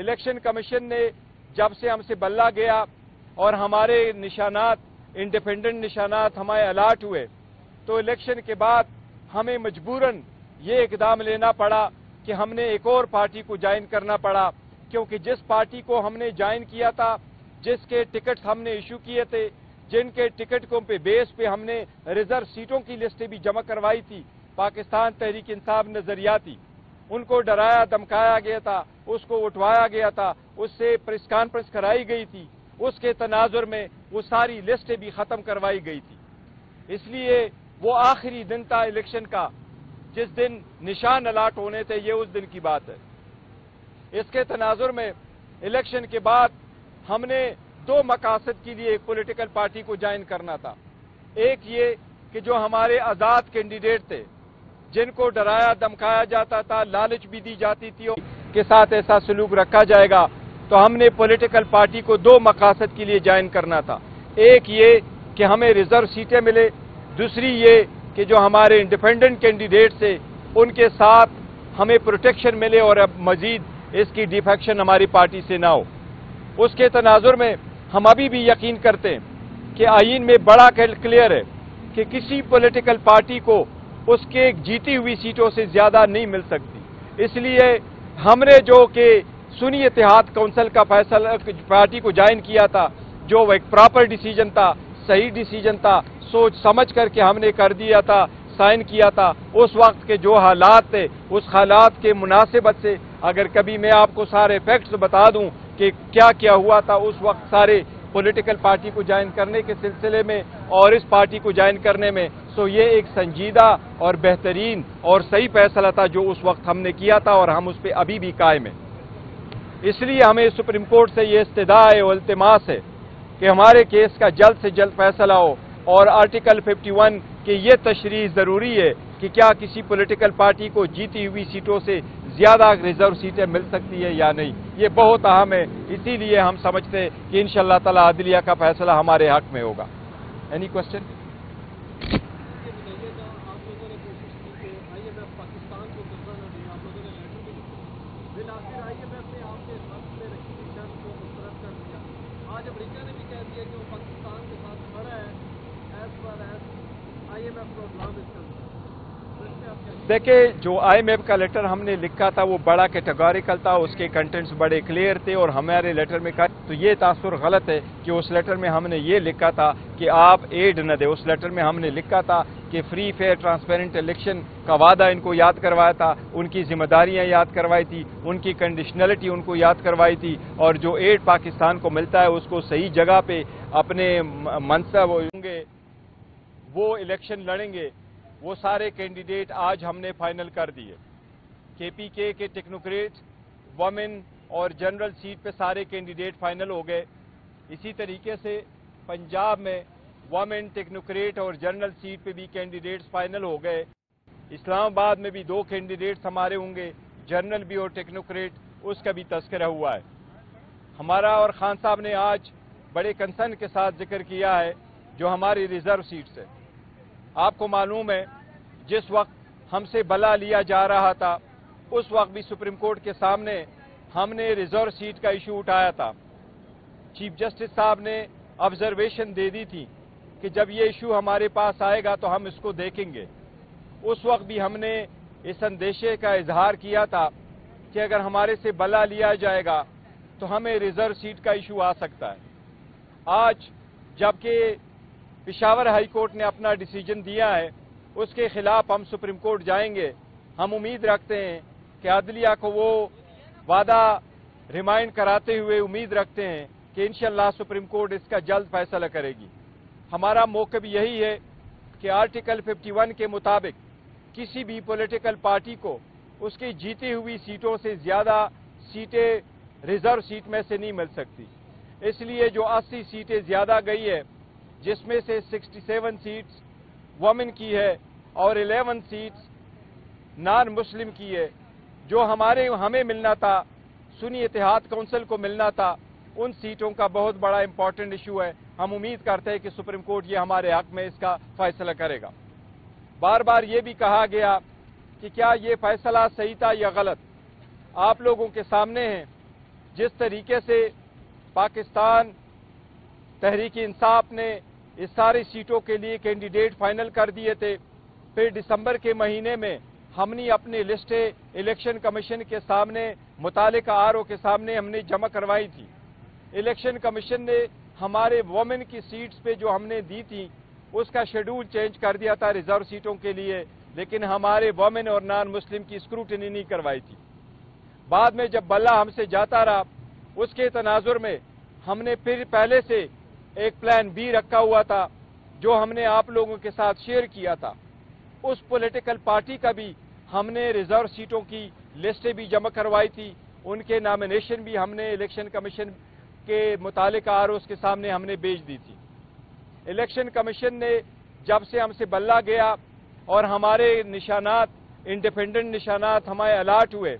इलेक्शन कमीशन ने जब से हमसे बल्ला गया और हमारे निशानात इंडिपेंडेंट निशानात हमारे अलाट हुए तो इलेक्शन के बाद हमें मजबूरन ये इकदाम लेना पड़ा कि हमने एक और पार्टी को ज्वाइन करना पड़ा, क्योंकि जिस पार्टी को हमने ज्वाइन किया था, जिसके टिकट हमने इशू किए थे, जिनके टिकटों पे बेस पे हमने रिज़र्व सीटों की लिस्टें भी जमा करवाई थी, पाकिस्तान तहरीक इंसाफ नजरियाती। उनको डराया, धमकाया गया था, उसको उठवाया गया था, उससे प्रेस कॉन्फ्रेंस कराई गई थी, उसके तनाजुर में वो सारी लिस्टें भी खत्म करवाई गई थी। इसलिए वो आखिरी दिन था इलेक्शन का जिस दिन निशान अलाट होने थे, ये उस दिन की बात है। इसके तनाजुर में इलेक्शन के बाद हमने दो मकासद के लिए एक पोलिटिकल पार्टी को ज्वाइन करना था। एक ये कि जो हमारे आज़ाद कैंडिडेट थे, जिनको डराया, धमकाया जाता था, लालच भी दी जाती थी के साथ ऐसा सलूक रखा जाएगा तो हमने पॉलिटिकल पार्टी को दो मकासद के लिए ज्वाइन करना था। एक ये कि हमें रिज़र्व सीटें मिले, दूसरी ये कि जो हमारे इंडिपेंडेंट कैंडिडेट थे, उनके साथ हमें प्रोटेक्शन मिले और अब मजीद इसकी डिफेक्शन हमारी पार्टी से ना हो। उसके तनाजुर में हम अभी भी यकीन करते हैं कि आइन में बड़ा क्लियर है कि किसी पॉलिटिकल पार्टी को उसके जीती हुई सीटों से ज़्यादा नहीं मिल सकती। इसलिए हमने जो कि सुनी इतिहाद काउंसिल का फैसला पार्टी को ज्वाइन किया था, जो एक प्रॉपर डिसीज़न था, सही डिसीज़न था सोच समझ करके हमने कर दिया था, साइन किया था। उस वक्त के जो हालात थे, उस हालात के मुनासिबत से अगर कभी मैं आपको सारे फैक्ट्स बता दूँ कि क्या क्या हुआ था, उस वक्त सारे पॉलिटिकल पार्टी को ज्वाइन करने के सिलसिले में और इस पार्टी को ज्वाइन करने में सो ये एक संजीदा और बेहतरीन और सही फैसला था जो उस वक्त हमने किया था और हम उस पर अभी भी कायम हैं। इसलिए हमें सुप्रीम कोर्ट से ये इस्तदा है और इल्तमास है कि हमारे केस का जल्द से जल्द फैसला हो और आर्टिकल 51 की ये तशरी ज़रूरी है कि क्या किसी पॉलिटिकल पार्टी को जीती हुई सीटों से ज़्यादा रिज़र्व सीटें मिल सकती है या नहीं? ये बहुत अहम है। इसीलिए हम समझते हैं कि इन शाह तला अदलिया का फैसला हमारे हक में होगा। एनी क्वेश्चन आज अमरीका ने भी कह दिया कि वो पाकिस्तान के साथ खड़ा है as per as I M F program देखिए, जो आईएमएफ का लेटर हमने लिखा था, वो बड़ा कैटेगोरिकल था, उसके कंटेंट्स बड़े क्लियर थे और हमारे लेटर में कहा तो ये तासुर गलत है कि उस लेटर में हमने ये लिखा था कि आप एड न दे। उस लेटर में हमने लिखा था कि फ्री फेयर ट्रांसपेरेंट इलेक्शन का वादा इनको याद करवाया था, उनकी जिम्मेदारियाँ याद करवाई थी, उनकी कंडीशनलिटी उनको याद करवाई थी और जो एड पाकिस्तान को मिलता है, उसको सही जगह पे अपने मनसब होंगे, वो इलेक्शन लड़ेंगे। वो सारे कैंडिडेट आज हमने फाइनल कर दिए। केपीके के टेक्नोक्रेट वमेन और जनरल सीट पे सारे कैंडिडेट फाइनल हो गए। इसी तरीके से पंजाब में वमेन, टेक्नोक्रेट और जनरल सीट पे भी कैंडिडेट्स फाइनल हो गए। इस्लामाबाद में भी दो कैंडिडेट्स हमारे होंगे, जनरल भी और टेक्नोक्रेट, उसका भी तस्करा हुआ है। हमारा और खान साहब ने आज बड़े कंसर्न के साथ ज़िक्र किया है, जो हमारी रिज़र्व सीट्स है। आपको मालूम है, जिस वक्त हमसे बला लिया जा रहा था, उस वक्त भी सुप्रीम कोर्ट के सामने हमने रिज़र्व सीट का इशू उठाया था। चीफ जस्टिस साहब ने ऑब्जर्वेशन दे दी थी कि जब ये इशू हमारे पास आएगा तो हम इसको देखेंगे। उस वक्त भी हमने इस अंदेशे का इजहार किया था कि अगर हमारे से बला लिया जाएगा तो हमें रिज़र्व सीट का इशू आ सकता है। आज जबकि पिशावर हाई कोर्ट ने अपना डिसीज़न दिया है, उसके खिलाफ हम सुप्रीम कोर्ट जाएँगे। हम उम्मीद रखते हैं कि अदलिया को वो वादा रिमाइंड कराते हुए उम्मीद रखते हैं कि इंशाल्लाह सुप्रीम कोर्ट इसका जल्द फैसला करेगी। हमारा मौकब यही है कि आर्टिकल 51 के मुताबिक किसी भी पॉलिटिकल पार्टी को उसकी जीती हुई सीटों से ज़्यादा सीटें रिज़र्व सीट में से नहीं मिल सकती। इसलिए जो 80 सीटें ज़्यादा गई है जिसमें से 67 सीट्स वमेन की है और 11 सीट्स नॉन मुस्लिम की है, जो हमारे, हमें मिलना था, सुनी इतिहाद काउंसिल को मिलना था, उन सीटों का बहुत बड़ा इंपॉर्टेंट इशू है। हम उम्मीद करते हैं कि सुप्रीम कोर्ट ये हमारे हक में इसका फैसला करेगा। बार बार ये भी कहा गया कि क्या ये फैसला सही था या गलत? आप लोगों के सामने है। जिस तरीके से पाकिस्तान तहरीक इंसाफ ने इस सारी सीटों के लिए कैंडिडेट फाइनल कर दिए थे। फिर दिसंबर के महीने में हमने अपनी लिस्टें इलेक्शन कमीशन के सामने मुताल आर के सामने हमने जमा करवाई थी। इलेक्शन कमीशन ने हमारे वोमेन की सीट्स पे जो हमने दी थी, उसका शेड्यूल चेंज कर दिया था रिज़र्व सीटों के लिए, लेकिन हमारे वोमेन और नॉन मुस्लिम की स्क्रूटनी नहीं करवाई थी। बाद में जब बल्ला हमसे जाता रहा, उसके तनाजुर में हमने फिर पहले से एक प्लान बी रखा हुआ था, जो हमने आप लोगों के साथ शेयर किया था। उस पॉलिटिकल पार्टी का भी हमने रिज़र्व सीटों की लिस्टें भी जमा करवाई थी। उनके नामिनेशन भी हमने इलेक्शन कमीशन के मुतालिक आर उसके सामने हमने भेज दी थी। इलेक्शन कमीशन ने जब से हमसे बल्ला गया और हमारे निशानात इंडिपेंडेंट निशानात हमारे अलाट हुए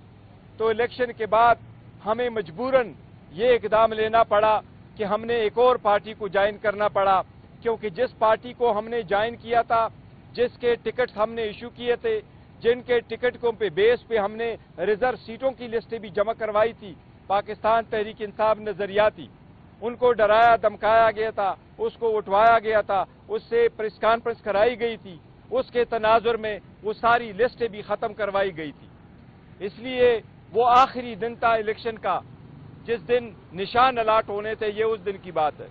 तो इलेक्शन के बाद हमें मजबूरन ये इकदाम लेना पड़ा कि हमने एक और पार्टी को ज्वाइन करना पड़ा, क्योंकि जिस पार्टी को हमने ज्वाइन किया था, जिसके टिकट हमने इशू किए थे, जिनके टिकटों पे बेस पे हमने रिज़र्व सीटों की लिस्टें भी जमा करवाई थी, पाकिस्तान तहरीक इंसाफ नजरियाती। उनको डराया, धमकाया गया था, उसको उठवाया गया था, उससे प्रेस कॉन्फ्रेंस कराई गई थी, उसके तनाजुर में वो सारी लिस्टें भी खत्म करवाई गई थी। इसलिए वो आखिरी दिन था इलेक्शन का जिस दिन निशान अलाट होने थे, ये उस दिन की बात है।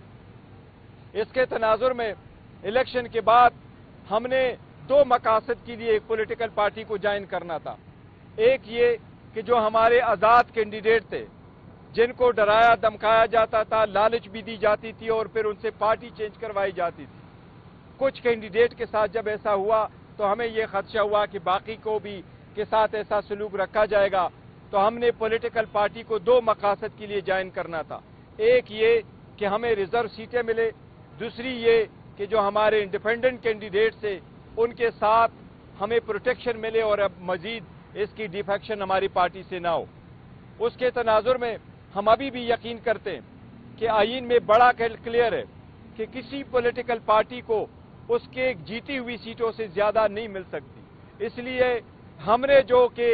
इसके तनाजुर में इलेक्शन के बाद हमने दो मकासद के लिए एक पॉलिटिकल पार्टी को ज्वाइन करना था। एक ये कि जो हमारे आज़ाद कैंडिडेट थे, जिनको डराया, धमकाया जाता था, लालच भी दी जाती थी और फिर उनसे पार्टी चेंज करवाई जाती थी। कुछ कैंडिडेट के साथ जब ऐसा हुआ तो हमें यह खदशा हुआ कि बाकी को भी के साथ ऐसा सलूक रखा जाएगा। तो हमने पॉलिटिकल पार्टी को दो मकासद के लिए ज्वाइन करना था। एक ये कि हमें रिज़र्व सीटें मिले, दूसरी ये कि जो हमारे इंडिपेंडेंट कैंडिडेट से उनके साथ हमें प्रोटेक्शन मिले और अब मजीद इसकी डिफेक्शन हमारी पार्टी से ना हो। उसके तनाजुर में हम अभी भी यकीन करते हैं कि आइन में बड़ा क्लियर है कि किसी पॉलिटिकल पार्टी को उसके जीती हुई सीटों से ज़्यादा नहीं मिल सकती। इसलिए हमने जो कि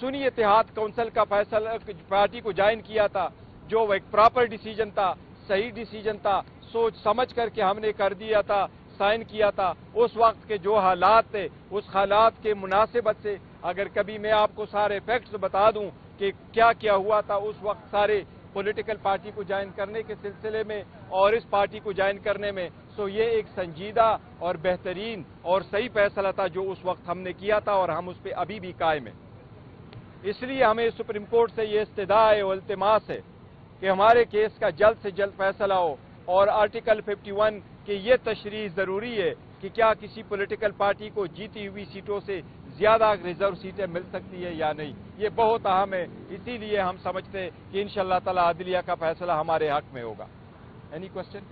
सुनी इतिहाद काउंसिल का फैसला पार्टी को ज्वाइन किया था, जो एक प्रॉपर डिसीज़न था, सही डिसीज़न था, सोच समझ करके हमने कर दिया था, साइन किया था, उस वक्त के जो हालात थे, उस हालात के मुनासिबत से, अगर कभी मैं आपको सारे फैक्ट्स बता दूँ, कि क्या क्या हुआ था, उस वक्त सारे पॉलिटिकल पार्टी को ज्वाइन करने के सिलसिले में, और इस पार्टी को ज्वाइन करने में सो ये एक संजीदा और बेहतरीन और सही फैसला था, जो उस वक्त हमने किया था, और हम उस पर अभी भी कायम है। इसलिए हमें सुप्रीम कोर्ट से ये इस्तदा है और अल्तमास है कि हमारे केस का जल्द से जल्द फैसला हो और आर्टिकल 51 की ये तशरी ज़रूरी है कि क्या किसी पॉलिटिकल पार्टी को जीती हुई सीटों से ज़्यादा रिज़र्व सीटें मिल सकती है या नहीं? ये बहुत अहम है। इसीलिए हम समझते हैं कि इन ताला अदलिया का फैसला हमारे हक में होगा। एनी क्वेश्चन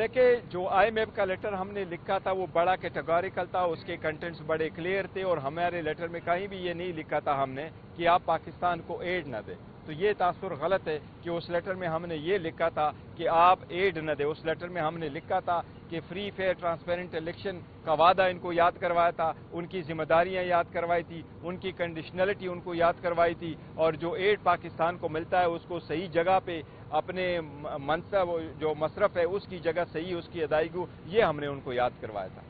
देखिए, जो आईएमएफ का लेटर हमने लिखा था, वो बड़ा कैटेगोरिकल था, उसके कंटेंट्स बड़े क्लियर थे और हमारे लेटर में कहीं भी ये नहीं लिखा था हमने कि आप पाकिस्तान को एड न दें। तो ये तासुर गलत है कि उस लेटर में हमने ये लिखा था कि आप एड न दें। उस लेटर में हमने लिखा था कि फ्री फेयर ट्रांसपेरेंट इलेक्शन का वादा इनको याद करवाया था, उनकी जिम्मेदारियाँ याद करवाई थी, उनकी कंडीशनलिटी उनको याद करवाई थी और जो एड पाकिस्तान को मिलता है, उसको सही जगह पे अपने मनसब जो मशरफ है, उसकी जगह सही, उसकी अदायगी, ये हमने उनको याद करवाया था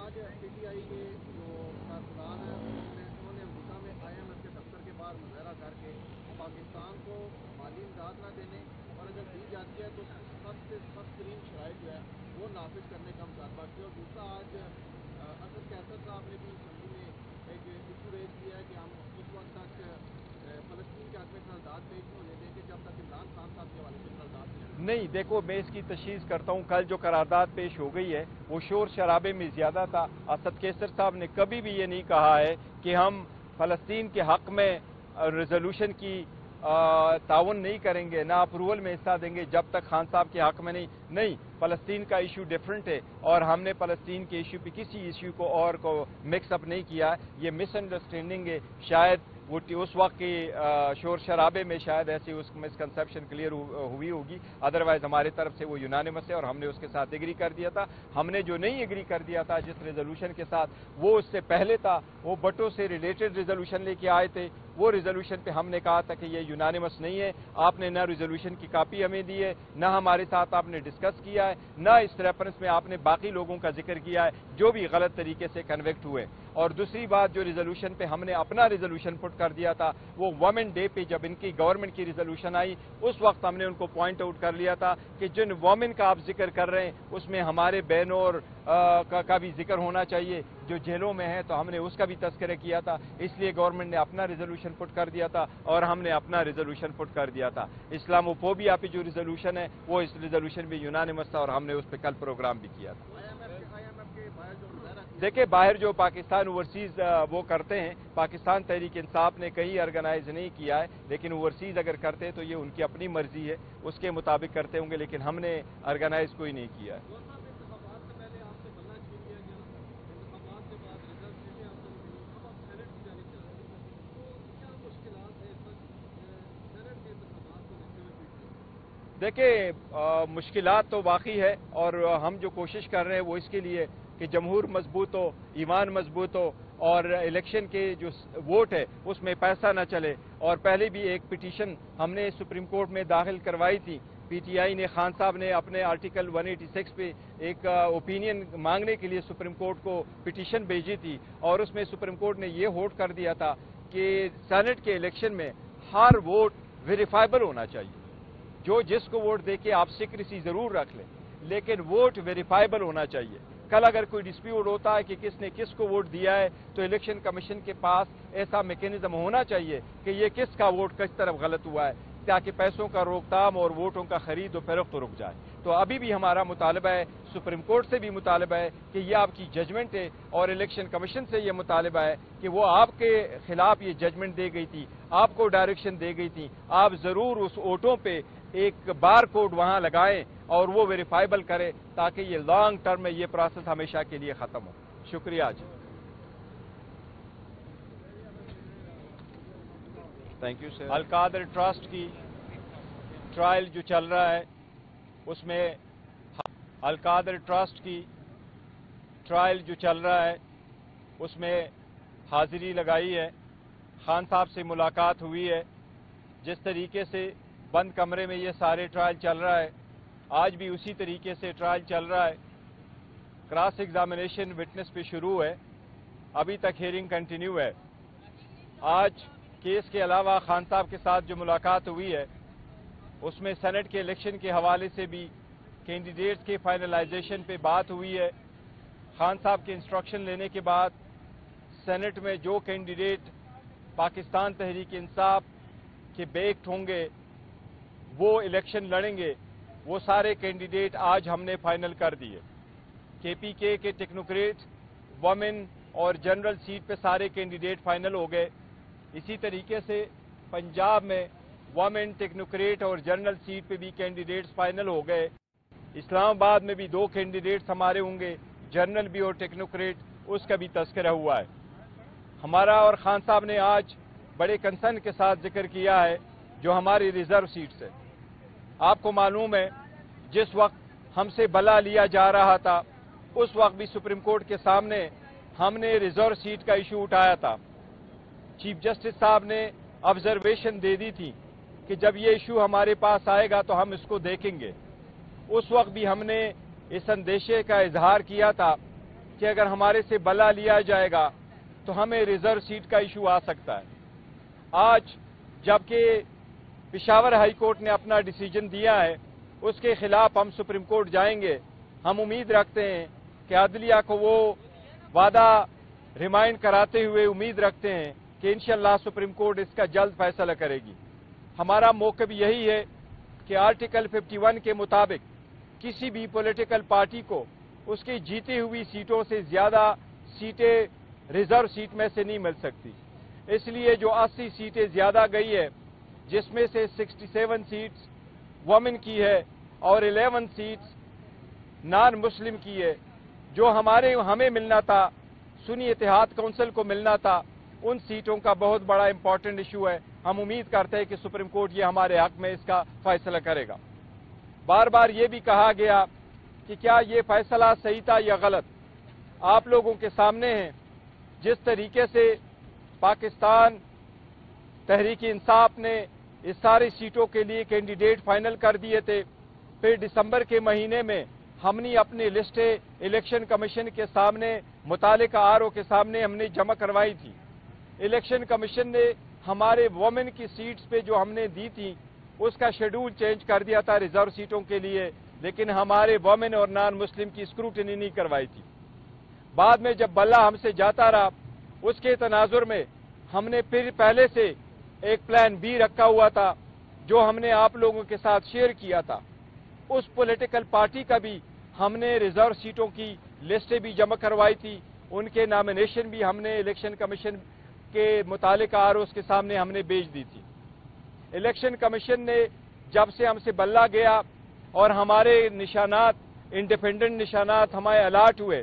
आज पीटीआई के जो कारकुनान हैं उन्होंने अमरीका में आईएमएफ के दफ्तर के बाहर मुजाहरा करके पाकिस्तान को माली इमदाद न देने और अगर दी जाती है तो सख्त से सख्त तरीन शराइ जो है वो नाफिज करने का मुतालबा किया और दूसरा आज असद कैसर साहब ने भी असम्बली में एक इशू रेज किया है कि हम इस वक्त तक फलस्तीन के हक में करारदाद पेश होने देंगे जब तक इमरान खान साहब के हवाले से करारदाद नहीं, देखो, मैं इसकी तशीस करता हूँ। कल जो करारदाद पेश हो गई है, वो शोर शराबे में ज़्यादा था। असद केसर साहब ने कभी भी ये नहीं कहा है कि हम फलस्तीन के हक में रेजोल्यूशन की ताउन नहीं करेंगे, ना अप्रूवल में हिस्सा देंगे, जब तक खान साहब के हक में नहीं। नहीं, फलस्तीन का इशू डिफरेंट है और हमने फलस्तीन के इशू पे किसी इशू को और को मिक्सअप नहीं किया। ये मिसअंडरस्टैंडिंग है। शायद वो उस वक्त की शोर शराबे में शायद ऐसी उस मिसकनसेप्शन क्लियर हुई होगी। अदरवाइज़ हमारे तरफ़ से वो यूनानिमस है और हमने उसके साथ एग्री कर दिया था। हमने जो नहीं एग्री कर दिया था जिस रेजोल्यूशन के साथ, वो उससे पहले था। वो बटों से रिलेटेड रेजोल्यूशन लेके आए थे। वो रिजोल्यूशन पे हमने कहा था कि ये यूनानिमस नहीं है। आपने न रिजोल्यूशन की कापी हमें दी है ना हमारे साथ आपने डिस्कस किया है न इस रेफरेंस में आपने बाकी लोगों का ज़िक्र किया है जो भी गलत तरीके से कन्वेक्ट हुए। और दूसरी बात जो रिजोल्यूशन पे हमने अपना रिजोल्यूशन पुट कर दिया था वो वुमेन डे पे जब इनकी गवर्नमेंट की रिजोल्यूशन आई उस वक्त हमने उनको पॉइंट आउट कर लिया था कि जिन वुमेन का आप ज़िक्र कर रहे हैं उसमें हमारे बहनों और का, का भी ज़िक्र होना चाहिए। जो जेलों में है तो हमने उसका भी तस्करे किया था। इसलिए गवर्नमेंट ने अपना रिजोल्यूशन पुट कर दिया था और हमने अपना रिजोल्यूशन पुट कर दिया था। इस्लामोफोबिया पे जो रिजोल्यूशन है, वो इस रिजोल्यूशन भी यूनानिमस था और हमने उस पर कल प्रोग्राम भी किया था। देखिए, बाहर जो पाकिस्तान ओवरसीज वो करते हैं, पाकिस्तान तहरीक इंसाफ ने कहीं ऑर्गेनाइज नहीं किया है, लेकिन ओवरसीज अगर करते हैं तो ये उनकी अपनी मर्ज़ी है, उसके मुताबिक करते होंगे, लेकिन हमने ऑर्गेनाइज कोई नहीं किया है। देखिए मुश्किल तो बाकी है और हम जो कोशिश कर रहे हैं वो इसके लिए कि जमहूर मज़बूत हो, ईमान मज़बूत हो और इलेक्शन के जो वोट है, उसमें पैसा ना चले। और पहले भी एक पिटीशन हमने सुप्रीम कोर्ट में दाखिल करवाई थी। पीटीआई ने, खान साहब ने अपने आर्टिकल 186 पे एक ओपिनियन मांगने के लिए सुप्रीम कोर्ट को पिटीशन भेजी थी और उसमें सुप्रीम कोर्ट ने ये होल्ड कर दिया था कि सेनेट के इलेक्शन में हर वोट वेरीफाइबल होना चाहिए। जो जिसको वोट दे के आप सिक्रेसी ज़रूर रख लें, लेकिन वोट वेरीफाइबल होना चाहिए। कल अगर कोई डिस्प्यूट होता है कि किसने किसको वोट दिया है तो इलेक्शन कमीशन के पास ऐसा मैकेनिज्म होना चाहिए कि ये किसका वोट किस तरफ़ गलत हुआ है, ताकि पैसों का रोकथाम और वोटों का खरीद और फरोख्त रुक जाए। तो अभी भी हमारा मुतालबा है, सुप्रीम कोर्ट से भी मुतालबा है कि ये आपकी जजमेंट है और इलेक्शन कमीशन से ये मुतालबा है कि वो आपके खिलाफ ये जजमेंट दे गई थी, आपको डायरेक्शन दे गई थी। आप ज़रूर उस वोटों पे एक बार कोड वहाँ लगाएँ और वो वेरीफाइबल करें ताकि ये लॉन्ग टर्म में ये प्रोसेस हमेशा के लिए खत्म हो। शुक्रिया जी। Thank you sir Al Qadir trust की ट्रायल जो चल रहा है उसमें अलकादर ट्रस्ट की ट्रायल जो चल रहा है उसमें हाजिरी लगाई है। खान साहब से मुलाकात हुई है। जिस तरीके से बंद कमरे में ये सारे ट्रायल चल रहा है। आज भी उसी तरीके से ट्रायल चल रहा है। क्रॉस एग्जामिनेशन विटनेस पे शुरू है। अभी तक हियरिंग कंटिन्यू है। आज केस के अलावा खान साहब के साथ जो मुलाकात हुई है, उसमें सेनेट के इलेक्शन के हवाले से भी कैंडिडेट्स के फाइनलाइजेशन पे बात हुई है। खान साहब के इंस्ट्रक्शन लेने के बाद सेनेट में जो कैंडिडेट पाकिस्तान तहरीक इंसाफ के बेक्ट होंगे वो इलेक्शन लड़ेंगे, वो सारे कैंडिडेट आज हमने फाइनल कर दिए। केपीके के टेक्नोक्रेट, वमेन और जनरल सीट पे सारे कैंडिडेट फाइनल हो गए। इसी तरीके से पंजाब में वमेन, टेक्नोक्रेट और जनरल सीट पे भी कैंडिडेट्स फाइनल हो गए। इस्लामाबाद में भी दो कैंडिडेट्स हमारे होंगे, जनरल भी और टेक्नोक्रेट, उसका भी तस्करा हुआ है। हमारा और खान साहब ने आज बड़े कंसर्न के साथ ज़िक्र किया है जो हमारी रिज़र्व सीट से आपको मालूम है, जिस वक्त हमसे बला लिया जा रहा था, उस वक्त भी सुप्रीम कोर्ट के सामने हमने रिज़र्व सीट का इशू उठाया था। चीफ जस्टिस साहब ने ऑब्जर्वेशन दे दी थी कि जब ये इशू हमारे पास आएगा तो हम इसको देखेंगे। उस वक्त भी हमने इस अंदेशे का इजहार किया था कि अगर हमारे से बला लिया जाएगा तो हमें रिज़र्व सीट का इशू आ सकता है। आज जबकि पिशावर हाई कोर्ट ने अपना डिसीज़न दिया है, उसके खिलाफ हम सुप्रीम कोर्ट जाएँगे। हम उम्मीद रखते हैं कि अदलिया को वो वादा रिमाइंड कराते हुए उम्मीद रखते हैं कि इंशाल्लाह सुप्रीम कोर्ट इसका जल्द फैसला करेगी। हमारा मौकब यही है कि आर्टिकल 51 के मुताबिक किसी भी पॉलिटिकल पार्टी को उसकी जीती हुई सीटों से ज़्यादा सीटें रिज़र्व सीट में से नहीं मिल सकती। इसलिए जो 80 सीटें ज़्यादा गई है जिसमें से 67 सीट्स वमेन की है और 11 सीट्स नॉन मुस्लिम की है, जो हमारे, हमें मिलना था, सुनी इतिहाद काउंसिल को मिलना था, उन सीटों का बहुत बड़ा इंपॉर्टेंट इशू है। हम उम्मीद करते हैं कि सुप्रीम कोर्ट ये हमारे हक में इसका फैसला करेगा। बार बार ये भी कहा गया कि क्या ये फैसला सही था या गलत? आप लोगों के सामने है। जिस तरीके से पाकिस्तान तहरीकी इंसाफ ने इस सारी सीटों के लिए कैंडिडेट फाइनल कर दिए थे। फिर दिसंबर के महीने में हमने अपनी लिस्टें इलेक्शन कमीशन के सामने मुताल आर के सामने हमने जमा करवाई थी। इलेक्शन कमीशन ने हमारे वोमेन की सीट्स पे जो हमने दी थी, उसका शेड्यूल चेंज कर दिया था रिज़र्व सीटों के लिए, लेकिन हमारे वोमेन और नॉन मुस्लिम की स्क्रूटनी नहीं करवाई थी। बाद में जब बल्ला हमसे जाता रहा, उसके तनाजुर में हमने फिर पहले से एक प्लान बी रखा हुआ था, जो हमने आप लोगों के साथ शेयर किया था। उस पॉलिटिकल पार्टी का भी हमने रिज़र्व सीटों की लिस्टें भी जमा करवाई थी। उनके नामिनेशन भी हमने इलेक्शन कमीशन के मुतालिक आर के सामने हमने भेज दी थी। इलेक्शन कमीशन ने जब से हमसे बल्ला गया और हमारे निशानात इंडिपेंडेंट निशानात हमारे अलाट हुए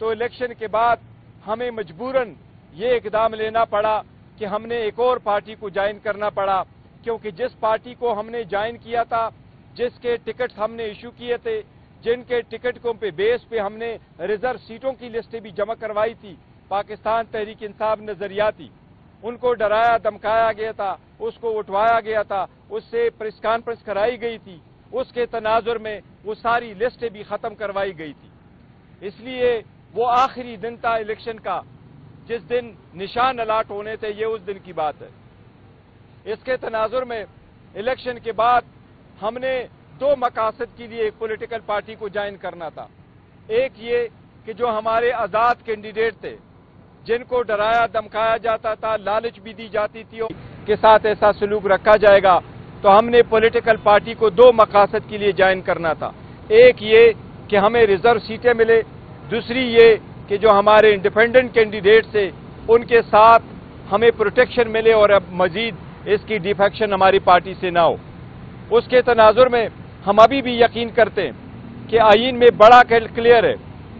तो इलेक्शन के बाद हमें मजबूरन ये इकदाम लेना पड़ा कि हमने एक और पार्टी को ज्वाइन करना पड़ा, क्योंकि जिस पार्टी को हमने ज्वाइन किया था, जिसके टिकट हमने इशू किए थे, जिनके टिकटों पे बेस पे हमने रिज़र्व सीटों की लिस्टें भी जमा करवाई थी, पाकिस्तान तहरीक इंसाफ नजरियाती उनको डराया, धमकाया गया था, उसको उठवाया गया था, उससे प्रेस कॉन्फ्रेंस कराई गई थी, उसके तनाजुर में वो सारी लिस्टें भी ख़त्म करवाई गई थी। इसलिए वो आखिरी दिन था इलेक्शन का जिस दिन निशान अलाट होने थे, ये उस दिन की बात है। इसके तनाजुर में इलेक्शन के बाद हमने दो मकासद के लिए एक पोलिटिकल पार्टी को ज्वाइन करना था। एक ये कि जो हमारे आज़ाद कैंडिडेट थे, जिनको डराया, धमकाया जाता था, लालच भी दी जाती थी और के साथ ऐसा सलूक रखा जाएगा तो हमने पॉलिटिकल पार्टी को दो मकासद के लिए ज्वाइन करना था। एक ये कि हमें रिज़र्व सीटें मिले, दूसरी ये कि जो हमारे इंडिपेंडेंट कैंडिडेट थे, उनके साथ हमें प्रोटेक्शन मिले और अब मजीद इसकी डिफेक्शन हमारी पार्टी से ना हो। उसके तनाजुर में हम अभी भी यकीन करते हैं कि आइन में बड़ा क्लियर है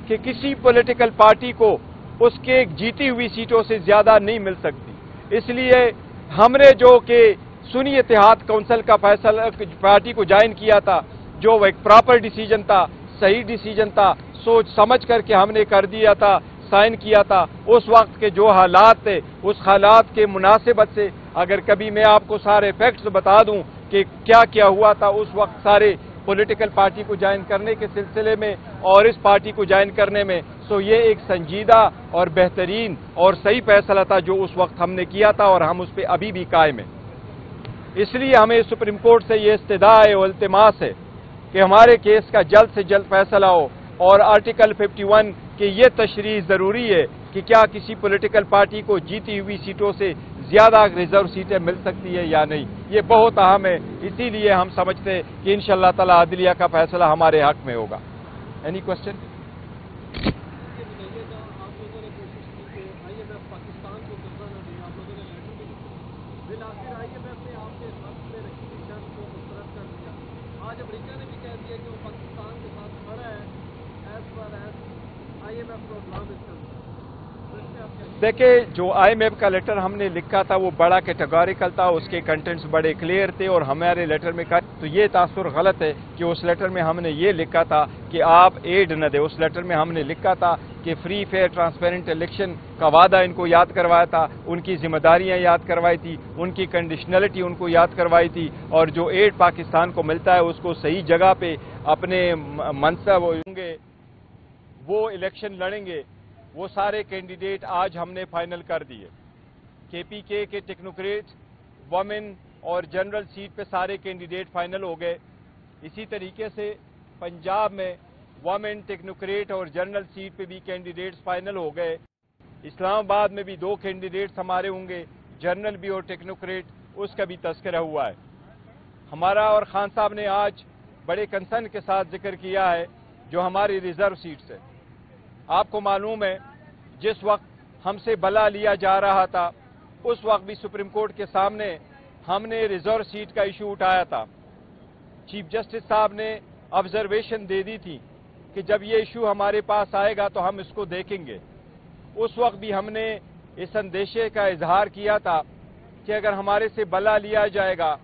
कि किसी पॉलिटिकल पार्टी को उसके जीती हुई सीटों से ज़्यादा नहीं मिल सकती। इसलिए हमने जो कि सुनी इतिहाद काउंसिल का फैसला पार्टी को ज्वाइन किया था, जो एक प्रॉपर डिसीज़न था, सही डिसीज़न था सोच समझ करके हमने कर दिया था, साइन किया था। उस वक्त के जो हालात थे, उस हालात के मुनासिबत से अगर कभी मैं आपको सारे फैक्ट्स बता दूँ कि क्या क्या हुआ था उस वक्त सारे पॉलिटिकल पार्टी को ज्वाइन करने के सिलसिले में और इस पार्टी को ज्वाइन करने में सो ये एक संजीदा और बेहतरीन और सही फैसला था जो उस वक्त हमने किया था और हम उस पर अभी भी कायम हैं। इसलिए हमें सुप्रीम कोर्ट से ये इस्तदा है अल्तमास है कि हमारे केस का जल्द से जल्द फैसला हो और आर्टिकल 51 की ये तशरी ज़रूरी है कि क्या किसी पॉलिटिकल पार्टी को जीती हुई सीटों से ज़्यादा रिज़र्व सीटें मिल सकती है या नहीं? ये बहुत अहम है। इसीलिए हम समझते हैं कि इन शाह तला अदलिया का फैसला हमारे हक में होगा। एनी क्वेश्चन आज अमरीका ने भी कह दिया कि वो पाकिस्तान के साथ खड़ा है as per as I M F program इसका देखिए, जो आईएमएफ का लेटर हमने लिखा था, वो बड़ा कैटेगोरिकल था, उसके कंटेंट्स बड़े क्लियर थे और हमारे लेटर में कहा तो ये तासुर गलत है कि उस लेटर में हमने ये लिखा था कि आप एड न दे। उस लेटर में हमने लिखा था कि फ्री फेयर ट्रांसपेरेंट इलेक्शन का वादा इनको याद करवाया था, उनकी जिम्मेदारियाँ याद करवाई थी, उनकी कंडीशनलिटी उनको याद करवाई थी और जो एड पाकिस्तान को मिलता है, उसको सही जगह पे अपने मनसब होंगे, वो इलेक्शन लड़ेंगे। वो सारे कैंडिडेट आज हमने फाइनल कर दिए। केपीके के टेक्नोक्रेट वमेन और जनरल सीट पे सारे कैंडिडेट फाइनल हो गए। इसी तरीके से पंजाब में वमेन, टेक्नोक्रेट और जनरल सीट पे भी कैंडिडेट्स फाइनल हो गए। इस्लामाबाद में भी दो कैंडिडेट्स हमारे होंगे, जनरल भी और टेक्नोक्रेट, उसका भी तस्करा हुआ है। हमारा और खान साहब ने आज बड़े कंसर्न के साथ ज़िक्र किया है, जो हमारी रिज़र्व सीट्स है। आपको मालूम है, जिस वक्त हमसे बला लिया जा रहा था, उस वक्त भी सुप्रीम कोर्ट के सामने हमने रिज़र्व सीट का इशू उठाया था। चीफ जस्टिस साहब ने ऑब्जर्वेशन दे दी थी कि जब ये इशू हमारे पास आएगा तो हम इसको देखेंगे। उस वक्त भी हमने इस अंदेशे का इजहार किया था कि अगर हमारे से बला लिया जाएगा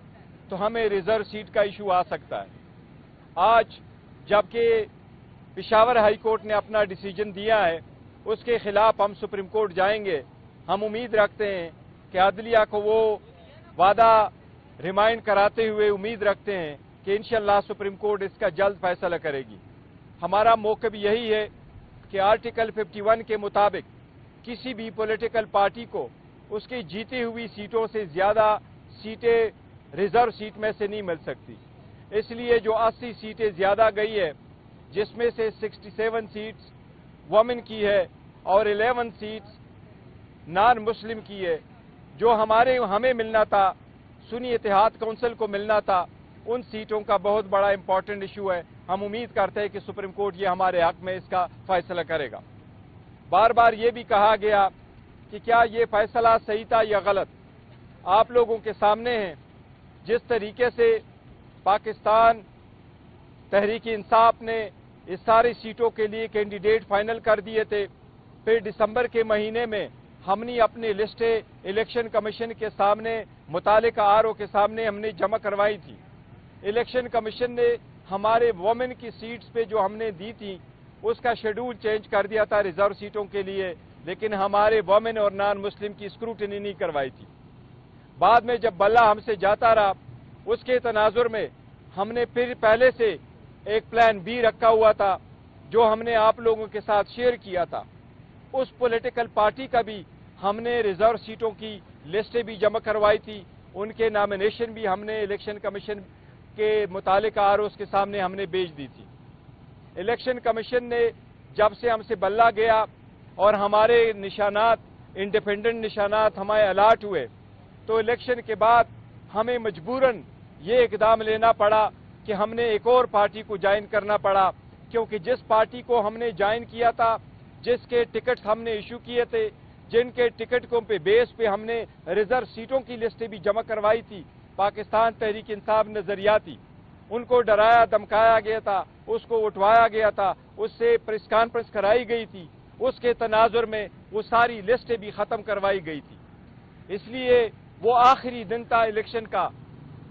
तो हमें रिज़र्व सीट का इशू आ सकता है। आज जबकि पिशावर हाई कोर्ट ने अपना डिसीज़न दिया है, उसके खिलाफ हम सुप्रीम कोर्ट जाएँगे। हम उम्मीद रखते हैं कि अदलिया को वो वादा रिमाइंड कराते हुए उम्मीद रखते हैं कि इंशाल्लाह सुप्रीम कोर्ट इसका जल्द फैसला करेगी। हमारा मौकब यही है कि आर्टिकल 51 के मुताबिक किसी भी पॉलिटिकल पार्टी को उसकी जीती हुई सीटों से ज़्यादा सीटें, रिज़र्व सीट में से नहीं मिल सकती। इसलिए जो 80 सीटें ज़्यादा गई है जिसमें से 67 सीट्स वमेन की है और 11 सीट्स नॉन मुस्लिम की है, जो हमारे, हमें मिलना था, सुनी इतिहाद काउंसिल को मिलना था, उन सीटों का बहुत बड़ा इंपॉर्टेंट इशू है। हम उम्मीद करते हैं कि सुप्रीम कोर्ट ये हमारे हक में इसका फैसला करेगा। बार बार ये भी कहा गया कि क्या ये फैसला सही था या गलत? आप लोगों के सामने है। जिस तरीके से पाकिस्तान तहरीक इंसाफ ने इस सारी सीटों के लिए कैंडिडेट फाइनल कर दिए थे। फिर दिसंबर के महीने में हमने अपनी लिस्टें इलेक्शन कमीशन के सामने मुताल आर के सामने हमने जमा करवाई थी। इलेक्शन कमीशन ने हमारे वोमेन की सीट्स पे जो हमने दी थी, उसका शेड्यूल चेंज कर दिया था रिज़र्व सीटों के लिए, लेकिन हमारे वोमेन और नॉन मुस्लिम की स्क्रूटनी नहीं करवाई थी। बाद में जब बल्ला हमसे जाता रहा, उसके तनाजुर में हमने फिर पहले से एक प्लान बी रखा हुआ था, जो हमने आप लोगों के साथ शेयर किया था। उस पॉलिटिकल पार्टी का भी हमने रिज़र्व सीटों की लिस्टें भी जमा करवाई थी। उनके नामिनेशन भी हमने इलेक्शन कमीशन के मुतालिक आर के सामने हमने भेज दी थी। इलेक्शन कमीशन ने जब से हमसे बल्ला गया और हमारे निशानात इंडिपेंडेंट निशानात हमारे अलाट हुए तो इलेक्शन के बाद हमें मजबूरन ये इकदाम लेना पड़ा कि हमने एक और पार्टी को ज्वाइन करना पड़ा, क्योंकि जिस पार्टी को हमने ज्वाइन किया था, जिसके टिकट हमने इशू किए थे, जिनके टिकटों पे बेस पे हमने रिज़र्व सीटों की लिस्टें भी जमा करवाई थी, पाकिस्तान तहरीक इंसाफ नजरियाती उनको डराया, धमकाया गया था, उसको उठवाया गया था, उससे प्रेस कॉन्फ्रेंस कराई गई थी, उसके तनाजुर में वो सारी लिस्टें भी खत्म करवाई गई थी। इसलिए वो आखिरी दिन था इलेक्शन का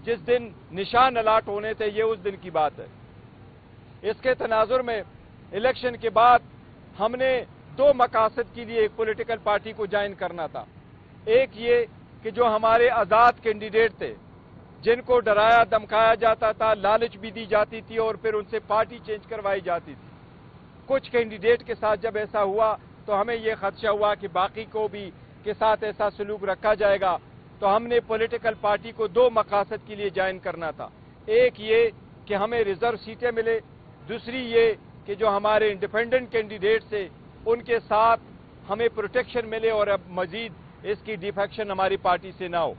जिस दिन निशान अलाट होने थे, ये उस दिन की बात है। इसके तनाजुर में इलेक्शन के बाद हमने दो मकासद के लिए एक पोलिटिकल पार्टी को ज्वाइन करना था। एक ये कि जो हमारे आज़ाद कैंडिडेट थे, जिनको डराया, धमकाया जाता था, लालच भी दी जाती थी और फिर उनसे पार्टी चेंज करवाई जाती थी। कुछ कैंडिडेट के साथ जब ऐसा हुआ तो हमें यह खदशा हुआ कि बाकी को भी के साथ ऐसा सलूक रखा जाएगा। तो हमने पॉलिटिकल पार्टी को दो मकासद के लिए ज्वाइन करना था। एक ये कि हमें रिज़र्व सीटें मिले, दूसरी ये कि जो हमारे इंडिपेंडेंट कैंडिडेट से उनके साथ हमें प्रोटेक्शन मिले और अब मजीद इसकी डिफेक्शन हमारी पार्टी से ना हो।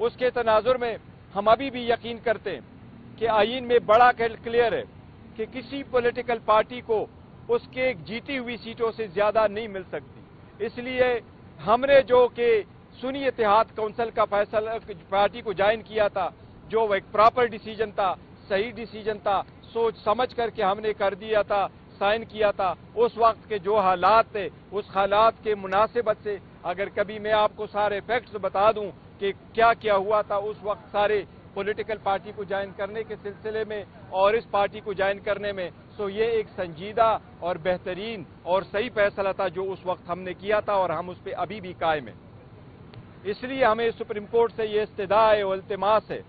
उसके तनाजुर में हम अभी भी यकीन करते हैं कि आइन में बड़ा क्लियर है कि किसी पॉलिटिकल पार्टी को उसके जीती हुई सीटों से ज़्यादा नहीं मिल सकती। इसलिए हमने जो कि सुनी इतिहाद काउंसिल का फैसला पार्टी को ज्वाइन किया था, जो एक प्रॉपर डिसीज़न था, सही डिसीज़न था, सोच समझ करके हमने कर दिया था, साइन किया था। उस वक्त के जो हालात थे, उस हालात के मुनासिबत से, अगर कभी मैं आपको सारे फैक्ट्स बता दूँ कि क्या क्या हुआ था, उस वक्त सारे पॉलिटिकल पार्टी को ज्वाइन करने के सिलसिले में और इस पार्टी को ज्वाइन करने में सो ये एक संजीदा और बेहतरीन और सही फैसला था जो उस वक्त हमने किया था और हम उस पर अभी भी कायम है। इसलिए हमें सुप्रीम कोर्ट से ये इस्तः है अल्तमास है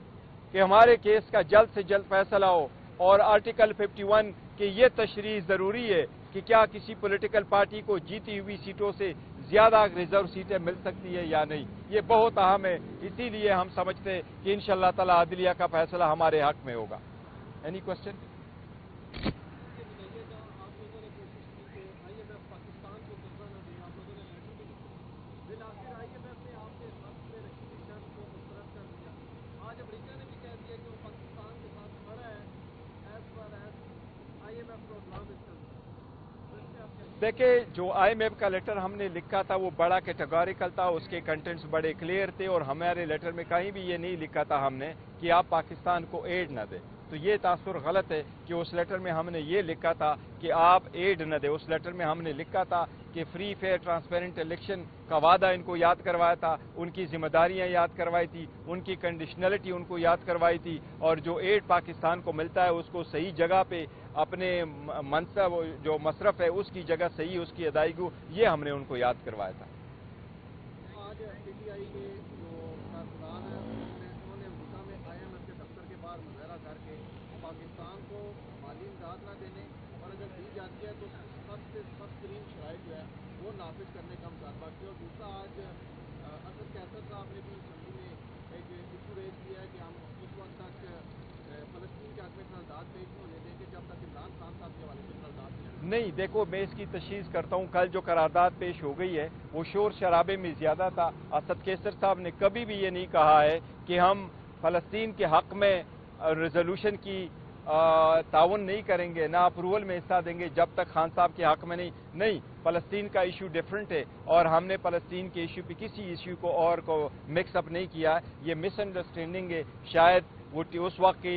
कि हमारे केस का जल्द से जल्द फैसला हो और आर्टिकल 51 की ये तशरी ज़रूरी है कि क्या किसी पॉलिटिकल पार्टी को जीती हुई सीटों से ज़्यादा रिज़र्व सीटें मिल सकती है या नहीं? ये बहुत अहम है। इसीलिए हम समझते हैं कि इन ताला अदलिया का फैसला हमारे हक में होगा। एनी क्वेश्चन देखिए, जो आईएमएफ का लेटर हमने लिखा था, वो बड़ा कैटेगोरिकल था, उसके कंटेंट्स बड़े क्लियर थे और हमारे लेटर में कहीं भी ये नहीं लिखा था हमने कि आप पाकिस्तान को एड ना दें। तो ये तासुर गलत है कि उस लेटर में हमने ये लिखा था कि आप एड न दें। उस लेटर में हमने लिखा था कि फ्री फेयर ट्रांसपेरेंट इलेक्शन का वादा इनको याद करवाया था, उनकी जिम्मेदारियाँ याद करवाई थी, उनकी कंडीशनलिटी उनको याद करवाई थी और जो एड पाकिस्तान को मिलता है उसको सही जगह पे अपने मनसब, जो मसरफ है उसकी जगह सही उसकी अदायगी, ये हमने उनको याद करवाया था आज पीटीआई के जो कारकुनान है उन्होंने अमरीका में आईएमएफ के दफ्तर के बाहर मुजाहरा करके पाकिस्तान को माली इमदाद न देने और अगर दी जाती है तो सबसे सख्त तरीन शराइ जो है वो नाफिज करने का मुतालबा किया और दूसरा आज असद कैसर साहब ने भी असम्बली में एक इशू रेज किया है कि हम इस वक्त तक फलस्तीन के हक में करारदाद पेश होने देंगे जब तक इमरान खान साहब के हवाले से करारदाद नहीं, देखो मैं इसकी तशीस करता हूँ। कल जो करारदाद पेश हो गई है, वो शोर शराबे में ज़्यादा था। असद केसर साहब ने कभी भी ये नहीं कहा है कि हम फलस्तीन के हक में रेजोल्यूशन की ताउन नहीं करेंगे, ना अप्रूवल में हिस्सा देंगे, जब तक खान साहब के हक में नहीं। नहीं, फलस्तीन का इशू डिफरेंट है और हमने फलस्तीन के इशू पे किसी इशू को और को मिक्सअप नहीं किया। ये मिसअंडरस्टैंडिंग है। शायद वो उस वक्त की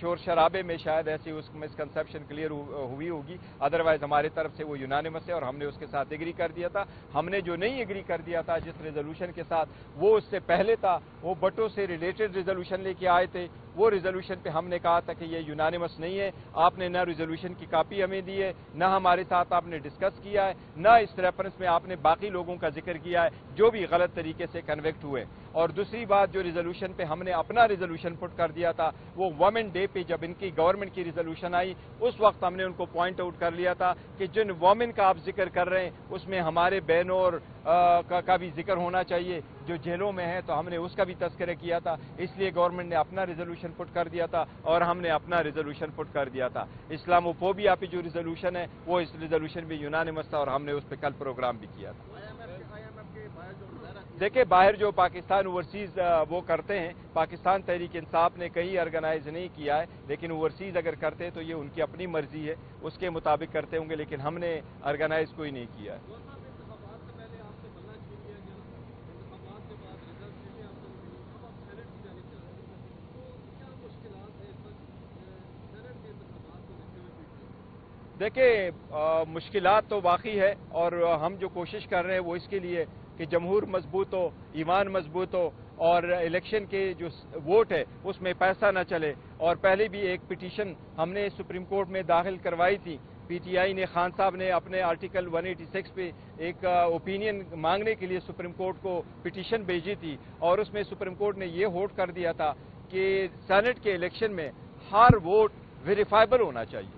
शोर शराबे में शायद ऐसी उस मिसकंसेप्शन क्लियर हुई होगी। अदरवाइज़ हमारे तरफ़ से वो यूनानिमस है और हमने उसके साथ एग्री कर दिया था। हमने जो नहीं एग्री कर दिया था जिस रेजोल्यूशन के साथ, वो उससे पहले था। वो बटो से रिलेटेड रेजोल्यूशन लेके आए थे। वो रेजोल्यूशन पे हमने कहा था कि ये यूनानिमस नहीं है। आपने न रेजोल्यूशन की कापी हमें दी है, ना हमारे साथ आपने डिस्कस किया है, न इस रेफरेंस में आपने बाकी लोगों का ज़िक्र किया है, जो भी गलत तरीके से कन्वेक्ट हुए। और दूसरी बात जो रिजोल्यूशन पे हमने अपना रिजोल्यूशन पुट कर दिया था वो वमेन डे पे जब इनकी गवर्नमेंट की रिजोल्यूशन आई उस वक्त हमने उनको पॉइंट आउट कर लिया था कि जिन वमेन का आप ज़िक्र कर रहे हैं उसमें हमारे बहनों और का, का भी ज़िक्र होना चाहिए। जो जेलों में है तो हमने उसका भी तस्करे किया था। इसलिए गवर्नमेंट ने अपना रिजोल्यूशन पुट कर दिया था और हमने अपना रिजोल्यूशन पुट कर दिया था। इस्लामोफोबिया पे जो रिजोल्यूशन है वो इस रिजोल्यूशन भी यूनानिमस था और हमने उस पर कल प्रोग्राम भी किया था। देखिए, बाहर जो पाकिस्तान ओवरसीज वो करते हैं, पाकिस्तान तहरीक इंसाफ ने कहीं ऑर्गेनाइज नहीं किया है, लेकिन ओवरसीज अगर करते हैं तो ये उनकी अपनी मर्ज़ी है, उसके मुताबिक करते होंगे, लेकिन हमने ऑर्गेनाइज कोई नहीं किया है। देखिए मुश्किल तो बाकी है, और हम जो कोशिश कर रहे हैं वो इसके लिए कि जमहूर मज़बूत हो, ईमान मज़बूत हो, और इलेक्शन के जो वोट है, उसमें पैसा ना चले। और पहले भी एक पिटीशन हमने सुप्रीम कोर्ट में दाखिल करवाई थी। पीटीआई ने, खान साहब ने अपने आर्टिकल 186 पे एक ओपिनियन मांगने के लिए सुप्रीम कोर्ट को पिटीशन भेजी थी। और उसमें सुप्रीम कोर्ट ने ये होट कर दिया था कि सेनेट के इलेक्शन में हर वोट वेरीफाइबल होना चाहिए।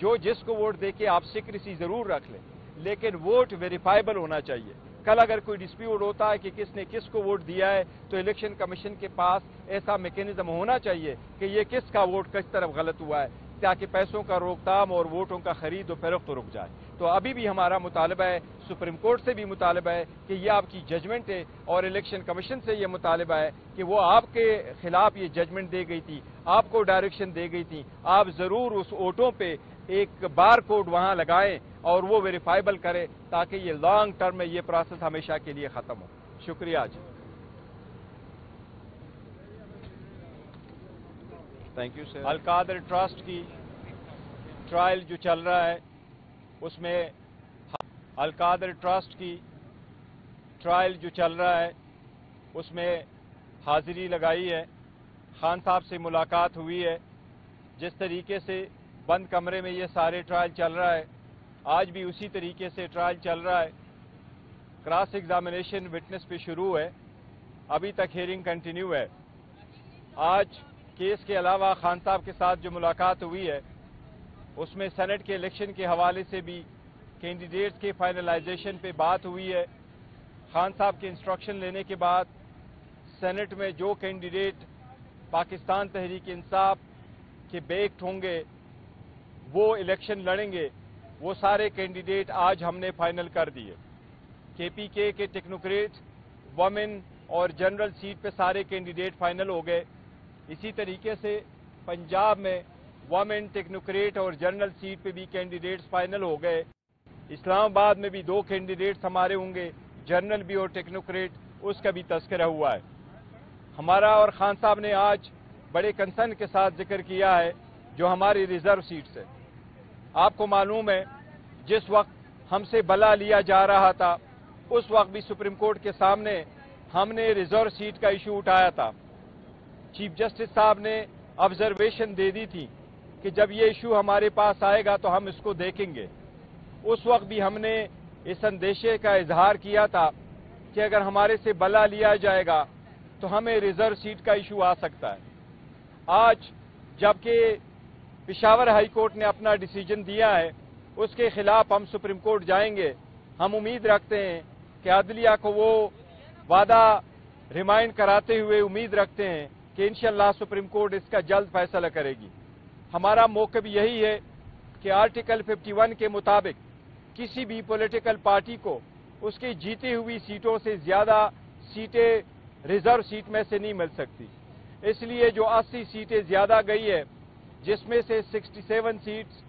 जो जिसको वोट दे के आप सिक्रेसी ज़रूर रख लें, लेकिन वोट वेरीफाइबल होना चाहिए। कल अगर कोई डिस्प्यूट होता है कि किसने किसको वोट दिया है तो इलेक्शन कमीशन के पास ऐसा मैकेनिज्म होना चाहिए कि ये किसका वोट किस तरफ़ गलत हुआ है, ताकि पैसों का रोकथाम और वोटों का खरीद और फरोख्त रुक जाए। तो अभी भी हमारा मुतालबा है, सुप्रीम कोर्ट से भी मुतालबा है कि ये आपकी जजमेंट है और इलेक्शन कमीशन से ये मुतालबा है कि वो आपके खिलाफ ये जजमेंट दे गई थी, आपको डायरेक्शन दे गई थी। आप ज़रूर उस वोटों पे एक बार कोड वहाँ लगाएँ और वो वेरीफाइबल करें ताकि ये लॉन्ग टर्म में ये प्रोसेस हमेशा के लिए खत्म हो। शुक्रिया जी। Thank you sir Al Qadir trust की ट्रायल जो चल रहा है उसमें अलकादर ट्रस्ट की ट्रायल जो चल रहा है उसमें हाजिरी लगाई है। खान साहब से मुलाकात हुई है। जिस तरीके से बंद कमरे में ये सारे ट्रायल चल रहा है। आज भी उसी तरीके से ट्रायल चल रहा है। क्रॉस एग्जामिनेशन विटनेस पे शुरू है। अभी तक हेयरिंग कंटिन्यू है। आज केस के अलावा खान साहब के साथ जो मुलाकात हुई है, उसमें सेनेट के इलेक्शन के हवाले से भी कैंडिडेट्स के फाइनलाइजेशन पे बात हुई है। खान साहब के इंस्ट्रक्शन लेने के बाद सेनेट में जो कैंडिडेट पाकिस्तान तहरीक इंसाफ के बेक्ट होंगे वो इलेक्शन लड़ेंगे, वो सारे कैंडिडेट आज हमने फाइनल कर दिए। केपीके के टेक्नोक्रेट, वमेन और जनरल सीट पे सारे कैंडिडेट फाइनल हो गए। इसी तरीके से पंजाब में वमेन, टेक्नोक्रेट और जनरल सीट पे भी कैंडिडेट्स फाइनल हो गए। इस्लामाबाद में भी दो कैंडिडेट्स हमारे होंगे, जनरल भी और टेक्नोक्रेट, उसका भी तस्करा हुआ है। हमारा और खान साहब ने आज बड़े कंसर्न के साथ ज़िक्र किया है, जो हमारी रिज़र्व सीट्स है। आपको मालूम है, जिस वक्त हमसे बला लिया जा रहा था, उस वक्त भी सुप्रीम कोर्ट के सामने हमने रिज़र्व सीट का इशू उठाया था। चीफ जस्टिस साहब ने ऑब्जर्वेशन दे दी थी कि जब ये इशू हमारे पास आएगा तो हम इसको देखेंगे। उस वक्त भी हमने इस संदेशे का इजहार किया था कि अगर हमारे से बला लिया जाएगा तो हमें रिज़र्व सीट का इशू आ सकता है। आज जबकि पिशावर हाई कोर्ट ने अपना डिसीज़न दिया है, उसके खिलाफ हम सुप्रीम कोर्ट जाएँगे। हम उम्मीद रखते हैं कि अदलिया को वो वादा रिमाइंड कराते हुए उम्मीद रखते हैं कि इंशाल्लाह सुप्रीम कोर्ट इसका जल्द फैसला करेगी। हमारा मौकब यही है कि आर्टिकल 51 के मुताबिक किसी भी पॉलिटिकल पार्टी को उसकी जीती हुई सीटों से ज़्यादा सीटें, रिज़र्व सीट में से नहीं मिल सकती। इसलिए जो 80 सीटें ज़्यादा गई है जिसमें से 67 सीट्स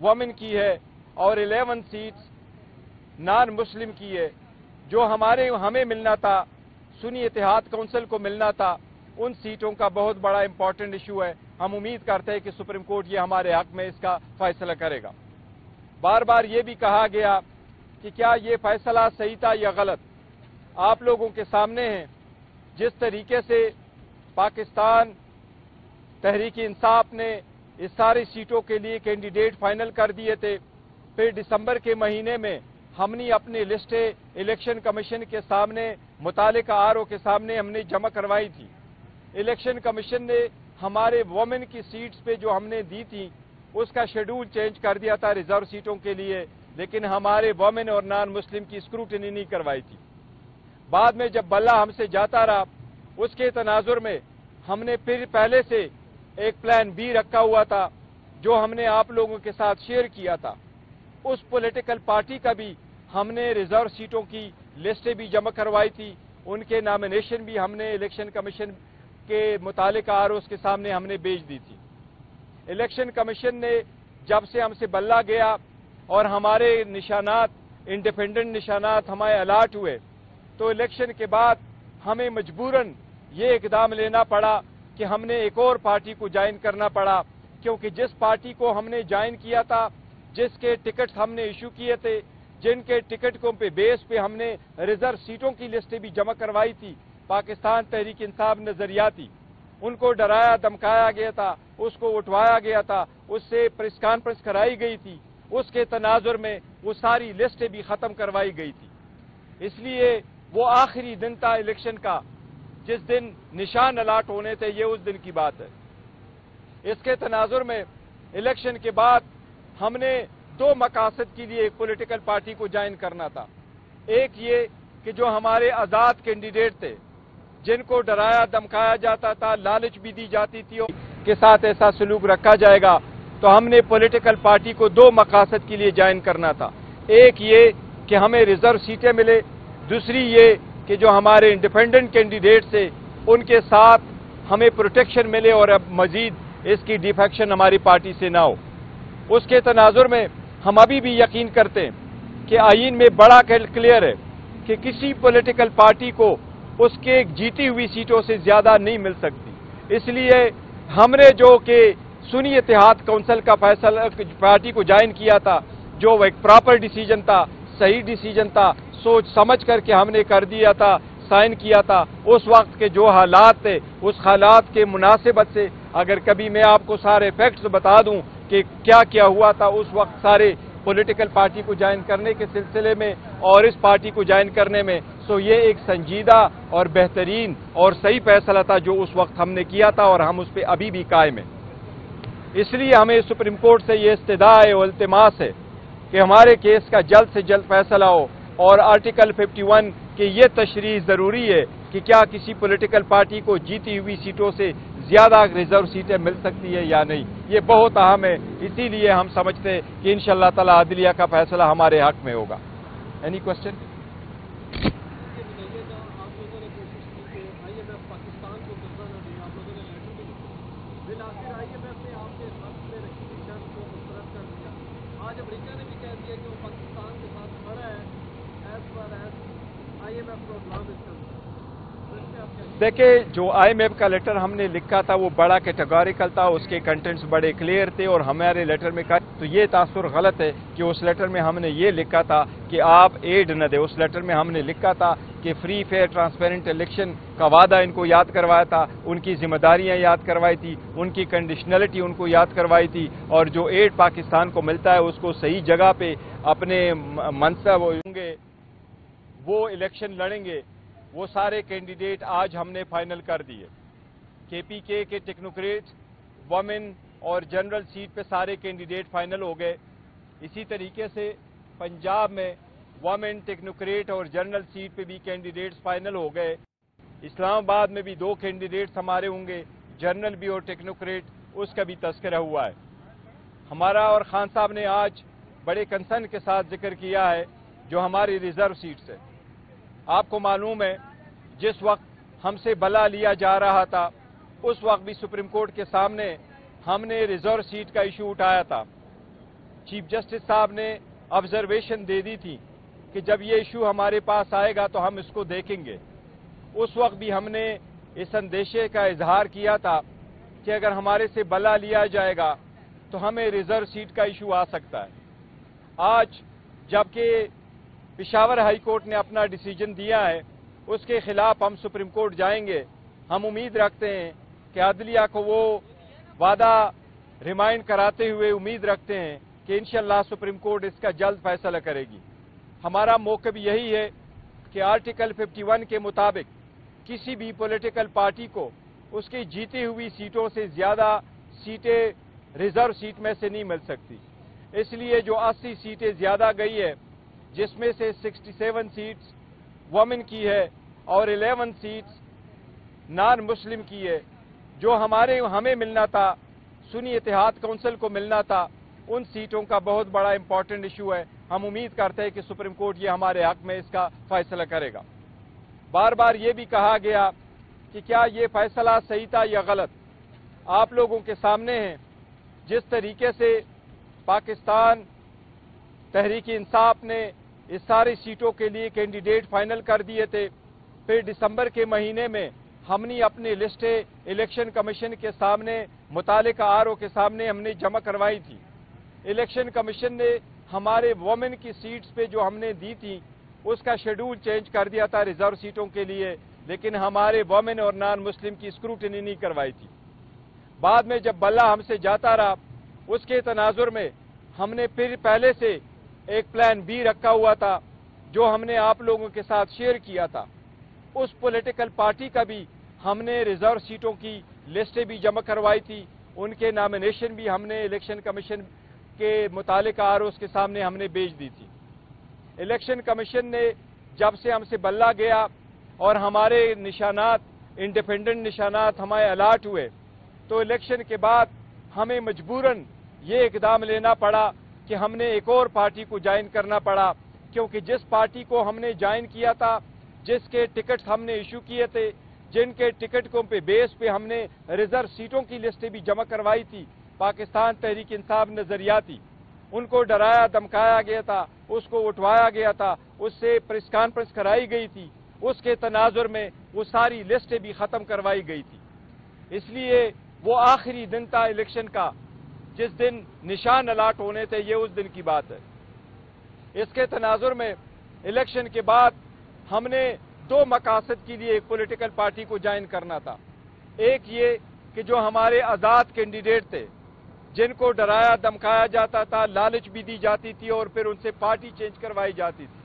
वमेन की है और 11 सीट्स नॉन मुस्लिम की है, जो हमारे, हमें मिलना था, सुनी इतिहाद काउंसिल को मिलना था, उन सीटों का बहुत बड़ा इंपॉर्टेंट इशू है। हम उम्मीद करते हैं कि सुप्रीम कोर्ट ये हमारे हक में इसका फैसला करेगा। बार बार ये भी कहा गया कि क्या ये फैसला सही था या गलत? आप लोगों के सामने है। जिस तरीके से पाकिस्तान तहरीकी इंसाफ ने इस सारी सीटों के लिए कैंडिडेट फाइनल कर दिए थे। फिर दिसंबर के महीने में हमने अपनी लिस्टें इलेक्शन कमीशन के सामने मुताल आर के सामने हमने जमा करवाई थी। इलेक्शन कमीशन ने हमारे वोमेन की सीट्स पे जो हमने दी थी, उसका शेड्यूल चेंज कर दिया था रिज़र्व सीटों के लिए, लेकिन हमारे वोमेन और नॉन मुस्लिम की स्क्रूटनी नहीं करवाई थी। बाद में जब बल्ला हमसे जाता रहा, उसके तनाजुर में हमने फिर पहले से एक प्लान बी रखा हुआ था, जो हमने आप लोगों के साथ शेयर किया था। उस पॉलिटिकल पार्टी का भी हमने रिज़र्व सीटों की लिस्टें भी जमा करवाई थी। उनके नामिनेशन भी हमने इलेक्शन कमीशन के मुतालिक आर के सामने हमने भेज दी थी। इलेक्शन कमीशन ने जब से हमसे बल्ला गया और हमारे निशानात इंडिपेंडेंट निशानात हमारे अलाट हुए तो इलेक्शन के बाद हमें मजबूरन ये इकदाम लेना पड़ा कि हमने एक और पार्टी को ज्वाइन करना पड़ा, क्योंकि जिस पार्टी को हमने ज्वाइन किया था, जिसके टिकट हमने इशू किए थे, जिनके टिकटों पे बेस पे हमने रिज़र्व सीटों की लिस्टें भी जमा करवाई थी, पाकिस्तान तहरीक इंसाफ नजरियाती। उनको डराया, धमकाया गया था, उसको उठवाया गया था, उससे प्रेस कॉन्फ्रेंस कराई गई थी, उसके तनाजुर में वो सारी लिस्टें भी खत्म करवाई गई थी। इसलिए वो आखिरी दिन था इलेक्शन का जिस दिन निशान अलाट होने थे, ये उस दिन की बात है। इसके तनाजुर में इलेक्शन के बाद हमने दो मकासद के लिए पोलिटिकल पार्टी को ज्वाइन करना था। एक ये कि जो हमारे आज़ाद कैंडिडेट थे, जिनको डराया, धमकाया जाता था, लालच भी दी जाती थी के साथ ऐसा सलूक रखा जाएगा तो हमने पॉलिटिकल पार्टी को दो मकासद के लिए ज्वाइन करना था। एक ये कि हमें रिज़र्व सीटें मिले, दूसरी ये कि जो हमारे इंडिपेंडेंट कैंडिडेट थे, उनके साथ हमें प्रोटेक्शन मिले और अब मजीद इसकी डिफेक्शन हमारी पार्टी से ना हो। उसके तनाजुर में हम अभी भी यकीन करते हैं कि आइन में बड़ा क्लियर है कि किसी पॉलिटिकल पार्टी को उसके जीती हुई सीटों से ज़्यादा नहीं मिल सकती। इसलिए हमने जो कि सुनी इतिहाद काउंसिल का फैसला पार्टी को ज्वाइन किया था, जो एक प्रॉपर डिसीज़न था, सही डिसीज़न था सोच समझ करके हमने कर दिया था, साइन किया था। उस वक्त के जो हालात थे, उस हालात के मुनासिबत से अगर कभी मैं आपको सारे फैक्ट्स बता दूँ कि क्या क्या हुआ था उस वक्त सारे पॉलिटिकल पार्टी को ज्वाइन करने के सिलसिले में और इस पार्टी को ज्वाइन करने में सो ये एक संजीदा और बेहतरीन और सही फैसला था जो उस वक्त हमने किया था और हम उस पर अभी भी कायम हैं। इसलिए हमें सुप्रीम कोर्ट से ये इस्तदा है अल्तमास है कि हमारे केस का जल्द से जल्द फैसला हो और आर्टिकल 51 के ये तशरी ज़रूरी है कि क्या किसी पॉलिटिकल पार्टी को जीती हुई सीटों से ज़्यादा रिज़र्व सीटें मिल सकती है या नहीं? ये बहुत अहम है। इसीलिए हम समझते हैं कि इन शाह तला अदलिया का फैसला हमारे हक में होगा। एनी क्वेश्चन आज अमरीका ने भी कह दिया कि वो पाकिस्तान के साथ खड़ा है as per as IMF programme इसका देखिए, जो आईएमएफ का लेटर हमने लिखा था, वो बड़ा कैटेगोरिकल था, उसके कंटेंट्स बड़े क्लियर थे और हमारे लेटर में कहा तो ये तासुर गलत है कि उस लेटर में हमने ये लिखा था कि आप एड न दे। उस लेटर में हमने लिखा था कि फ्री फेयर ट्रांसपेरेंट इलेक्शन का वादा इनको याद करवाया था, उनकी जिम्मेदारियाँ याद करवाई थी, उनकी कंडीशनलिटी उनको याद करवाई थी और जो एड पाकिस्तान को मिलता है, उसको सही जगह पे अपने मनसब होंगे। वो इलेक्शन लड़ेंगे, वो सारे कैंडिडेट आज हमने फाइनल कर दिए। केपीके के टेक्नोक्रेट वमेन और जनरल सीट पे सारे कैंडिडेट फाइनल हो गए। इसी तरीके से पंजाब में वमेन, टेक्नोक्रेट और जनरल सीट पे भी कैंडिडेट्स फाइनल हो गए। इस्लामाबाद में भी दो कैंडिडेट्स हमारे होंगे, जनरल भी और टेक्नोक्रेट, उसका भी तस्करा हुआ है। हमारा और खान साहब ने आज बड़े कंसर्न के साथ ज़िक्र किया है, जो हमारी रिज़र्व सीट्स है। आपको मालूम है, जिस वक्त हमसे बला लिया जा रहा था, उस वक्त भी सुप्रीम कोर्ट के सामने हमने रिज़र्व सीट का इशू उठाया था। चीफ जस्टिस साहब ने ऑब्जर्वेशन दे दी थी कि जब ये इशू हमारे पास आएगा तो हम इसको देखेंगे। उस वक्त भी हमने इस अंदेशे का इजहार किया था कि अगर हमारे से बला लिया जाएगा तो हमें रिज़र्व सीट का इशू आ सकता है। आज जबकि पिशावर हाई कोर्ट ने अपना डिसीज़न दिया है, उसके खिलाफ हम सुप्रीम कोर्ट जाएँगे। हम उम्मीद रखते हैं कि अदलिया को वो वादा रिमाइंड कराते हुए उम्मीद रखते हैं कि इंशाल्लाह सुप्रीम कोर्ट इसका जल्द फैसला करेगी। हमारा मौकब यही है कि आर्टिकल 51 के मुताबिक किसी भी पॉलिटिकल पार्टी को उसकी जीती हुई सीटों से ज़्यादा सीटें, रिज़र्व सीट में से नहीं मिल सकती। इसलिए जो 80 सीटें ज़्यादा गई है जिसमें से 67 सीट्स वमेन की है और 11 सीट्स नॉन मुस्लिम की है, जो हमारे, हमें मिलना था, सुनी इतिहाद काउंसिल को मिलना था, उन सीटों का बहुत बड़ा इंपॉर्टेंट इशू है। हम उम्मीद करते हैं कि सुप्रीम कोर्ट ये हमारे हक में इसका फैसला करेगा। बार बार ये भी कहा गया कि क्या ये फैसला सही था या गलत? आप लोगों के सामने है। जिस तरीके से पाकिस्तान तहरीक इंसाफ ने इस सारी सीटों के लिए कैंडिडेट फाइनल कर दिए थे। फिर दिसंबर के महीने में हमने अपनी लिस्टें इलेक्शन कमीशन के सामने मुताल आर के सामने हमने जमा करवाई थी। इलेक्शन कमीशन ने हमारे वोमेन की सीट्स पे जो हमने दी थी, उसका शेड्यूल चेंज कर दिया था रिज़र्व सीटों के लिए, लेकिन हमारे वोमेन और नॉन मुस्लिम की स्क्रूटनी नहीं करवाई थी। बाद में जब बल्ला हमसे जाता रहा, उसके तनाजुर में हमने फिर पहले से एक प्लान बी रखा हुआ था, जो हमने आप लोगों के साथ शेयर किया था। उस पॉलिटिकल पार्टी का भी हमने रिज़र्व सीटों की लिस्टें भी जमा करवाई थी। उनके नामिनेशन भी हमने इलेक्शन कमीशन के मुतालिक आर के सामने हमने भेज दी थी। इलेक्शन कमीशन ने जब से हमसे बल्ला गया और हमारे निशानात इंडिपेंडेंट निशानात हमारे अलाट हुए तो इलेक्शन के बाद हमें मजबूरन ये इकदाम लेना पड़ा कि हमने एक और पार्टी को ज्वाइन करना पड़ा, क्योंकि जिस पार्टी को हमने ज्वाइन किया था, जिसके टिकट हमने इशू किए थे, जिनके टिकटों पे बेस पे हमने रिज़र्व सीटों की लिस्टें भी जमा करवाई थी, पाकिस्तान तहरीक इंसाफ नजरियाती। उनको डराया, धमकाया गया था, उसको उठवाया गया था, उससे प्रेस कॉन्फ्रेंस कराई गई थी, उसके तनाजुर में वो सारी लिस्टें भी खत्म करवाई गई थी। इसलिए वो आखिरी दिन था इलेक्शन का जिस दिन निशान अलाट होने थे, ये उस दिन की बात है। इसके तनाजुर में इलेक्शन के बाद हमने दो मकासद के लिए एक पोलिटिकल पार्टी को ज्वाइन करना था। एक ये कि जो हमारे आज़ाद कैंडिडेट थे, जिनको डराया, धमकाया जाता था, लालच भी दी जाती थी और फिर उनसे पार्टी चेंज करवाई जाती थी।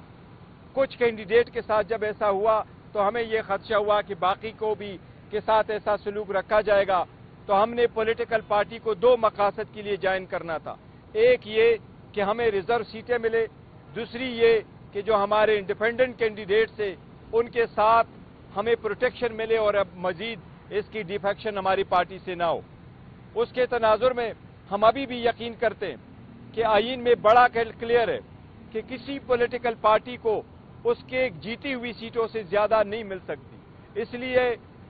कुछ कैंडिडेट के साथ जब ऐसा हुआ तो हमें यह खदशा हुआ कि बाकी को भी के साथ ऐसा सलूक रखा जाएगा। तो हमने पॉलिटिकल पार्टी को दो मकासद के लिए ज्वाइन करना था। एक ये कि हमें रिज़र्व सीटें मिले, दूसरी ये कि जो हमारे इंडिपेंडेंट कैंडिडेट्स से उनके साथ हमें प्रोटेक्शन मिले और अब मजीद इसकी डिफेक्शन हमारी पार्टी से ना हो। उसके तनाजुर में हम अभी भी यकीन करते हैं कि आइन में बड़ा क्लियर है कि किसी पॉलिटिकल पार्टी को उसके जीती हुई सीटों से ज़्यादा नहीं मिल सकती। इसलिए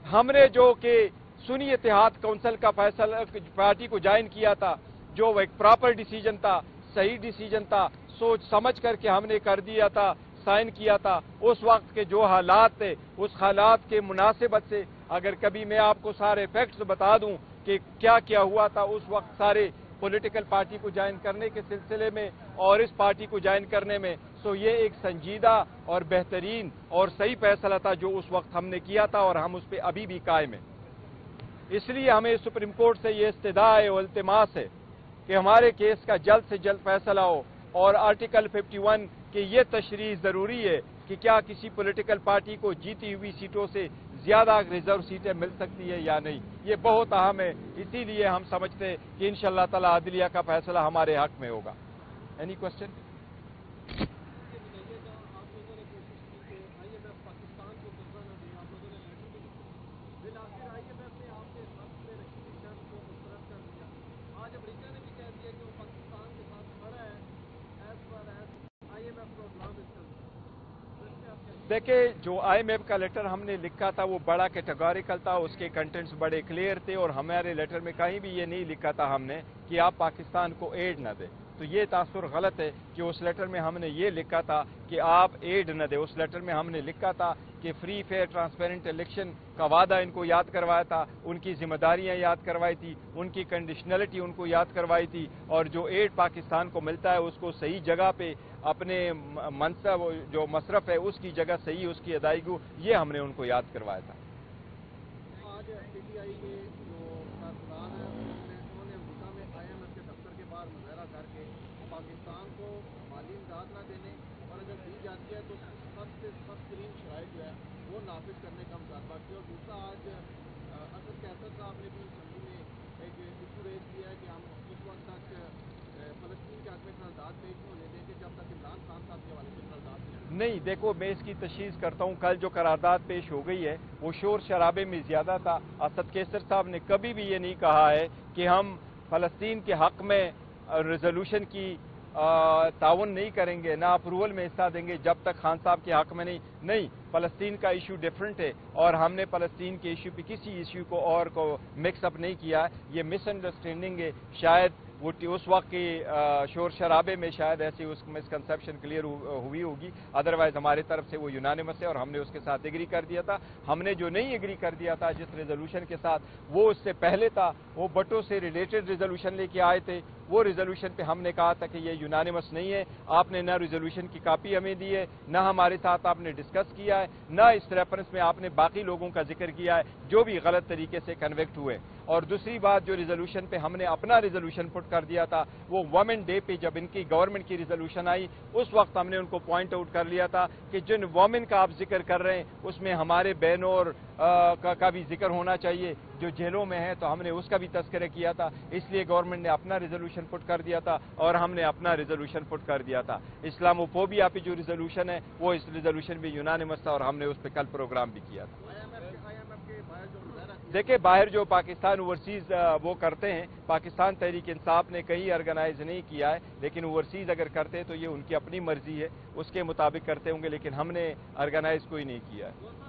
हमने जो कि सुनी इतिहाद काउंसिल का फैसला, पार्टी को ज्वाइन किया था, जो एक प्रॉपर डिसीज़न था, सही डिसीज़न था, सोच समझ करके हमने कर दिया था साइन किया था। उस वक्त के जो हालात थे, उस हालात के मुनासिबत से, अगर कभी मैं आपको सारे फैक्ट्स बता दूँ कि क्या क्या हुआ था, उस वक्त सारे पॉलिटिकल पार्टी को ज्वाइन करने के सिलसिले में और इस पार्टी को ज्वाइन करने में सो ये एक संजीदा और बेहतरीन और सही फैसला था जो उस वक्त हमने किया था और हम उस पर अभी भी कायम है। इसलिए हमें सुप्रीम कोर्ट से ये इस्तदा है इल्तमास है कि हमारे केस का जल्द से जल्द फैसला हो और आर्टिकल 51 की ये तशरी ज़रूरी है कि क्या किसी पॉलिटिकल पार्टी को जीती हुई सीटों से ज़्यादा रिज़र्व सीटें मिल सकती है या नहीं? ये बहुत अहम है। इसीलिए हम समझते हैं कि इन ताला अदलिया का फैसला हमारे हक में होगा। एनी क्वेश्चन देखिए, जो आईएमएफ का लेटर हमने लिखा था, वो बड़ा कैटेगोरिकल था, उसके कंटेंट्स बड़े क्लियर थे और हमारे लेटर में कहीं भी ये नहीं लिखा था हमने कि आप पाकिस्तान को एड ना दें। तो ये तासुर गलत है कि उस लेटर में हमने ये लिखा था कि आप एड न दें। उस लेटर में हमने लिखा था कि फ्री फेयर ट्रांसपेरेंट इलेक्शन का वादा इनको याद करवाया था, उनकी जिम्मेदारियाँ याद करवाई थी, उनकी कंडीशनलिटी उनको याद करवाई थी और जो एड पाकिस्तान को मिलता है उसको सही जगह पे अपने मनसब, जो मशरफ है उसकी जगह सही उसकी अदायगी, ये हमने उनको याद करवाया था आज पीटीआई के जो कारकुनान हैं उन्होंने अमरीका में आईएमएफ के दफ्तर के बाहर मुजाहरा करके पाकिस्तान को माली इमदाद न देने और अगर दी जाती है तो सख्त से सख्त तरीन शराइ जो है वो नाफिज करने का मुतालबा किया और दूसरा आज अ, असद कैसर साहब ने भी असम्बली में एक इशू रेज किया है कि हम उस वक्त तक अ, फलस्तीन के हक में करदाद पेश नहीं होने देंगे जब तक इमरान खान साहब के हवाले से करदाद नहीं देखो मैं इसकी तशीस करता हूँ। कल जो करारदाद पेश हो गई है वो शोर शराबे में ज़्यादा था। असद केसर साहब ने कभी भी ये नहीं कहा है कि हम फ़लस्तीन के हक में रेजोल्यूशन की आ, ताउन नहीं करेंगे ना अप्रूवल में हिस्सा देंगे जब तक खान साहब के हक में नहीं। नहीं फ़लस्तीन का इशू डिफरेंट है और हमने फ़लस्तीन के इशू पे किसी इशू को और को मिक्सअप नहीं किया। ये मिसअंडरस्टैंडिंग है। शायद वो उस वक्त की शोर शराबे में शायद ऐसी उस मिसकंसेप्शन क्लियर हुई होगी। अदरवाइज़ हमारे तरफ़ से वो यूनानिमस है और हमने उसके साथ एग्री कर दिया था। हमने जो नहीं एग्री कर दिया था, जिस रेजोल्यूशन के साथ, वो उससे पहले था। वो बटों से रिलेटेड रेजोल्यूशन लेके आए थे। वो रेजोल्यूशन पे हमने कहा था कि ये यूनानिमस नहीं है। आपने ना रेजोल्यूशन की कापी हमें दी है, ना हमारे साथ आपने डिस्कस किया है, ना इस रेफरेंस में आपने बाकी लोगों का ज़िक्र किया है, जो भी गलत तरीके से कन्वेक्ट हुए। और दूसरी बात जो रेजोल्यूशन पे हमने अपना रिजोल्यूशन पुट कर दिया था वो वुमेन डे पे जब इनकी गवर्नमेंट की रिजोल्यूशन आई उस वक्त हमने उनको पॉइंट आउट कर लिया था कि जिन वुमेन का आप ज़िक्र कर रहे हैं उसमें हमारे बहनों और का, का भी ज़िक्र होना चाहिए। जो जेलों में है तो हमने उसका भी तस्करा किया था। इसलिए गवर्नमेंट ने अपना रिजोल्यूशन पुट कर दिया था और हमने अपना रिजोल्यूशन पुट कर दिया था। इस्लामोफोबिया पे जो रेजोल्यूशन है वो इस रिजोल्यूशन में यूनानिमस था और हमने उस पर कल प्रोग्राम भी किया था IMF के IMF के बाहर जो मुजाहरा किया देखिए, बाहर जो पाकिस्तान ओवरसीज वो करते हैं, पाकिस्तान तहरीक इंसाफ ने कहीं ऑर्गेनाइज नहीं किया है, लेकिन ओवरसीज अगर करते हैं तो ये उनकी अपनी मर्ज़ी है, उसके मुताबिक करते होंगे, लेकिन हमने ऑर्गेनाइज कोई नहीं किया है।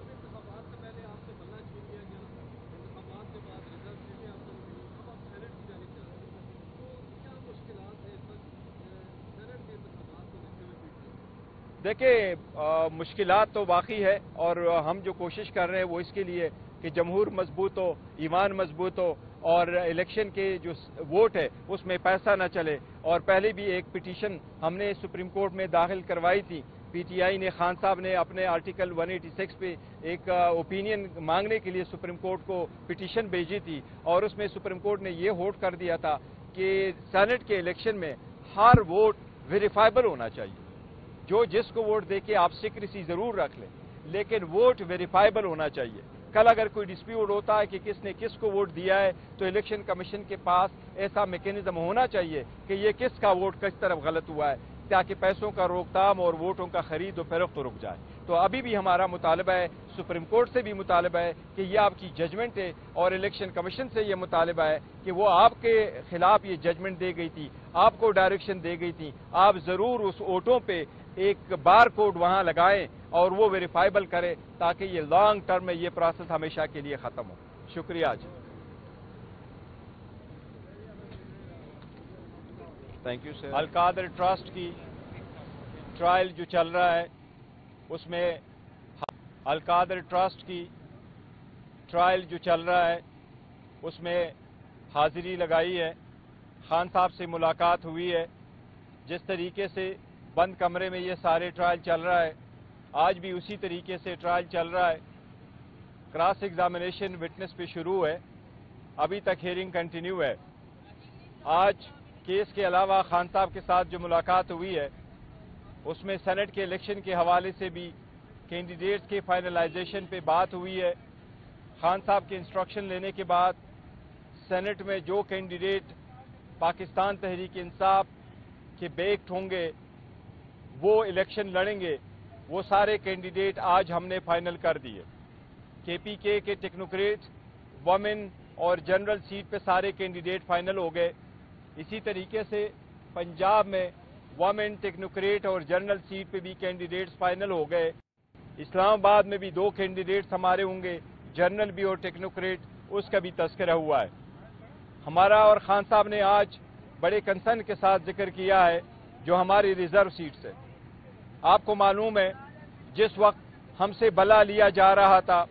देखिए मुश्किलात तो बाकी है, और हम जो कोशिश कर रहे हैं वो इसके लिए कि जमहूर मज़बूत हो, ईमान मज़बूत हो, और इलेक्शन के जो वोट है, उसमें पैसा ना चले। और पहले भी एक पिटीशन हमने सुप्रीम कोर्ट में दाखिल करवाई थी। पीटीआई ने, खान साहब ने अपने आर्टिकल 186 पे एक ओपिनियन मांगने के लिए सुप्रीम कोर्ट को पिटीशन भेजी थी। और उसमें सुप्रीम कोर्ट ने ये होट कर दिया था कि सेनेट के इलेक्शन में हर वोट वेरीफाइबल होना चाहिए। जो जिसको वोट दे के आप सिक्रेसी ज़रूर रख लें, लेकिन वोट वेरीफाइबल होना चाहिए। कल अगर कोई डिस्प्यूट होता है कि किसने किसको वोट दिया है तो इलेक्शन कमीशन के पास ऐसा मैकेनिज्म होना चाहिए कि ये किसका वोट किस तरफ़ गलत हुआ है, ताकि पैसों का रोकथाम और वोटों का खरीद और फरोख्त रुक जाए। तो अभी भी हमारा मुतालबा है, सुप्रीम कोर्ट से भी मुतालबा है कि ये आपकी जजमेंट है और इलेक्शन कमीशन से ये मुतालबा है कि वो आपके खिलाफ ये जजमेंट दे गई थी, आपको डायरेक्शन दे गई थी। आप ज़रूर उस वोटों पे एक बार कोड वहाँ लगाएँ और वो वेरीफाइबल करें ताकि ये लॉन्ग टर्म में ये प्रोसेस हमेशा के लिए खत्म हो। शुक्रिया जी। Thank you sir Al Qadir trust की ट्रायल जो चल रहा है उसमें अलकादर ट्रस्ट की ट्रायल जो चल रहा है उसमें हाजिरी लगाई है। खान साहब से मुलाकात हुई है। जिस तरीके से बंद कमरे में ये सारे ट्रायल चल रहा है। आज भी उसी तरीके से ट्रायल चल रहा है। क्रॉस एग्जामिनेशन विटनेस पे शुरू है। अभी तक हियरिंग कंटिन्यू है। आज केस के अलावा खान साहब के साथ जो मुलाकात हुई है, उसमें सेनेट के इलेक्शन के हवाले से भी कैंडिडेट्स के फाइनलाइजेशन पे बात हुई है। खान साहब के इंस्ट्रक्शन लेने के बाद सेनेट में जो कैंडिडेट पाकिस्तान तहरीक इंसाफ के बेक्ट होंगे वो इलेक्शन लड़ेंगे, वो सारे कैंडिडेट आज हमने फाइनल कर दिए। केपीके के टेक्नोक्रेट वमेन और जनरल सीट पे सारे कैंडिडेट फाइनल हो गए। इसी तरीके से पंजाब में वमेन, टेक्नोक्रेट और जनरल सीट पे भी कैंडिडेट्स फाइनल हो गए। इस्लामाबाद में भी दो कैंडिडेट्स हमारे होंगे, जनरल भी और टेक्नोक्रेट, उसका भी तस्करा हुआ है। हमारा और खान साहब ने आज बड़े कंसर्न के साथ ज़िक्र किया है जो हमारी रिज़र्व सीट से आपको मालूम है, जिस वक्त हमसे बला लिया जा रहा था,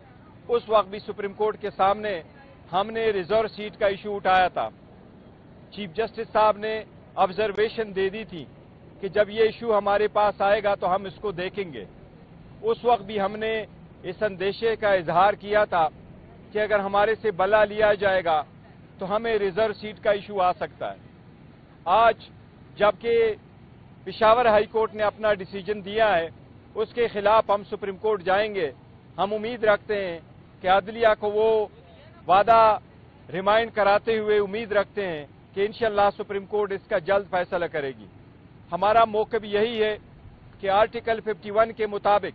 उस वक्त भी सुप्रीम कोर्ट के सामने हमने रिज़र्व सीट का इशू उठाया था। चीफ जस्टिस साहब ने ऑब्जर्वेशन दे दी थी कि जब ये इशू हमारे पास आएगा तो हम इसको देखेंगे। उस वक्त भी हमने इस अंदेशे का इजहार किया था कि अगर हमारे से बला लिया जाएगा तो हमें रिज़र्व सीट का इशू आ सकता है। आज जबकि पिशावर हाई कोर्ट ने अपना डिसीज़न दिया है, उसके खिलाफ हम सुप्रीम कोर्ट जाएँगे। हम उम्मीद रखते हैं कि अदलिया को वो वादा रिमाइंड कराते हुए उम्मीद रखते हैं कि इंशाल्लाह सुप्रीम कोर्ट इसका जल्द फैसला करेगी। हमारा मौकब यही है कि आर्टिकल 51 के मुताबिक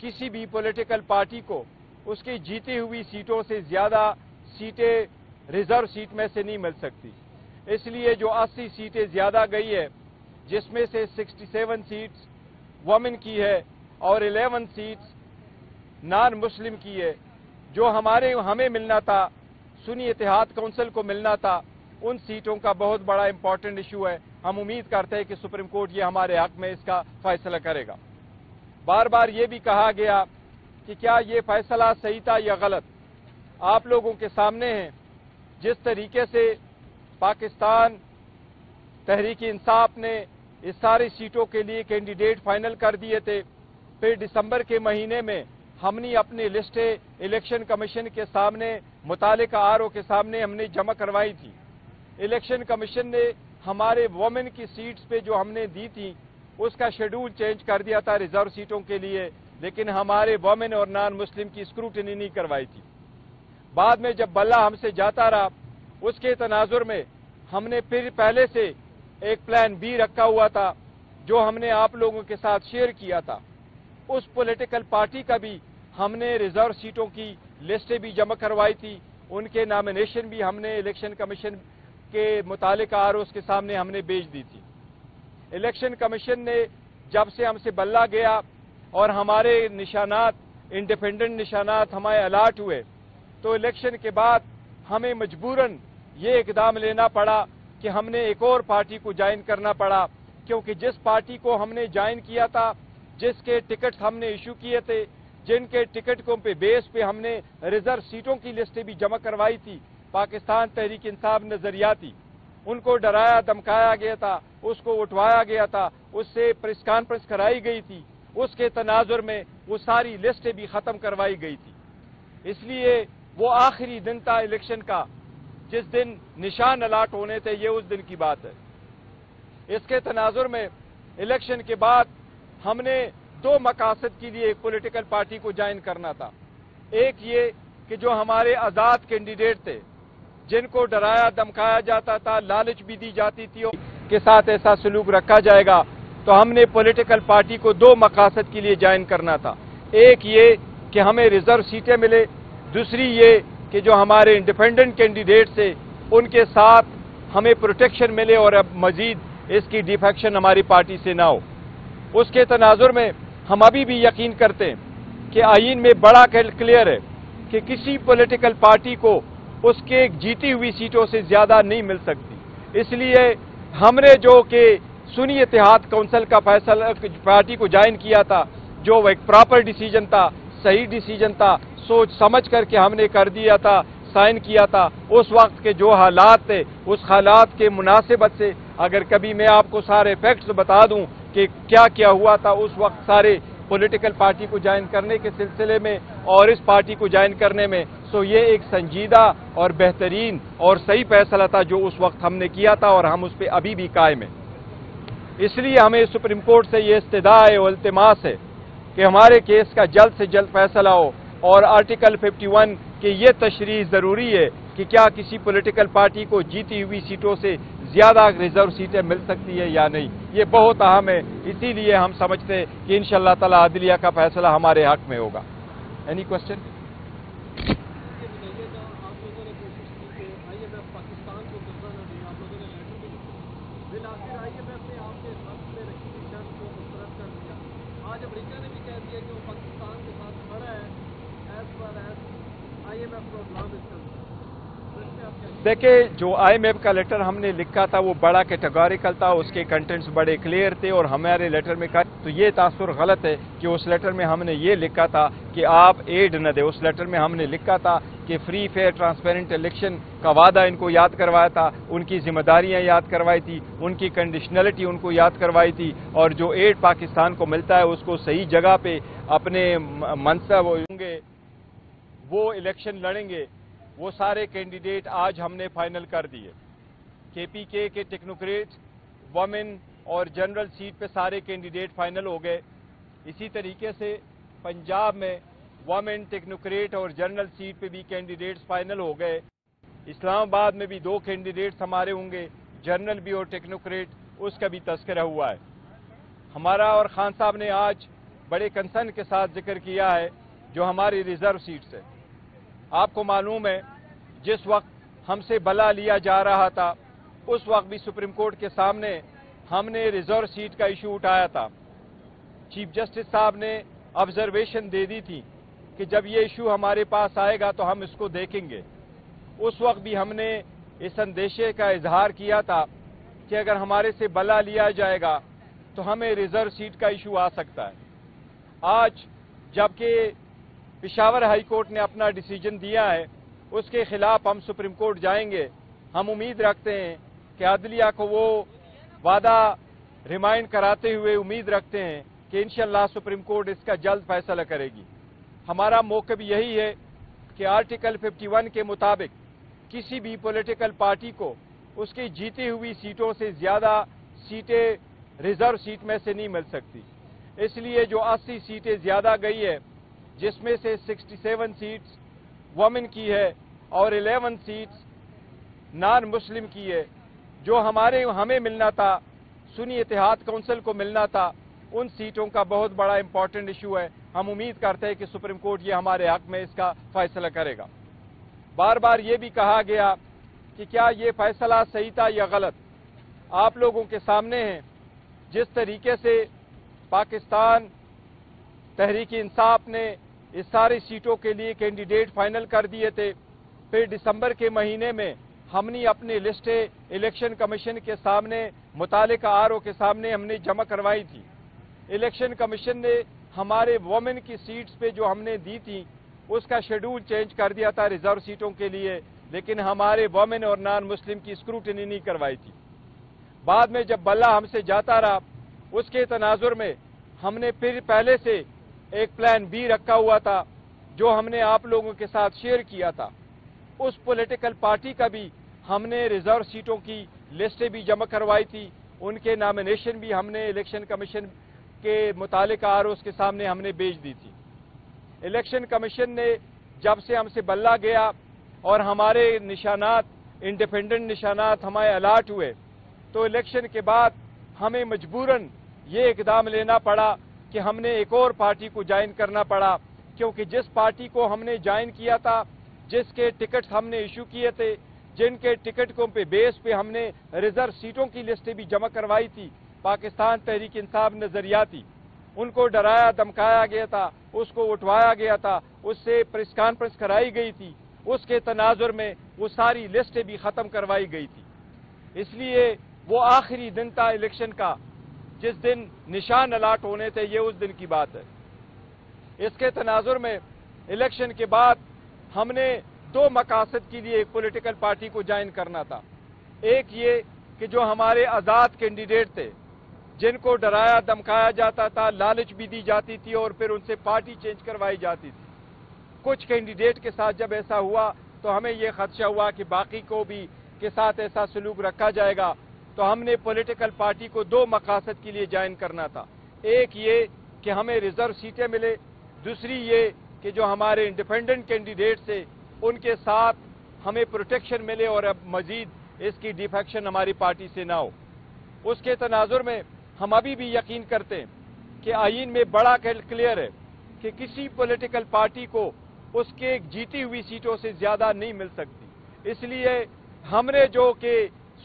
किसी भी पॉलिटिकल पार्टी को उसकी जीती हुई सीटों से ज़्यादा सीटें, रिज़र्व सीट में से नहीं मिल सकती। इसलिए जो 80 सीटें ज़्यादा गई है जिसमें से 67 सीट्स वमेन की है और 11 सीट्स नॉन मुस्लिम की है। जो हमारे, हमें मिलना था, सुनी इतिहाद काउंसिल को मिलना था, उन सीटों का बहुत बड़ा इंपॉर्टेंट इशू है। हम उम्मीद करते हैं कि सुप्रीम कोर्ट ये हमारे हक में इसका फैसला करेगा। बार बार ये भी कहा गया कि क्या ये फैसला सही था या गलत? आप लोगों के सामने है। जिस तरीके से पाकिस्तान तहरीक इंसाफ ने इस सारी सीटों के लिए कैंडिडेट फाइनल कर दिए थे। फिर दिसंबर के महीने में हमने अपनी लिस्टें इलेक्शन कमीशन के सामने मुताल आर के सामने हमने जमा करवाई थी। इलेक्शन कमीशन ने हमारे वोमेन की सीट्स पे जो हमने दी थी, उसका शेड्यूल चेंज कर दिया था रिज़र्व सीटों के लिए, लेकिन हमारे वोमेन और नॉन मुस्लिम की स्क्रूटनी नहीं करवाई थी। बाद में जब बल्ला हमसे जाता रहा, उसके तनाजुर में हमने फिर पहले से एक प्लान बी रखा हुआ था, जो हमने आप लोगों के साथ शेयर किया था। उस पॉलिटिकल पार्टी का भी हमने रिज़र्व सीटों की लिस्टें भी जमा करवाई थी। उनके नामिनेशन भी हमने इलेक्शन कमीशन के मुतालिक आर के सामने हमने भेज दी थी। इलेक्शन कमीशन ने जब से हमसे बल्ला गया और हमारे निशानात इंडिपेंडेंट निशानात हमारे अलाट हुए तो इलेक्शन के बाद हमें मजबूरन ये इकदाम लेना पड़ा कि हमने एक और पार्टी को ज्वाइन करना पड़ा, क्योंकि जिस पार्टी को हमने ज्वाइन किया था, जिसके टिकट हमने इशू किए थे, जिनके टिकटों पे बेस पे हमने रिज़र्व सीटों की लिस्टें भी जमा करवाई थी, पाकिस्तान तहरीक इंसाफ नजरियाती। उनको डराया, धमकाया गया था, उसको उठवाया गया था, उससे प्रेस कॉन्फ्रेंस कराई गई थी, उसके तनाजुर में वो सारी लिस्टें भी खत्म करवाई गई थी। इसलिए वो आखिरी दिन था इलेक्शन का जिस दिन निशान अलाट होने थे, ये उस दिन की बात है। इसके तनाजुर में इलेक्शन के बाद हमने दो मकासद के लिए एक पोलिटिकल पार्टी को ज्वाइन करना था। एक ये कि जो हमारे आज़ाद कैंडिडेट थे, जिनको डराया, धमकाया जाता था, लालच भी दी जाती थी के साथ ऐसा सलूक रखा जाएगा तो हमने पॉलिटिकल पार्टी को दो मकासद के लिए ज्वाइन करना था। एक ये कि हमें रिज़र्व सीटें मिले, दूसरी ये कि जो हमारे इंडिपेंडेंट कैंडिडेट थे, उनके साथ हमें प्रोटेक्शन मिले और अब मजीद इसकी डिफेक्शन हमारी पार्टी से ना हो। उसके तनाजुर में हम अभी भी यकीन करते हैं कि आइन में बड़ा क्लियर है कि किसी पॉलिटिकल पार्टी को उसके जीती हुई सीटों से ज़्यादा नहीं मिल सकती। इसलिए हमने जो कि सुनी इतिहाद काउंसिल का फैसला पार्टी को ज्वाइन किया था, जो एक प्रॉपर डिसीज़न था, सही डिसीज़न था सोच समझ करके हमने कर दिया था, साइन किया था। उस वक्त के जो हालात थे, उस हालात के मुनासिबत से अगर कभी मैं आपको सारे फैक्ट्स बता दूँ कि क्या क्या हुआ था, उस वक्त सारे पॉलिटिकल पार्टी को ज्वाइन करने के सिलसिले में और इस पार्टी को ज्वाइन करने में सो ये एक संजीदा और बेहतरीन और सही फैसला था जो उस वक्त हमने किया था और हम उस पर अभी भी कायम है। इसलिए हमें सुप्रीम कोर्ट से ये इस्तः है और अल्तमास है कि हमारे केस का जल्द से जल्द फैसला हो और आर्टिकल 51 की ये तशरी ज़रूरी है कि क्या किसी पॉलिटिकल पार्टी को जीती हुई सीटों से ज़्यादा रिज़र्व सीटें मिल सकती है या नहीं? ये बहुत अहम है। इसीलिए हम समझते हैं कि इन शाह तला अदलिया का फैसला हमारे हक में होगा। एनी क्वेश्चन आज अमरीका ने भी कह दिया कि वो पाकिस्तान के साथ खड़ा है देखिए, जो आईएमएफ का लेटर हमने लिखा था, वो बड़ा कैटेगोरिकल था, उसके कंटेंट्स बड़े क्लियर थे और हमारे लेटर में कहा तो ये तासुर गलत है कि उस लेटर में हमने ये लिखा था कि आप एड न दे। उस लेटर में हमने लिखा था कि फ्री फेयर ट्रांसपेरेंट इलेक्शन का वादा इनको याद करवाया था, उनकी जिम्मेदारियाँ याद करवाई थी, उनकी कंडीशनलिटी उनको याद करवाई थी और जो एड पाकिस्तान को मिलता है, उसको सही जगह पे अपने मनसब होंगे वो इलेक्शन लड़ेंगे, वो सारे कैंडिडेट आज हमने फाइनल कर दिए। केपीके के टेक्नोक्रेट वमेन और जनरल सीट पे सारे कैंडिडेट फाइनल हो गए। इसी तरीके से पंजाब में वमेन टेक्नोक्रेट और जनरल सीट पे भी कैंडिडेट्स फाइनल हो गए। इस्लामाबाद में भी दो कैंडिडेट्स हमारे होंगे जनरल भी और टेक्नोक्रेट उसका भी तस्करा हुआ है। हमारा और खान साहब ने आज बड़े कंसर्न के साथ ज़िक्र किया है, जो हमारी रिज़र्व सीट्स से आपको मालूम है, जिस वक्त हमसे बला लिया जा रहा था, उस वक्त भी सुप्रीम कोर्ट के सामने हमने रिज़र्व सीट का इशू उठाया था। चीफ जस्टिस साहब ने ऑब्जर्वेशन दे दी थी कि जब ये इशू हमारे पास आएगा तो हम इसको देखेंगे। उस वक्त भी हमने इस अंदेशे का इजहार किया था कि अगर हमारे से बला लिया जाएगा तो हमें रिज़र्व सीट का इशू आ सकता है। आज जबकि पिशावर हाई कोर्ट ने अपना डिसीज़न दिया है, उसके खिलाफ हम सुप्रीम कोर्ट जाएँगे। हम उम्मीद रखते हैं कि अदलिया को वो वादा रिमाइंड कराते हुए उम्मीद रखते हैं कि इंशाल्लाह सुप्रीम कोर्ट इसका जल्द फैसला करेगी। हमारा मौकब यही है कि आर्टिकल 51 के मुताबिक किसी भी पॉलिटिकल पार्टी को उसकी जीती हुई सीटों से ज़्यादा सीटें रिज़र्व सीट में से नहीं मिल सकती। इसलिए जो 80 सीटें ज़्यादा गई है जिसमें से 67 सीट्स वमेन की है और 11 सीट्स नॉन मुस्लिम की है, जो हमारे, हमें मिलना था, सुनी इतिहाद काउंसिल को मिलना था, उन सीटों का बहुत बड़ा इंपॉर्टेंट इशू है। हम उम्मीद करते हैं कि सुप्रीम कोर्ट ये हमारे हक में इसका फैसला करेगा। बार बार ये भी कहा गया कि क्या ये फैसला सही था या गलत? आप लोगों के सामने है। जिस तरीके से पाकिस्तान तहरीक इंसाफ ने इस सारी सीटों के लिए कैंडिडेट फाइनल कर दिए थे। फिर दिसंबर के महीने में हमने अपनी लिस्टें इलेक्शन कमीशन के सामने मुताल आर के सामने हमने जमा करवाई थी। इलेक्शन कमीशन ने हमारे वोमेन की सीट्स पे जो हमने दी थी, उसका शेड्यूल चेंज कर दिया था रिज़र्व सीटों के लिए, लेकिन हमारे वोमेन और नॉन मुस्लिम की स्क्रूटनी नहीं करवाई थी। बाद में जब बल्ला हमसे जाता रहा, उसके तनाजुर में हमने फिर पहले से एक प्लान बी रखा हुआ था, जो हमने आप लोगों के साथ शेयर किया था। उस पॉलिटिकल पार्टी का भी हमने रिज़र्व सीटों की लिस्टें भी जमा करवाई थी। उनके नामिनेशन भी हमने इलेक्शन कमीशन के मुतालिक आर उसके सामने हमने भेज दी थी। इलेक्शन कमीशन ने जब से हमसे बल्ला गया और हमारे निशानात इंडिपेंडेंट निशानात हमारे अलाट हुए तो इलेक्शन के बाद हमें मजबूरन ये इकदाम लेना पड़ा कि हमने एक और पार्टी को ज्वाइन करना पड़ा, क्योंकि जिस पार्टी को हमने ज्वाइन किया था, जिसके टिकट हमने इशू किए थे, जिनके टिकटों पे बेस पे हमने रिज़र्व सीटों की लिस्टें भी जमा करवाई थी, पाकिस्तान तहरीक इंसाफ नजरियाती। उनको डराया, धमकाया गया था, उसको उठवाया गया था, उससे प्रेस कॉन्फ्रेंस कराई गई थी, उसके तनाजुर में वो सारी लिस्टें भी खत्म करवाई गई थी। इसलिए वो आखिरी दिन था इलेक्शन का जिस दिन निशान अलाट होने थे, ये उस दिन की बात है। इसके तनाजुर में इलेक्शन के बाद हमने दो मकासद के लिए एक पोलिटिकल पार्टी को ज्वाइन करना था। एक ये कि जो हमारे आज़ाद कैंडिडेट थे, जिनको डराया, धमकाया जाता था, लालच भी दी जाती थी और फिर उनसे पार्टी चेंज करवाई जाती थी। कुछ कैंडिडेट के साथ जब ऐसा हुआ तो हमें यह खदशा हुआ कि बाकी को भी के साथ ऐसा सलूक रखा जाएगा। तो हमने पॉलिटिकल पार्टी को दो मकासद के लिए ज्वाइन करना था। एक ये कि हमें रिज़र्व सीटें मिले, दूसरी ये कि जो हमारे इंडिपेंडेंट कैंडिडेट से उनके साथ हमें प्रोटेक्शन मिले और अब मजीद इसकी डिफेक्शन हमारी पार्टी से ना हो। उसके तनाजुर में हम अभी भी यकीन करते हैं कि आइन में बड़ा क्लियर है कि किसी पॉलिटिकल पार्टी को उसके जीती हुई सीटों से ज़्यादा नहीं मिल सकती। इसलिए हमने जो कि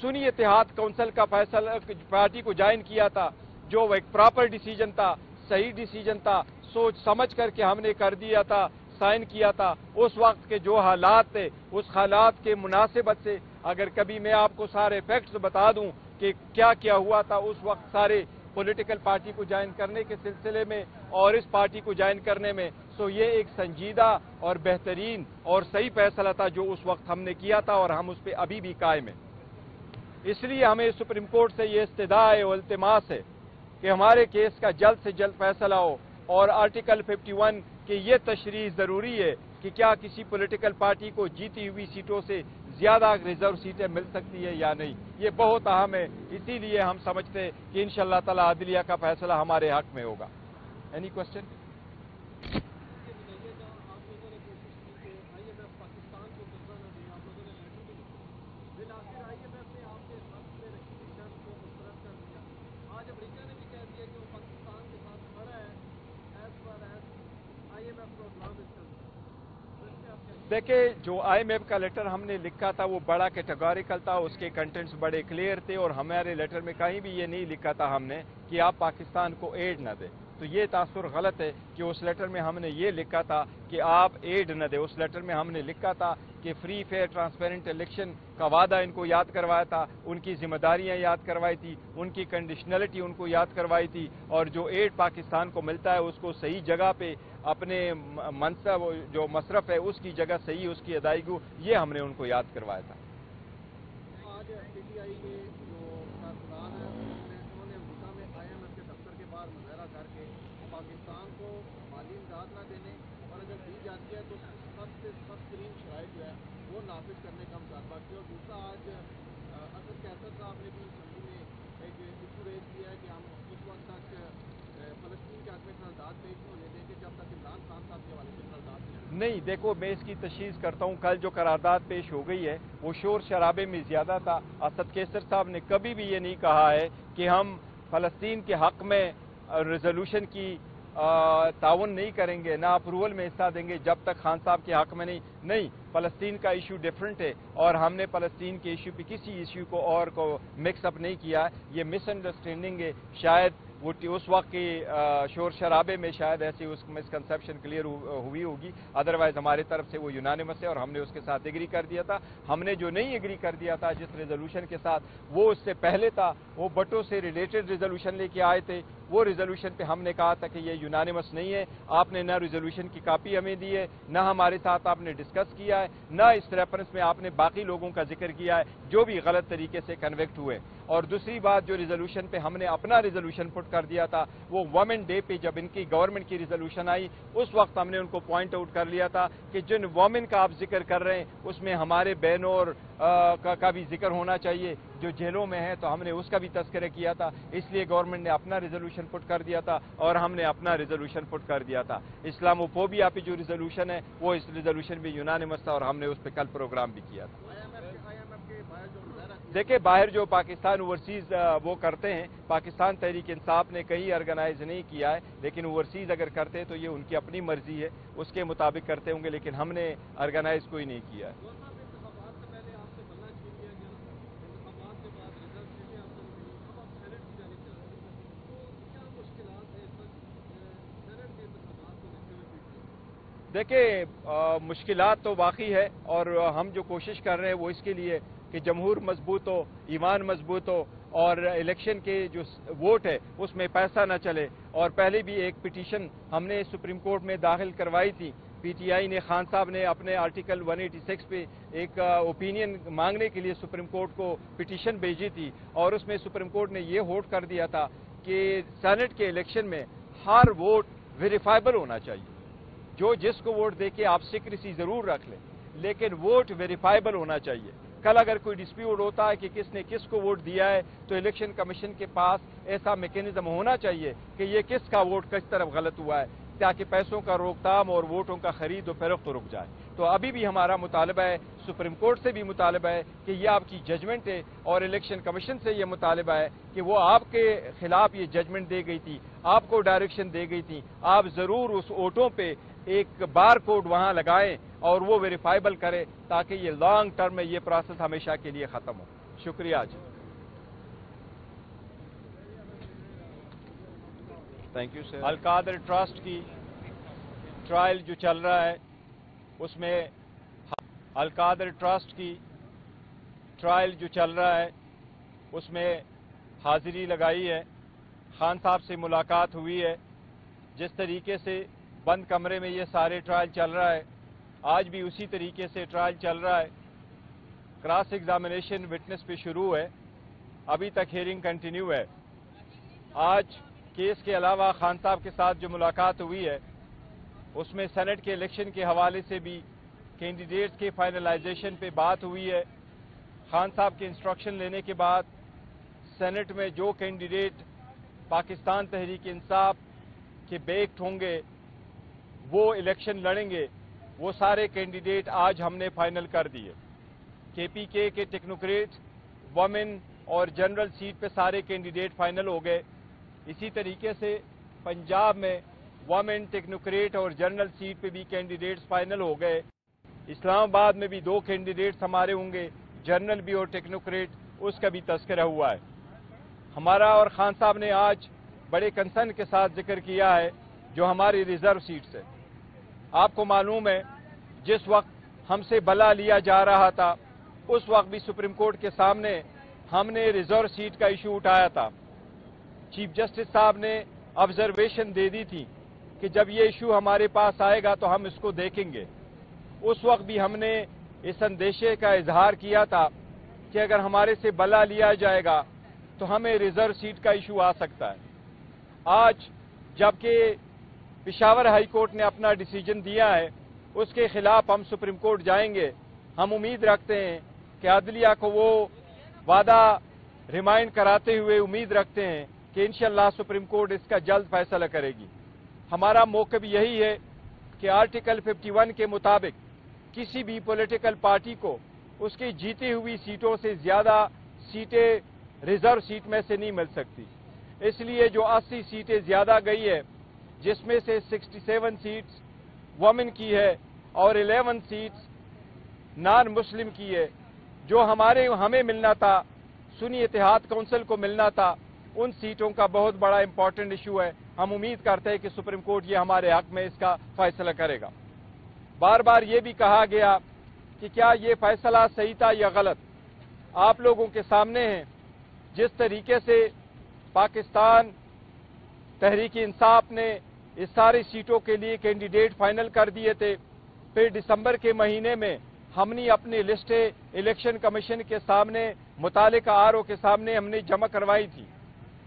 सुनी इतिहाद काउंसिल का फैसला, पार्टी को ज्वाइन किया था, जो एक प्रॉपर डिसीज़न था, सही डिसीज़न था, सोच समझ करके हमने कर दिया था, साइन किया था। उस वक्त के जो हालात थे, उस हालात के मुनासिबत से, अगर कभी मैं आपको सारे फैक्ट्स बता दूँ कि क्या क्या हुआ था, उस वक्त सारे पॉलिटिकल पार्टी को ज्वाइन करने के सिलसिले में और इस पार्टी को ज्वाइन करने में सो ये एक संजीदा और बेहतरीन और सही फैसला था जो उस वक्त हमने किया था और हम उस पर अभी भी कायम है। इसलिए हमें सुप्रीम कोर्ट से ये इस्तदा है और इल्तमास है कि हमारे केस का जल्द से जल्द फैसला हो और आर्टिकल 51 की ये तशरी ज़रूरी है कि क्या किसी पॉलिटिकल पार्टी को जीती हुई सीटों से ज़्यादा रिज़र्व सीटें मिल सकती है या नहीं? ये बहुत अहम है। इसीलिए हम समझते हैं कि इन ताला अदलिया का फैसला हमारे हक में होगा। एनी क्वेश्चन देखिए, जो आईएमएफ का लेटर हमने लिखा था, वो बड़ा कैटेगोरिकल था, उसके कंटेंट्स बड़े क्लियर थे और हमारे लेटर में कहीं भी ये नहीं लिखा था हमने कि आप पाकिस्तान को एड न दें। तो ये तासुर गलत है कि उस लेटर में हमने ये लिखा था कि आप एड न दें। उस लेटर में हमने लिखा था कि फ्री फेयर ट्रांसपेरेंट इलेक्शन का वादा इनको याद करवाया था, उनकी जिम्मेदारियाँ याद करवाई थी, उनकी कंडीशनलिटी उनको याद करवाई थी और जो एड पाकिस्तान को मिलता है, उसको सही जगह पे अपने मनसब जो मशरफ है, उसकी जगह सही, उसकी अदायगी, ये हमने उनको याद करवाया था आज पीटीआई के जो कारकुनान हैं उन्होंने अमरीका में आईएमएफ के दफ्तर के बाहर मुजाहरा करके पाकिस्तान को माली इमदाद न देने और अगर दी जाती है तो सख्त से सख्त तरीन शराइ जो है वो नाफिज करने का मुतालबा किया और दूसरा आज असद कैसर साहब ने भी असम्बली में एक इशू रेज किया है कि हम उस वक्त तक फलस्तीन के हक में करारदाद पेश होने देंगे जब तक इमरान खान साहब के हवाले से करारदाद नहीं, देखो, मैं इसकी तशीज करता हूँ। कल जो करारदाद पेश हो गई है, वो शोर शराबे में ज़्यादा था। असद केसर साहब ने कभी भी ये नहीं कहा है कि हम फलस्तीन के हक में रेजोल्यूशन की ताउन नहीं करेंगे, ना अप्रूवल में हिस्सा देंगे, जब तक खान साहब के हक में नहीं। नहीं, फलस्तीन का इशू डिफरेंट है और हमने फलस्तीन के इशू पे किसी इशू को और को मिक्सअप नहीं किया। ये मिसअंडरस्टैंडिंग है। शायद वो उस वक्त की शोर शराबे में शायद ऐसी उस मिसकनसेप्शन क्लियर हुई होगी। अदरवाइज़ हमारे तरफ़ से वो यूनानिमस है और हमने उसके साथ एग्री कर दिया था। हमने जो नहीं एग्री कर दिया था जिस रेजोल्यूशन के साथ, वो उससे पहले था। वो बटों से रिलेटेड रेजोल्यूशन लेके आए थे। वो रिजोल्यूशन पे हमने कहा था कि ये यूनानिमस नहीं है। आपने न रिजोल्यूशन की कापी हमें दी है ना हमारे साथ आपने डिस्कस किया है न इस रेफरेंस में आपने बाकी लोगों का ज़िक्र किया है जो भी गलत तरीके से कन्वेक्ट हुए। और दूसरी बात जो रिजोल्यूशन पे हमने अपना रिजोल्यूशन पुट कर दिया था वो वुमेन डे पे जब इनकी गवर्नमेंट की रिजोल्यूशन आई उस वक्त हमने उनको पॉइंट आउट कर लिया था कि जिन वुमेन का आप ज़िक्र कर रहे हैं उसमें हमारे बहनों और आ, का, का भी ज़िक्र होना चाहिए। जो जेलों में है तो हमने उसका भी तस्करे किया था। इसलिए गवर्नमेंट ने अपना रिजोल्यूशन पुट कर दिया था और हमने अपना रिजोल्यूशन पुट कर दिया था। इस्लामोफोबिया पे जो रिजोल्यूशन है, वो इस रिजोल्यूशन भी यूनानिमस था और हमने उस पर कल प्रोग्राम भी किया था। देखिए, बाहर जो पाकिस्तान ओवरसीज वो करते हैं, पाकिस्तान तहरीक इंसाफ ने कहीं ऑर्गेनाइज नहीं किया है, लेकिन ओवरसीज अगर करते हैं तो ये उनकी अपनी मर्ज़ी है, उसके मुताबिक करते होंगे, लेकिन हमने ऑर्गेनाइज कोई नहीं किया है। देखिए मुश्किल तो बाकी है और हम जो कोशिश कर रहे हैं वो इसके लिए कि जमहूर मज़बूत हो, ईमान मज़बूत हो और इलेक्शन के जो वोट है, उसमें पैसा ना चले। और पहले भी एक पिटीशन हमने सुप्रीम कोर्ट में दाखिल करवाई थी। पीटीआई ने, खान साहब ने अपने आर्टिकल 186 पे एक ओपिनियन मांगने के लिए सुप्रीम कोर्ट को पिटीशन भेजी थी और उसमें सुप्रीम कोर्ट ने ये होट कर दिया था कि सेनेट के इलेक्शन में हर वोट वेरीफाइबल होना चाहिए। जो जिसको वोट दे के आप सिक्रेसी ज़रूर रख लें, लेकिन वोट वेरीफाइबल होना चाहिए। कल अगर कोई डिस्प्यूट होता है कि किसने किसको वोट दिया है तो इलेक्शन कमीशन के पास ऐसा मैकेनिज्म होना चाहिए कि ये किसका वोट किस तरफ़ गलत हुआ है, ताकि पैसों का रोकथाम और वोटों का खरीद और फरोख्त रुक जाए। तो अभी भी हमारा मुतालबा है, सुप्रीम कोर्ट से भी मुतालबा है कि ये आपकी जजमेंट है और इलेक्शन कमीशन से ये मुतालबा है कि वो आपके खिलाफ ये जजमेंट दे गई थी, आपको डायरेक्शन दे गई थी। आप ज़रूर उस वोटों पे एक बार कोड वहाँ लगाएँ और वो वेरीफाइबल करें ताकि ये लॉन्ग टर्म में ये प्रोसेस हमेशा के लिए खत्म हो। शुक्रिया जी। Thank you sir Al Qadir trust की ट्रायल जो चल रहा है उसमें अलकादर ट्रस्ट की ट्रायल जो चल रहा है उसमें हाजिरी लगाई है। खान साहब से मुलाकात हुई है। जिस तरीके से बंद कमरे में ये सारे ट्रायल चल रहा है। आज भी उसी तरीके से ट्रायल चल रहा है। क्रॉस एग्जामिनेशन विटनेस पे शुरू है। अभी तक हियरिंग कंटिन्यू है। आज केस के अलावा खान साहब के साथ जो मुलाकात हुई है, उसमें सेनेट के इलेक्शन के हवाले से भी कैंडिडेट्स के फाइनलाइजेशन पे बात हुई है। खान साहब के इंस्ट्रक्शन लेने के बाद सेनेट में जो कैंडिडेट पाकिस्तान तहरीक इंसाफ के बेक्ट होंगे वो इलेक्शन लड़ेंगे, वो सारे कैंडिडेट आज हमने फाइनल कर दिए। केपीके के टेक्नोक्रेट वमेन और जनरल सीट पे सारे कैंडिडेट फाइनल हो गए। इसी तरीके से पंजाब में वमेन, टेक्नोक्रेट और जनरल सीट पे भी कैंडिडेट्स फाइनल हो गए। इस्लामाबाद में भी दो कैंडिडेट्स हमारे होंगे, जनरल भी और टेक्नोक्रेट, उसका भी तस्करा हुआ है। हमारा और खान साहब ने आज बड़े कंसर्न के साथ ज़िक्र किया है, जो हमारी रिज़र्व सीट से आपको मालूम है, जिस वक्त हमसे बला लिया जा रहा था, उस वक्त भी सुप्रीम कोर्ट के सामने हमने रिज़र्व सीट का इशू उठाया था। चीफ जस्टिस साहब ने ऑब्जर्वेशन दे दी थी कि जब ये इशू हमारे पास आएगा तो हम इसको देखेंगे। उस वक्त भी हमने इस संदेशे का इजहार किया था कि अगर हमारे से बला लिया जाएगा तो हमें रिज़र्व सीट का इशू आ सकता है। आज जबकि पिशावर हाई कोर्ट ने अपना डिसीज़न दिया है, उसके खिलाफ हम सुप्रीम कोर्ट जाएँगे। हम उम्मीद रखते हैं कि अदलिया को वो वादा रिमाइंड कराते हुए उम्मीद रखते हैं कि इंशाल्लाह सुप्रीम कोर्ट इसका जल्द फैसला करेगी। हमारा मौकब यही है कि आर्टिकल 51 के मुताबिक किसी भी पॉलिटिकल पार्टी को उसकी जीती हुई सीटों से ज़्यादा सीटें, रिज़र्व सीट में से नहीं मिल सकती। इसलिए जो 80 सीटें ज़्यादा गई है जिसमें से 67 सीट्स वमेन की है और 11 सीट्स नॉन मुस्लिम की है, जो हमारे, हमें मिलना था, सुनी इतिहाद काउंसिल को मिलना था, उन सीटों का बहुत बड़ा इंपॉर्टेंट इशू है। हम उम्मीद करते हैं कि सुप्रीम कोर्ट ये हमारे हक में इसका फैसला करेगा। बार बार ये भी कहा गया कि क्या ये फैसला सही था या गलत? आप लोगों के सामने है। जिस तरीके से पाकिस्तान तहरीक इंसाफ ने इस सारी सीटों के लिए कैंडिडेट फाइनल कर दिए थे। फिर दिसंबर के महीने में हमने अपनी लिस्टें इलेक्शन कमीशन के सामने मुताल आर के सामने हमने जमा करवाई थी।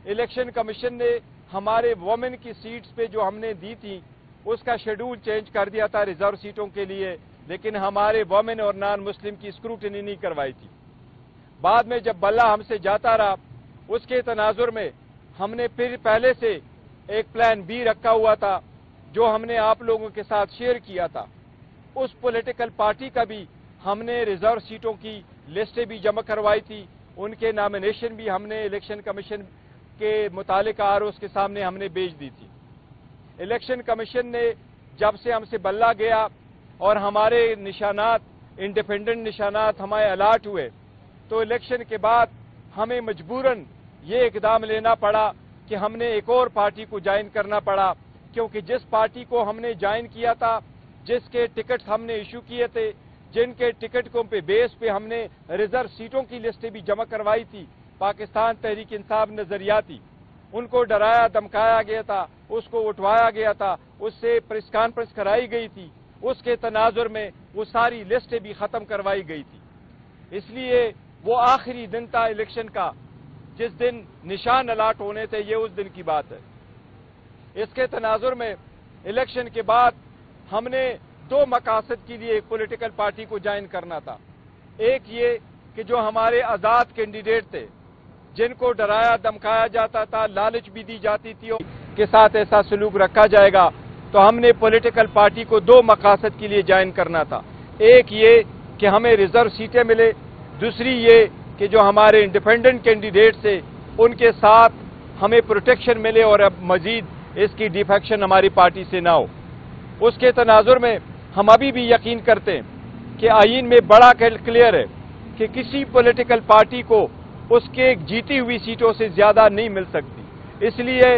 इलेक्शन कमीशन ने हमारे वोमेन की सीट्स पे जो हमने दी थी, उसका शेड्यूल चेंज कर दिया था रिज़र्व सीटों के लिए, लेकिन हमारे वोमेन और नॉन मुस्लिम की स्क्रूटनी नहीं करवाई थी। बाद में जब बल्ला हमसे जाता रहा, उसके तनाजुर में हमने फिर पहले से एक प्लान बी रखा हुआ था, जो हमने आप लोगों के साथ शेयर किया था। उस पॉलिटिकल पार्टी का भी हमने रिज़र्व सीटों की लिस्टें भी जमा करवाई थी। उनके नामिनेशन भी हमने इलेक्शन कमीशन के मुतालिक आर के सामने हमने भेज दी थी। इलेक्शन कमीशन ने जब से हमसे बल्ला गया और हमारे निशानात इंडिपेंडेंट निशानात हमारे अलाट हुए तो इलेक्शन के बाद हमें मजबूरन ये इकदाम लेना पड़ा कि हमने एक और पार्टी को ज्वाइन करना पड़ा, क्योंकि जिस पार्टी को हमने ज्वाइन किया था, जिसके टिकट हमने इशू किए थे, जिनके टिकटों पे बेस पे हमने रिज़र्व सीटों की लिस्टें भी जमा करवाई थी, पाकिस्तान तहरीक इंसाफ नजरियाती उनको डराया, धमकाया गया था, उसको उठवाया गया था, उससे प्रेस कॉन्फ्रेंस कराई गई थी, उसके तनाजुर में वो सारी लिस्टें भी खत्म करवाई गई थी। इसलिए वो आखिरी दिन था इलेक्शन का जिस दिन निशान अलाट होने थे, ये उस दिन की बात है। इसके तनाजुर में इलेक्शन के बाद हमने दो मकासद के लिए एक पोलिटिकल पार्टी को ज्वाइन करना था। एक ये कि जो हमारे आज़ाद कैंडिडेट थे, जिनको डराया, धमकाया जाता था, लालच भी दी जाती थी के साथ ऐसा सलूक रखा जाएगा तो हमने पॉलिटिकल पार्टी को दो मकासद के लिए ज्वाइन करना था। एक ये कि हमें रिज़र्व सीटें मिले, दूसरी ये कि जो हमारे इंडिपेंडेंट कैंडिडेट से उनके साथ हमें प्रोटेक्शन मिले और अब मजीद इसकी डिफेक्शन हमारी पार्टी से ना हो। उसके तनाजुर में हम अभी भी यकीन करते हैं कि आइन में बड़ा क्लियर है कि किसी पॉलिटिकल पार्टी को उसके जीती हुई सीटों से ज़्यादा नहीं मिल सकती। इसलिए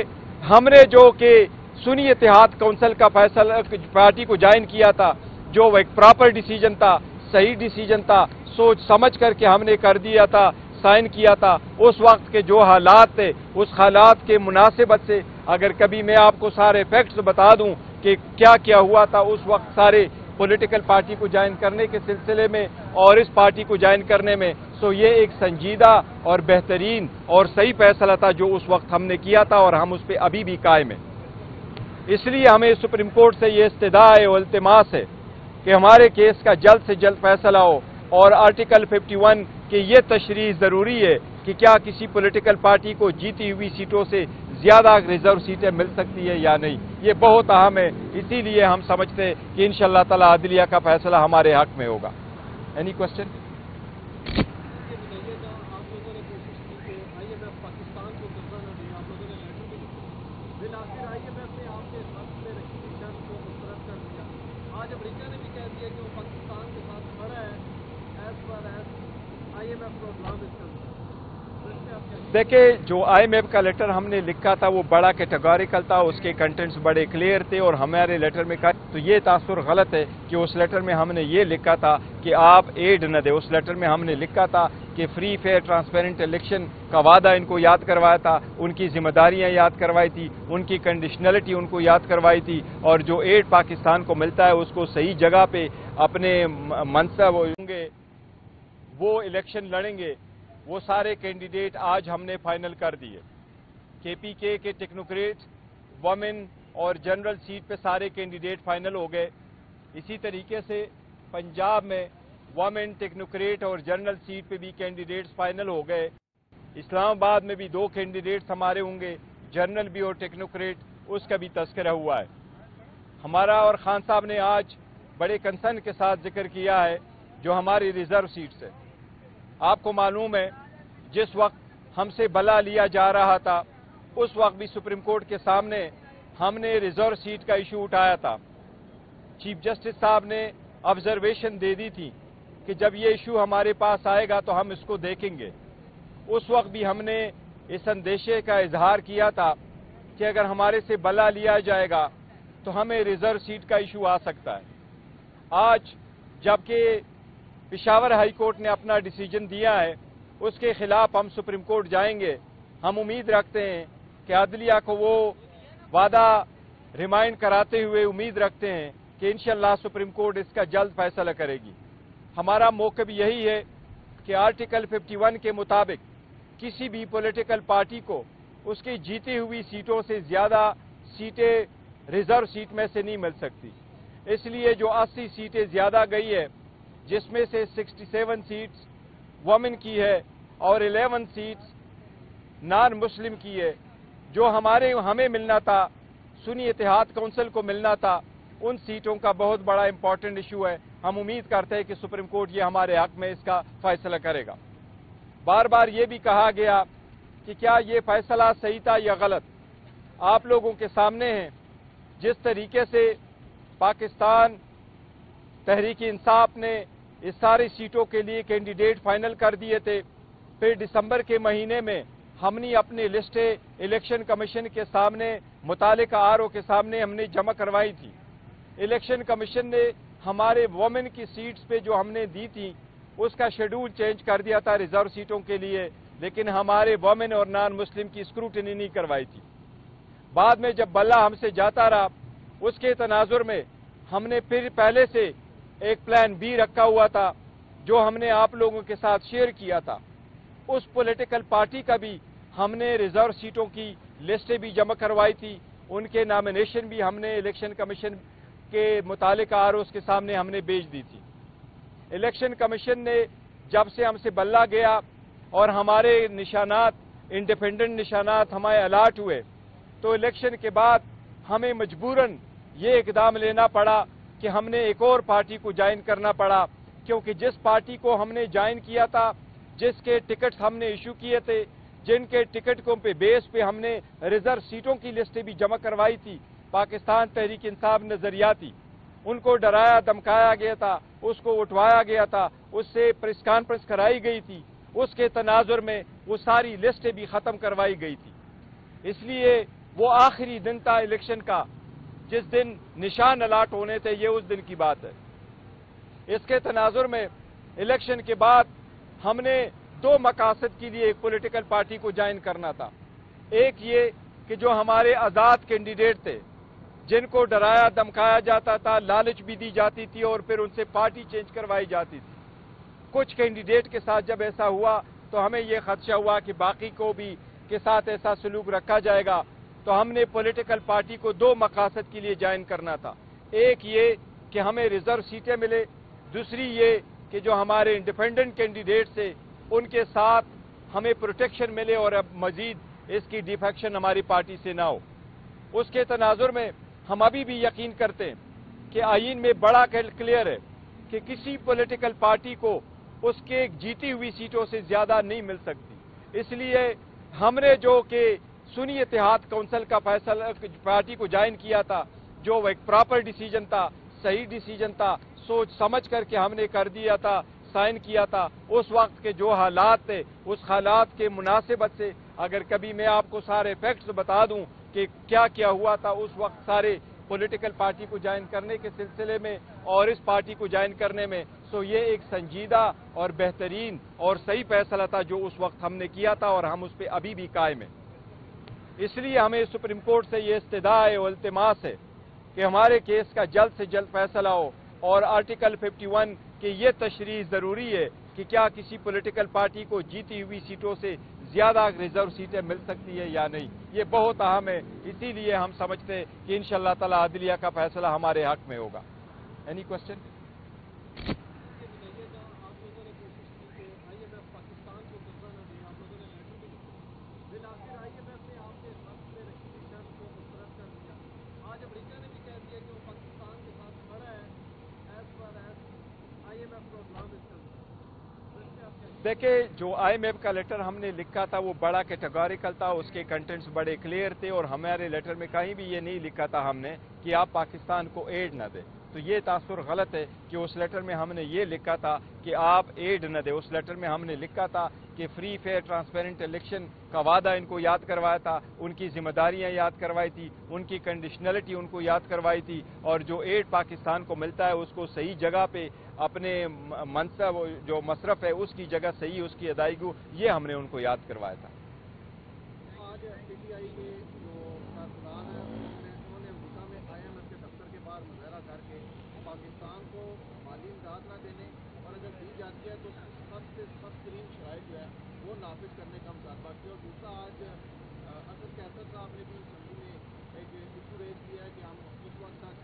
हमने जो कि सुनी इतिहाद काउंसिल का फैसला पार्टी को ज्वाइन किया था, जो एक प्रॉपर डिसीज़न था, सही डिसीज़न था सोच समझ करके हमने कर दिया था, साइन किया था। उस वक्त के जो हालात थे, उस हालात के मुनासिबत से अगर कभी मैं आपको सारे फैक्ट्स बता दूँ कि क्या क्या हुआ था उस वक्त सारे पॉलिटिकल पार्टी को ज्वाइन करने के सिलसिले में और इस पार्टी को ज्वाइन करने में सो ये एक संजीदा और बेहतरीन और सही फैसला था जो उस वक्त हमने किया था और हम उस पर अभी भी कायम है। इसलिए हमें सुप्रीम कोर्ट से ये इस्तः है और इल्तमास है कि हमारे केस का जल्द से जल्द फैसला हो और आर्टिकल 51 की ये तशरी ज़रूरी है कि क्या किसी पॉलिटिकल पार्टी को जीती हुई सीटों से ज़्यादा रिज़र्व सीटें मिल सकती है या नहीं? ये बहुत अहम है। इसीलिए हम समझते हैं कि इन शाह तला अदलिया का फैसला हमारे हक में होगा। एनी क्वेश्चन आज अमरीका ने भी कह दिया कि वो पाकिस्तान के साथ खड़ा है as per as I M F program इसका देखिए, जो आईएमएफ का लेटर हमने लिखा था, वो बड़ा कैटेगोरिकल था, उसके कंटेंट्स बड़े क्लियर थे और हमारे लेटर में कहा तो ये तासुर गलत है कि उस लेटर में हमने ये लिखा था कि आप एड न दे। उस लेटर में हमने लिखा था कि फ्री फेयर ट्रांसपेरेंट इलेक्शन का वादा इनको याद करवाया था, उनकी जिम्मेदारियाँ याद करवाई थी, उनकी कंडीशनलिटी उनको याद करवाई थी और जो एड पाकिस्तान को मिलता है, उसको सही जगह पे अपने मनसब होंगे, वो इलेक्शन लड़ेंगे। वो सारे कैंडिडेट आज हमने फाइनल कर दिए। केपीके के टेक्नोक्रेट वमेन और जनरल सीट पे सारे कैंडिडेट फाइनल हो गए। इसी तरीके से पंजाब में वमेन, टेक्नोक्रेट और जनरल सीट पे भी कैंडिडेट्स फाइनल हो गए। इस्लामाबाद में भी दो कैंडिडेट्स हमारे होंगे, जनरल भी और टेक्नोक्रेट, उसका भी तस्करा हुआ है। हमारा और खान साहब ने आज बड़े कंसर्न के साथ ज़िक्र किया है जो हमारी रिज़र्व सीट्स है। आपको मालूम है, जिस वक्त हमसे बला लिया जा रहा था, उस वक्त भी सुप्रीम कोर्ट के सामने हमने रिज़र्व सीट का इशू उठाया था। चीफ जस्टिस साहब ने ऑब्जर्वेशन दे दी थी कि जब ये इशू हमारे पास आएगा तो हम इसको देखेंगे। उस वक्त भी हमने इस अंदेशे का इजहार किया था कि अगर हमारे से बला लिया जाएगा तो हमें रिज़र्व सीट का इशू आ सकता है। आज जबकि पिशावर हाई कोर्ट ने अपना डिसीज़न दिया है, उसके खिलाफ हम सुप्रीम कोर्ट जाएँगे। हम उम्मीद रखते हैं कि अदलिया को वो वादा रिमाइंड कराते हुए उम्मीद रखते हैं कि इंशाल्लाह सुप्रीम कोर्ट इसका जल्द फैसला करेगी। हमारा मौकब यही है कि आर्टिकल 51 के मुताबिक किसी भी पॉलिटिकल पार्टी को उसकी जीती हुई सीटों से ज़्यादा सीटें, रिज़र्व सीट में से नहीं मिल सकती। इसलिए जो 80 सीटें ज़्यादा गई है जिसमें से 67 सीट्स वमेन की है और 11 सीट्स नॉन मुस्लिम की है, जो हमारे, हमें मिलना था, सुनी इतिहाद काउंसिल को मिलना था, उन सीटों का बहुत बड़ा इंपॉर्टेंट इशू है। हम उम्मीद करते हैं कि सुप्रीम कोर्ट ये हमारे हक में इसका फैसला करेगा। बार बार ये भी कहा गया कि क्या ये फैसला सही था या गलत? आप लोगों के सामने है। जिस तरीके से पाकिस्तान तहरीक इंसाफ ने इस सारी सीटों के लिए कैंडिडेट फाइनल कर दिए थे। फिर दिसंबर के महीने में हमने अपनी लिस्टें इलेक्शन कमीशन के सामने मुतल आर के सामने हमने जमा करवाई थी। इलेक्शन कमीशन ने हमारे वोमेन की सीट्स पे जो हमने दी थी, उसका शेड्यूल चेंज कर दिया था रिज़र्व सीटों के लिए, लेकिन हमारे वोमेन और नॉन मुस्लिम की स्क्रूटनी नहीं करवाई थी। बाद में जब बल्ला हमसे जाता रहा, उसके तनाजुर में हमने फिर पहले से एक प्लान बी रखा हुआ था, जो हमने आप लोगों के साथ शेयर किया था। उस पॉलिटिकल पार्टी का भी हमने रिज़र्व सीटों की लिस्टें भी जमा करवाई थी। उनके नामिनेशन भी हमने इलेक्शन कमीशन के मुतालिक आर के सामने हमने भेज दी थी। इलेक्शन कमीशन ने जब से हमसे बल्ला गया और हमारे निशानात इंडिपेंडेंट निशानात हमारे अलाट हुए तो इलेक्शन के बाद हमें मजबूरन ये इकदाम लेना पड़ा कि हमने एक और पार्टी को ज्वाइन करना पड़ा, क्योंकि जिस पार्टी को हमने ज्वाइन किया था, जिसके टिकट हमने इशू किए थे, जिनके टिकटों पे बेस पे हमने रिज़र्व सीटों की लिस्टें भी जमा करवाई थी, पाकिस्तान तहरीक इंसाफ नजरियाती उनको डराया, धमकाया गया था, उसको उठवाया गया था, उससे प्रेस कॉन्फ्रेंस कराई गई थी, उसके तनाजुर में वो सारी लिस्टें भी खत्म करवाई गई थी। इसलिए वो आखिरी दिन था इलेक्शन का जिस दिन निशान अलाट होने थे, ये उस दिन की बात है। इसके तनाजुर में इलेक्शन के बाद हमने दो मकासद के लिए एक पोलिटिकल पार्टी को ज्वाइन करना था। एक ये कि जो हमारे आज़ाद कैंडिडेट थे, जिनको डराया, धमकाया जाता था, लालच भी दी जाती थी और फिर उनसे पार्टी चेंज करवाई जाती थी। कुछ कैंडिडेट के साथ जब ऐसा हुआ तो हमें यह खदशा हुआ कि बाकी को भी के साथ ऐसा सलूक रखा जाएगा। तो हमने पॉलिटिकल पार्टी को दो मकासद के लिए ज्वाइन करना था। एक ये कि हमें रिज़र्व सीटें मिले, दूसरी ये कि जो हमारे इंडिपेंडेंट कैंडिडेट्स है उनके साथ हमें प्रोटेक्शन मिले और अब मजीद इसकी डिफेक्शन हमारी पार्टी से ना हो। उसके तनाजुर में हम अभी भी यकीन करते हैं कि आइन में बड़ा क्लियर है कि किसी पॉलिटिकल पार्टी को उसके जीती हुई सीटों से ज़्यादा नहीं मिल सकती। इसलिए हमने जो कि सुनी इतिहाद काउंसिल का फैसला पार्टी को ज्वाइन किया था, जो एक प्रॉपर डिसीज़न था, सही डिसीज़न था, सोच समझ करके हमने कर दिया था, साइन किया था। उस वक्त के जो हालात थे, उस हालात के मुनासिबत से, अगर कभी मैं आपको सारे फैक्ट्स बता दूँ कि क्या क्या हुआ था, उस वक्त सारे पॉलिटिकल पार्टी को ज्वाइन करने के सिलसिले में और इस पार्टी को ज्वाइन करने में सो ये एक संजीदा और बेहतरीन और सही फैसला था जो उस वक्त हमने किया था और हम उस पर अभी भी कायम है। इसलिए हमें सुप्रीम कोर्ट से ये इस्तदा है अल्तमास है कि हमारे केस का जल्द से जल्द फैसला हो और आर्टिकल 51 की ये तशरी ज़रूरी है कि क्या किसी पॉलिटिकल पार्टी को जीती हुई सीटों से ज़्यादा रिज़र्व सीटें मिल सकती है या नहीं? ये बहुत अहम है। इसीलिए हम समझते हैं कि इन ताला अदलिया का फैसला हमारे हक में होगा। एनी क्वेश्चन देखिए, जो आईएमएफ का लेटर हमने लिखा था, वो बड़ा कैटेगोरिकल था, उसके कंटेंट्स बड़े क्लियर थे और हमारे लेटर में कहीं भी ये नहीं लिखा था हमने कि आप पाकिस्तान को एड ना दें। तो ये तासुर गलत है कि उस लेटर में हमने ये लिखा था कि आप एड न दें। उस लेटर में हमने लिखा था कि फ्री फेयर ट्रांसपेरेंट इलेक्शन का वादा इनको याद करवाया था, उनकी जिम्मेदारियाँ याद करवाई थी, उनकी कंडीशनलिटी उनको याद करवाई थी और जो एड पाकिस्तान को मिलता है उसको सही जगह पे अपने मनसब, जो मसरफ है उसकी जगह सही उसकी अदायगी, ये हमने उनको याद करवाया था आज पीटीआई के जो कारकुनान है उन्होंने अमरीका में आईएमएफ के दफ्तर के बाहर मुजाहरा करके पाकिस्तान को माली इमदाद न देने और अगर दी जाती है तो सख्त से सख्त तरीन शराइ जो है वो नाफिज करने का मुतालबा किया और दूसरा आज असद कैसर साहब ने भी असम्बली में एक इशू रेज किया है कि हम इस वक्त तक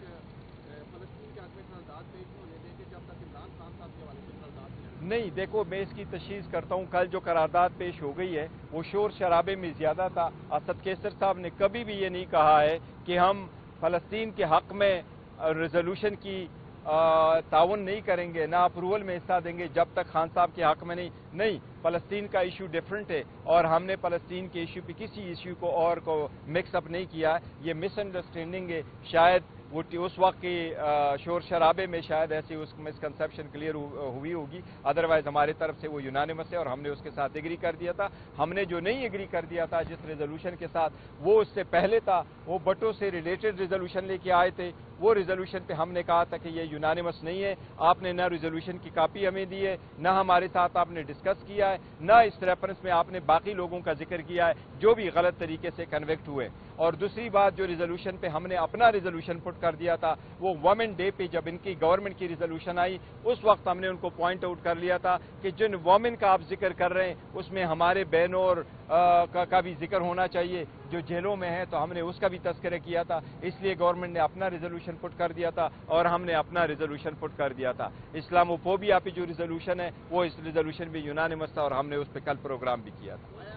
फलस्तीन के हक में करारदाद पेश होने देंगे जब तक इमरान खान साहब के हवाले से करारदाद नहीं, देखो, मैं इसकी तशीस करता हूँ। कल जो करारदाद पेश हो गई है, वो शोर शराबे में ज़्यादा था। असद केसर साहब ने कभी भी ये नहीं कहा है कि हम फलस्तीन के हक में रेजोल्यूशन की ताउन नहीं करेंगे, ना अप्रूवल में हिस्सा देंगे, जब तक खान साहब के हक में नहीं। नहीं, फलस्तीन का इशू डिफरेंट है और हमने फलस्तीन के इशू पे किसी इशू को और को मिक्सअप नहीं किया। ये मिसअंडरस्टैंडिंग है। शायद वो उस वक्त की शोर शराबे में शायद ऐसी उस मिसकंसेप्शन क्लियर हुई होगी। अदरवाइज़ हमारे तरफ़ से वो यूनानिमस है और हमने उसके साथ एग्री कर दिया था। हमने जो नहीं एग्री कर दिया था जिस रेजोल्यूशन के साथ, वो उससे पहले था। वो बटो से रिलेटेड रेजोल्यूशन लेके आए थे। वो रेजोल्यूशन पे हमने कहा था कि ये यूनानिमस नहीं है। आपने ना रेजोल्यूशन की कापी हमें दी है, ना हमारे साथ आपने डिस्कस किया है, ना इस रेफरेंस में आपने बाकी लोगों का ज़िक्र किया है, जो भी गलत तरीके से कन्वेक्ट हुए। और दूसरी बात जो रेजोल्यूशन पे हमने अपना रिजोल्यूशन पुट कर दिया था वो वुमेन डे पे जब इनकी गवर्नमेंट की रिजोल्यूशन आई उस वक्त हमने उनको पॉइंट आउट कर लिया था कि जिन वुमेन का आप ज़िक्र कर रहे हैं उसमें हमारे बहनों और का, का भी ज़िक्र होना चाहिए। जो जेलों में है तो हमने उसका भी तस्करे किया था। इसलिए गवर्नमेंट ने अपना रेजोल्यूशन पुट कर दिया था और हमने अपना रेजोल्यूशन पुट कर दिया था। इस्लामोफोबिया पे जो रेजोल्यूशन है वो इस रेजोल्यूशन में यूनानिमस था और हमने उस पर कल प्रोग्राम भी किया था।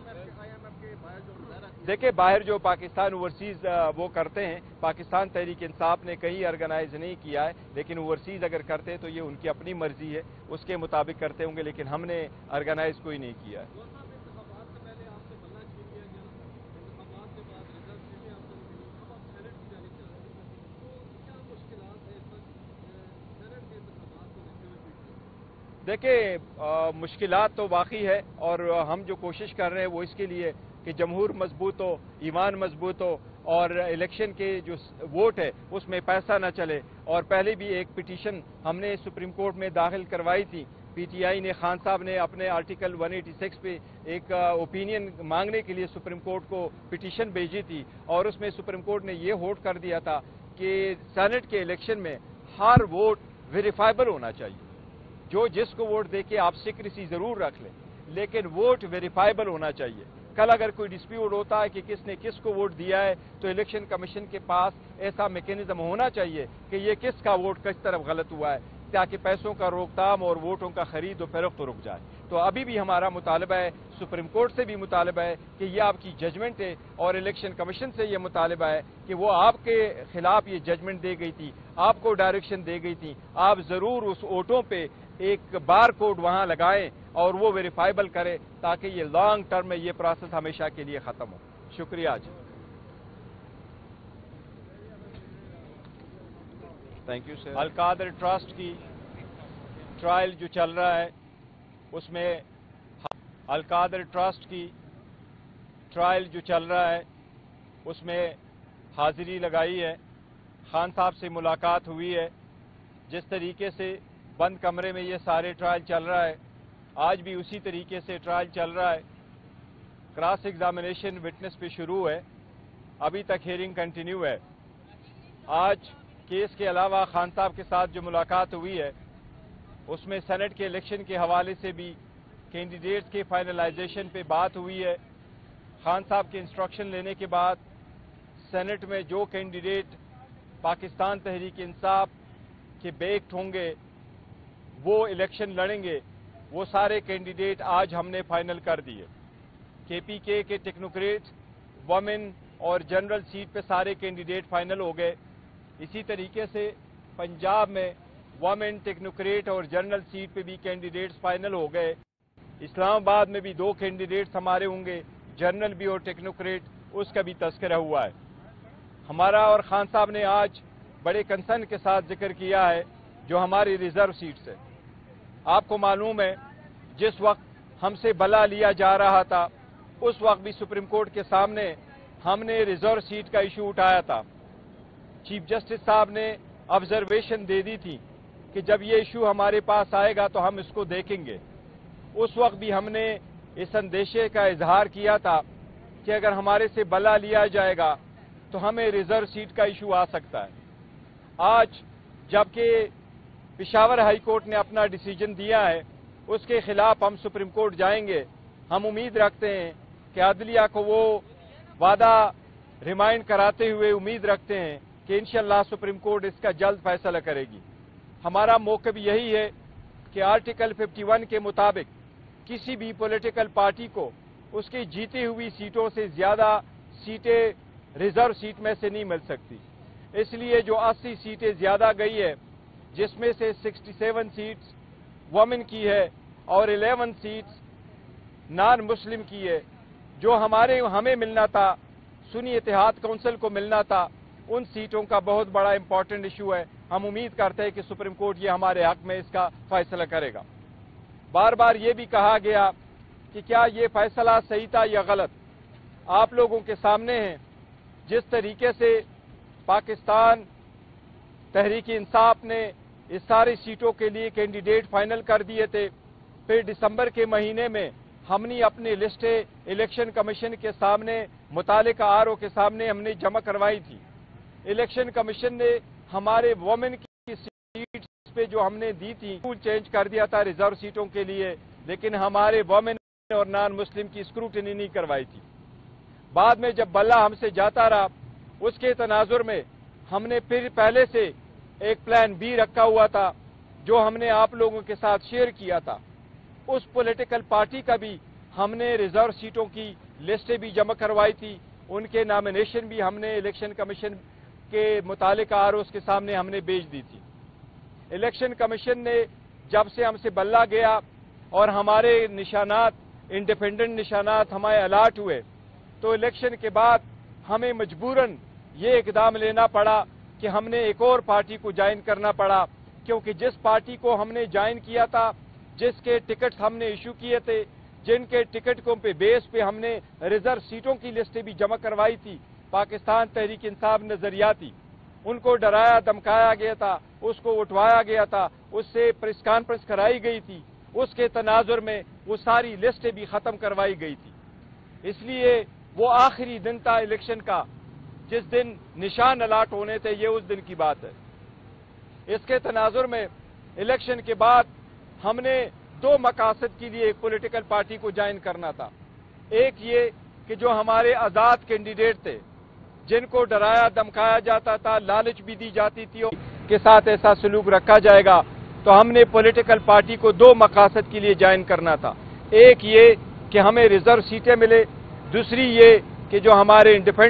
देखिए, बाहर जो पाकिस्तान ओवरसीज वो करते हैं, पाकिस्तान तहरीक इंसाफ ने कहीं ऑर्गेनाइज नहीं किया है, लेकिन ओवरसीज अगर करते हैं तो ये उनकी अपनी मर्ज़ी है, उसके मुताबिक करते होंगे, लेकिन हमने ऑर्गेनाइज कोई नहीं किया है। देखिए मुश्किल तो वाकई है, और हम जो कोशिश कर रहे हैं वो इसके लिए कि जमहूर मज़बूत हो, ईमान मज़बूत हो, और इलेक्शन के जो वोट है, उसमें पैसा ना चले। और पहले भी एक पिटीशन हमने सुप्रीम कोर्ट में दाखिल करवाई थी। पीटीआई ने, खान साहब ने अपने आर्टिकल 186 पे एक ओपिनियन मांगने के लिए सुप्रीम कोर्ट को पिटीशन भेजी थी। और उसमें सुप्रीम कोर्ट ने ये होट कर दिया था कि सेनेट के इलेक्शन में हर वोट वेरीफाइबल होना चाहिए। जो जिसको वोट दे के आप सिक्रेसी ज़रूर रख लें, लेकिन वोट वेरीफाइबल होना चाहिए। कल अगर कोई डिस्प्यूट होता है कि किसने किसको वोट दिया है तो इलेक्शन कमीशन के पास ऐसा मैकेनिज्म होना चाहिए कि ये किसका वोट किस तरफ़ गलत हुआ है, ताकि पैसों का रोकथाम और वोटों का खरीद और फरोख्त रुक जाए। तो अभी भी हमारा मुतालबा है, सुप्रीम कोर्ट से भी मुतालबा है कि ये आपकी जजमेंट है और इलेक्शन कमीशन से ये मुतालबा है कि वो आपके खिलाफ ये जजमेंट दे गई थी, आपको डायरेक्शन दे गई थी। आप ज़रूर उस वोटों पे एक बार कोड वहाँ लगाएँ और वो वेरीफाइबल करें ताकि ये लॉन्ग टर्म में ये प्रोसेस हमेशा के लिए खत्म हो। शुक्रिया जी। Thank you sir Al Qadir trust की ट्रायल जो चल रहा है उसमें अलकादर ट्रस्ट की ट्रायल जो चल रहा है उसमें हाजिरी लगाई है। खान साहब से मुलाकात हुई है। जिस तरीके से बंद कमरे में ये सारे ट्रायल चल रहा है। आज भी उसी तरीके से ट्रायल चल रहा है। क्रॉस एग्जामिनेशन विटनेस पे शुरू है। अभी तक हियरिंग कंटिन्यू है। आज केस के अलावा खान साहब के साथ जो मुलाकात हुई है, उसमें सेनेट के इलेक्शन के हवाले से भी कैंडिडेट्स के फाइनलाइजेशन पे बात हुई है। खान साहब के इंस्ट्रक्शन लेने के बाद सेनेट में जो कैंडिडेट पाकिस्तान तहरीक इंसाफ के बेक्ट होंगे वो इलेक्शन लड़ेंगे, वो सारे कैंडिडेट आज हमने फाइनल कर दिए। केपीके के टेक्नोक्रेट, वमेन और जनरल सीट पे सारे कैंडिडेट फाइनल हो गए। इसी तरीके से पंजाब में वमेन, टेक्नोक्रेट और जनरल सीट पे भी कैंडिडेट्स फाइनल हो गए। इस्लामाबाद में भी दो कैंडिडेट्स हमारे होंगे, जनरल भी और टेक्नोक्रेट, उसका भी तस्करा हुआ है। हमारा और खान साहब ने आज बड़े कंसर्न के साथ ज़िक्र किया है, जो हमारी रिज़र्व सीट्स है। आपको मालूम है, जिस वक्त हमसे बला लिया जा रहा था, उस वक्त भी सुप्रीम कोर्ट के सामने हमने रिज़र्व सीट का इशू उठाया था। चीफ जस्टिस साहब ने ऑब्जर्वेशन दे दी थी कि जब ये इशू हमारे पास आएगा तो हम इसको देखेंगे। उस वक्त भी हमने इस अंदेशे का इजहार किया था कि अगर हमारे से बला लिया जाएगा तो हमें रिज़र्व सीट का इशू आ सकता है। आज जबकि पिशावर हाई कोर्ट ने अपना डिसीज़न दिया है, उसके खिलाफ हम सुप्रीम कोर्ट जाएँगे। हम उम्मीद रखते हैं कि अदलिया को वो वादा रिमाइंड कराते हुए उम्मीद रखते हैं कि इंशाल्लाह सुप्रीम कोर्ट इसका जल्द फैसला करेगी। हमारा मौकब यही है कि आर्टिकल 51 के मुताबिक किसी भी पॉलिटिकल पार्टी को उसकी जीती हुई सीटों से ज़्यादा सीटें, रिज़र्व सीट में से नहीं मिल सकती। इसलिए जो 80 सीटें ज़्यादा गई है जिसमें से 67 सीट्स वमेन की है और 11 सीट्स नॉन मुस्लिम की है, जो हमारे, हमें मिलना था। सुनी इतिहाद काउंसिल को मिलना था। उन सीटों का बहुत बड़ा इंपॉर्टेंट इशू है। हम उम्मीद करते हैं कि सुप्रीम कोर्ट ये हमारे हक में इसका फैसला करेगा। बार बार ये भी कहा गया कि क्या ये फैसला सही था या गलत? आप लोगों के सामने है। जिस तरीके से पाकिस्तान तहरीकी इंसाफ ने इस सारी सीटों के लिए कैंडिडेट फाइनल कर दिए थे। फिर दिसंबर के महीने में हमने अपनी लिस्टें इलेक्शन कमीशन के सामने मुताल आर के सामने हमने जमा करवाई थी। इलेक्शन कमीशन ने हमारे वोमेन की सीट पे जो हमने दी थी चेंज कर दिया था रिज़र्व सीटों के लिए, लेकिन हमारे वोमेन और नॉन मुस्लिम की स्क्रूटनी नहीं करवाई थी। बाद में जब बल्ला हमसे जाता रहा, उसके तनाजुर में हमने फिर पहले से एक प्लान बी रखा हुआ था, जो हमने आप लोगों के साथ शेयर किया था। उस पॉलिटिकल पार्टी का भी हमने रिज़र्व सीटों की लिस्टें भी जमा करवाई थी। उनके नामिनेशन भी हमने इलेक्शन कमीशन के मुतालिक आर के सामने हमने भेज दी थी। इलेक्शन कमीशन ने जब से हमसे बल्ला गया और हमारे निशानात इंडिपेंडेंट निशानात हमारे अलाट हुए तो इलेक्शन के बाद हमें मजबूरन ये इकदाम लेना पड़ा कि हमने एक और पार्टी को ज्वाइन करना पड़ा, क्योंकि जिस पार्टी को हमने ज्वाइन किया था, जिसके टिकट हमने इशू किए थे, जिनके टिकटों पे बेस पे हमने रिज़र्व सीटों की लिस्टें भी जमा करवाई थी, पाकिस्तान तहरीक इंसाफ नजरियाती। उनको डराया, धमकाया गया था, उसको उठवाया गया था, उससे प्रेस कॉन्फ्रेंस कराई गई थी, उसके तनाजुर में वो सारी लिस्टें भी खत्म करवाई गई थी। इसलिए वो आखिरी दिन था इलेक्शन का जिस दिन निशान अलाट होने थे, ये उस दिन की बात है। इसके तनाजुर में इलेक्शन के बाद हमने दो मकासद के लिए एक पोलिटिकल पार्टी को ज्वाइन करना था। एक ये कि जो हमारे आज़ाद कैंडिडेट थे, जिनको डराया, धमकाया जाता था, लालच भी दी जाती थी के साथ ऐसा सलूक रखा जाएगा तो हमने पॉलिटिकल पार्टी को दो मकासद के लिए ज्वाइन करना था। एक ये कि हमें रिज़र्व सीटें मिले, दूसरी ये कि जो हमारे इंडिपेंडेंट